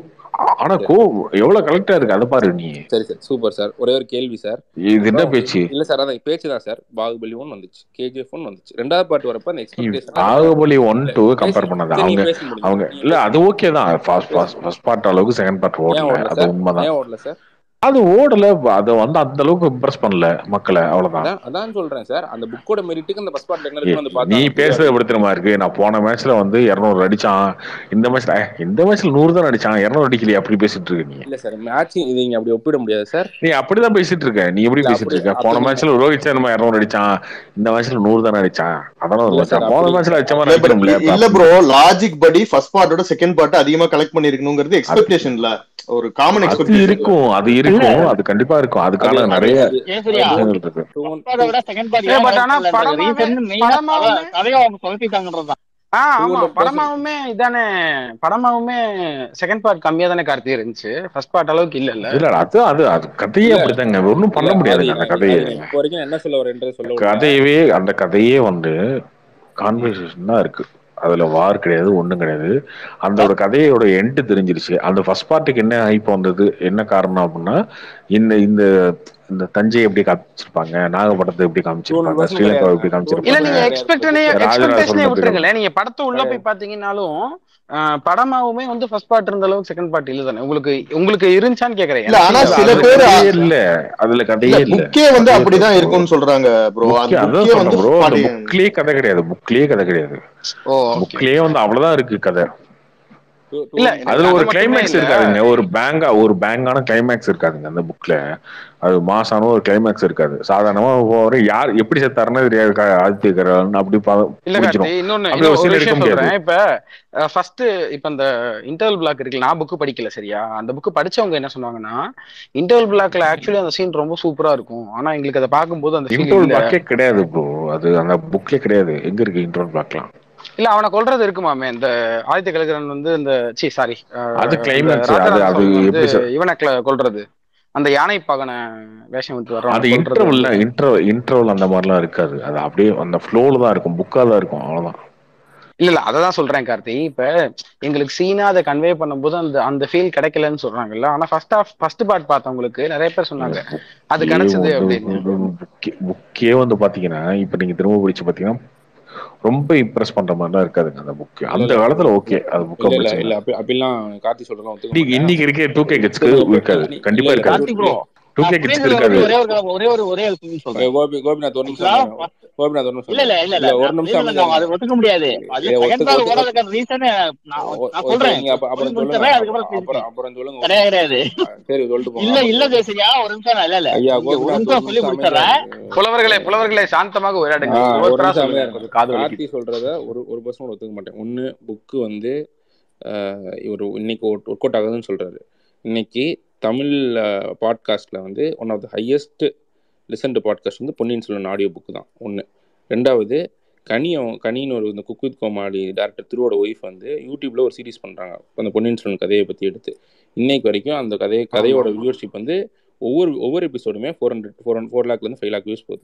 ஆனா கோ எவ்வளவு கலெக்டா இருக்கு அதை பாரு நீ. சரி சார். சூப்பர் சார் ஒரே ஒரு கேள்வி சார் இது என்ன பேச்சு? இல்ல சார் அதான் பேச்சு தான் சார் பாகுபலி ஒன் வந்துச்சு. கேஜிஎஃப் ஒன் வந்துச்சு. ரெண்டாவது பாட்டு வரப்ப அந்த expectation Baahubali one two compare பண்ணாத. அவங்க. அவங்க இல்ல அது ஓகே தான். ஃபர்ஸ்ட் ஃபர்ஸ்ட் ஃபர்ஸ்ட் பார்ட் அளவுக்கு செகண்ட் பார்ட் ஓடல. அது உண்மைதான். ஓடல சார் அது ஓடல. அது வந்து அந்த அளவுக்கு இம்ப்ரெஸ் பண்ணல மக்களை அவ்வளவுதான். அதான் சொல்றேன் சார். அந்த புக்கோட மெரிட்டுக்கு அந்த ஃபர்ஸ்ட் பார்ட்ல என்ன நீ பேசுறது எப்படி தெரியுமா இருக்கு? நான் போன மேட்ச்ல வந்து இருநூறு அடிச்சான். இந்த மேட்ச்ல இந்த மேட்ச்ல நூறு தான் அடிச்சான். இருநூறு அடிக்கலையே? அப்படி பேசிட்டு இருக்க நீ. இல்ல சார் மேட்ச் இது நீங்க அப்படி ஒப்பிட முடியாது சார். நீ அப்படிதான் பேசிட்டு இருக்க. நீ எப்படி பேசிட்டு இருக்க? போன மேட்ச்ல ரோஹித் சர்மா இருநூறு அடிச்சான். இந்த மேட்ச்ல நூறு தானே அடிச்சான். அதான போன மேட்ச்ல அடிச்ச மாதிரி இல்ல ப்ரோ லாஜிக் படி ஃபர்ஸ்ட் பார்ட்டோட செகண்ட் பார்ட் அதிகமா கலெக்ட் பண்ணிருக்கணுங்கிறது எக்ஸ்பெக்டேஷன்ல ஒரு காமன் எக்ஸ்பெக்டேஷன் இருக்கும் அது இருக்கும். அது கண்டிப்பா இருக்கும். அதுக்கான அது- நிறைய அது- ஏன் சரியா? விஷயங்கள் இருக்கு. அதை விட செகண்ட் பார்ட் ஏய், but ஆனா படமாவே- ரீசன் மெயினா படமாவே- கதையை அவங்க குழப்பிட்டாங்கன்றதுதான் ஆ ஆமா. 200% படமாவுமே இதானே. படமாவுமே செகண்ட் பார்ட் கம்மியா தானே கார்த்தி இருந்துச்சு. ஃபர்ஸ்ட் பார்ட் அளவுக்கு இல்ல இல்ல. இல்ல அது அது அது கதையே. அப்படித்தாங்க. ஒண்ணும் பண்ண அது அந்த கதையை. நீங்க இப்போ வரைக்கும் என்ன சொல்ல. கதையவே அந்த கதையே வந்து கான்வர்சேஷன் தான் இருக்கு. அதுல வார் கிடையாது ஒண்ணும் கிடையாது. அதோட கதையோட எண்டு தெரிஞ்சிருச்சு. அந்த ஃபர்ஸ்ட் பார்ட்டுக்கு என்ன ஹைப் வந்தது என்ன காரணம் அப்படின்னா இந்த இந்த இந்த தஞ்சை எப்படி காமிச்சிருப்பாங்க நாகப்பட்டினத்தை எப்படி காமிச்சிருப்பாங்க 200% ஸ்ரீலங்கா எப்படி காமிச்சிருப்பாங்க. நீங்க எக்ஸ்பெக்டனே ராஜராஜ எக்ஸ்பெக்டேஷனே சோழன் விட்டுருங்களேன். நீங்க படத்தை உள்ள போய் பாத்தீங்கன்னாலும் படமாவுமே வந்து ஃபர்ஸ்ட் பார்ட் இருந்த அளவுக்கு செகண்ட் பார்ட் இல்ல தானே? உங்களுக்கு உங்களுக்கு இருந்துச்சான்னு கேக்குறேன். இல்ல, ஆனா. சில அதுல பேர் இல்ல. அதுல கதையே இல்ல புக்கே வந்து அப்படிதான் இருக்கும்னு சொல்றாங்க ப்ரோ அந்த புக்கே வந்து ப்ரோ புக்லயே கதை கிடையாது. புக்லயே கதை கிடையாது. ஓ புக்லயே வந்து அவ்வளவுதான் இருக்கு கதை. அதுல அது ஒரு கிளைமேக்ஸ் இருக்காதுங்க. ஒரு பேங்கா ஒரு பேங்கான கிளைமேக்ஸ் இருக்காதுங்க அந்த புக்ல அது மாசான ஒரு கிளைமேக்ஸ் இருக்காது. சாதாரணமா ஒரு யார் எப்படி செத்தாருன்னு தெரியாது. ஆதித்ய கரன் அப்படி இன்னொன்னு இப்ப ஃபர்ஸ்ட் இப்ப இந்த இன்டர்வல் பிளாக் இருக்குல்ல நான் புக் படிக்கல சரியா? அந்த புக் படிச்சவங்க என்ன சொன்னாங்கன்னா இன்டர்வல் பிளாக்ல ஆக்சுவலி அந்த சீன் ரொம்ப சூப்பரா இருக்கும். ஆனா எங்களுக்கு அதை பார்க்கும்போது அந்த இன்டர்வல் பிளாக்கே கிடையாது ப்ரோ அது அந்த புக்ல கிடையாது. எங்க இருக்கு இன்டர்வல் பிளாக்லாம் இல்ல அவனை கொல்றது இருக்குமாமே இந்த ஆதித்ய கலைகரன் வந்து இந்த சி சாரி அது சொல்- இவனை கொல்றது அந்த யானை பாகனை வேஷம் விட்டு வர்றவனை அது இன்டர்வல்ல இன்டர்வல் இன்டர்வல் அந்த மாதிரிலாம் இருக்காது அது அப்படியே அந்த ஃப்ளோல தான் இருக்கும் புக்கா தான் இருக்கும் அவ்வளவுதான் இல்ல இல்ல அததான் சொல்றேன் கார்த்தி இப்ப எங்களுக்கு சீனா அதை கன்வே பண்ணும்போது அந்த அந்த ஃபீல் கிடைக்கலன்னு சொல்றாங்கல்ல ஆனா ஃபர்ஸ்ட் ஆஃப் ஃபர்ஸ்ட் பார்ட் பார்த்தவங்களுக்கு நிறைய பேர் சொன்னாங்க அது கிடைச்சது அப்படின்னு புக்கே வந்து பாத்தீங்கன்னா இப்ப நீங்க திரும்ப படிச்சு பாத்தீங்கன்னா ரொம்ப இம்ப்ரெஸ் பண்ற மாதிரிலாம் இருக்காதுங்க அந்த புக் அந்த. காலத்துல ஓகே அது புக்கா இல்ல இல்ல அப்படி அப்படிலாம் கார்த்தி ஒத்துக்க இன்னைக்கு இருக்க டூ கே கிட்ஸ்க்கு இருக்காது. கண்டிப்பா இருக்காது. ஒரே ஒரு ஒரே ஒரு சொல்றேன். கோபி கோபிநாத் ஒரு நிமிஷம். கோபிநாத் ஒரு நிமிஷம் இல்ல இல்ல ஒரு நிமிஷம் அதை ஒத்துக்க முடியாது. அது செகண்ட் ரீசன் நான் சொல்றேன். அப்புறம் சொல்லுங்க. அப்புறம் அப்புறம் கிடையாது சரி சொல்லிட்டு போங்க. இல்ல இல்ல ஒரு நிமிஷம் இல்ல இல்ல. ஐயா இங்க ஒரு கோபிநாத் ஒரு நிமிஷம் சொல்லி இருங்க. புலவர்களே புலவர்களே சாந்தமாக உரையாடுங்க ஒரு நிமிஷம் காது சொல்றத ஒரு ஒரு பர்சன் ஒத்துக்க மாட்டேன். ஒன்னு புக்கு வந்து ஆஹ், இவர் இன்னைக்கு ஒர்க் அவுட் ஆகுதுன்னு சொல்றாரு. இன்னைக்கு தமிழ் பாட்காஸ்ட்ல வந்து one of the highest listened podcast வந்து பொன்னியின் செல்வன் ஆடியோ புக்கு தான். ஒன்று ரெண்டாவது கனியும் கனின்னு ஒரு இந்த குக் வித் கோமாளி டேரக்டர் திருவோட ஒய்ஃப் வந்து யூடியூப்ல ஒரு சீரிஸ் பண்றாங்க. அந்த பொன்னியின் செல்வன் கதையை பத்தி எடுத்து. இன்னைக்கு வரைக்கும் அந்த கதை கதையோட வியூவர்ஷிப் வந்து ஒவ்வொரு ஒவ்வொரு எபிசோடுமே ஃபோர் ஹண்ட்ரட் ஃபோர் ஃபோர் லேக்லேருந்து ஃபைவ் லேக் வியூஸ் போகுது.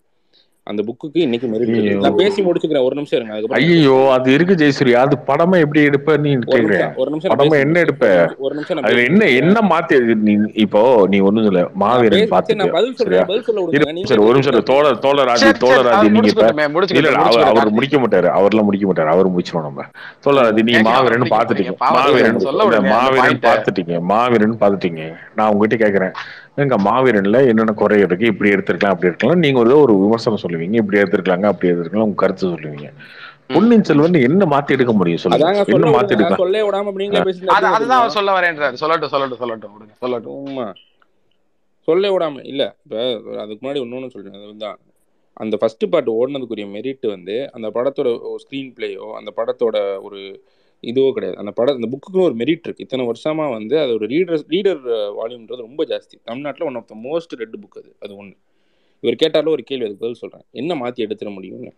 அந்த புக்குக்கு இன்னைக்கு மெரிட். நான் பேசி முடிச்சுக்கிறேன். ஒரு நிமிஷம் இருங்க அதுக்கப்புறம் ஐயோ அது இருக்கு ஜெயசூரி அது படமா எப்படி எடுப்ப நீ ஒரு நிமிஷம் ஒரு நிமிஷம் நான் படமா என்ன எடுப்ப? ஒரு நிமிஷம் பேசி என்ன. என்ன மாத்தி நீ இப்போ நீ ஒண்ணும் இல்ல. நான் மாவீரன் பாத்துட்டு நான் பதில் சொல்றேன் பதில் சொல்ல விடுங்க சரி ஒரு நிமிஷம். தோழர் தோழராஜி தோழராஜி அவர் நீங்க இப்ப இல்ல அவர் அவர் முடிக்க மாட்டாரு. அவர்லாம் முடிக்க மாட்டாரு. அவர் முடிச்சிடும் நம்ம. தோழராஜி நீ மாவீரன் பாத்துட்டீங்க மாவீரன் சொல்ல மாவீரன் பாத்துட்டீங்க மாவீரன் பாத்துட்டீங்க நான் உங்ககிட்ட கேக்குறேன். எங்க மாவீரன்ல என்னென்ன குறை இருக்கு இப்படி எடுத்திருக்கலாம் அப்படி இருக்கலாம் நீங்க ஒரு ஒரு விமர்சனம் சொல்லுவீங்க இப்படி எடுத்திருக்கலாங்க அப்படி எடுத்திருக்கலாம் உங்க கருத்து சொல்லுவீங்க. பொன்னியின் செல்வன் என்ன மாத்தி எடுக்க முடியும் சொல்லுங்க. என்ன சொல்ல மாத்தி எடுக்கலாம்? சொல்லே விடாம நீங்களே எப்படி அதுதான் சொல்ல வரேன்றாரு. சொல்லட்டும் சொல்லட்டும் சொல்லட்டும் விடுங்க சொல்லட்டும். சும்மா சொல்ல விடாம இல்ல இப்ப அதுக்கு முன்னாடி இன்னொன்னு சொல்றேன் அது தான் அந்த ஃபர்ஸ்ட் பார்ட் ஓடினதுக்குரிய மெரிட் வந்து அந்த படத்தோட ஸ்க்ரீன் பிளேயோ அந்த படத்தோட ஒரு இதுவோ கிடையாது. அந்த படம் அந்த புக்குக்குன்னு ஒரு மெரிட் இருக்கு. இத்தனை வருஷமா வந்து அதோட ரீடர் ரீடர் வால்யூம்ன்றது ரொம்ப ஜாஸ்தி. தமிழ்நாட்டில் one of the most read book அது. அது ஒன்று இவர் கேட்டாலும் ஒரு கேள்வி அதுக்கு பதில் சொல்கிறேன் என்ன மாற்றி எடுத்துட முடியும்னு?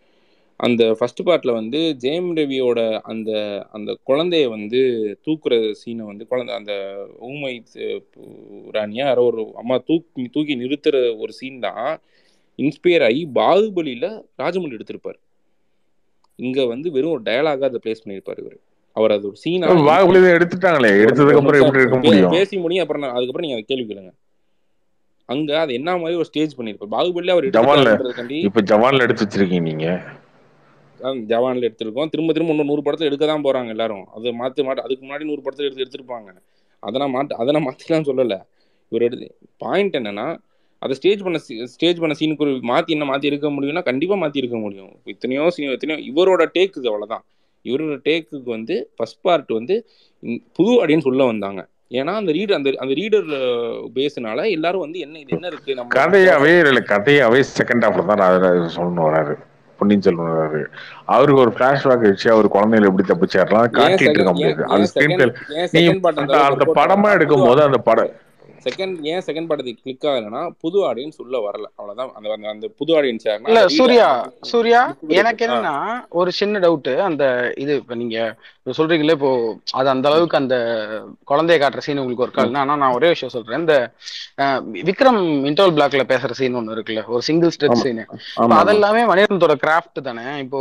அந்த ஃபர்ஸ்ட் பார்ட்டில் வந்து ஜெயம் ரவியோட அந்த அந்த குழந்தைய வந்து தூக்குற சீனை வந்து குழந்தை அந்த ஊமை து- ராணியா யாரோ ஒரு அம்மா தூக்கி தூக்கி நிறுத்துற ஒரு சீன் தான் இன்ஸ்பயர் ஆகி பாகுபலியில் ராஜமௌழி எடுத்திருப்பார். இங்கே வந்து வெறும் ஒரு டயலாகாக அதை பிளேஸ் பண்ணியிருப்பார் இவர். அவர் அது ஒரு சீனா எடுத்துட்டாங்களே. எடுத்ததுக்கு அப்புறம் எப்படி இருக்க முடியும்? பேசி முடியும். அப்புறம் அதுக்கப்புறம் நீங்க அதை கேள்வி கேளுங்க. அங்க அது என்ன மாதிரி ஒரு ஸ்டேஜ் பண்ணிருப்பாரு? பாகுபலி அவர் ஜவான்ல இப்ப ஜவான்ல எடுத்து வச்சிருக்கீங்க நீங்க ஜவான்ல எடுத்திருக்கோம். திரும்ப திரும்ப இன்னும் நூறு படத்துல எடுக்க தான் போறாங்க எல்லாரும். அதை மாத்தி மாட்ட அதுக்கு முன்னாடி நூறு படத்துல எடுத்து எடுத்திருப்பாங்க. அதை நான் மாட்ட அதை நான் மாத்திலாம் சொல்லல. இவர் எடுத்து பாயிண்ட் என்னன்னா அதை ஸ்டேஜ் பண்ண ஸ்டேஜ் பண்ண சீனுக்கு மாத்தி என்ன மாத்தி இருக்க முடியும்னா கண்டிப்பா மாத்தி இருக்க முடியும். இத்தனையோ சீன் எத்தனையோ இவரோட டேக்கு அவ்வளவுதான். இவரோட டேக்குக்கு வந்து ஃபர்ஸ்ட் பார்ட் வந்து புது ஆடியன்ஸ் உள்ள வந்தாங்க. ஏன்னா அந்த ரீடர் அந்த அந்த ரீடர் பேஸ்னால எல்லாரும் வந்து என்ன இது என்ன இருக்கு? நம்ம கதையாவே இல்ல கதையாவே செகண்ட் ஹாஃப்ல தான் நான் சொல்லணும் வராரு. பொன்னியின் செல்வன் வராரு. அவருக்கு ஒரு பிளாஷ்பேக் வச்சு அவர் குழந்தைகளை எப்படி தப்பிச்சாரலாம் காட்டிட்டு இருக்க முடியாது. அது ஸ்கிரீன் நீ அந்த படமா எடுக்கும் போது அந்த படம் செகண்ட் ஏன் செகண்ட் படத்துக்கு கிளிக் ஆகலைன்னா புது ஆடியன்ஸ் உள்ள வரல. அவ்வளவுதான். அந்த அந்த- புது ஆடியன்ஸ் இல்ல சூர்யா சூர்யா. எனக்கு. என்னன்னா ஒரு சின்ன டவுட் அந்த இது இப்ப நீங்க சொல்றீங்களே இப்போ அது அந்த அளவுக்கு அந்த குழந்தைய காட்டுற சீன் உங்களுக்கு ஒர்க் ஆகுதுன்னா ஆனா நான் ஒரே விஷயம் சொல்றேன். இந்த விக்ரம் இன்டர்வல் பிளாக்ல பேசுற சீன் ஒண்ணு இருக்குல்ல ஒரு சிங்கிள் ஸ்டெப். சீன் அதெல்லாமே மணிரத்னத்தோட கிராஃப்ட் தானே. இப்போ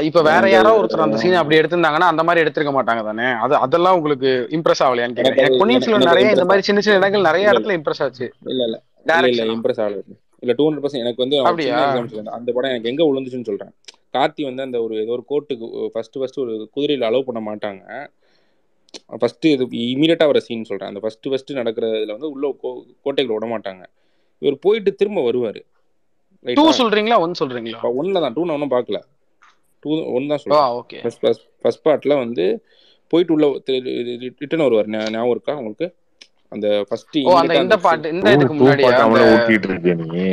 இப்ப வேற யாரோ ஒருத்தர் அந்த சீன் அப்படி எடுத்திருந்தாங்கன்னா அந்த மாதிரி எடுத்திருக்க மாட்டாங்க தானே. அது அதெல்லாம் உங்களுக்கு இம்ப்ரெஸ் ஆகலையான்னு எனக்கு பொன்னியின் செல்வன் நிறைய இந்த மாதிரி சின்ன சின்ன இடங்கள் நிறைய. இடத்துல இம்ப்ரெஸ் ஆச்சு. இல்ல இல்ல. இல்ல இம்ப்ரெஸ் ஆகல. இல்ல டூ ஹண்ட்ரட் பர்சன்ட் எனக்கு வந்து அப்படியா? அந்த படம் எனக்கு எங்க விழுந்துச்சுன்னு சொல்றேன். கார்த்தி வந்து அந்த ஒரு ஏதோ ஒரு கோர்ட்டுக்கு ஃபர்ஸ்ட் ஃபர்ஸ்ட் ஒரு குதிரையில அலோவ் பண்ண மாட்டாங்க. ஃபர்ஸ்ட் இது இமீடியட்டா வர சீன் சொல்றேன். அந்த ஃபர்ஸ்ட் ஃபர்ஸ்ட் நடக்கிறதுல வந்து உள்ள கோட்டைக்குள்ள விட மாட்டாங்க. இவர் போயிட்டு திரும்ப வருவாரு. டூ சொல்றீங்களா ஒன் சொல்றீங்களா? ஒன்ல தான். டூ நான் ஒன்றும் பார்க்கல. டூ ஒன் தான் சொல்றேன். ஓகே ஃபர்ஸ்ட் ஃபர்ஸ்ட் பார்ட்ல வந்து போயிட்டு உள்ள ரிட்டர்ன் வருவார். ஞாபகம் இருக்கா உங்களுக்கு? அந்த ஃபர்ஸ்ட் ஓ அந்த இந்த பாட்டு இந்த இதுக்கு நீ.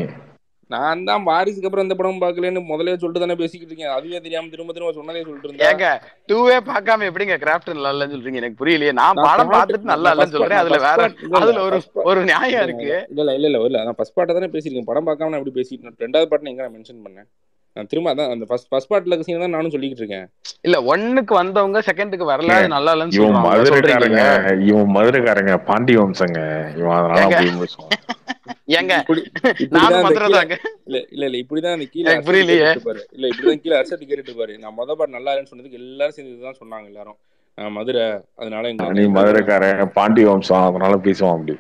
நான் தான் வாரிசுக்கு அப்புறம் இந்த படம் பார்க்கலன்னு முதல்ல சொல்லிட்டு தானே பேசிக்கிட்டு இருக்கேன். அதுவே தெரியாம திரும்ப திரும்ப சொன்னதே சொல்லிட்டு இருந்தா. ஏங்க டூவே பார்க்காம எப்படிங்க கிராஃப்ட் நல்லா இல்லைன்னு சொல்றீங்க? எனக்கு புரியலையே. நான் நான் படம் பாட்டு பார்த்துட்டு நல்லா இல்லைன்னு சொல்றேன். அதுல வேற அதுல ஒரு ஒரு நியாயம் இருக்கு. இல்ல இல்ல இல்ல இல்ல இல்ல. நான் ஃபர்ஸ்ட் பார்ட்டை தானே பேசியிருக்கேன் படம் பார்க்காம நான் எப்படி பேசிட்டு ரெண்டாவது பார்ட் எங்க நான் மென்ஷன் பண்ணேன்? திரும்ப அதான் அந்த ஃபர்ஸ்ட் ஃபர்ஸ்ட் பார்ட்ல இருக்க சீன் தான் நானும் சொல்லிக்கிட்டு இருக்கேன். இல்ல ஒன்னுக்கு வந்தவங்க செகண்டுக்கு வரல அது நல்லா இல்லைன்னு இவன் மதுரைக்காரங்க இவன் மதுரைக்காரங்க பாண்டி வம்சங்க. இவன் அதனால ஏங்க. நானும் அந்த மதுரை தாங்க இல்ல இல்ல இல்ல இப்படிதான் அந்த கீழே புரியலையே. இல்ல இப்படிதான் கீழே அர்ஷத் கேட்டுட்டு இருப்பாரு நான் மொத பாட்டு நல்லா இல்லைன்னு சொன்னதுக்கு எல்லாரும் சேர்ந்து இதுதான் சொன்னாங்க எல்லாரும். நான் மதுரை அதனால எங்க மதுரைக்காரன் பாண்டி வம்சம் அதனால பேசுவான் அப்படி.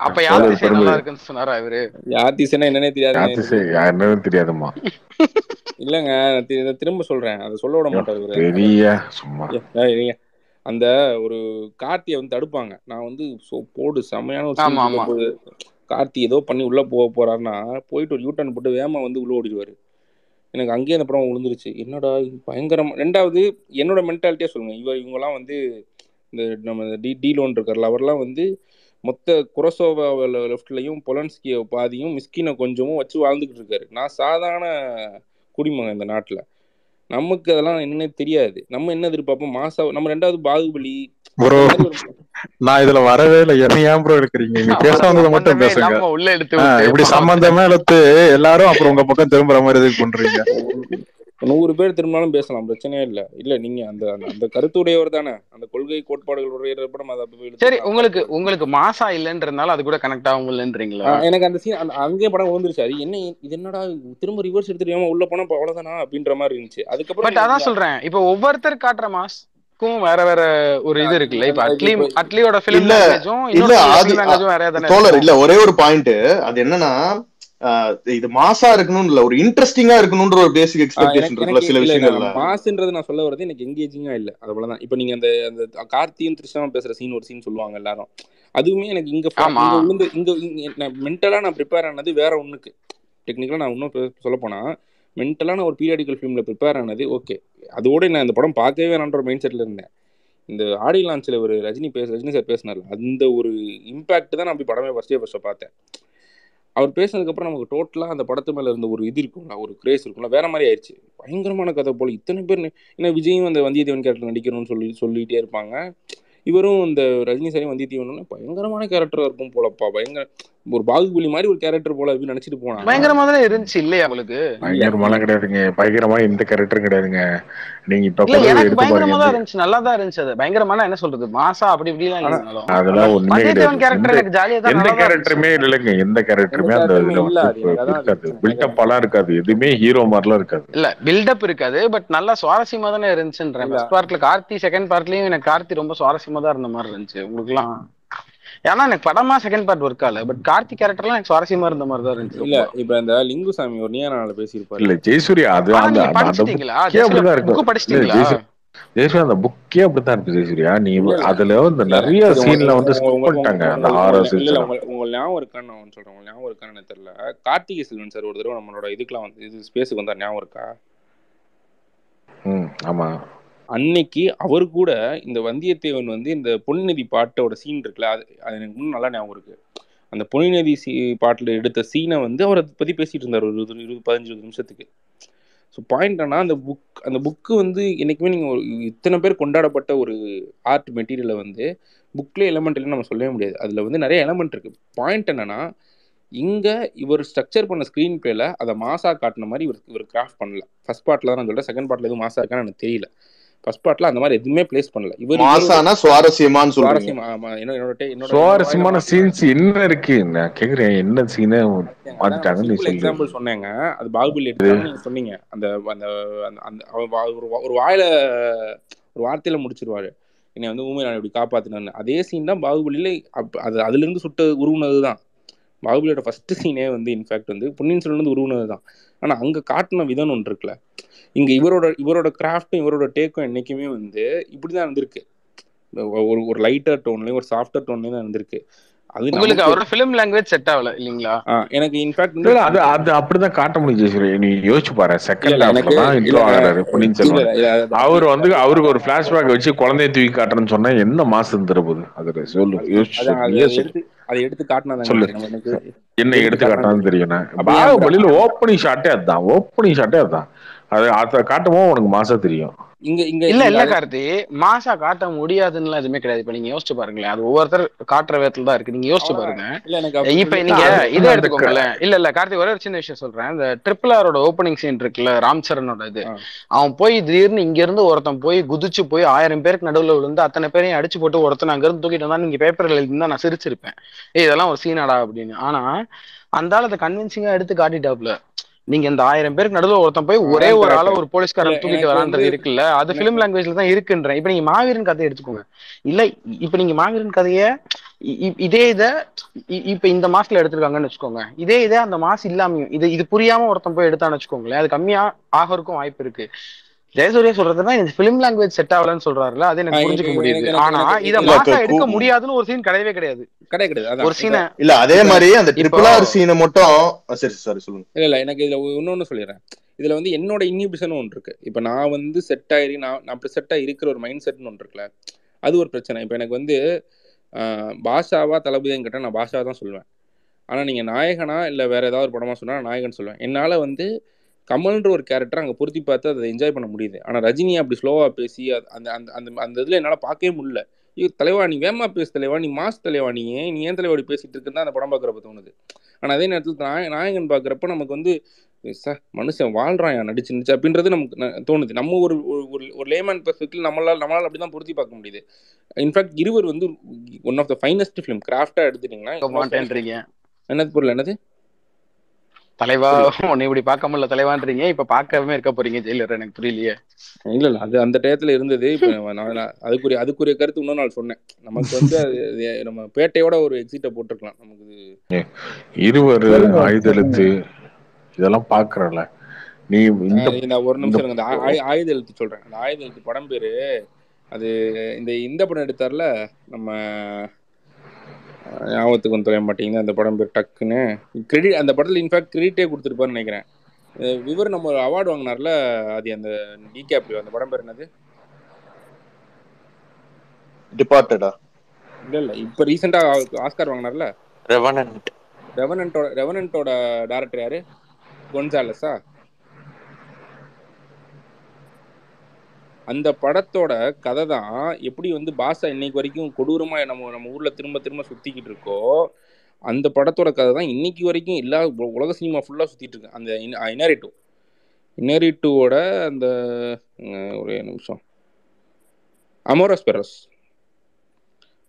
அப்ப சொல்றது யார் திசை பெருமை நல்லா இருக்குன்னு சொன்னாரா இவரு? யாத்திசனா என்னன்னே தெரியாதுங்க. யாத்து எனக்கு சரி என்னன்னு தெரியாதும்மா. இல்லங்க நான் திரும்ப சொல்றேன். அதை சொல்ல விட மாட்டாரு இவரு. பெரிய சும்மா. இருங்க. அந்த ஒரு கார்த்தியை வந்து தடுப்பாங்க. நான் வந்து போடு செம்மையான ஒரு கார்த்தி ஏதோ பண்ணி உள்ள போக போறாருன்னா போயிட்டு ஒரு யூட்டர்ன் போட்டு வேகமா வந்து உள்ள ஓடிடுவாரு. எனக்கு அங்கேயே அந்த படம் விழுந்துருச்சு என்னடா பயங்கரமா ரெண்டாவது என்னோட மென்டாலிட்டியா சொல்லுங்க. இவர் இவங்கெல்லாம் வந்து இந்த நம்ம டி டி லோன் இருக்கார்ல அவர்லாம் வந்து மொத்த குரசோவா லெஃப்ட்லையும் பொலன்ஸ்கிய பாதியும் மிஸ்கினை கொஞ்சமும் வச்சு வாழ்ந்துகிட்டு இருக்காரு. நான் சாதாரண குடிமகன் இந்த நாட்டில். நமக்கு அதெல்லாம் என்னன்னே தெரியாது. நம்ம என்ன எதிர்பார்ப்போம்? மாசா நம்ம ரெண்டாவது பாகுபலி. நான் இதுல வரவே இல்லை. என்ன ஏன் ப்ரோ எடுக்கிறீங்க? நீங்க பேச அவரை வந்ததை மட்டும் பேசுங்க. இப்படி சம்பந்தமே இழுத்து எல்லாரும் அப்புறம் உங்க பக்கம் திரும்புற மாதிரி எதுக்கு பண்றீங்க? நூறு பேர் திரும்பினாலும் பேசலாம் பிரச்சனையே இல்லை. இல்ல நீங்க அந்த அந்த- அந்த கருத்துடையவர் தானே. அந்த கொள்கை கோட்பாடுகள் நம்ம அதை சரி உங்களுக்கு உங்களுக்கு மாசா இல்லைன்றதுனால அது கூட கனெக்ட் ஆகும் இல்லைன்றீங்களா? எனக்கு அந்த சீன் அந்த அங்கேயே படம் விழுந்துருச்சு. அது என்ன இது என்னடா திரும்ப ரிவர்ஸ் எடுத்துட்டு உள்ள போனா இப்போ அவ்வளவுதானா? அப்படின்ற மாதிரி இருந்துச்சு. அதுக்கப்புறம் பட் அதான் சொல்றேன். இப்போ ஒவ்வொருத்தர் காட்டுற மாஸ்க்கும் வேற வேற ஒரு இது இருக்குல்ல. இப்ப அட்லி இப்போ அட்லியோட ஃபிலிம் இல்ல இல்ல வேற தோழர் இல்ல ஒரே ஒரு பாயிண்ட் அது என்னன்னா இது மாசா இருக்கணும்னு இல்ல ஒரு இன்ட்ரெஸ்டிங்கா இருக்கணும்ன்ற ஒரு பேசிக் எக்ஸ்பெக்டேஷன் இருக்குல்ல சில விஷயங்கள்ல. நான் மாசுன்றது நான் சொல்ல வரது எனக்கு எங்கேஜிங்கா இல்ல. அவ்வளவுதான் இப்போ நீங்க அந்த அந்த கார்த்தியும் த்ரிஷாவும் பேசுற சீன் ஒரு சீன் சொல்லுவாங்க எல்லாரும். அதுவுமே எனக்கு இங்க விழுந்து இங்க மென்டலா நான் ப்ரிப்பேர் ஆனது வேற ஒண்ணுக்கு. டெக்னிக்கலா நான் இன்னும் சொல்ல போனா மென்டலா நான் ஒரு பீரியாடிக்கல் ஃபிலிம்ல ப்ரிப்பேர் ஆனது ஓகே அதோட நான் இந்த படம் பார்க்கவே வேணான்ற ஒரு மைண்ட் செட்ல இருந்தேன். இந்த ஆடி லான்ச்சில் ஒரு ரஜினி பேச ரஜினி சார் பேசினார்ல அந்த ஒரு இம்பாக்ட் தான் நான் போய் படமே ஃபர்ஸ்டே ஃபர்ஸ்ட் பார்த்தேன். அவர் பேசினதுக்கப்புறம் நமக்கு டோட்டலாக அந்த படத்து மேலே இருந்த ஒரு இது இருக்கும்ல ஒரு கிரேஸ் இருக்கும்ல வேற மாதிரி ஆயிடுச்சு. பயங்கரமான கதை போல இத்தனை பேர் ஏன்னா விஜயும் அந்த வந்தியத்தேவன் கேரக்டர் நடிக்கணும்னு சொல்லி சொல்லிட்டே இருப்பாங்க. இவரும் இந்த ரஜினி சாரையும் வந்தியத்தேவன் பயங்கரமான கேரக்டராக இருக்கும் போலப்பா பயங்கர ஒரு பாகுபலி மாதிரி ஒரு கேரக்டர் போல அப்படின்னு நினைச்சிட்டு போனாங்க பயங்கரமா தானே இருந்துச்சு இல்லையா உங்களுக்கு? பயங்கரமாலாம் கிடையாதுங்க. பயங்கரமா எந்த கேரக்டரும் கிடையாதுங்க. நீங்க இப்ப பயங்கரமா தான் இருந்துச்சு நல்லா தான் இருந்துச்சு. அது. பயங்கரமான என்ன சொல்றது? மாசா அப்படி இப்படிலாம் இல்லைனாலும் அதெல்லாம் ஒண்ணுமே கிடையாது. கேரக்டர் எந்த கேரக்டருமே இல்லைங்க. எந்த கேரக்டருமே அந்த அது எனக்கு அதான் இருக்காது. இருக்காது எதுவுமே ஹீரோ மாதிரிலாம் இருக்காது. இல்ல பில்டப் இருக்காது. பட் நல்லா சுவாரஸ்யமா தானே இருந்துச்சுன்றேன். ஃபர்ஸ்ட் பார்ட்ல கார்த்தி செகண்ட் பார்ட்லயும் எனக்கு கார்த்தி ரொம்ப சுவாரஸ்யமா தான் இருந்த மாதிரி இருந்துச்சு. உங்களுக்குலாம் ஏன்னா எனக்கு படமா செகண்ட் பார்ட் ஒர்க் ஆகல. பட் கார்த்தி கேரக்டர்லாம் எனக்கு சுவாரஸ்யமா இருந்த மாதிரி தான் இருந்துச்சு. இல்ல இப்ப இந்த லிங்குசாமி ஒரு நியானால பேசியிருப்பாரு. இல்ல ஜெயசூர்யா அது அந்த அந்த படிச்சிட்டீங்களா? ஜெயசூர்யா அந்த புக்கே அப்படித்தான் இருக்கு ஜெயசூர்யா. நீ அதுல வந்து நிறைய சீன்ல வந்து பண்ணிட்டாங்க அந்த உங்க ஹாரர் இல்ல உங்க ஞாபகம் இருக்கான்னு நான் சொல்றேன். உங்க ஞாபகம் இருக்கான்னு தெரியல. கார்த்திகை செல்வன் சார் ஒரு தடவை நம்மளோட இதுக்கெல்லாம் வந்து இது ஸ்பேஸுக்கு வந்தார். ஞாபகம் இருக்கா? ம் ஆமா. அன்னைக்கு அவர் கூட இந்த வந்தியத்தேவன் வந்து இந்த பொன்னிதி பாட்டோட சீன் இருக்குல்ல அது அது எனக்கு இன்னும் நல்லா ஞாபகம் இருக்கு. அந்த பொன்னிநதி சீ பாட்டில் எடுத்த சீனை வந்து அவர் அதை பற்றி பேசிட்டு இருந்தார் ஒரு இருபது இருபது பதினஞ்சு இருபது நிமிஷத்துக்கு. ஸோ பாயிண்ட் ஆனால் அந்த புக் அந்த புக்கு வந்து என்னைக்குமே நீங்கள் இத்தனை பேர் கொண்டாடப்பட்ட ஒரு ஆர்ட் மெட்டீரியலை வந்து புக்கில் எலமெண்ட் இல்லைன்னு நம்ம சொல்லவே முடியாது. அதில் வந்து நிறைய எலமெண்ட் இருக்குது பாயிண்ட் என்னன்னா இங்கே இவர் ஸ்ட்ரக்சர் பண்ண ஸ்க்ரீன் பிளேல அதை மாசா காட்டின மாதிரி இவர் இவர் கிராஃப்ட் பண்ணல. ஃபர்ஸ்ட் பார்ட்டில் தான் நான் சொல்கிறேன் செகண்ட் பார்ட்டில் எதுவும் மாசா இருக்கான்னு எனக்கு தெரியல. ஃபர்ஸ்ட் பார்ட்டில் அந்த மாதிரி எதுவுமே ப்ளேஸ் பண்ணல. இவர் மாசானா சுவாரஸ்யமான்னு சொல்றீங்க? சுவாரஸ்யம் ஆமா. என்னோட என்னோட சுவாரஸ்யமான சீன்ஸ் என்ன இருக்கு? நான் கேக்குறேன். என்ன சீனை சொல்லு. எக்ஸாம்பிள் சொன்னேங்க. அது பாகுபலி சொன்னீங்க. அந்த அந்த அந்த ஒரு வாயில ஒரு வார்த்தையில முடிச்சிருவாரு. என்னை வந்து ஊமை நான் இப்படி காப்பாத்தினேன்னு. அதே சீன் தான் பாகுபலியில அப் அது அதுல இருந்து சுட்ட உருவுனது தான். பாகுபலியோட ஃபர்ஸ்ட் சீனே வந்து இன்ஃபேக்ட் வந்து பொன்னியின் செல்வன் வந்து உருவுனது தான். ஆனா அங்க காட்டின விதம் ஒன்று இருக்குல்ல. இங்க இவரோட இவரோட கிராஃப்டும் இவரோட டேக்கும் என்னைக்குமே வந்து இப்படிதான் இருந்திருக்கு ஒரு ஒரு லைட்டர் டோன்லயும் ஒரு சாஃப்டர் டோன்லயும் தான் இருந்திருக்கு அது உங்களுக்கு நமக்கு அவரோட ஃபிலிம் லாங்குவேஜ் செட் ஆகல இல்லீங்களா? எனக்கு இன்ஃபேக்ட் இல்ல அது அது அப்படிதான் காட்ட முடியும் ஜெயசூர்யா. நீ யோசிச்சு பாரு செகண்ட் ஹாஃப்ல தான் இன்ட்ரோ பொன்னியின் அவர் வந்து அவருக்கு ஒரு பிளாஷ்பேக் வச்சு குழந்தைய தூக்கி காட்டுறேன்னு சொன்னா என்ன மாசம் தரப்போகுது அதுல சொல்லு அது யோசிச்சு எடுத்து காட்டினாதாங்க சொல்லு. என்ன எடுத்து காட்டினா காட்டான்னு தெரியும் பாகுபலியில ஓப்பனிங் ஷாட்டே அதுதான் ஓப்பனிங் ஷாட்டே அதுதான். அது அதை காட்டுமோ உனக்கு மாசம் தெரியும். இங்க இங்க இல்ல இல்ல கார்த்தி மாசா காட்ட முடியாதுன்னு எதுவுமே கிடையாது. இப்ப நீங்க யோசிச்சு பாருங்களேன். அது ஒவ்வொருத்தர் காட்டுற விதத்துல தான் இருக்கு. நீங்க யோசிச்சு பாருங்க. இல்ல எனக்கு அப்படி இப்ப நீங்க இதை எடுத்துக்கோங்களேன். இல்ல இல்ல கார்த்தி ஒரே ஒரு சின்ன விஷயம் சொல்றேன். இந்த ட்ரிபிள் ஆரோட ஓப்பனிங் சீன் இருக்குல்ல ராம் சரணோட இது. அவன் போய் திடீர்னு இங்க இருந்து ஒருத்தன் போய் குதிச்சு போய் ஆயிரம் பேருக்கு நடுவுல விழுந்து அத்தனை பேரையும் அடிச்சு போட்டு ஒருத்தன் அங்க இருந்து தூக்கிட்டு வந்தா நீங்க பேப்பர்ல எழுதிருந்தா நான் சிரிச்சிருப்பேன். இதெல்லாம் ஒரு சீனாடா அப்படின்னு. ஆனா அந்த ஆள் அதை கன்வின்சிங்கா எடுத்து காட்டிட்டாப்ல நீங்க இந்த ஆயிரம் பேருக்கு நடுவுல ஒருத்தன் போய் ஒரே ஒரு ஆள ஒரு போலீஸ்காரன் தூக்கிட்டு வரான்றது இருக்குல்ல அது பிலிம் லாங்குவேஜ்ல தான் இருக்குன்றேன். இப்ப நீங்க மாவீரன் கதையை எடுத்துக்கோங்க. இல்ல இப்ப நீங்க மாவீரன் கதைய இதே இத இப்ப இந்த மாசத்துல எடுத்திருக்காங்கன்னு வச்சுக்கோங்க. இதே இதே அந்த மாசம் இல்லாமையும் இது இது புரியாம ஒருத்தன் போய் எடுத்தான்னு வச்சுக்கோங்களேன் அது கம்மியா ஆகறதுக்கும் வாய்ப்பு இருக்கு. ஜெயசூர்யா சொல்றதுன்னா இந்த பிலிம் லாங்குவேஜ் செட் ஆகலன்னு சொல்றாருல அது எனக்கு புரிஞ்சுக்க முடியுது. ஆனா இத மாசா எடுக்க முடியாதுன்னு ஒரு சீன் கிடையவே கிடையாது. கிடையாது கிடையாது ஒரு சீனை இல்ல அதே மாதிரி அந்த ட்ரிபிள் ஆர் சீனை மட்டும் சரி சாரி சொல்லுங்க. இல்ல இல்ல எனக்கு இதுல இன்னொன்னு சொல்லிடுறேன். இதுல வந்து என்னோட இன்ஹிபிஷன் ஒன்று இருக்கு. இப்ப நான் வந்து செட் ஆகி நான் அப்படி செட் ஆகி இருக்கிற ஒரு மைண்ட் செட்னு ஒன்று இருக்குல்ல அது ஒரு பிரச்சனை. இப்ப எனக்கு வந்து பாஷாவா தளபதின்னு கேட்டால் நான் பாஷா தான் சொல்லுவேன். ஆனா நீங்க நாயகனா இல்ல வேற ஏதாவது ஒரு படமா சொன்னா நாயகன் சொல்லுவேன். என்னால வந்து கமல்ன்ற ஒரு கேரக்டர் அங்க பொருத்தி பார்த்து அதை என்ஜாய் பண்ண முடியுது. ஆனா ரஜினி அப்படி ஸ்லோவா பேசி அந்த அந்த அந்த அந்த இதுல என்னால பார்க்கவே முடியல. ஐயோ தலைவா நீ வேமா பேசு தலைவா நீ மாஸ் தலைவா நீ ஏன் நீ ஏன் தலைவா இப்படி பேசிட்டு இருக்குன்னு தான் அந்த படம் பார்க்குறப்ப தோணுது. ஆனா அதே நேரத்தில் நாய நாயகன் பார்க்குறப்ப நமக்கு வந்து சார் மனுஷன் வாழ்றான் நடிச்சு நடிச்சு அப்படின்றது நமக்கு தோணுது. நம்ம ஒரு ஒரு- லேமேன் பெர்ஸ்பெக்டிவ் நம்மளால நம்மளால அப்படி தான் பொருத்தி பார்க்க முடியுது. இன்ஃபேக்ட் இருவர் வந்து one of the finest film கிராஃப்டாக எடுத்துட்டிங்கன்னா என்னது பொருள் என்னது? தலைவா உன்னை இப்படி பார்க்க முடியல தலைவான்றீங்க. இப்ப பார்க்கவே இருக்க போறீங்க ஜெயிலர். எனக்கு புரியலையே. இல்ல இல்ல. அது அந்த டயத்துல இருந்தது. இப்போ நான் நான் அதுக்குரிய அதுக்குரிய கருத்து இன்னொரு நாள் சொன்னேன். நமக்கு வந்து அது நம்ம பேட்டையோட ஒரு எக்ஸிட்டை போட்டிருக்கலாம். நமக்கு இருவர் ஆயுதெழுத்து இதெல்லாம் பாக்குறல நீ இந்த ஒரு நிமிஷம் இருங்க. ஆயுத எழுத்து சொல்றேன். அந்த ஆயுத எழுத்து படம் பேரு அது இந்த இந்த படம் எடுத்தார்ல நம்ம ஞாபகத்துக்கு வந்து தொலைய மாட்டேங்குது. அந்த படம் பேர் டக்குன்னு. கிரெடிட் அந்த படத்துல இன்ஃபேக்ட் கிரெடிட்டே கொடுத்துருப்பாருன்னு நினைக்கிறேன். இவர் நம்ம ஒரு அவார்டு வாங்கினார்ல அது அந்த டிகேப்ரியோ அந்த படம் பேர் என்னது? டிபார்ட்டடா இல்ல இல்ல. இப்ப ரீசெண்டா ஆஸ்கார் வாங்கினார்ல? ரெவனன்ட் ரெவனன்ட்டோட ரெவனன்ட்டோட டேரக்டர் யாரு? கொன்சாலஸா அந்த படத்தோட கதை தான் எப்படி வந்து பாஷா இன்னைக்கு வரைக்கும் கொடூரமா நம்ம நம்ம ஊர்ல திரும்ப திரும்ப சுத்திக்கிட்டு இருக்கோ அந்த படத்தோட கதை தான் இன்னைக்கு வரைக்கும் எல்லா உலக சினிமா ஃபுல்லாக சுற்றிட்டு இருக்கு. அந்த இனரிட்டு இனரிட்டுவோட அந்த ஒரே நிமிஷம். Amores Perros.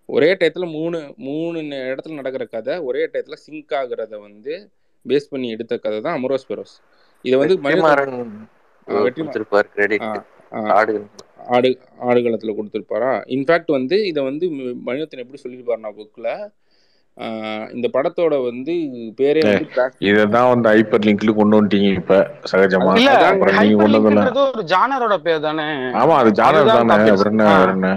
ஒரே டயத்தில் மூணு மூணு இடத்துல நடக்கிற கதை ஒரே டயத்தில் சிங்க் ஆகுறத வந்து பேஸ் பண்ணி எடுத்த கதை தான் அமரோஸ் பெரோஸ். இதை வந்து வெற்றிமாறன் ஆடு. ஆடுகளத்தில் கொடுத்துருப்பாரா? இன்ஃபேக்ட் வந்து இதை வந்து ம- மணிரத்னம் எப்படி சொல்லியிருப்பாருனா புக்கில் இந்த படத்தோட வந்து பேரே இததான் வந்து ஹைப்பர் லிங்க்ல கொண்டு வந்துட்டீங்க இப்ப சகஜமா. நீங்க கொண்டு ஒரு ஜானரோட பேர் தானே. ஆமா அது ஜானர் தானே என்ன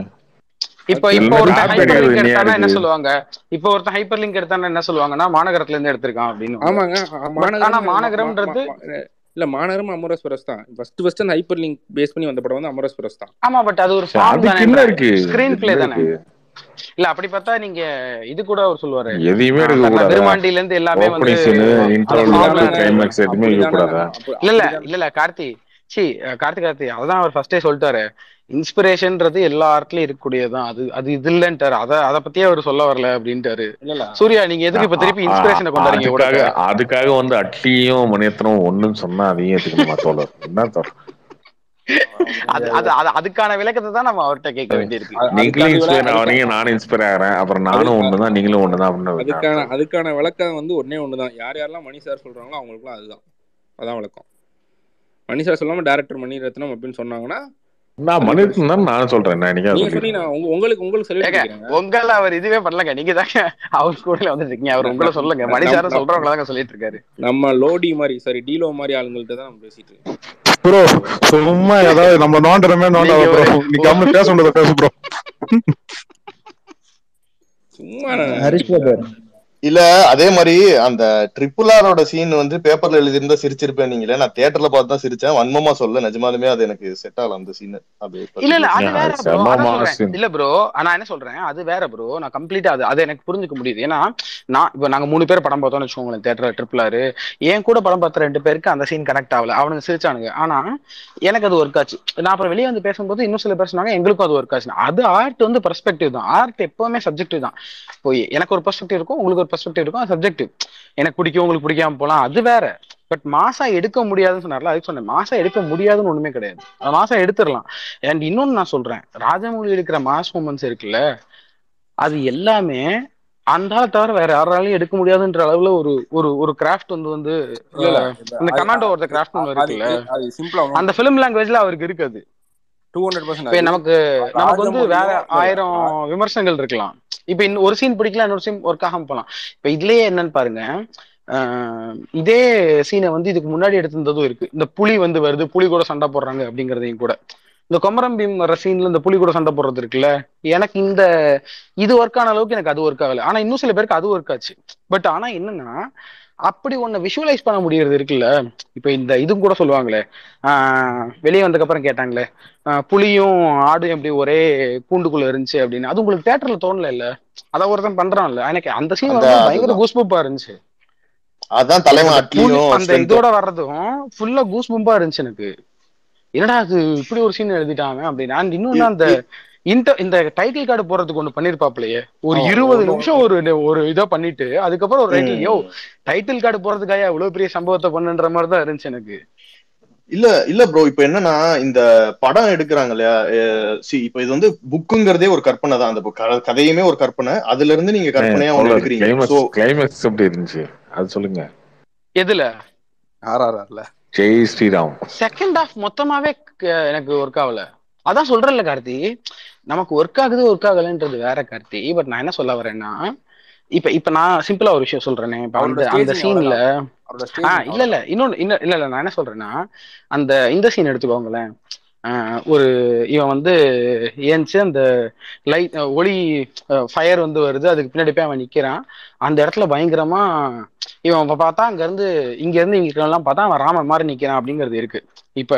இப்ப இப்ப copy ஹைப்பர் லிங்க் எடுத்தானா என்ன சொல்லுவாங்க? இப்ப ஒருத்தன் ஹைப்பர் லிங்க் எடுத்தானா என்ன சொல்லுவாங்கன்னா மாநகரத்துல இருந்து எடுத்திருக்கான் அப்படின்னு. ஆமாங்க ஆனா மாநகரம்ன்றது இல்ல மாநகரம் அமரோஸ் பெரோஸ் தான். ஃபர்ஸ்ட் ஃபர்ஸ்ட் அந்த ஹைப்பர் லிங்க் பேஸ் பண்ணி வந்த படம் வந்து அமரோஸ் பெரோஸ் தான். ஆமா பட் அது ஒரு ஃபார்ம் தானே இருக்கு? ஸ்கிரீன் பிளே தானே? இல்ல அப்படி பார்த்தா நீங்க இது கூட அவர் சொல்லுவாரு. எதையுமே விருமாண்டில இருந்து எல்லாமே வந்து இல்ல இல்ல இல்ல கார்த்தி. சி கார்த்தி கார்த்தி அதான் அவர் ஃபர்ஸ்டே சொல்லிட்டாரு. இன்ஸ்பிரேஷன்ன்றது எல்லா ஆர்ட்லயும் இருக்கக்கூடியதுதான். அது அது இது இல்லன்ட்டாரு. அத அத பத்தியே அவர் சொல்ல வரல அப்படின்ட்டாரு. சூர்யா நீங்க எதுக்கு இப்ப திருப்பி இன்ஸ்பிரேஷனை கொண்டாடுறீங்க? கூட அதுக்காக அதுக்காக வந்து அட்லியும் மணியத்தனும் ஒண்ணுன்னு சொன்னா அதையும் எடுத்துக்கணுமா தோழர் என்ன தோழர் அது அது அது- அதுக்கான விளக்கத்தை தான் நம்ம அவர்கிட்ட கேட்க வேண்டியிருக்கு. நீங்களும் இன்ஸ்பயர் ஆவறீங்க நானும் இன்ஸ்பயர் ஆகிறேன். அப்புறம் நானும் ஒண்ணுதான் நீங்களும் ஒண்ணுதான் அப்படின்னு அதுக்கான அதுக்கான விளக்கம் வந்து ஒண்ணே ஒன்று தான் யார் யாரெல்லாம் மணி சார் சொல்றாங்களோ அவங்களுக்குலாம் அதுதான். அதான் விளக்கம். மணி சார் சொல்லாம டேரக்டர் மணிரத்னம் அப்படின்னு சொன்னாங்கன்னா நான் மணிரத்னம் தான் சொல்றேன். நான் இன்னைக்கு நீங்க உங்களுக்கு உங்களுக்கு உங்கள அவர் இதுவே பண்ணலங்க. நீங்க தாங்க அவர் கூட வந்துட்டு இருக்கீங்க அவர் உங்களை சொல்லுங்க. மணிசார சொல்றவங்கள தாங்க சொல்லிட்டு இருக்காரு நம்ம லோடி மாதிரி சாரி டீலோ மாதிரி ஆளுங்கள்ட்ட தான் நம்ம பேசிட்டு ப்ரோ சும்மா ஏதாவது நம்ம நோண்டுறமே நோண்டாத ப்ரோ நீ கம்மி பேச முடியாத பேசு ப்ரோ சும்மா ஹரிஷ் இல்ல அதே மாதிரி அந்த ட்ரிபிள் ஆரோட சீன் வந்து பேப்பர்ல எழுதியிருந்தா சிரிச்சிருப்பேன் நீங்களே. நான் தியேட்டர்ல பார்த்து தான் சிரிச்சேன். வன்மமா சொல்ல நிஜமாலுமே அது எனக்கு செட் ஆகல அந்த சீன் இல்ல இல்ல அது வேற இல்ல ப்ரோ நான் என்ன சொல்றேன்? அது வேற ப்ரோ நான் கம்ப்ளீட்டா அது அது எனக்கு புரிஞ்சுக்க முடியுது. ஏன்னா நான் இப்ப நாங்க மூணு பேர் படம் பார்த்தோம்னு வச்சுக்கோங்களேன் தேட்டர்ல ட்ரிபிள் ஆறு என் கூட படம் பார்த்த ரெண்டு பேருக்கு அந்த சீன் கனெக்ட் ஆகல. அவனுங்க சிரிச்சானுங்க. ஆனா எனக்கு அது ஒர்க் ஆச்சு. நான் அப்புறம் வெளியே வந்து பேசும்போது இன்னும் சில பேர் சொன்னாங்க எங்களுக்கும் அது ஒர்க் ஆச்சு அது ஆர்ட் வந்து பெர்ஸ்பெக்டிவ் தான். ஆர்ட் எப்பவுமே சப்ஜெக்டிவ் தான். இப்போ எனக்கு ஒரு பெர்ஸ்பெக்டிவ் இருக்கும் உங்களுக்கு ஒரு பெர்ஸ்பெக்டிவ் இருக்கும். அது சப்ஜெக்டிவ் எனக்கு பிடிக்கும் உங்களுக்கு பிடிக்காம போலாம். அது வேற. பட் மாசா எடுக்க முடியாதுன்னு சொன்னார்ல அதுக்கு சொன்னேன். மாசா எடுக்க முடியாதுன்னு ஒண்ணுமே கிடையாது. மாசா எடுத்துடலாம். அண்ட் இன்னொன்னு நான் சொல்றேன். ராஜமௌழி எடுக்கிற மாஸ் மூமெண்ட்ஸ் இருக்குல்ல அது எல்லாமே அந்த தவிர வேற யாராலையும் எடுக்க முடியாதுன்ற அளவுல ஒரு ஒரு ஒரு கிராஃப்ட் வந்து வந்து இந்த கமாண்டோ ஒருத்த கிராஃப்ட் ஒன்று இருக்குல்ல. அந்த பிலிம் லாங்குவேஜ்ல அவருக்கு இருக்காது டூ ஹண்ட்ரட் இப்ப நமக்கு நமக்கு வந்து வேற ஆயிரம் விமர்சனங்கள் இருக்கலாம். இப்ப இன்னும் ஒரு சீன் பிடிக்கல இன்னொரு சீன் ஒர்க் ஆகாம போலாம். இப்ப இதுலயே என்னன்னு பாருங்க இதே சீனை வந்து இதுக்கு முன்னாடி எடுத்திருந்ததும் இருக்கு. இந்த புலி வந்து வருது புலி கூட சண்டை போடுறாங்க அப்படிங்கறதையும் கூட. இந்த கொமரம் பீம் வர சீன்ல இந்த புலி கூட சண்டை போடுறது இருக்குல்ல எனக்கு இந்த இது ஒர்க் ஆன அளவுக்கு எனக்கு அது ஒர்க் ஆகல. ஆனா இன்னும் சில பேருக்கு அது ஒர்க் ஆச்சு. பட் ஆனா என்னன்னா அப்படி ஒன்ன விஷுவலைஸ் பண்ண முடியறது இருக்குல்ல? இப்ப இந்த இதுவும் கூட சொல்லுவாங்களே ஆஹ் வெளியே வந்ததுக்கு அப்புறம் கேட்டாங்களே புலியும் ஆடும் எப்படி ஒரே கூண்டுக்குள்ள இருந்துச்சு அப்படின்னு. அது உங்களுக்கு தேட்டர்ல தோணல இல்ல அத ஒருத்தன் பண்றான்ல. எனக்கு அந்த சீன் பயங்கர அதுதான். கூஸ் பம்பா இருந்துச்சு. அதான் தலைவன் அந்த அட்லியும். இதோட வர்றதும் ஃபுல்லா கூஸ் பம்பா இருந்துச்சு எனக்கு. என்னடா அது இப்படி ஒரு சீன் எழுதிட்டாங்க அப்படின்னு. And இன்னொன்னு அந்த இந்த இந்த டைட்டில் கார்டு போறதுக்கு ஒண்ணு பண்ணிருப்பாப்லயே. ஒரு இருபது நிமிஷம் ஒரு ஒரு இதை பண்ணிட்டு அதுக்கப்புறம் ஒரு. யோ டைட்டில் கார்டு போறதுக்காக இவ்வளவு பெரிய சம்பவத்தை பண்ணுன்ற மாதிரி தான் இருந்துச்சு எனக்கு. இல்ல இல்ல ப்ரோ இப்ப என்னன்னா இந்த படம் எடுக்கிறாங்க இல்லையா சி இப்ப இது வந்து புக்குங்கிறதே ஒரு கற்பனை தான். அந்த கதையுமே ஒரு கற்பனை. அதுல இருந்து நீங்க கற்பனையா ஒண்ணு எடுக்கிறீங்க. கிளைமேக்ஸ் எப்படி இருந்துச்சு? அது சொல்லுங்க. எதுல? ஆர்ஆர்ஆர்ல. ஜெய் ஸ்ரீராம். செகண்ட் ஹாஃப் மொத்தமாவே எனக்கு ஒர்க் ஆகல. அதான் சொல்றேன்ல கார்த்தி. நமக்கு ஒர்க் ஆகுது ஒர்க் ஆகலன்றது வேற கார்த்தி. பட் நான் என்ன சொல்ல வரேன்னா இப்ப இப்ப நான் சிம்பிளா ஒரு விஷயம் சொல்றேனே. இப்ப அவரோட அந்த சீன்ல அவ்வளவுதான். அவரோட ஆ staging இல்ல இல்ல இன்னொன்னு இன்னும் இல்ல இல்ல நான் என்ன சொல்றேன்னா அந்த இந்த சீன் எடுத்துக்கோங்களேன். ஆஹ் ஒரு இவன் வந்து ஏன்ச்சு அந்த லைட் ஒளி ஃபயர் வந்து வருது. அதுக்கு பின்னாடி போய் அவன் நிக்கிறான். அந்த இடத்துல பயங்கரமா இவன் பார்த்தா அங்க இருந்து இங்க இருந்து இங்க இருக்கலாம் பார்த்தா அவன் ராமன் மாதிரி நிக்கிறான் அப்படிங்கிறது இருக்கு. இப்ப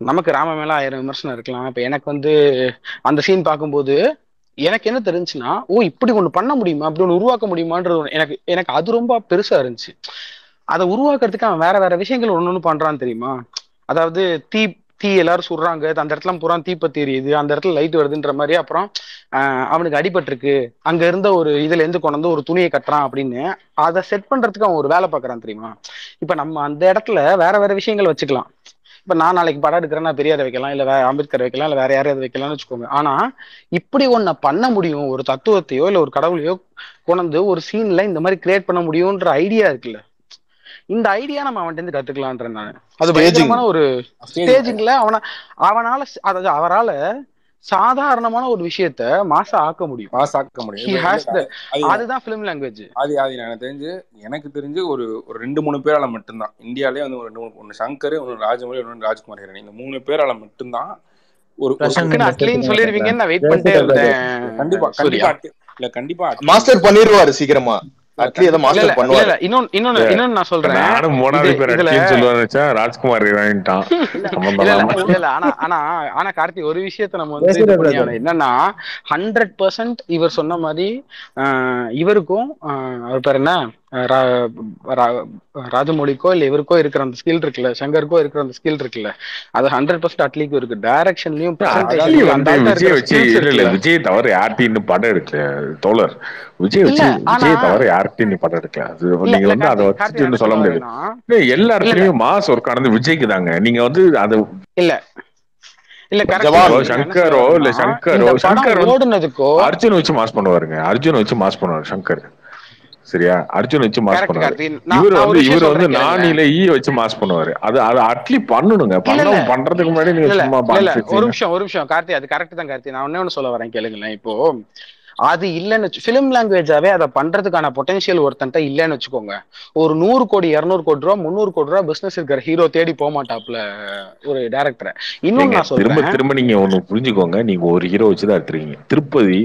நமக்கு ராம மேல ஆயிரம் விமர்சனம் இருக்கலாம். இப்ப எனக்கு வந்து அந்த சீன் பார்க்கும்போது எனக்கு என்ன தெரிஞ்சுன்னா ஓ இப்படி ஒண்ணு பண்ண முடியுமா? அப்படி ஒண்ணு உருவாக்க முடியுமான்றது எனக்கு எனக்கு அது ரொம்ப பெருசா இருந்துச்சு. அதை உருவாக்குறதுக்கு அவன் வேற வேற விஷயங்கள் ஒண்ணு ஒண்ணு பண்றான் தெரியுமா? அதாவது தீ தீ எல்லாரும் சுடுறாங்க. அந்த இடத்துல பூரா தீப்பத்தி எரியுது அந்த இடத்துல லைட் வருதுன்ற மாதிரி அப்புறம் ஆஹ் அவனுக்கு அடிபட்டிருக்கு. அங்க இருந்த ஒரு இதுல இருந்து கொண்டு வந்து ஒரு துணியை கட்டுறான் அப்படின்னு அதை செட் பண்றதுக்கு அவன் ஒரு வேலை பார்க்கறான் தெரியுமா? இப்ப நம்ம அந்த இடத்துல வேற வேற விஷயங்கள் வச்சுக்கலாம். இப்ப நான் நாளைக்கு படம் எடுக்கிறேன் நான் பெரியாரை வைக்கலாம் இல்ல வேற அம்பேத்கர் வைக்கலாம் இல்ல வேற யாரையாவது வைக்கலாம்னு வச்சுக்கோங்க. ஆனா இப்படி ஒன்ன பண்ண முடியும் ஒரு தத்துவத்தையோ இல்ல ஒரு கடவுளையோ கொண்டு ஒரு சீன்ல இந்த மாதிரி கிரியேட் பண்ண முடியும்ன்ற ஐடியா இருக்குல்ல. இந்த ஐடியா நம்ம அவன்கிட்ட இருந்து கத்துக்கலான்றேன் நான். அது ஒரு. ஸ்டேஜிங்ல அவன அவனால அதாவது அவரால சாதாரணமான ஒரு விஷயத்த மாசா ஆக்க முடியும். பாஸ் ஆக்க முடியும். அதுதான் ஃபிலிம் லாங்குவேஜ் அது அது எனக்கு தெரிஞ்சு எனக்கு தெரிஞ்சு ஒரு ஒரு ரெண்டு மூணு பேரால மட்டும்தான். இந்தியாலே வந்து ஒரு ரெண்டு மூணு ஒன்று சங்கர் ஒன்று ராஜமௌழி ஒன்று ராஜ்குமார் ஹிரணி இந்த மூணு பேரால மட்டும்தான் ஒரு அட்லின்னு சொல்லிருவீங்கன்னு நான் வெயிட் பண்ணிட்டே இருந்தேன். கண்டிப்பா கண்டிப்பா இல்ல கண்டிப்பா. மாஸ்டர் பண்ணிடுவாரு சீக்கிரமா. நான் சொல்றேன். ராஜ்குமார் ஆனா ஆனா ஆனா கார்த்தி ஒரு விஷயத்த நம்ம வந்து. என்னன்னா ஹண்ட்ரட் பர்சன்ட் இவர் சொன்ன மாதிரி ஆஹ், இவருக்கும் ஆஹ், அவர் பேர் என்ன? ராஜமௌழிக்கோ இல்ல இவருக்கோ இருக்கிற அந்த ஸ்கில் இருக்குல்ல சங்கருக்கோ இருக்கிற அந்த ஸ்கில் இருக்குல்ல அது ஹண்ட்ரட் பர்சன்ட் அட்லிக்கும் இருக்கு. டைரக்ஷன்லயும் விஜய் தவிர யார்ட்டையும் இன்னும் படம் எடுக்கல தோழர். விஜய் வச்சு விஜய் தவிர யார்கிட்டயும் படம் எடுக்கல. அது நீங்க வந்து அதை வச்சுட்டு சொல்ல முடியாது. எல்லா இடத்துலயும் மாஸ் ஒர்க் ஆனது விஜய்க்கு தாங்க நீங்க வந்து அது இல்ல. சங்கரோ இல்ல சங்கரோ சங்கர் ஓடுனதுக்கோ அர்ஜுன் வச்சு மாஸ் பண்ணுவாருங்க. அர்ஜுன் வச்சு மாஸ் பண்ணுவாரு சங்கர். சரியா? அர்ஜுன் வச்சு மாஸ் பண்ணுவாரு. இவர் வந்து இவர் வந்து. நானில ஈ வச்சு மாஸ் பண்ணுவாரு. அது அது அட்லி பண்ணணுங்க. இல்ல, பண்ண இல்ல. பண்றதுக்கு முன்னாடி நீங்க சும்மா ஒரு நிமிஷம் ஒரு நிமிஷம். கார்த்தி அது கரெக்ட் தான் கார்த்தி. நான் ஒண்ணே சொல்ல வரேன் கேளுங்களேன். இப்போ அது இல்லைன்னு ஃபிலிம் லாங்குவேஜாவே அதை பண்றதுக்கான பொட்டன்ஷியல் ஒருத்தன்ட்ட இல்லைன்னு வச்சுக்கோங்க. ஒரு நூறு கோடி இருநூறு கோடி ரூபா முந்நூறு கோடி ரூபா பிசினஸ் இருக்கிற ஹீரோ தேடி போக மாட்டாப்ல ஒரு டேரக்டரை இன்னொன்னு நான் திரும்ப திரும்ப நீங்க ஒண்ணு புரிஞ்சுக்கோங்க. நீங்க ஒரு ஹீரோ வச்சுதான் எடுத்துருக்கீங்க. திருப்பதி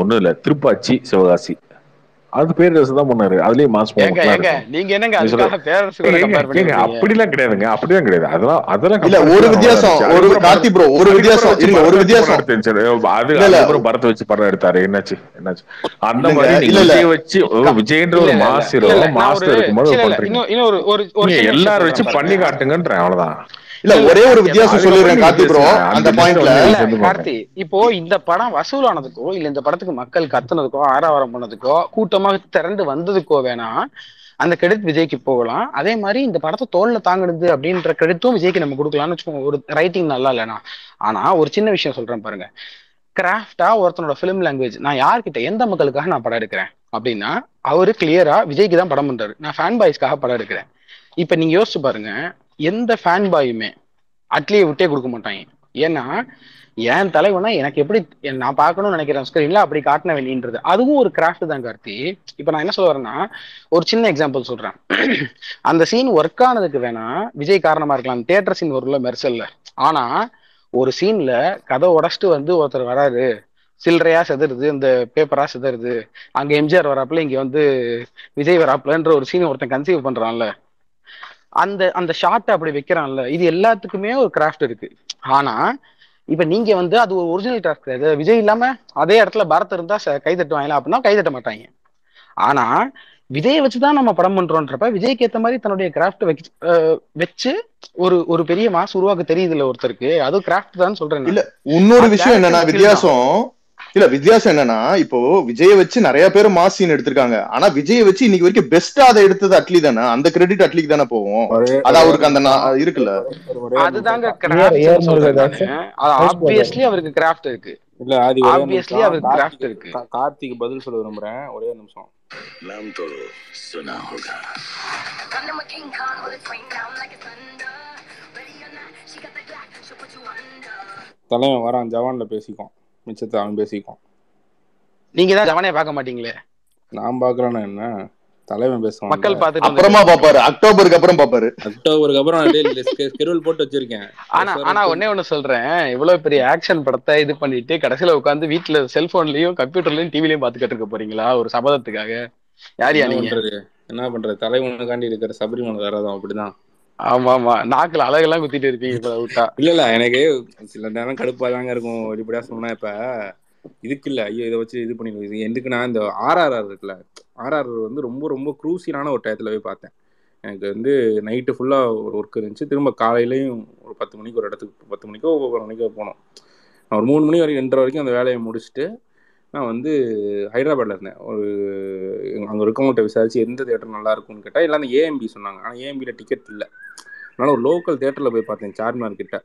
ஒண்ணும் இல்ல. திருப்பாச்சி சிவகாசி. அது பேரரசு தான் பண்ணாரு. அதுலயே மாஸ் நீங்க என்னங்க விடுறீங்க? அப்படிலாம் கிடையாதுங்க. அப்படிலாம் கிடையாது. அதெல்லாம் அதெல்லாம் இல்ல ஒரு வித்தியாசம். ஒரு கார்த்தி ப்ரோ ஒரு வித்தியாசம் வச்சு இருங்க ஒரு வித்தியாசம். அது இல்ல இல்ல. அதுக்கப்புறம் பரத் வச்சு படம் எடுத்தாரு. என்னாச்சு என்னாச்சு? அந்த மாதிரி இல்ல இல்ல. விஜய் வச்சு விஜய்ன்ற இல்ல ஒரு இல்ல. இல்ல மாஸ் இல்ல இல்ல மாஸ்டர் இருக்கும்போது இல்ல இல்ல பண்றீங்க எல்லாரும் வச்சு பண்ணி காட்டுங்கன்றேன் அவ்வளவுதான். இல்ல ஒரே ஒரு வித்தியாசம் சொல்லிடுறேன் கார்த்தி ப்ரோ. அந்த பாயிண்ட்ல கார்த்தி இப்போ இந்த படம் வசூலானதுக்கோ இல்ல இந்த படத்துக்கு மக்கள் கத்துனதுக்கோ ஆரவாரம் பண்ணதுக்கோ கூட்டமாக திரண்டு வந்ததுக்கோ வேணா அந்த கிரெடிட் விஜய்க்கு போகலாம். அதே மாதிரி இந்த படத்தை தோல்ல தாங்கினது அப்படின்ற கிரெடிட்டும் விஜய்க்கு நம்ம கொடுக்கலாம்னு வச்சுக்கோங்க. ஒரு ரைட்டிங் நல்லா இல்லைனா ஆனா ஒரு சின்ன விஷயம் சொல்றேன் பாருங்க. கிராஃப்டா ஒருத்தனோட ஃபிலிம் லாங்குவேஜ் நான் யார்கிட்ட எந்த மக்களுக்காக நான் படம் எடுக்கிறேன்? அப்படின்னா அவரு கிளியரா விஜய்க்கு தான் படம் பண்றாரு. நான் ஃபேன் பாய்ஸ்க்காக படம் எடுக்கிறேன். இப்ப நீங்க யோசிச்சு பாருங்க. எந்த ஃபேன் பாயுமே அட்லியை விட்டே கொடுக்க மாட்டாங்க. ஏன்னா என் தலைவனா எனக்கு எப்படி நான் பார்க்கணும்னு நினைக்கிறேன். ஸ்கிரீன்ல அப்படி காட்டின வெளின்றது. அதுவும் ஒரு கிராஃப்ட் தான் கார்த்தி. இப்போ நான் என்ன சொல்ல வரேன்னா ஒரு சின்ன எக்ஸாம்பிள் சொல்றேன். அந்த சீன் ஒர்க் ஆனதுக்கு வேணா விஜய் காரணமா இருக்கலாம். தியேட்டர் சீன் வரும்ல மெர்சல்ல ஆனா ஒரு சீன்ல கதை உடச்சிட்டு வந்து ஒருத்தர் வராரு. சில்லறையா செதறுது இந்த பேப்பரா செதறுது அங்க எம்ஜிஆர் வராப்புல இங்க வந்து விஜய் வராப்புலன்ற ஒரு சீன் ஒருத்தன் கன்சீவ் பண்றான்ல. அந்த அந்த ஷார்ட் அப்படி வைக்கிறான்ல. இது எல்லாத்துக்குமே ஒரு கிராஃப்ட் இருக்கு. ஆனா இப்ப நீங்க வந்து அது ஒரு ஒரிஜினல் டாஸ்க் கிடையாது. விஜய் இல்லாம அதே இடத்துல பரத் இருந்தா கை தட்டுவாங்களா அப்படின்னா கை தட்ட மாட்டாங்க. ஆனா விஜயை வச்சுதான் நம்ம படம் பண்றோன்றப்ப விஜய்க்கு ஏத்த மாதிரி தன்னுடைய கிராஃப்ட் வச்சு ஒரு ஒரு பெரிய மாசு உருவாக்க தெரியுது இல்ல ஒருத்தருக்கு. அது கிராஃப்ட் தான் சொல்றேன். இல்ல இன்னொரு விஷயம் என்னன்னா. வித்தியாசம். இல்ல வித்தியாசம் என்னன்னா இப்போ விஜய வச்சு நிறைய பேர் மாஸ் எடுத்திருக்காங்க. ஆனா விஜய வச்சு இன்னைக்கு வரைக்கும் பெஸ்டா அதை எடுத்தது அட்லி தானே? அந்த கிரெடிட் அட்லிக்கு தானே போவோம். அது அவருக்கு அந்த இருக்குல்ல. அதுதாங்க ஆப்வியஸ்லி அவருக்கு கிராஃப்ட் இருக்கு. இல்ல அது ஆப்வியஸ்லி அவருக்கு கிராஃப்ட் இருக்கு. கார்த்திக் பதில் சொல்ல விரும்புறேன். ஒரே நிமிஷம். நாம் தோலோ சுனா ஹோகா தலைவன் வரான் ஜவான்ல பேசிக்கும் மிச்சத்தை அவன் பேசிக்குவோம் நீங்க தான் ஜவனே பார்க்க மாட்டீங்களே? நான் பாக்குறேன்னா என்ன? தலைவன் பேசுவான். மக்கள் பார்த்துட்டு அப்புறமா பாப்பாரு அக்டோபருக்கு அப்புறம் பாப்பாரு அக்டோபருக்கு அப்புறம் ஸ்கெடியூல் போட்டு வச்சிருக்கேன். ஆனா ஆனா ஒன்னே ஒண்ணு சொல்றேன். இவ்வளவு பெரிய ஆக்ஷன் படத்தை இது பண்ணிட்டு கடைசியில உட்காந்து வீட்டுல செல்போன்லயும் கம்ப்யூட்டர்லயும் டிவிலயும் பாத்துக்கிட்டு இருக்க போறீங்களா? ஒரு சபதத்துக்காக. நீங்க? பண்றது? என்ன பண்றது? தலைவனுக்காண்டி இருக்கிற சபரிமலை வேறதான் அப்படிதான். ஆமா ஆமா நாக்குல அழகெல்லாம் குத்திட்டு இருப்பீங்க இப்ப விட்டா இல்ல இல்ல எனக்கு சில நேரம் கடுப்பா தாங்க இருக்கும். வெளிப்படையா சொன்னா இப்ப இதுக்கு இல்ல. ஐயோ இதை வச்சு இது பண்ணி எதுக்குன்னா இந்த ஆர்ஆர்ஆர் இருக்குல்ல. ஆர்ஆர் வந்து ரொம்ப ரொம்ப குரூசியலான ஒரு டயத்துல போய் பார்த்தேன். எனக்கு வந்து நைட்டு ஃபுல்லாக ஒரு ஒர்க் இருந்துச்சு. திரும்ப காலையிலையும் ஒரு பத்து மணிக்கு ஒரு இடத்துக்கு பத்து மணிக்கோ ஒவ்வொரு மணிக்கோ போனோம். நான் ஒரு மூணு மணி வரைக்கும் ரெண்டரை வரைக்கும் அந்த வேலையை முடிச்சுட்டு நான் வந்து ஹைதராபாத்தில் இருந்தேன். ஒரு அங்கே இருக்கவங்கள்ட்ட விசாரிச்சு எந்த தேட்டர் நல்லா இருக்கும்னு கேட்டால் எல்லாம் அந்த ஏஎம்பி சொன்னாங்க. ஆனால் ஏஎம்பியில் டிக்கெட் இல்லை. அதனால் ஒரு லோக்கல் தேட்டரில் போய் பார்த்தேன் சார்மினார் கிட்ட.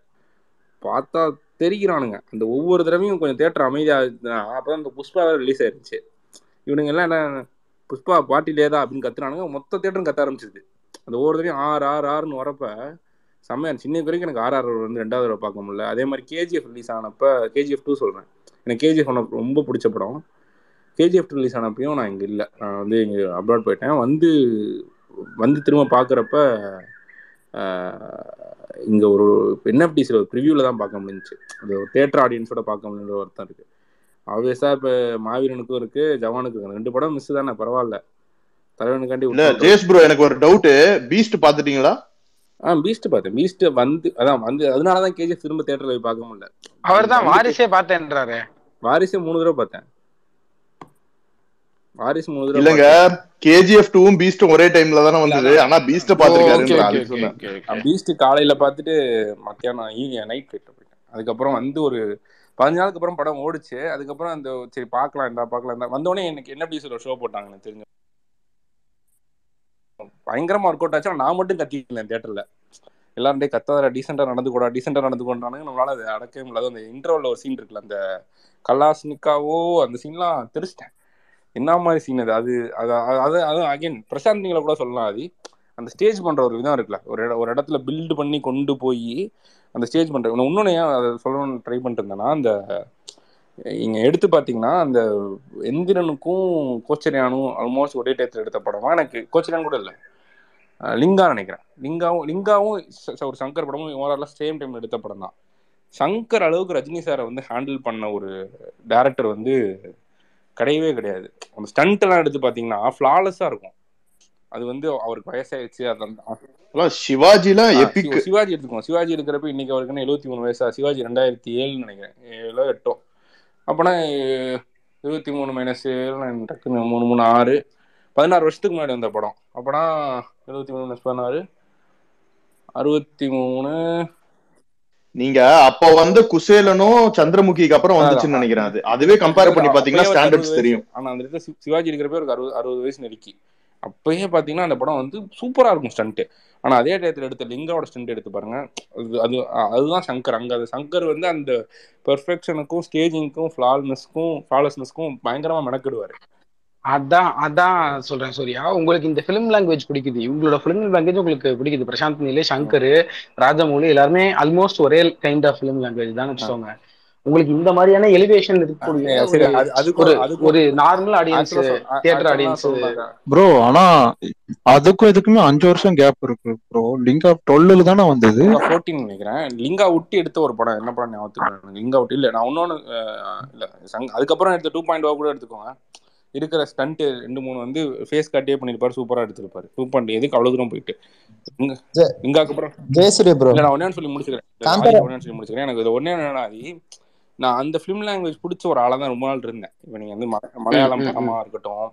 பார்த்தா தெரிகிறானுங்க. அந்த ஒவ்வொரு தடவையும் கொஞ்சம் தேட்டர் அமைதியாக அப்போ தான் இந்த புஷ்பா ரிலீஸ் ஆயிருந்துச்சு. இவனுங்க எல்லாம் என்ன புஷ்பா பாட்டிலே தான் அப்படின்னு கத்துறானுங்க மொத்த தேட்டரும் கத்த ஆரம்பிச்சிது அந்த ஒவ்வொரு தடவையும் ஆறு ஆறு ஆறுன்னு வரப்ப செம்மையா. இன்னைக்கு வரைக்கும் எனக்கு ஆர்ஆர் வந்து ரெண்டாவது தடவை பார்க்க முடியல. அதே மாதிரி கேஜிஎஃப் ரிலீஸ் ஆனப்ப கேஜிஎஃப் டூ சொல்கிறேன் எனக்கு கேஜிஎஃப் ஒன் ரொம்ப பிடிச்ச படம். கேஜிஎஃப் ரிலீஸ் ஆனப்பையும் நான் இங்கே இல்லை. நான் வந்து இங்கே அப்ராட் போயிட்டேன். வந்து வந்து திரும்ப பார்க்குறப்ப இங்கே ஒரு என்எஃப்டிஸில் ஒரு ப்ரிவியூவில் தான் பார்க்க முடிஞ்சுச்சு. அது ஒரு தேட்டர் ஆடியன்ஸோட பார்க்க முடியுன்ற ஒருத்தம் இருக்குது ஆப்வியஸாக இப்போ மாவீரனுக்கும் இருக்குது ஜவானுக்கும் இருக்கு. ரெண்டு படம் மிஸ் தானே பரவாயில்ல. தலைவனுக்காண்டி இல்ல ஜேஸ் ப்ரோ எனக்கு ஒரு டவுட் பீஸ்ட் பாத்துட்டீங்களா ஆ பீஸ்ட் பார்த்தேன் பீஸ்ட் வந்து அதான் வந்து அதனால தான் கேஜிஎஃப் திரும்ப தேட்டரில் போய் பார்க்க முடியல. அவர் தான் வாரிசே பார்த்தேன்றாரு. வாரிசு மூணு தடவை பார்த்தேன். வாரிசு மூணு தடவை இல்லங்க கேஜிஎஃப் டூவும் பீஸ்டும் ஒரே டைம்ல தானே வந்தது. ஆனா பீஸ்ட ஓகே பீஸ்ட் காலையில பார்த்துட்டு மத்தியானம் ஈவினிங் நைட் ஃபிளைட்ல போயிட்டேன். அதுக்கப்புறம் வந்து ஒரு பதினஞ்சு நாளுக்கு அப்புறம் படம் ஓடுச்சு. அதுக்கப்புறம் அந்த சரி பார்க்கலாம் இந்த பார்க்கலாம் இந்த. வந்தோடனே எனக்கு என்ன பீஸ் ஷோ போட்டாங்க எனக்கு தெரிஞ்சு. பயங்கரமா ஒர்க் அவுட் ஆச்சு நான் மட்டும் கத்திட்டேன் தியேட்டர்ல எல்லாருடைய கத்தாத டீசெண்டா நடந்து கூட டீசெண்டா நடந்து கொண்டானுங்க நம்மளால அதை அடக்கவே முடியாது. அந்த இன்டர்வல்ல ஒரு சீன் இருக்குல்ல அந்த கலாஸ்னிக்காவோ அந்த சீன்லாம் தெரிச்சிட்டேன் என்ன மாதிரி சீன் அது அது அது அது அகைன் பிரசாந்த் நீங்கள கூட சொல்லலாம் அது அந்த ஸ்டேஜ் பண்ற ஒரு விதம் இருக்குல்ல. ஒரு ஒரு இடத்துல பில்டு பண்ணி கொண்டு போய் அந்த ஸ்டேஜ் பண்ற இன்னொன்னு ஏன் அதை சொல்லணும்னு ட்ரை பண்ணிட்டு இருந்தேன்னா அந்த இங்க எடுத்து பாத்தீங்கன்னா அந்த எந்திரனுக்கும் கோச்சரியானும் ஆல்மோஸ்ட் ஒரே டயத்தில் எடுத்த படமா எனக்கு கோச்சரியான் கூட இல்லை. லிங்கா நினைக்கிறேன். லிங்காவும் லிங்காவும் ஒரு சங்கர் படமும் ஓவராலாக சேம் டைம் எடுத்த படம் தான். சங்கர் அளவுக்கு ரஜினி சாரை வந்து ஹேண்டில் பண்ண ஒரு டேரக்டர் வந்து கிடையவே கிடையாது. அந்த ஸ்டண்ட் எல்லாம் எடுத்து பாத்தீங்கன்னா ஃபிளாலஸா இருக்கும். அது வந்து அவருக்கு வயசாயிடுச்சு அது அந்த சிவாஜிலாம் ஆ, எபிக் சிவ- சிவாஜி எடுத்துக்கோங்க. சிவாஜி இருக்கிறப்ப இன்னைக்கு அவருக்கு எழுபத்தி மூணு வயசா? சிவாஜி ரெண்டாயிரத்தி ஏழுன்னு நினைக்கிறேன். ஏழோ எட்டோ. அப்போனா இருபத்தி மூணு மைனஸ் ஏழு டக்குன்னு மூணு மூணு ஆறு. பதினாறு வருஷத்துக்கு முன்னாடி வந்த படம். அப்போனா எழுபத்தி மூணு மைனஸ் பதினாறு. அறுபத்தி மூணு. நீங்க அப்ப வந்த குசேலனும் சந்திரமுகிக்கு அப்புறம் வந்துச்சுன்னு நினைக்கிறேன் அது. அதுவே கம்பேர் பண்ணி பாத்தீங்கன்னா ஸ்டாண்டர்ட்ஸ் தெரியும். ஆனா அந்த இடத்துல சிவாஜி இருக்கிறப்ப ஒரு அறுபது அறுபது வயசு நெருக்கி. அப்பயே பாத்தீங்கன்னா அந்த படம் வந்து சூப்பரா இருக்கும் ஸ்டண்ட் ஆனா அதே டயத்துல எடுத்த லிங்காவோட ஸ்டண்ட் எடுத்து பாருங்க. அது அது அதுதான் சங்கர். அங்க அது சங்கர் வந்து அந்த பெர்ஃபெக்ஷனுக்கும் ஸ்டேஜிங்க்கும் ஃபிளால்னஸ்க்கும் ஃபிளாலஸ்னஸ்க்கும் பயங்கரமா மெனக்கிடுவாரு. அதான் அதான் சொல்றேன் சூர்யா. உங்களுக்கு இந்த ஃபிலிம் லாங்குவேஜ் பிடிக்குது. இவங்களோட ஃபிலிம் லாங்குவேஜ் உங்களுக்கு பிடிக்குது. பிரசாந்த் நீலே சங்கர் ராஜமௌலி எல்லாருமே ஆல்மோஸ்ட் ஒரே கைண்ட் ஆஃப் ஃபிலிம் லாங்குவேஜ் தான் வச்சுக்கோங்க. உங்களுக்கு இந்த மாதிரியான எலிவேஷன் இருக்கக்கூடிய ஒரு சரி அது அதுக்கும் ஒரு அதுக்கும் ஒரு normal audience theatre audience bro ஆனா அதுக்கும் இதுக்குமே அஞ்சு வருஷம் கேப் இருக்கு ப்ரோ லிங்க் ஆஃப் டுவெல்ல தானே வந்தது? ஃபோர்டீன் நினைக்கிறேன். லிங்கா விட்டு எடுத்த ஒரு படம் என்ன படம் ஞாபகத்துக்கு. லிங்கா விட்டு இல்ல நான் இன்னொன்னு இல்ல சங் அதுக்கப்புறம் எடுத்த டூ பாயிண்ட் கூட எடுத்துக்கோங்க. இருக்கிற ஸ்டண்ட் ரெண்டு மூணு வந்து ஃபேஸ் காட்டியே பண்ணிருப்பாரு சூப்பரா எடுத்திருப்பாரு. டூ பாயிண்ட் எதுக்கு அவ்வளவு தூரம் போயிட்டு? லிங்காக்கு அப்புறம் ஜெயசூரிய ப்ரோ இல்ல நான் ஒன்னே சொல்லி முடிச்சுக்கிறேன். சொல்லி முடிச்சுக்கிறேன். எனக்கு இது ஒன்னே என்னன்னா நான் அந்த ஃபிலிம் லாங்குவேஜ் பிடிச்ச ஒரு ஆளா தான் ரொம்ப நாள் இருந்தேன். இப்போ நீங்க வந்து மலையாளம் ம், படமா ம். இருக்கட்டும்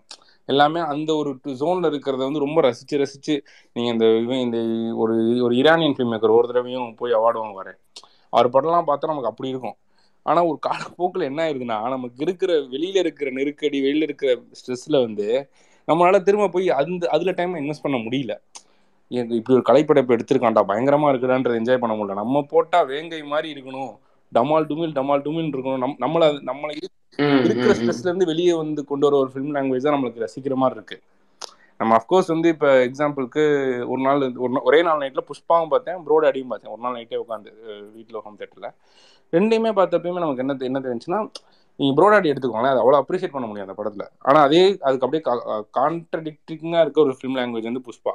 எல்லாமே அந்த ஒரு ஜோன்ல இருக்கிறத வந்து ரொம்ப ரசிச்சு ரசிச்சு நீங்க இந்த இவன் இந்த ஒரு ஒரு ஈரானியன் ஃபிலிம் மேக்கர் ஒரு தடவையும் போய் அவார்டு வாங்குவாரு அவர் படம்லாம் பார்த்தா நமக்கு அப்படி இருக்கும். ஆனா ஒரு காலப்போக்கில் என்ன ஆயிருதுன்னா நமக்கு இருக்கிற வெளியில இருக்கிற நெருக்கடி வெளியில இருக்கிற ஸ்ட்ரெஸ்ல வந்து நம்மளால திரும்ப போய் அந்த அதுல டைம் இன்வெஸ்ட் பண்ண முடியல. எனக்கு இப்படி ஒரு கலைப்படைப்பு எடுத்திருக்கான்டா பயங்கரமா இருக்குடான்றத என்ஜாய் பண்ண முடியல. நம்ம போட்டா வேங்கை மாதிரி இருக்கணும். டமால் டுமில் டமால் டுமில் இருக்கணும். நம் நம்மள நம்மளை இருக்கிற. ஸ்ட்ரெஸ்ல இருந்து வெளியே வந்து கொண்டு வர ஒரு ஃபிலிம் லாங்குவேஜ் தான் நம்மளுக்கு ரசிக்கிற மாதிரி இருக்கு. நம்ம அஃப்கோர்ஸ் வந்து இப்போ எக்ஸாம்பிளுக்கு ஒரு நாள் ஒரு ஒரே நாள் நைட்டில் புஷ்பாவும் பார்த்தேன் ப்ரோட அடியும் பார்த்தேன். ஒரு நாள் நைட்டே உட்காந்து வீட்டில் ஹோம் தேட்டரில் ரெண்டையுமே பார்த்தப்பயுமே நமக்கு என்ன என்ன தெரிஞ்சுன்னா நீங்கள் ப்ரோடாடி எடுத்துக்கோங்களேன் அது அவ்வளோ அப்ரிஷியேட் பண்ண முடியும் அந்த படத்தில். ஆனால் அதே அதுக்கு அப்படியே கான்ட்ரடிக்டிங்காக இருக்க ஒரு ஃபிலிம் லாங்குவேஜ் வந்து புஷ்பா.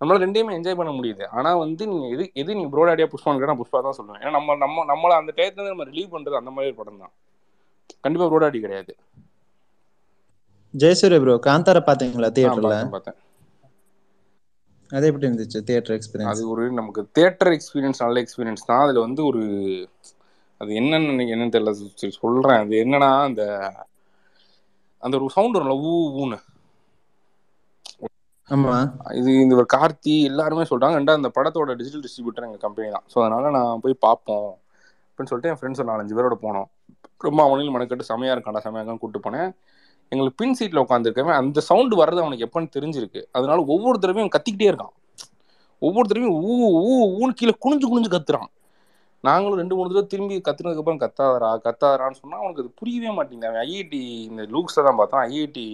நம்மளால ரெண்டையுமே என்ஜாய் பண்ண முடியுது. ஆனால் வந்து நீங்கள் எது எது நீங்கள் ப்ரோடாடியா புஷ்பான்னு கேட்டால் புஷ்பா தான் சொல்லுவேன். ஏன்னா நம்ம நம்ம நம்மளை அந்த டயத்துல நம்ம ரிலீவ் பண்ணுறது அந்த மாதிரி படம் தான். கண்டிப்பாக ப்ரோடாடி கிடையாது. ஜெயசூரிய ப்ரோ காந்தாரா பாத்தீங்களா தியேட்டர்ல பார்த்தேன் அது எப்படி இருந்துச்சு தியேட்டர் எக்ஸ்பீரியன்ஸ் அது ஒரு நமக்கு தேட்டர் எக்ஸ்பீரியன்ஸ் நல்ல எக்ஸ்பீரியன்ஸ் தான். அதில் வந்து ஒரு அது என்னன்னு என்னன்னு தெரியல சரி சொல்கிறேன் அது என்னன்னா அந்த அந்த ஒரு சவுண்ட் வரும்ல ஊ ஊன்னு. இது இந்த ஒரு கார்த்தி எல்லாருமே சொல்றாங்க. ரெண்டா அந்த படத்தோட டிஜிட்டல் டிஸ்ட்ரிபியூட்டர் எங்க கம்பெனி தான். ஸோ அதனால நான் போய் பார்ப்போம் அப்படின்னு சொல்லிட்டு என் ஃப்ரெண்ட்ஸ் ஒரு நாலஞ்சு பேரோட போனோம். ரொம்ப அவனையும் மனக்கட்டு செமையா இருக்காண்டா செமையா இருக்கான்னு கூப்பிட்டு போனேன். எங்களுக்கு பின் சீட்ல உட்காந்துருக்கவன் அந்த சவுண்டு வர்றது அவனுக்கு எப்பன்னு தெரிஞ்சிருக்கு. அதனால ஒவ்வொரு தடவையும் கத்திக்கிட்டே இருக்கான். ஒவ்வொரு தடவையும் ஊ ஊ ஊன்னு கீழே குனிஞ்சு குனிஞ்சு கத்துறான். நாங்களும் ரெண்டு மூணு தடவை திரும்பி கத்துனதுக்கு அப்புறம் கத்தாதரா கத்தாதரான்னு சொன்னா அவனுக்கு அது புரியவே மாட்டேங்குது. அவன் ஐஐடி இந்த லூக்ஸை தான் பார்த்தான். ஐஐடி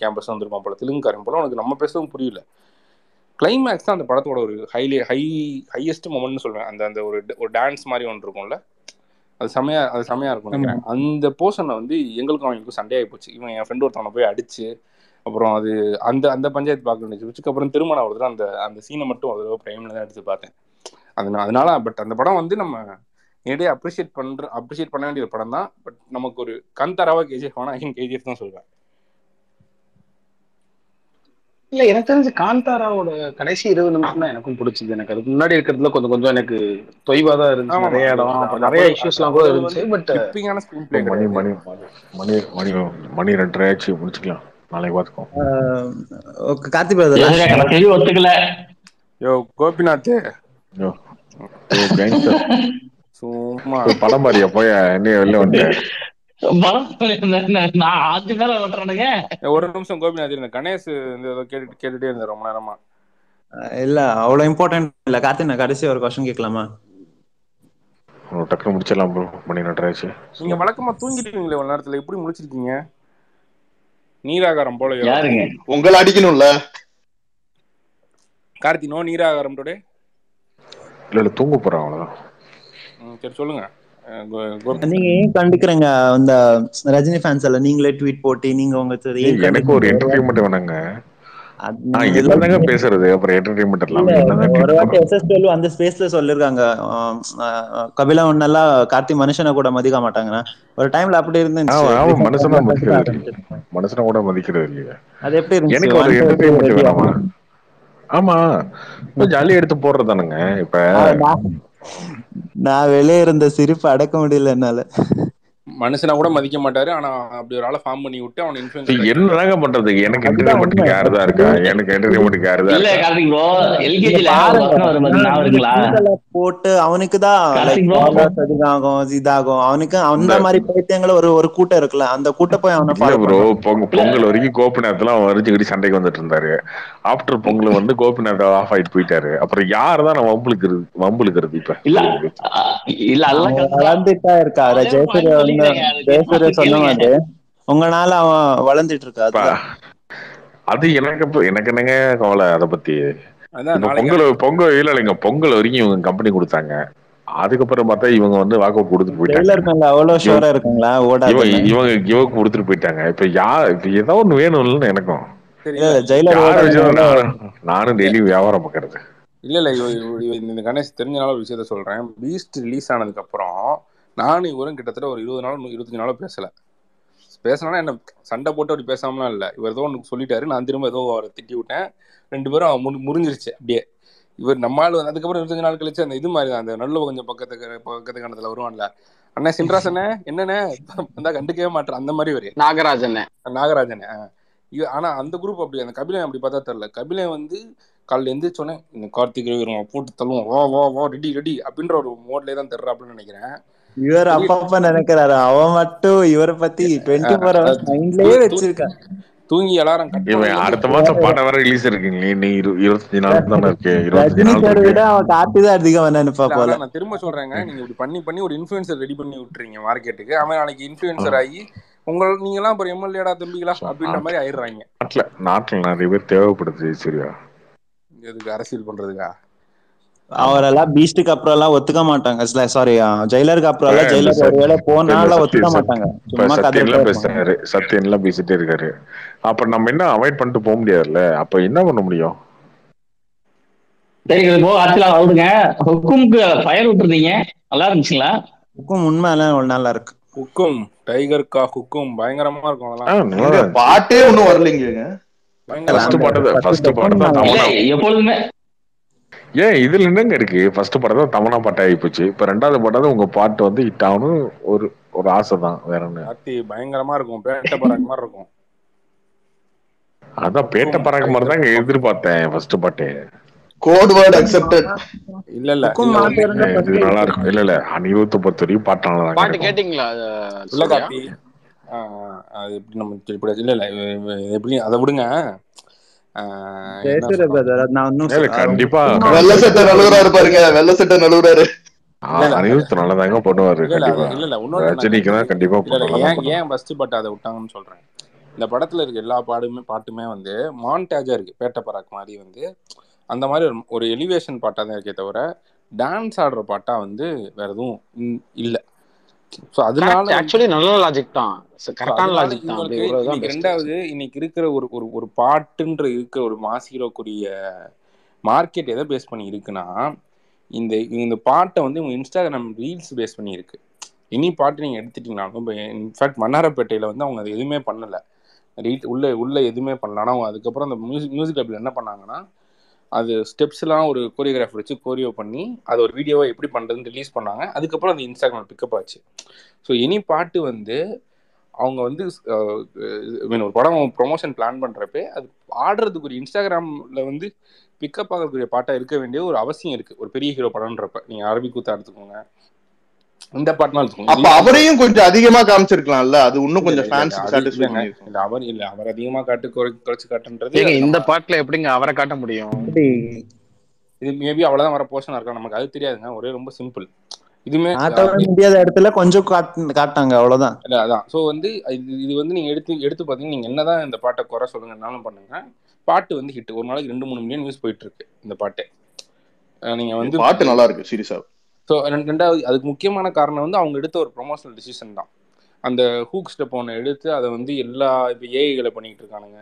கேம்பஸ் வந்திருப்பான் போல தெலுங்குக்காரன் போல. அவனுக்கு நம்ம பேசவும் புரியல. கிளைமேக்ஸ் தான் அந்த படத்தோட ஒரு ஹைலே ஹை ஹையஸ்ட் மொமெண்ட்னு சொல்வேன். அந்த அந்த ஒரு ஒரு டான்ஸ் மாதிரி ஒன்று இருக்கும்ல. அது செமையா அது செமையா இருக்கும் நினைக்கிறேன். அந்த போர்ஷன்ல வந்து எங்களுக்கும் அவங்களுக்கும் சண்டே போச்சு. இவன் என் ஃப்ரெண்ட் ஒருத்தவனை போய் அடிச்சு அப்புறம் அது அந்த அந்த பஞ்சாயத்து பார்க்க வேண்டியது. அப்புறம் திருமணம் ஒரு தடவை அந்த அந்த சீனை மட்டும் ஒரு தடவை பிரைம்ல தான் எடுத்து பார்த்தேன். அதனால அதனால பட் அந்த படம் வந்து நம்ம நேரடியாக அப்ரிஷியேட் பண்ற அப்ரிஷியேட் பண்ண வேண்டிய ஒரு படம் தான். பட் நமக்கு ஒரு கந்தாராவா கேஜிஎஃப் ஆனால் ஐயன் கேஜிஎஃப் தான் சொல்வேன் இல்ல எனக்கு தெரிஞ்சு காந்தாராவோட கடைசி இருபது நிமிஷம் தான் எனக்கும் பிடிச்சது. எனக்கு அதுக்கு முன்னாடி இருக்கிறதுல கொஞ்சம் கொஞ்சம் எனக்கு தொய்வா தான் இருந்துச்சு. நிறைய இடம் நிறைய இஷ்யூஸ்லாம் கூட அது இருந்துச்சு பட் கிப்பிங்கான ஸ்க்ரீன் பிளே மணி மணி மணி மணி மணி ரெண்டரை ஆச்சு முடிச்சுக்கலாம். நாளைக்கு பார்த்துக்கோம் ஓகே கார்த்தி பிரதர் கடைசி ஒத்துக்கல. யோ கோபிநாத். யோ. சும்மா. படம் மாதிரியா போய என்ன வெளில ஒரு நிமிஷம் கோபிநாத் இருந்த கணேஷ் இந்த கேட்டுட்டே இருந்தார் ரொம்ப நேரமா. இல்ல அவ்வளவு இம்பார்ட்டன்ட் இல்ல. கார்த்தி நான் கடைசி ஒரு கொஸ்டின் கேட்கலாமா? ஒரு டக்குனு முடிச்சிடலாம் ப்ரோ மணி ரெண்டரை ஆச்சு நீங்க வழக்கமா தூங்கிடுவீங்களே ஒரு நேரத்துல. எப்படி முடிச்சிருக்கீங்க? நீராகாரம் போல யாருங்க? உங்களை அடிக்கணும்ல. கார்த்தி நோ நீராகாரம் டுடே இல்ல இல்ல தூங்க போறேன் அவ்வளவுதான். சரி சொல்லுங்க. நீங்க ஏன் கண்டுக்கிறீங்க? அந்த ரஜினி ஃபேன்ஸ் எல்லாம் நீங்களே ட்வீட் போட்டு நீங்க உங்க எனக்கு ஒரு? என்டர்டைன்மெண்ட் வேணாங்க. பேசுறது. அப்புறம் என்டர்டைன்மெண்ட் டுவெல் அந்த ஸ்பேஸ்ல சொல்லிருக்காங்க. கபிலா ஒன்னெல்லாம் கார்த்தி மனுஷனை கூட மதிக்க மாட்டாங்கன்னா. ஒரு டைம்ல அப்படி இருந்துச்சு. மனுஷனா மதிக்கிறது. மனுஷனா கூட மதிக்கிறது இல்லையே. அது எப்படி இருந்துச்சு? ஆமா. ஜாலியா எடுத்து போடுறதானுங்க இப்ப. நான் நான் வெளியே இருந்த சிரிப்பு அடக்க முடியல என்னால. மனுஷனா கூட மதிக்க மாட்டாரு. ஆனா அப்படி ஒரு ஆளை ஃபார்ம் பண்ணி விட்டு அவனை இன்ஃபுளுன்ஸ் என்னதாங்க பண்றது எனக்கு அதுதான் உண்மை. என்டர்டைன்மெண்ட்டுக்கு யாருதான் இருக்கா எனக்கு என்டர்டைன்மெண்ட்டுக்கு யாருதான் இல்ல இருக்கா? கார்த்திக் ப்ரோ நீங்க எல்கேஜில எல்லாம் போட்டு அவனுக்கு தான் அதிகமாகும் இதாகும். அவனுக்கு அந்த மாதிரி பைத்தியங்கள ஒரு ஒரு கூட்டம் இருக்குல்ல அந்த கூட்டம் போய் அவனை இல்ல ஃபாலோ ப்ரோ பொங்க பொங்கல் வரைக்கும் கோபிநாத்லாம் வரிஞ்சுக்கிட்டு சண்டைக்கு வந்துட்டு இருந்தாரு. ஆஃப்டர் பொங்கல் வந்து கோபிநாத் ஆஃப் ஆயிட்டு போயிட்டாரு. அப்புறம் யார் தான் நான் வம்புலுக்கிறது வம்புலுக்கிறது இப்ப? இல்ல இல்ல அதெல்லாம் அவன் correct தான். வளர்ந்துட்டா இருக்கா? அதே ஒரு ஜெயசூரிய கேளுங்க மாதிரி உங்களால அவன் வளர்ந்துட்டு இருக்கா? அது எனக்கு இப்ப- எனக்கு என்னங்க கவலை அதை பத்தி? பொங்கல் பொங்கல் இல்ல இல்லைங்க பொங்கல் வரைக்கும் இவங்க கம்பெனி கொடுத்தாங்க. அதுக்கப்புறம் பார்த்தா இவங்க வந்து வாக்கு கொடுத்துட்டு போயிட்டாங்க. அவ்வளவு ஷோரா இருக்குங்களா? இவங்க இவங்க இவங்க கொடுத்துட்டு போயிட்டாங்க. இப்ப யா இப்ப ஏதோ ஒண்ணு வேணும்ல எனக்கும். நானும் டெய்லி வியாபாரம் பார்க்கறது இல்ல இல்ல இந்த கணேஷ் தெரிஞ்சனால ஒரு விஷயத்த சொல்றேன். பீஸ்ட் ரிலீஸ் ஆனதுக்கு அப்புறம் நானும் இவரும் கிட்டத்தட்ட ஒரு இருபது நாள் இருபத்தஞ்சு நாளோ பேசல. பேசினா என்ன சண்டை போட்டு அப்படி பேசாமலாம் இல்ல. இவர் ஏதோ ஒன்று சொல்லிட்டாரு நான் திரும்ப ஏதோ அவரை திட்டி விட்டேன். ரெண்டு பேரும் முடி- முறிஞ்சிருச்சு அப்படியே. இவர் நம்ம ஆளு அதுக்கப்புறம் இருபத்தஞ்சு நாள் கழிச்சு அந்த இது மாதிரி தான் அந்த நல்ல கொஞ்சம் பக்கத்துக்கு பக்கத்து கணத்துல வருவான்ல. அண்ணா அண்ணே என்னண்ணே? வந்தா கண்டுக்கவே மாட்டேன் அந்த மாதிரி வரையும் நாகராஜன் நாகராஜன் ஆனா அந்த குரூப் அப்படி அந்த கபிலன் அப்படி பார்த்தா தெரியல. கபிலன் வந்து காலைல எந்திரிச்சோன்னே இந்த கார்த்திக் ரவி போட்டு தள்ளுவோம் வா வா வா ரெடி ரெடி அப்படின்ற ஒரு மோட்லயே தான் தர்றாப்புன்னு நினைக்கிறேன். இவர் அப்பப்ப நினைக்கிறாரு. அவன் மட்டும் இவரை பத்தி டுவெண்ட்டி ஃபோர் ஹவர்ஸ் மைண்ட்லயே வச்சிருக்கான் தூங்கி அலாரம் இவன் அடுத்த மாசம் படம் வர ரிலீஸ் இருக்குங்களே நீ இரு இருபத்தஞ்சு நாள் தானே இருக்கு. ரஜினி சார் விட அவன் கார்த்தி தான் அதிகம் நினைப்பா போல. நான் திரும்ப சொல்றேங்க. நீங்க இப்படி பண்ணி பண்ணி ஒரு இன்ஃபுளுசர் ரெடி பண்ணி விட்டுறீங்க மார்க்கெட்டுக்கு அவன் நாளைக்கு இன்ஃபுளுசர் ஆகி உங்க நீங்க எல்லாம் அப்புறம் எம்எல்ஏடா தம்பிகளா அப்படின்ற மாதிரி ஆயிடுறாங்க. நாட்டுல நாட்டுல நிறைய பேர் தேவைப்படுது சரியா. எதுக்கு அரசியல் பண்றதுக்கா? அவரெல்லாம் பீஸ்டுக்கு அப்புறம் எல்லாம் ஒத்துக்க மாட்டாங்க. சாரி ஜெயிலருக்கு அப்புறம் எல்லாம் ஜெயிலர் ஒருவேளை போனால ஒத்துக்க மாட்டாங்க. சும்மா சத்தியம் கதை எல்லாம் பேசுறாரு சத்தியம் எல்லாம் பேசிட்டே இருக்காரு. அப்ப நம்ம என்ன அவாய்ட் பண்ணிட்டு போக முடியாதுல்ல? அப்ப என்ன பண்ண முடியும்? சரி இப்போ ஆக்சுவலா விடுங்க ஹுக்கும்க்கு ஃபயர் விட்டுருந்தீங்க. நல்லா இருந்துச்சுங்களா? ஹுக்கும் உண்மையெல்லாம் ஒரு நல்லா இருக்கு. ஹுக்கும் டைகர் கா ஹுக்கும் பயங்கரமா இருக்கும் அதெல்லாம். பாட்டே ஒண்ணும் வரலைங்க. எப்பொழுதுமே ஏன் இதுல என்னங்க இருக்கு? ஃபர்ஸ்ட் படம் தான் தமனா பாட்டு ஆகி போச்சு. இப்ப ரெண்டாவது படம் தான் உங்க பாட்டு வந்து ஹிட் ஆகணும் ஒரு ஒரு ஆசை தான் வேற என்ன கார்த்தி பயங்கரமா இருக்கும். பேட்ட பராக் மாதிரி இருக்கும். அதான் பேட்ட பறக்க மாதிரி தாங்க எதிர்பார்த்தேன் ஃபர்ஸ்ட் பாட்டு. கோட் வேர்ட் அக்செப்டட் இல்ல இல்ல. இது நல்லா இருக்கும். இல்ல இல்ல. அனிருத்த பொறுத்த வரைக்கும் பாட்டு நல்லா தான் பாட்டு கேட்டீங்களா? இல்ல ஆ, அது எப்படி நம்ம இல்ல இல்ல எப்படி அதை விடுங்க. கண்டிப்பா. வெள்ள சட்டை நழுவுறாரு பாருங்க வெள்ள சட்டை இல்ல அனிருத் நல்லா தாங்க பண்ணுவாரு கண்டிப்பா. கண்டிப்பா ஏன் ஏன் ஃபர்ஸ்ட் அதை விட்டாங்கன்னு சொல்றேன். இந்த படத்துல இருக்க எல்லா பாடுமே பாட்டுமே வந்து மான்டேஜா இருக்கு பேட்ட பராக் மாதிரி வந்து அந்த மாதிரி ஒரு எலிவேஷன் பாட்டா தான் இருக்கே தவிர டான்ஸ் ஆடுற பாட்டா வந்து வேற எதுவும் இல்ல. அதனால ஆக்சுவலி நல்ல லாஜிக் தான். கரெக்டான லாஜிக் தான். ரெண்டாவது இன்னைக்கு இருக்கிற ஒரு ஒரு ஒரு பாட்டுன்ற இருக்கிற ஒரு மாஸ் ஹீரோக்குரிய மார்க்கெட் எதை பேஸ் பண்ணி இருக்குன்னா இந்த இந்த பாட்டை வந்து இவங்க இன்ஸ்டாகிராம் ரீல்ஸ் பேஸ் பண்ணி இருக்கு இனி பாட்டு நீங்கள் எடுத்துட்டீங்கனாலும் இப்போ இன்ஃபேக்ட் மன்னாரப்பேட்டையில் வந்து அவங்க அது எதுவுமே பண்ணலை. ரீட் உள்ள உள்ள எதுவுமே பண்ணல. ஆனால் அவங்க அதுக்கப்புறம் அந்த மியூசிக் மியூசிக் லேபில் என்ன பண்ணாங்கன்னா அது ஸ்டெப்ஸ்லாம் ஒரு கோரியோகிராஃபர் வச்சு கோரியோ பண்ணி அது ஒரு வீடியோவை எப்படி பண்ணுறதுன்னு ரிலீஸ் பண்ணாங்க. அதுக்கப்புறம் அது இன்ஸ்டாகிராம் பிக்கப் ஆச்சு. ஸோ இனி பாட்டு வந்து அவங்க வந்து அஹ், ஒரு படம் ப்ரொமோஷன் பிளான் பண்ணுறப்ப அது ஆடுறதுக்கு ஒரு இன்ஸ்டாகிராமில் வந்து பிக்கப் ஆகக்கூடிய பாட்டாக இருக்க வேண்டிய ஒரு அவசியம் இருக்குது ஒரு பெரிய ஹீரோ படம்ன்றப்ப. நீங்கள் அரபி கூத்தா எடுத்துக்கோங்க. இந்த பாட்டுலாம் எடுத்துக்கோங்க அப்ப அவரையும் கொஞ்சம் அதிகமா காமிச்சிருக்கலாம்ல? அது இன்னும் கொஞ்சம் அது சாட்டிஸ்ஃபை இல்ல அவர் இல்ல அவர் அதிகமா காட்டு குறை குறைச்சு காட்டுன்றது இந்த பாட்டுல எப்படிங்க அவரை காட்ட முடியும்? இது மேபி அவ்வளவுதான் வர போர்ஷனா இருக்கலாம். நமக்கு அது தெரியாதுங்க. ஒரே ரொம்ப சிம்பிள் இதுமே முடியாத இடத்துல கொஞ்சம் காட்டு காட்டாங்க அவ்வளவுதான். இல்ல அதான். ஸோ வந்து இது இது வந்து நீங்க எடுத்து எடுத்து பார்த்தீங்கன்னா நீங்க என்னதான் இந்த பாட்டை குறை சொல்லுங்கன்னாலும் பண்ணுங்க. பாட்டு வந்து ஹிட் ஒரு நாளைக்கு ரெண்டு மூணு மில்லியன் வியூஸ் போயிட்டு இருக்கு இந்த பாட்டு. நீங்க வந்து பாட்டு நல்லா இருக்கு சீரியஸா. ஸோ ரெண்டாவது அதுக்கு முக்கியமான காரணம் வந்து அவங்க எடுத்த ஒரு ப்ரொமோஷனல் டிசிஷன் தான். அந்த ஹூக் ஸ்டெப் ஒன்று எடுத்து அதை வந்து எல்லா இப்போ ஏஐகளை பண்ணிக்கிட்டு இருக்கானுங்க.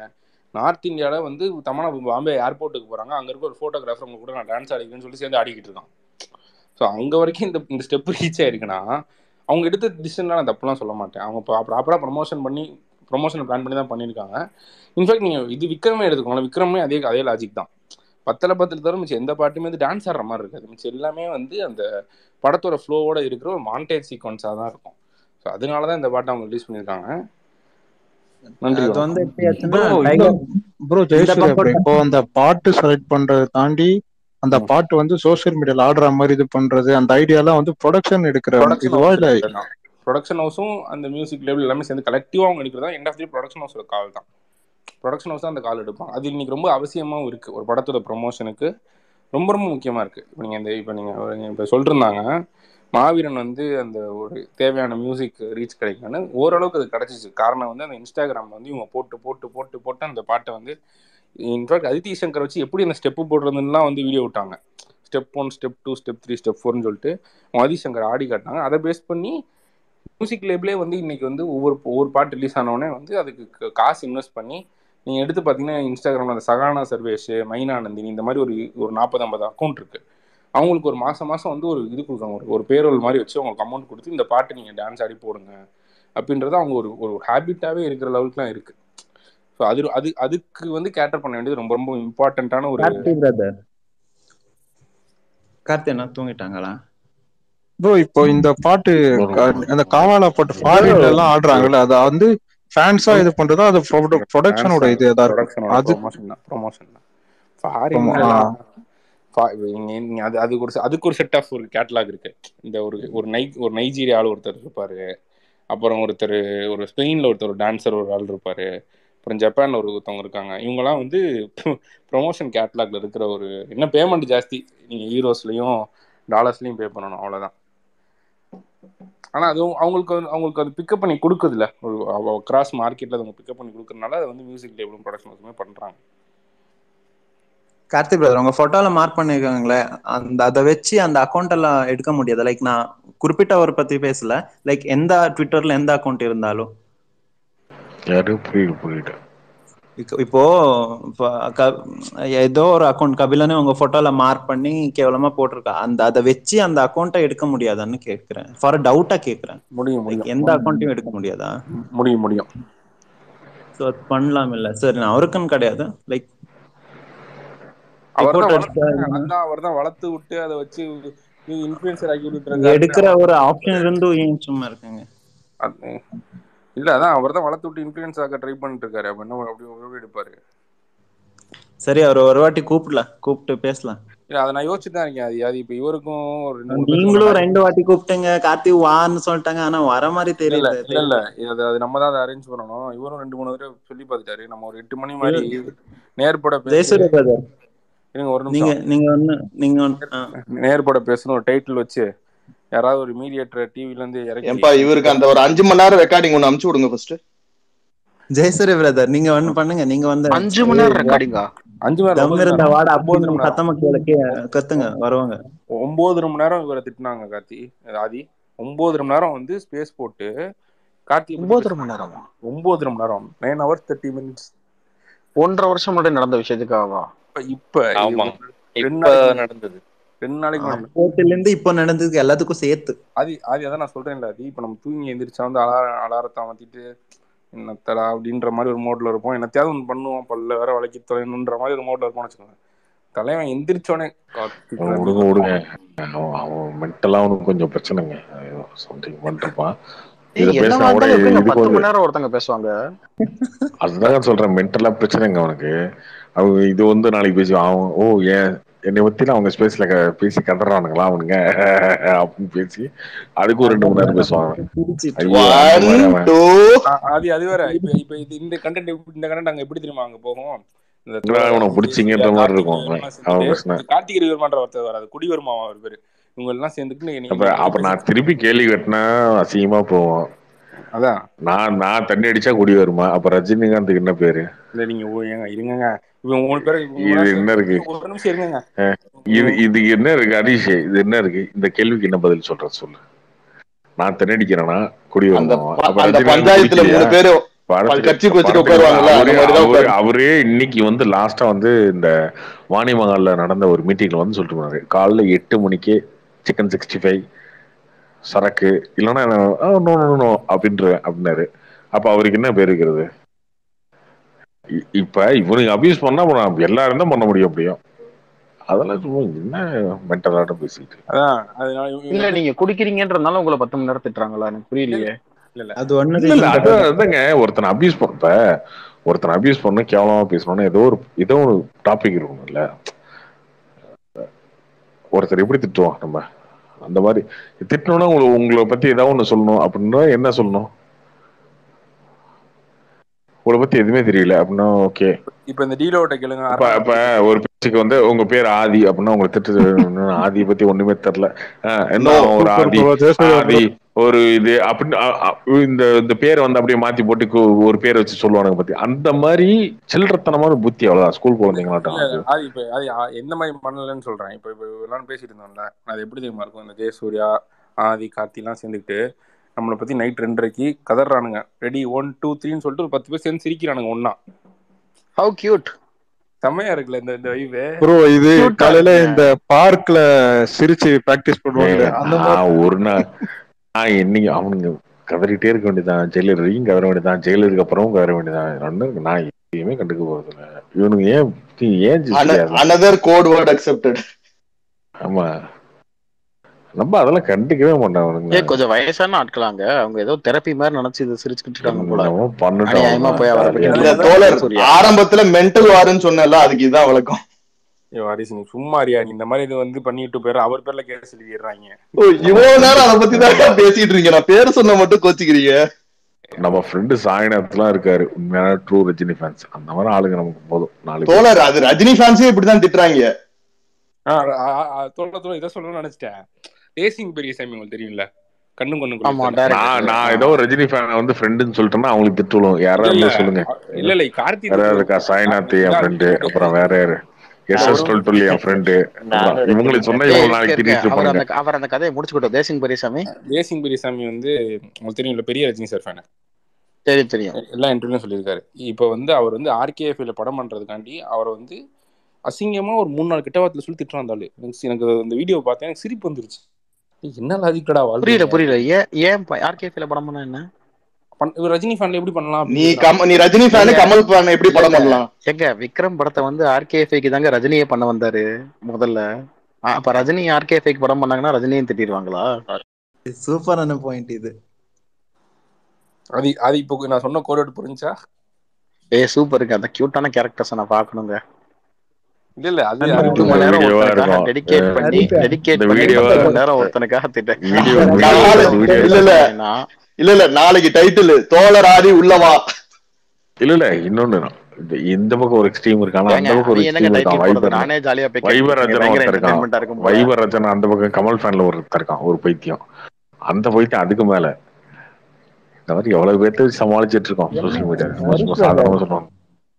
நார்த் இந்தியாவில் வந்து தமிழ் பாம்பே ஏர்போர்ட்டுக்கு போகிறாங்க அங்கே இருக்க ஒரு ஃபோட்டோகிராஃபர் அவங்க கூட நான் டான்ஸ் ஆடிக்கிறேன்னு சொல்லி சேர்ந்து ஆடிக்கிட்டு இருக்கான். ஸோ அங்கே வரைக்கும் இந்த இந்த ஸ்டெப் ரீச் ஆயிருக்குன்னா அவங்க எடுத்த டிசிஷன்லாம் நான் தப்புலாம் சொல்ல மாட்டேன். அவங்க ப்ராப்பராக ப்ரொமோஷன் பண்ணி ப்ரொமோஷன் பிளான் பண்ணி தான் பண்ணியிருக்காங்க. இன்ஃபேக்ட் நீங்கள் இது விக்ரமே எடுத்துக்கோங்களேன். விக்ரமே அதே அதே லாஜிக் தான். பத்தல பத்தில் தவிர மிச்சம் எந்த பாட்டுமே வந்து டான்ஸ் ஆடுற மாதிரி இருக்காது. மிச்சம் எல்லாமே வந்து அந்த படத்தோட ஃப்ளோவோட இருக்கிற ஒரு மாண்டேஜ் சீக்வன்ஸாக தான் இருக்கும். ஸோ அதனால தான் இந்த பாட்டை அவங்க ரிலீஸ் பண்ணியிருக்காங்க. இப்போ அந்த பாட்டு செலக்ட் பண்றதை தாண்டி அந்த பாட்டு வந்து சோஷியல் மீடியால ஆடுற மாதிரி இது பண்றது அந்த ஐடியாலாம் வந்து ப்ரொடக்ஷன் எடுக்கிற இதுவா இல்ல ப்ரொடக்ஷன் ஹவுஸும் அந்த மியூசிக் லேபிள் எல்லாமே சேர்ந்து கலெக்டிவாக அவங்க எடுக்கிறது தான். எண்ட் ஆஃப் தி ப்ரொடக்ஷன் ஹவுஸோட கால் தான். ப்ரொடக்ஷன் ஹவுஸ் தான் அந்த கால் எடுப்பாங்க அது இன்னைக்கு ரொம்ப அவசியமாகவும் இருக்குது ஒரு படத்தோட ப்ரொமோஷனுக்கு ரொம்ப ரொம்ப முக்கியமாக இருக்குது இப்போ நீங்கள் இந்த இப்போ நீங்கள் இப்போ சொல்லிருந்தாங்க மாவீரன் வந்து அந்த ஒரு தேவையான மியூசிக் ரீச் கிடைக்கும்னு ஓரளவுக்கு அது கிடச்சிச்சு. காரணம் வந்து அந்த இன்ஸ்டாகிராமில் வந்து இவங்க போட்டு போட்டு போட்டு போட்டு அந்த பாட்டை வந்து இன்ஃபேக்ட் அதித்தி சங்கர் வச்சு எப்படி அந்த ஸ்டெப்பு போடுறதுலாம் வந்து வீடியோ விட்டாங்க. Step one step two step three step ஃபோர்னு சொல்லிட்டு அவங்க ஆதிசங்கர் ஆடி காட்டினாங்க. அதை பேஸ் பண்ணி மியூசிக் லேபிளே வந்து இன்னைக்கு வந்து ஒவ்வொரு ஒவ்வொரு பாட்டு ரிலீஸ் ஆனவுடனே வந்து அதுக்கு காசு இன்வெஸ்ட் பண்ணி நீங்கள் எடுத்து பார்த்தீங்கன்னா இன்ஸ்டாகிராமில் அந்த சகானா சர்வேஷ் மைனானந்தினி இந்த மாதிரி ஒரு ஒரு நாற்பது ஐம்பது அக்கௌண்ட் இருக்கு. அவங்களுக்கு ஒரு மாதம் மாதம் வந்து ஒரு இது கொடுக்காங்க ஒரு ஒரு பேரோல் மாதிரி வச்சு அவங்களுக்கு அமௌண்ட் கொடுத்து இந்த பாட்டு நீங்கள் டான்ஸ் ஆடி போடுங்க அப்படின்றது அவங்க ஒரு ஒரு ஹேபிட்டாகவே இருக்கிற லெவலுக்குலாம் இருக்கு. ஸோ அது அது அதுக்கு வந்து கேட்டர் பண்ண வேண்டியது ரொம்ப ரொம்ப இம்பார்ட்டண்ட்டான ஒரு கார்த்தி பிரதர் கார்த்தி என்ன தூங்கிட்டாங்களா? ப்ரோ இப்போ இந்த பாட்டு அந்த காவாலா பாட்டு ஃபாரின்ல எல்லாம் ஆடுறாங்கல்ல அது வந்து ஃபேன்ஸா இது பண்றதா? அது ப்ரொடக்ஷனோட இது ப்ரொடக்ஷனோட அது ப்ரொமோஷன் தான். நீங்க அது அதுக்கு ஒரு அதுக்கு ஒரு செட் ஆஃப் ஒரு கேட்டலாக் இருக்கு. இந்த ஒரு ஒரு நை ஒரு நைஜீரியா ஆள் ஒருத்தர் இருப்பாரு. அப்புறம் ஒருத்தர் ஒரு ஸ்பெயின்ல ஒருத்தர் ஒரு டான்சர் ஒரு ஆள் இருப்பாரு. அப்புறம் ஜப்பான்ல ஒரு ஒருத்தவங்க இருக்காங்க. இவங்கெல்லாம் வந்து ப்ரொமோஷன் கேட்டலாக்ல இருக்கிற ஒரு என்ன பேமெண்ட் ஜாஸ்தி. நீங்க ஹீரோஸ்லயும் டாலர்ஸ்லயும் பே பண்ணணும். அவ்வளவுதான். ஆனா அதுவும் அவங்களுக்கு அவங்களுக்கு அது பிக்கப் பண்ணி கொடுக்குதுல்ல ஒரு கிராஸ் மார்க்கெட்ல அவங்க பிக்கப் பண்ணி கொடுக்கறதுனால அது வந்து மியூசிக் லேபிளும் ப்ரொடக்ஷன் பண்றாங்க. கார்த்தி பிரதர் உங்க போட்டோல மார்க் பண்ணிருக்காங்களே அந்த அதை வச்சு அந்த அக்கௌண்ட் எல்லாம் எடுக்க முடியாது? லைக் நான் குறிப்பிட்டவர் பத்தி பேசல. லைக் எந்த ட்விட்டர்ல எந்த அக்கௌண்ட் இருந்தாலும். யாரு புரியுது புரியுது. இப்போ- ஏதோ ஒரு அக்கௌண்ட் கபிலனே உங்க போட்டோல மார்க் பண்ணி கேவலமா போட்டிருக்கா. அந்த அதை வச்சு அந்த அக்கௌண்ட்டை எடுக்க முடியாதான்னு கேக்குறேன் ஃபார் டவுட்டா கேக்குறேன் முடியும் எந்த அக்கௌண்ட்டையும் எடுக்க முடியாதா? முடியும் முடியும். ஸோ அது பண்ணலாம் இல்ல. சரி நான் அவருக்குன்னு கிடையாது. லைக் அவர் தான் வளர்த்து விட்டு அதை வச்சு இன்ஃபுளுசர் ஆக்கி எடுக்கிற ஒரு ஆப்ஷன் இருந்தும் ஏன் சும்மா இருக்குங்க? இல்ல அதான் அவர் தான் வளர்த்து விட்டு இன்ஃபுளுன்ஸ் ஆக்க ட்ரை பண்ணிட்டு இருக்காரு அப்ப என்ன அப்படி எப்படி எடுப்பாரு? சரி அவர் ஒரு வாட்டி கூப்பிடலாம். கூப்பிட்டு பேசலாம். இல்ல அதை நான் யோசிச்சுட்டு தான் இருக்கேன். அது அது இப்ப இவருக்கும் நீங்களும் ரெண்டு வாட்டி கூப்பிட்டீங்க. கார்த்தி வான்னு சொல்லிட்டாங்க. ஆனா வர மாதிரி தெரியல. இல்ல இல்ல அது அது நம்ம தான் அதை அரேஞ்ச் பண்ணணும். இவரும் ரெண்டு மூணு தடவை சொல்லி பார்த்துட்டாரு. நம்ம ஒரு எட்டு மணி மாதிரி நேர்பட ஜெயசூரிய பிரதர் இருங்க ஒரு நீங்க நிமிஷம். நீங்க நீங்க ஒண்ணு ஆ. நேர்பட பேசணும் ஒரு டைட்டில் வச்சு. யாராவது ஒரு மீடியேட்டர் டிவில இருந்து இறக்கி ஏன்பா இவருக்கு அந்த ஒரு அஞ்சு மணி நேரம் ரெக்கார்டிங் ஒண்ணு அமுச்சு விடுங்க ஃபர்ஸ்ட் ஜெயசூரிய பிரதர் நீங்க ஒண்ணு பண்ணுங்க நீங்க வந்து அஞ்சு மணி நேரம் ரெக்கார்டிங்கா அஞ்சு மணி நேரம் ஒன்பது இருந்த வாட ஒன்பது மணி சத்தமா கேளுக்கே கத்துங்க வருவாங்க. ஒன்பது மணி நேரம் இவரை திட்டினாங்க கார்த்தி ஆதி ஒன்பது மணி நேரம் வந்து ஸ்பேஸ் போட்டு கார்த்தி ஒன்பதரை மணி நேரமா? ஒன்பது மணி நேரம். நைன் ஹவர்ஸ் தேர்ட்டி மினிட்ஸ் ஒன்றரை வருஷம் முன்னாடி நடந்த விஷயத்துக்காகவா? இப்ப இப்ப நடந்தது. ரெண்டு நாளைக்கு அப்போத்துல இருந்து இப்போ நடந்ததுக்கு எல்லாத்துக்கும் சேர்த்து. அது அது அதான் நான் சொல்றேன்ல அது இப்ப நம்ம தூங்கி எந்திரிச்சா வந்து அலாரம் அலாரத்தை மாத்திட்டு என்னத்தடா அப்படின்ற மாதிரி ஒரு மோட்ல இருப்போம். என்னத்தையாவது ஒன்று பண்ணுவோம். பல்ல வேற வளைக்கி தொலைணுன்ற மாதிரி ஒரு மோட்ல இருப்போம்னு வச்சுக்கோங்க. தலைவன் எந்திரிச்சோடனே விடுங்க விடுங்க. அவன் மென்டலா அவனுக்கு கொஞ்சம் பிரச்சனைங்க. சம்திங் பண்ணிருப்பான் ஒருத்தங்க பேசுவாங்க? அதுதாங்க சொல்றேன் மென்டலா பிரச்சனைங்க அவனுக்கு. அவங்க இது வந்து நாளைக்கு பேசி அவன் ஓ ஏன் என்னை பத்தி அவங்க ஸ்பேஸ்ல பேசி கதறானுங்களா அவனுங்க? அப்படின்னு பேசி அதுக்கு ஒரு ரெண்டு மணி நேரம் பேசுவாங்க. அது அது வேற. இப்ப இப்ப இது இந்த கண்டென்ட் இந்த கண்டென்ட் அங்க எப்படி தெரியுமா அங்க போகும்? அவனை பிடிச்சிங்கன்ற மாதிரி இருக்கும். கார்த்திக் ரவிவர்மான்ற ஒருத்தர் வராது. குடி வருமா அவர் பேரு? இவங்க எல்லாம் சேர்ந்துட்டு அப்ப நான் திருப்பி கேள்வி கட்டினா அசிங்கமா போவோம். அதான். நான் நான் தண்ணி அடிச்சா குடி வருமா? அப்ப ரஜினிகாந்துக்கு என்ன பேரு? இல்ல நீங்க ஓ ஏங்க இருங்கங்க. இவங்க மூணு பேரும் இவங்க இது என்ன இருக்கு? இது இது என்ன இருக்கு ஹரிஷ்? இது என்ன இருக்கு? இந்த கேள்விக்கு என்ன பதில் சொல்ற சொல்லு. நான் தண்ணி அடிக்கிறேன்னா குடி வருமா? அவரே இன்னைக்கு வந்து லாஸ்டா வந்து இந்த வாணி மகால்ல நடந்த ஒரு மீட்டிங்ல வந்து சொல்லிட்டு போனாரு காலைல எட்டு மணிக்கே சிக்கன் சிக்ஸ்டி ஃபைவ் சரக்கு இல்லைன்னா நோ நோ நோ அப்படின்றேன் அப்படின்னாரு. அப்ப அவருக்கு என்ன பேர் இருக்கிறது இப்ப இவனுக்கு அபியூஸ் பண்ணா அப்புறம் எல்லாரும் தான் பண்ண முடியும் அப்படியும் அதெல்லாம் சும்மா என்ன மென்டல் ஆட்டம் பேசிட்டு அதான் இல்ல நீங்க குடிக்கிறீங்கன்றதுனால உங்களை பத்து மணி நேரம் திட்டுறாங்களா? எனக்கு புரியலையே. இல்ல இல்ல. அது ஒண்ணு இல்ல இல்ல அதுதாங்க ஒருத்தனை அபியூஸ் பண்ண ஒருத்தனை அபியூஸ் பண்ண கேவலமா பேசணும்னா ஏதோ ஒரு ஏதோ ஒரு டாபிக் இருக்கணும்ல. ஒருத்தர் எப்படி திட்டுவான் நம்ம? அந்த மாதிரி. திட்டணும்னா உங்களை உங்களை பத்தி ஏதாவது ஒண்ணு சொல்லணும். அப்படின்னா என்ன சொல்லணும்? உங்களை பத்தி எதுவுமே தெரியல. அப்படின்னா ஓகே இப்ப இந்த டீலோட்ட கேளுங்க. இப்ப ஒரு பேச்சுக்கு வந்து உங்க பேர் ஆதி. அப்படின்னா உங்களை திட்டு ஆதியை பத்தி ஒண்ணுமே தெரியல. ஆஹ் என்ன ஒரு ஆதி. ஒரு இது அப்படின்னு இந்த இந்த பேரை வந்து அப்படியே மாத்தி போட்டு ஒரு பேரை வச்சு சொல்லுவானுங்க பத்தி. அந்த மாதிரி சில்லறத்தனமான புத்தி அவ்வளவுதான். ஸ்கூல் குழந்தைங்களாட்டம் அது. இப்ப அது எந்த மாதிரி பண்ணலன்னு சொல்றேன். இப்ப இப்ப எல்லாரும் பேசிட்டு இருந்தோம்ல. அது எப்படி தெரியுமா இருக்கும்? இந்த ஜெயசூர்யா ஆதி கார்த்தி எல்லாம் சேர்ந்துக்கிட்டு நம்மளை பத்தி நைட் ரெண்டரைக்கு கதறானுங்க. ரெடி ஒன் டூ த்ரீன்னு சொல்லிட்டு ஒரு பத்து பேர் சேர்ந்து சிரிக்கிறானுங்க ஒன்னா ஹவு கியூட் செம்மையா இருக்குல்ல இந்த இந்த வைவு ப்ரோ இது காலையில இந்த பார்க்ல சிரிச்சு பிராக்டிஸ் ஏய், பண்ணுவாங்களே அந்த ஒரு நாள் நான் என்னைக்கு அவனுங்க கதறிட்டே இருக்க வேண்டியதான் ஜெயிலர் வரைக்கும் கதற வேண்டியதான் ஜெயிலருக்கு அப்புறமும் கதற வேண்டியதான் ரெண்டும் நான் எதையுமே கண்டுக்க போறது இல்ல இவனுங்க ஏன் ஏன் அனதர் கோட் வேர்ட் அக்செப்டட் ஆமா. நம்ம அதெல்லாம் கண்டுக்கவே மாட்டான் அவனுங்க. ஏ கொஞ்சம் வயசான ஆட்களாங்க அவங்க ஏதோ தெரப்பி மாதிரி நினைச்சு இதை சிரிச்சுக்கிட்டு இருக்காங்க போல அவனுங்க போய் தோழர் ஆரம்பத்துல மென்டல் வாருன்னு சொன்னல அதுக்கு இதான் விளக்கம் ஹரிஸ் நீ சும்மா அறியா நீ இந்த மாதிரி இது வந்து பண்ணிட்டு பேர் அவர் பேர்ல கேஸ் எழுதிடுறாங்க. ஓ இவ்வளவு நேரம் அதை பத்தி தான் பேசிட்டு இருக்கீங்க நான் பேர் சொன்ன மட்டும் கோச்சிக்கிறீங்க. நம்ம ஃப்ரெண்டு சாய்நாத்லாம் இருக்காரு. உண்மையான ட்ரூ ரஜினி ஃபேன்ஸ் அந்த மாதிரி ஆளுங்க நமக்கு போதும். பேர் தோழர் அது ரஜினி ஃபேன்ஸே இப்படிதான் திட்டுறாங்க. தோல்ல தோல்ல இதை சொல்லணும்னு நினைச்சிட்டேன். ரேசிங் பெரியசாமி உங்களுக்கு தெரியும்ல? கண்ணும் கண்ணும் நான் ஏதோ ரஜினி ஃபேன் வந்து ஃப்ரெண்டுன்னு சொல்லிட்டேன்னா அவங்களுக்கு திட்டுவோம் இல்ல யாராவது சொல்லுங்க. இல்ல இல்ல கார்த்தி வேற யாரு திட்டுறது இருக்கா சாய்நாத் என் ஃப்ரெண்டு அப்புறம் வேற யாரு? டுவெல் என் ஃப்ரெண்டு இவங்களுக்கு சொன்னா நாளைக்கு அவர் அந்த அவர் அந்த கதையை முடிச்சுக்கிட்டோம். தேசிங் பெரியசாமி? ரேசிங் பெரியசாமி வந்து உங்களுக்கு தெரியும்ல பெரிய ரஜினி சார் ஃபேன் தெரியும் தெரியும். எல்லா இன்டர்வியூலும் சொல்லியிருக்காரு. இப்போ வந்து அவர் வந்து ஆர்கேஎஃப்ல படம் பண்றதுக்காண்டி அவரை வந்து அசிங்கமா ஒரு மூணு நாள் கிட்ட வாரத்துல சொல்லி திட்டுறான் அந்த ஆளு. எனக்கு எனக்கு அந்த வீடியோ பார்த்தேன் எனக்கு சிரிப்பு வந்துருச்சு. என்ன லாஜிக்கடா புரியல புரியல. ஏன் ஏன் ஆர்கேஃபில படம் பண்ணா என்ன? இவர் ரஜினி ஃபேன்ல எப்படி பண்ணலாம் நீ கம் நீ ரஜினி ஃபேனு கமல் ஃபேன் எப்படி படம் பண்ணலாம்? ஏங்க விக்ரம் படத்தை வந்து ஆர்கேஎஃப்ஐக்கு தாங்க ரஜினியே பண்ண வந்தாரு முதல்ல. அப்ப ரஜினி ஆர்கேஎஃப்ஐக்கு படம் பண்ணாங்கன்னா ரஜினியும் திட்டிடுவாங்களா? சூப்பரான பாயிண்ட் இது. அது அது இப்போ நான் சொன்ன கோட் புரிஞ்சா? ஏ சூப்பருக்கு அந்த கியூட்டான கேரக்டர்ஸ் நான் பார்க்கணுங்க. இல்ல இல்ல அது வந்து மணி நேரம் ஒருத்தனுக்காக டெடிகேட் பண்ணி டெடிகேட் பண்ணி நேரம் ஒருத்தனுக்காக திட்ட வீடியோ நாளை வீடியோ இல்ல இல்ல. இல்ல இல்ல நாளைக்கு டைட்டில் தோழர் ஆதி உள்ளவா? இல்ல இல்ல இன்னொன்னு இந்த- பக்கம் ஒரு எக்ஸ்ட்ரீம் இருக்கான்? ஏங்க அந்த பக்கம் ஒரு எக்ஸ்ட்ரீம் இருக்கான் வைபர் நானே ஜாலியா போய் வைபர் பயங்கர ஒருத்தர் இருக்கான். வைபர் ரஜன் அந்த பக்கம் கமல் ஃபேன்ல ஒருத்தர் இருக்கான் ஒரு பைத்தியம். அந்த பைத்தியம் அதுக்கு மேல. இந்த மாதிரி எவ்வளவு பேர்த்து சமாளிச்சிட்டு இருக்கோம் சோசியல் மீடியா சாதாரணமா சொல்லுவாங்க.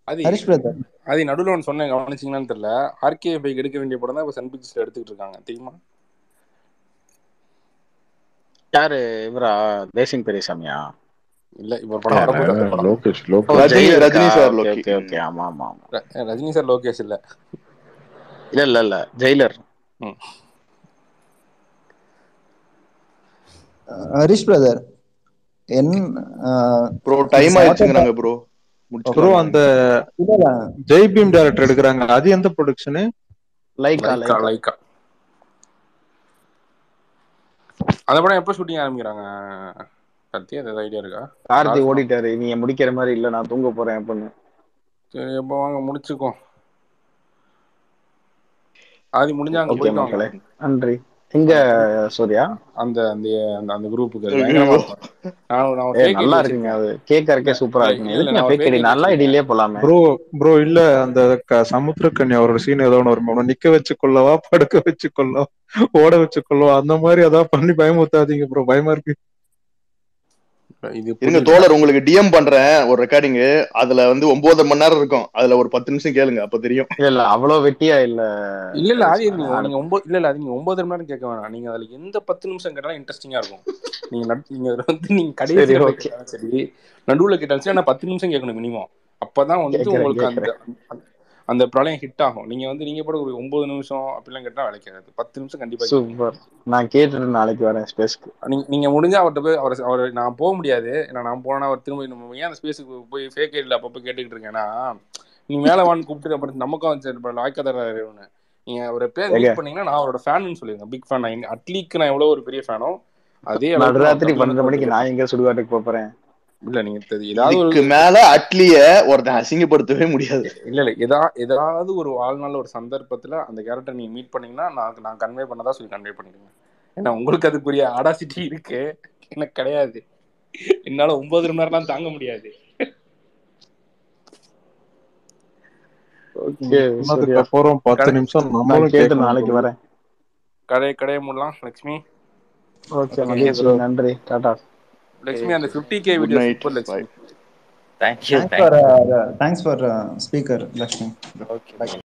அது ஹரிஷ் பிரதர் அது நடுவில் ஒன்று சொன்னேன் கவனிச்சிங்களான்னு தெரியல. ஆர்கே பைக் எடுக்க வேண்டிய படம் தான் இப்போ சன் பிக்சர்ஸ் எடுத்துக்கிட்டு இருக்காங்க. தெரியுமா? யாரு? இவரா? தேசிங் பெரியசாமியா? இல்ல இப்போ ஒரு படம் வரப்போகுது Lokesh Lokesh. Rajini sir okay okay okay. ஆமா ஆமா ஆமா. ரஜினி சார் லோகேஷ் இல்ல. இல்ல இல்ல இல்ல. ஜெயிலர். ஹரிஷ் பிரதர். என் ப்ரோ டைம் ஆயிடுச்சுங்கிறாங்க ப்ரோ. ப்ரோ அந்த ஜெய் பீம் டைரக்டர் எடுக்கிறாங்க. அது எந்த production Lyca Lyca Lyca Lyca அந்த படம் எப்போ ஷூட்டிங் ஆரம்பிக்கிறாங்க? பத்தி அது ஐடியா இருக்கா? கார்த்தி ஓடிட்டாரு. நீங்க முடிக்கிற மாதிரி இல்ல நான் தூங்க போறேன் அப்படின்னு. சரி எப்போ வாங்க முடிச்சுக்கோ ஆதி முடிஞ்சா அங்க ஓகே போயிட்டு வாங்க. மக்களே. நன்றி. எங்க அந்த சூர்யா? அந்த அந்த அந்த குரூப்புக்கு பயங்கரமா இருக்கும். நல்லா இருக்குங்க அது. கேட்கறக்கே இல்ல சூப்பரா இருக்குங்க. எதுக்குங்க நான் ஃபேக் ஐடி நல்ல ஐடியிலே போலாமே. ப்ரோ ப்ரோ இல்ல அந்த க- சமுத்திரக்கனி அவரோட சீன் ஏதோ ஒன்று வரும். நிக்க வச்சு கொள்ளவா படுக்க வச்சு கொள்ளவா ஓட வச்சு கொள்ளவா அந்த மாதிரி ஏதாவது பண்ணி பயமுத்தாதீங்க ப்ரோ பயமா இருக்கு. இருங்க தோழர் உங்களுக்கு டிஎம் பண்றேன் ஒரு ரெக்கார்டிங் அதுல வந்து ஒன்பது மணி நேரம் இருக்கும். அதுல ஒரு பத்து நிமிஷம் கேளுங்க அப்ப தெரியும். இல்ல இல்ல அவ்வளவு வெட்டியா இல்ல. இல்ல இல்ல நான் நீங்க ஒன்பது இல்ல இல்ல அது நீங்க ஒன்பது மணி நேரம் கேட்க வேணாம். நீங்க அதுல எந்த பத்து நிமிஷம் கேட்டாலும் இன்ட்ரெஸ்டிங்கா இருக்கும். நீங்க நீங்க வந்து நீங்க கேட்டாலும் சரி நடுவுல கேட்டாலும் சரி ஆனா பத்து நிமிஷம் கேட்கணும் மினிமம் அப்பதான் வந்து உங்களுக்கு அந்த அந்த பிரளயம் ஹிட் ஆகும். நீங்க வந்து நீங்க கூட ஒரு ஒன்பது நிமிஷம் அப்படிலாம் கேட்டா வேலைக்காது பத்து நிமிஷம் கண்டிப்பா சூப்பர் நான் கேட்டுட்டு நாளைக்கு வரேன் ஸ்பேஸ்க்கு நீங்க முடிஞ்சா அவர்கிட்ட போய் அவர் அவர் நான் போக முடியாது. ஏன்னா நான் போனா அவர் திரும்ப நம்ம ஏன் அந்த ஸ்பேஸுக்கு போய் ஃபேக் ஐடியில் அப்பப்போ கேட்டுக்கிட்டு இருக்கேன்னா நீ மேல வான்னு கூப்பிட்டு அப்புறம் நமக்கும் வந்து லாய்க்கதராரு நீங்க அவரை பேர் மீட் பண்ணீங்கன்னா நான் அவரோட ஃபேன்னு சொல்லிருங்க பிக் ஃபேன் நான் அட்லீக்கு நான் எவ்வளவு ஒரு பெரிய ஃபேனோ அதே நடுராத்திரி பன்னெண்டு மணிக்கு நான் ஃபேன் எங்க சுடுகாட்டுக்கு போறேன்? இல்ல நீங்க ஏதாவது மேல அட்லிய ஒருத்தன் அசிங்கப்படுத்தவே முடியாது. இல்ல இல்ல எதா ஏதாவது ஒரு வாழ்நாள் ஒரு சந்தர்ப்பத்துல அந்த கேரக்டர் நீங்க மீட் பண்ணீங்கன்னா நான் நான் கன்வே பண்ணதா சொல்லி கன்வே பண்ணிடுங்க. ஏன்னா உங்களுக்கு அதுக்குரிய ஆடாசிட்டி இருக்கு. எனக்கு கிடையாது. என்னால ஒன்பது மணி நேரம்லாம் தாங்க முடியாது. அப்புறம் பத்து நிமிஷம் நம்மளும் கேட்டு நாளைக்கு வரேன். கடை கடையை மூடலாம் லக்ஷ்மி ஓகே நன்றி. டாடா. லக்ஷ்மி அந்த fifty K good video night super bye Lakshmi thank you thanks for speaker Lakshmi okay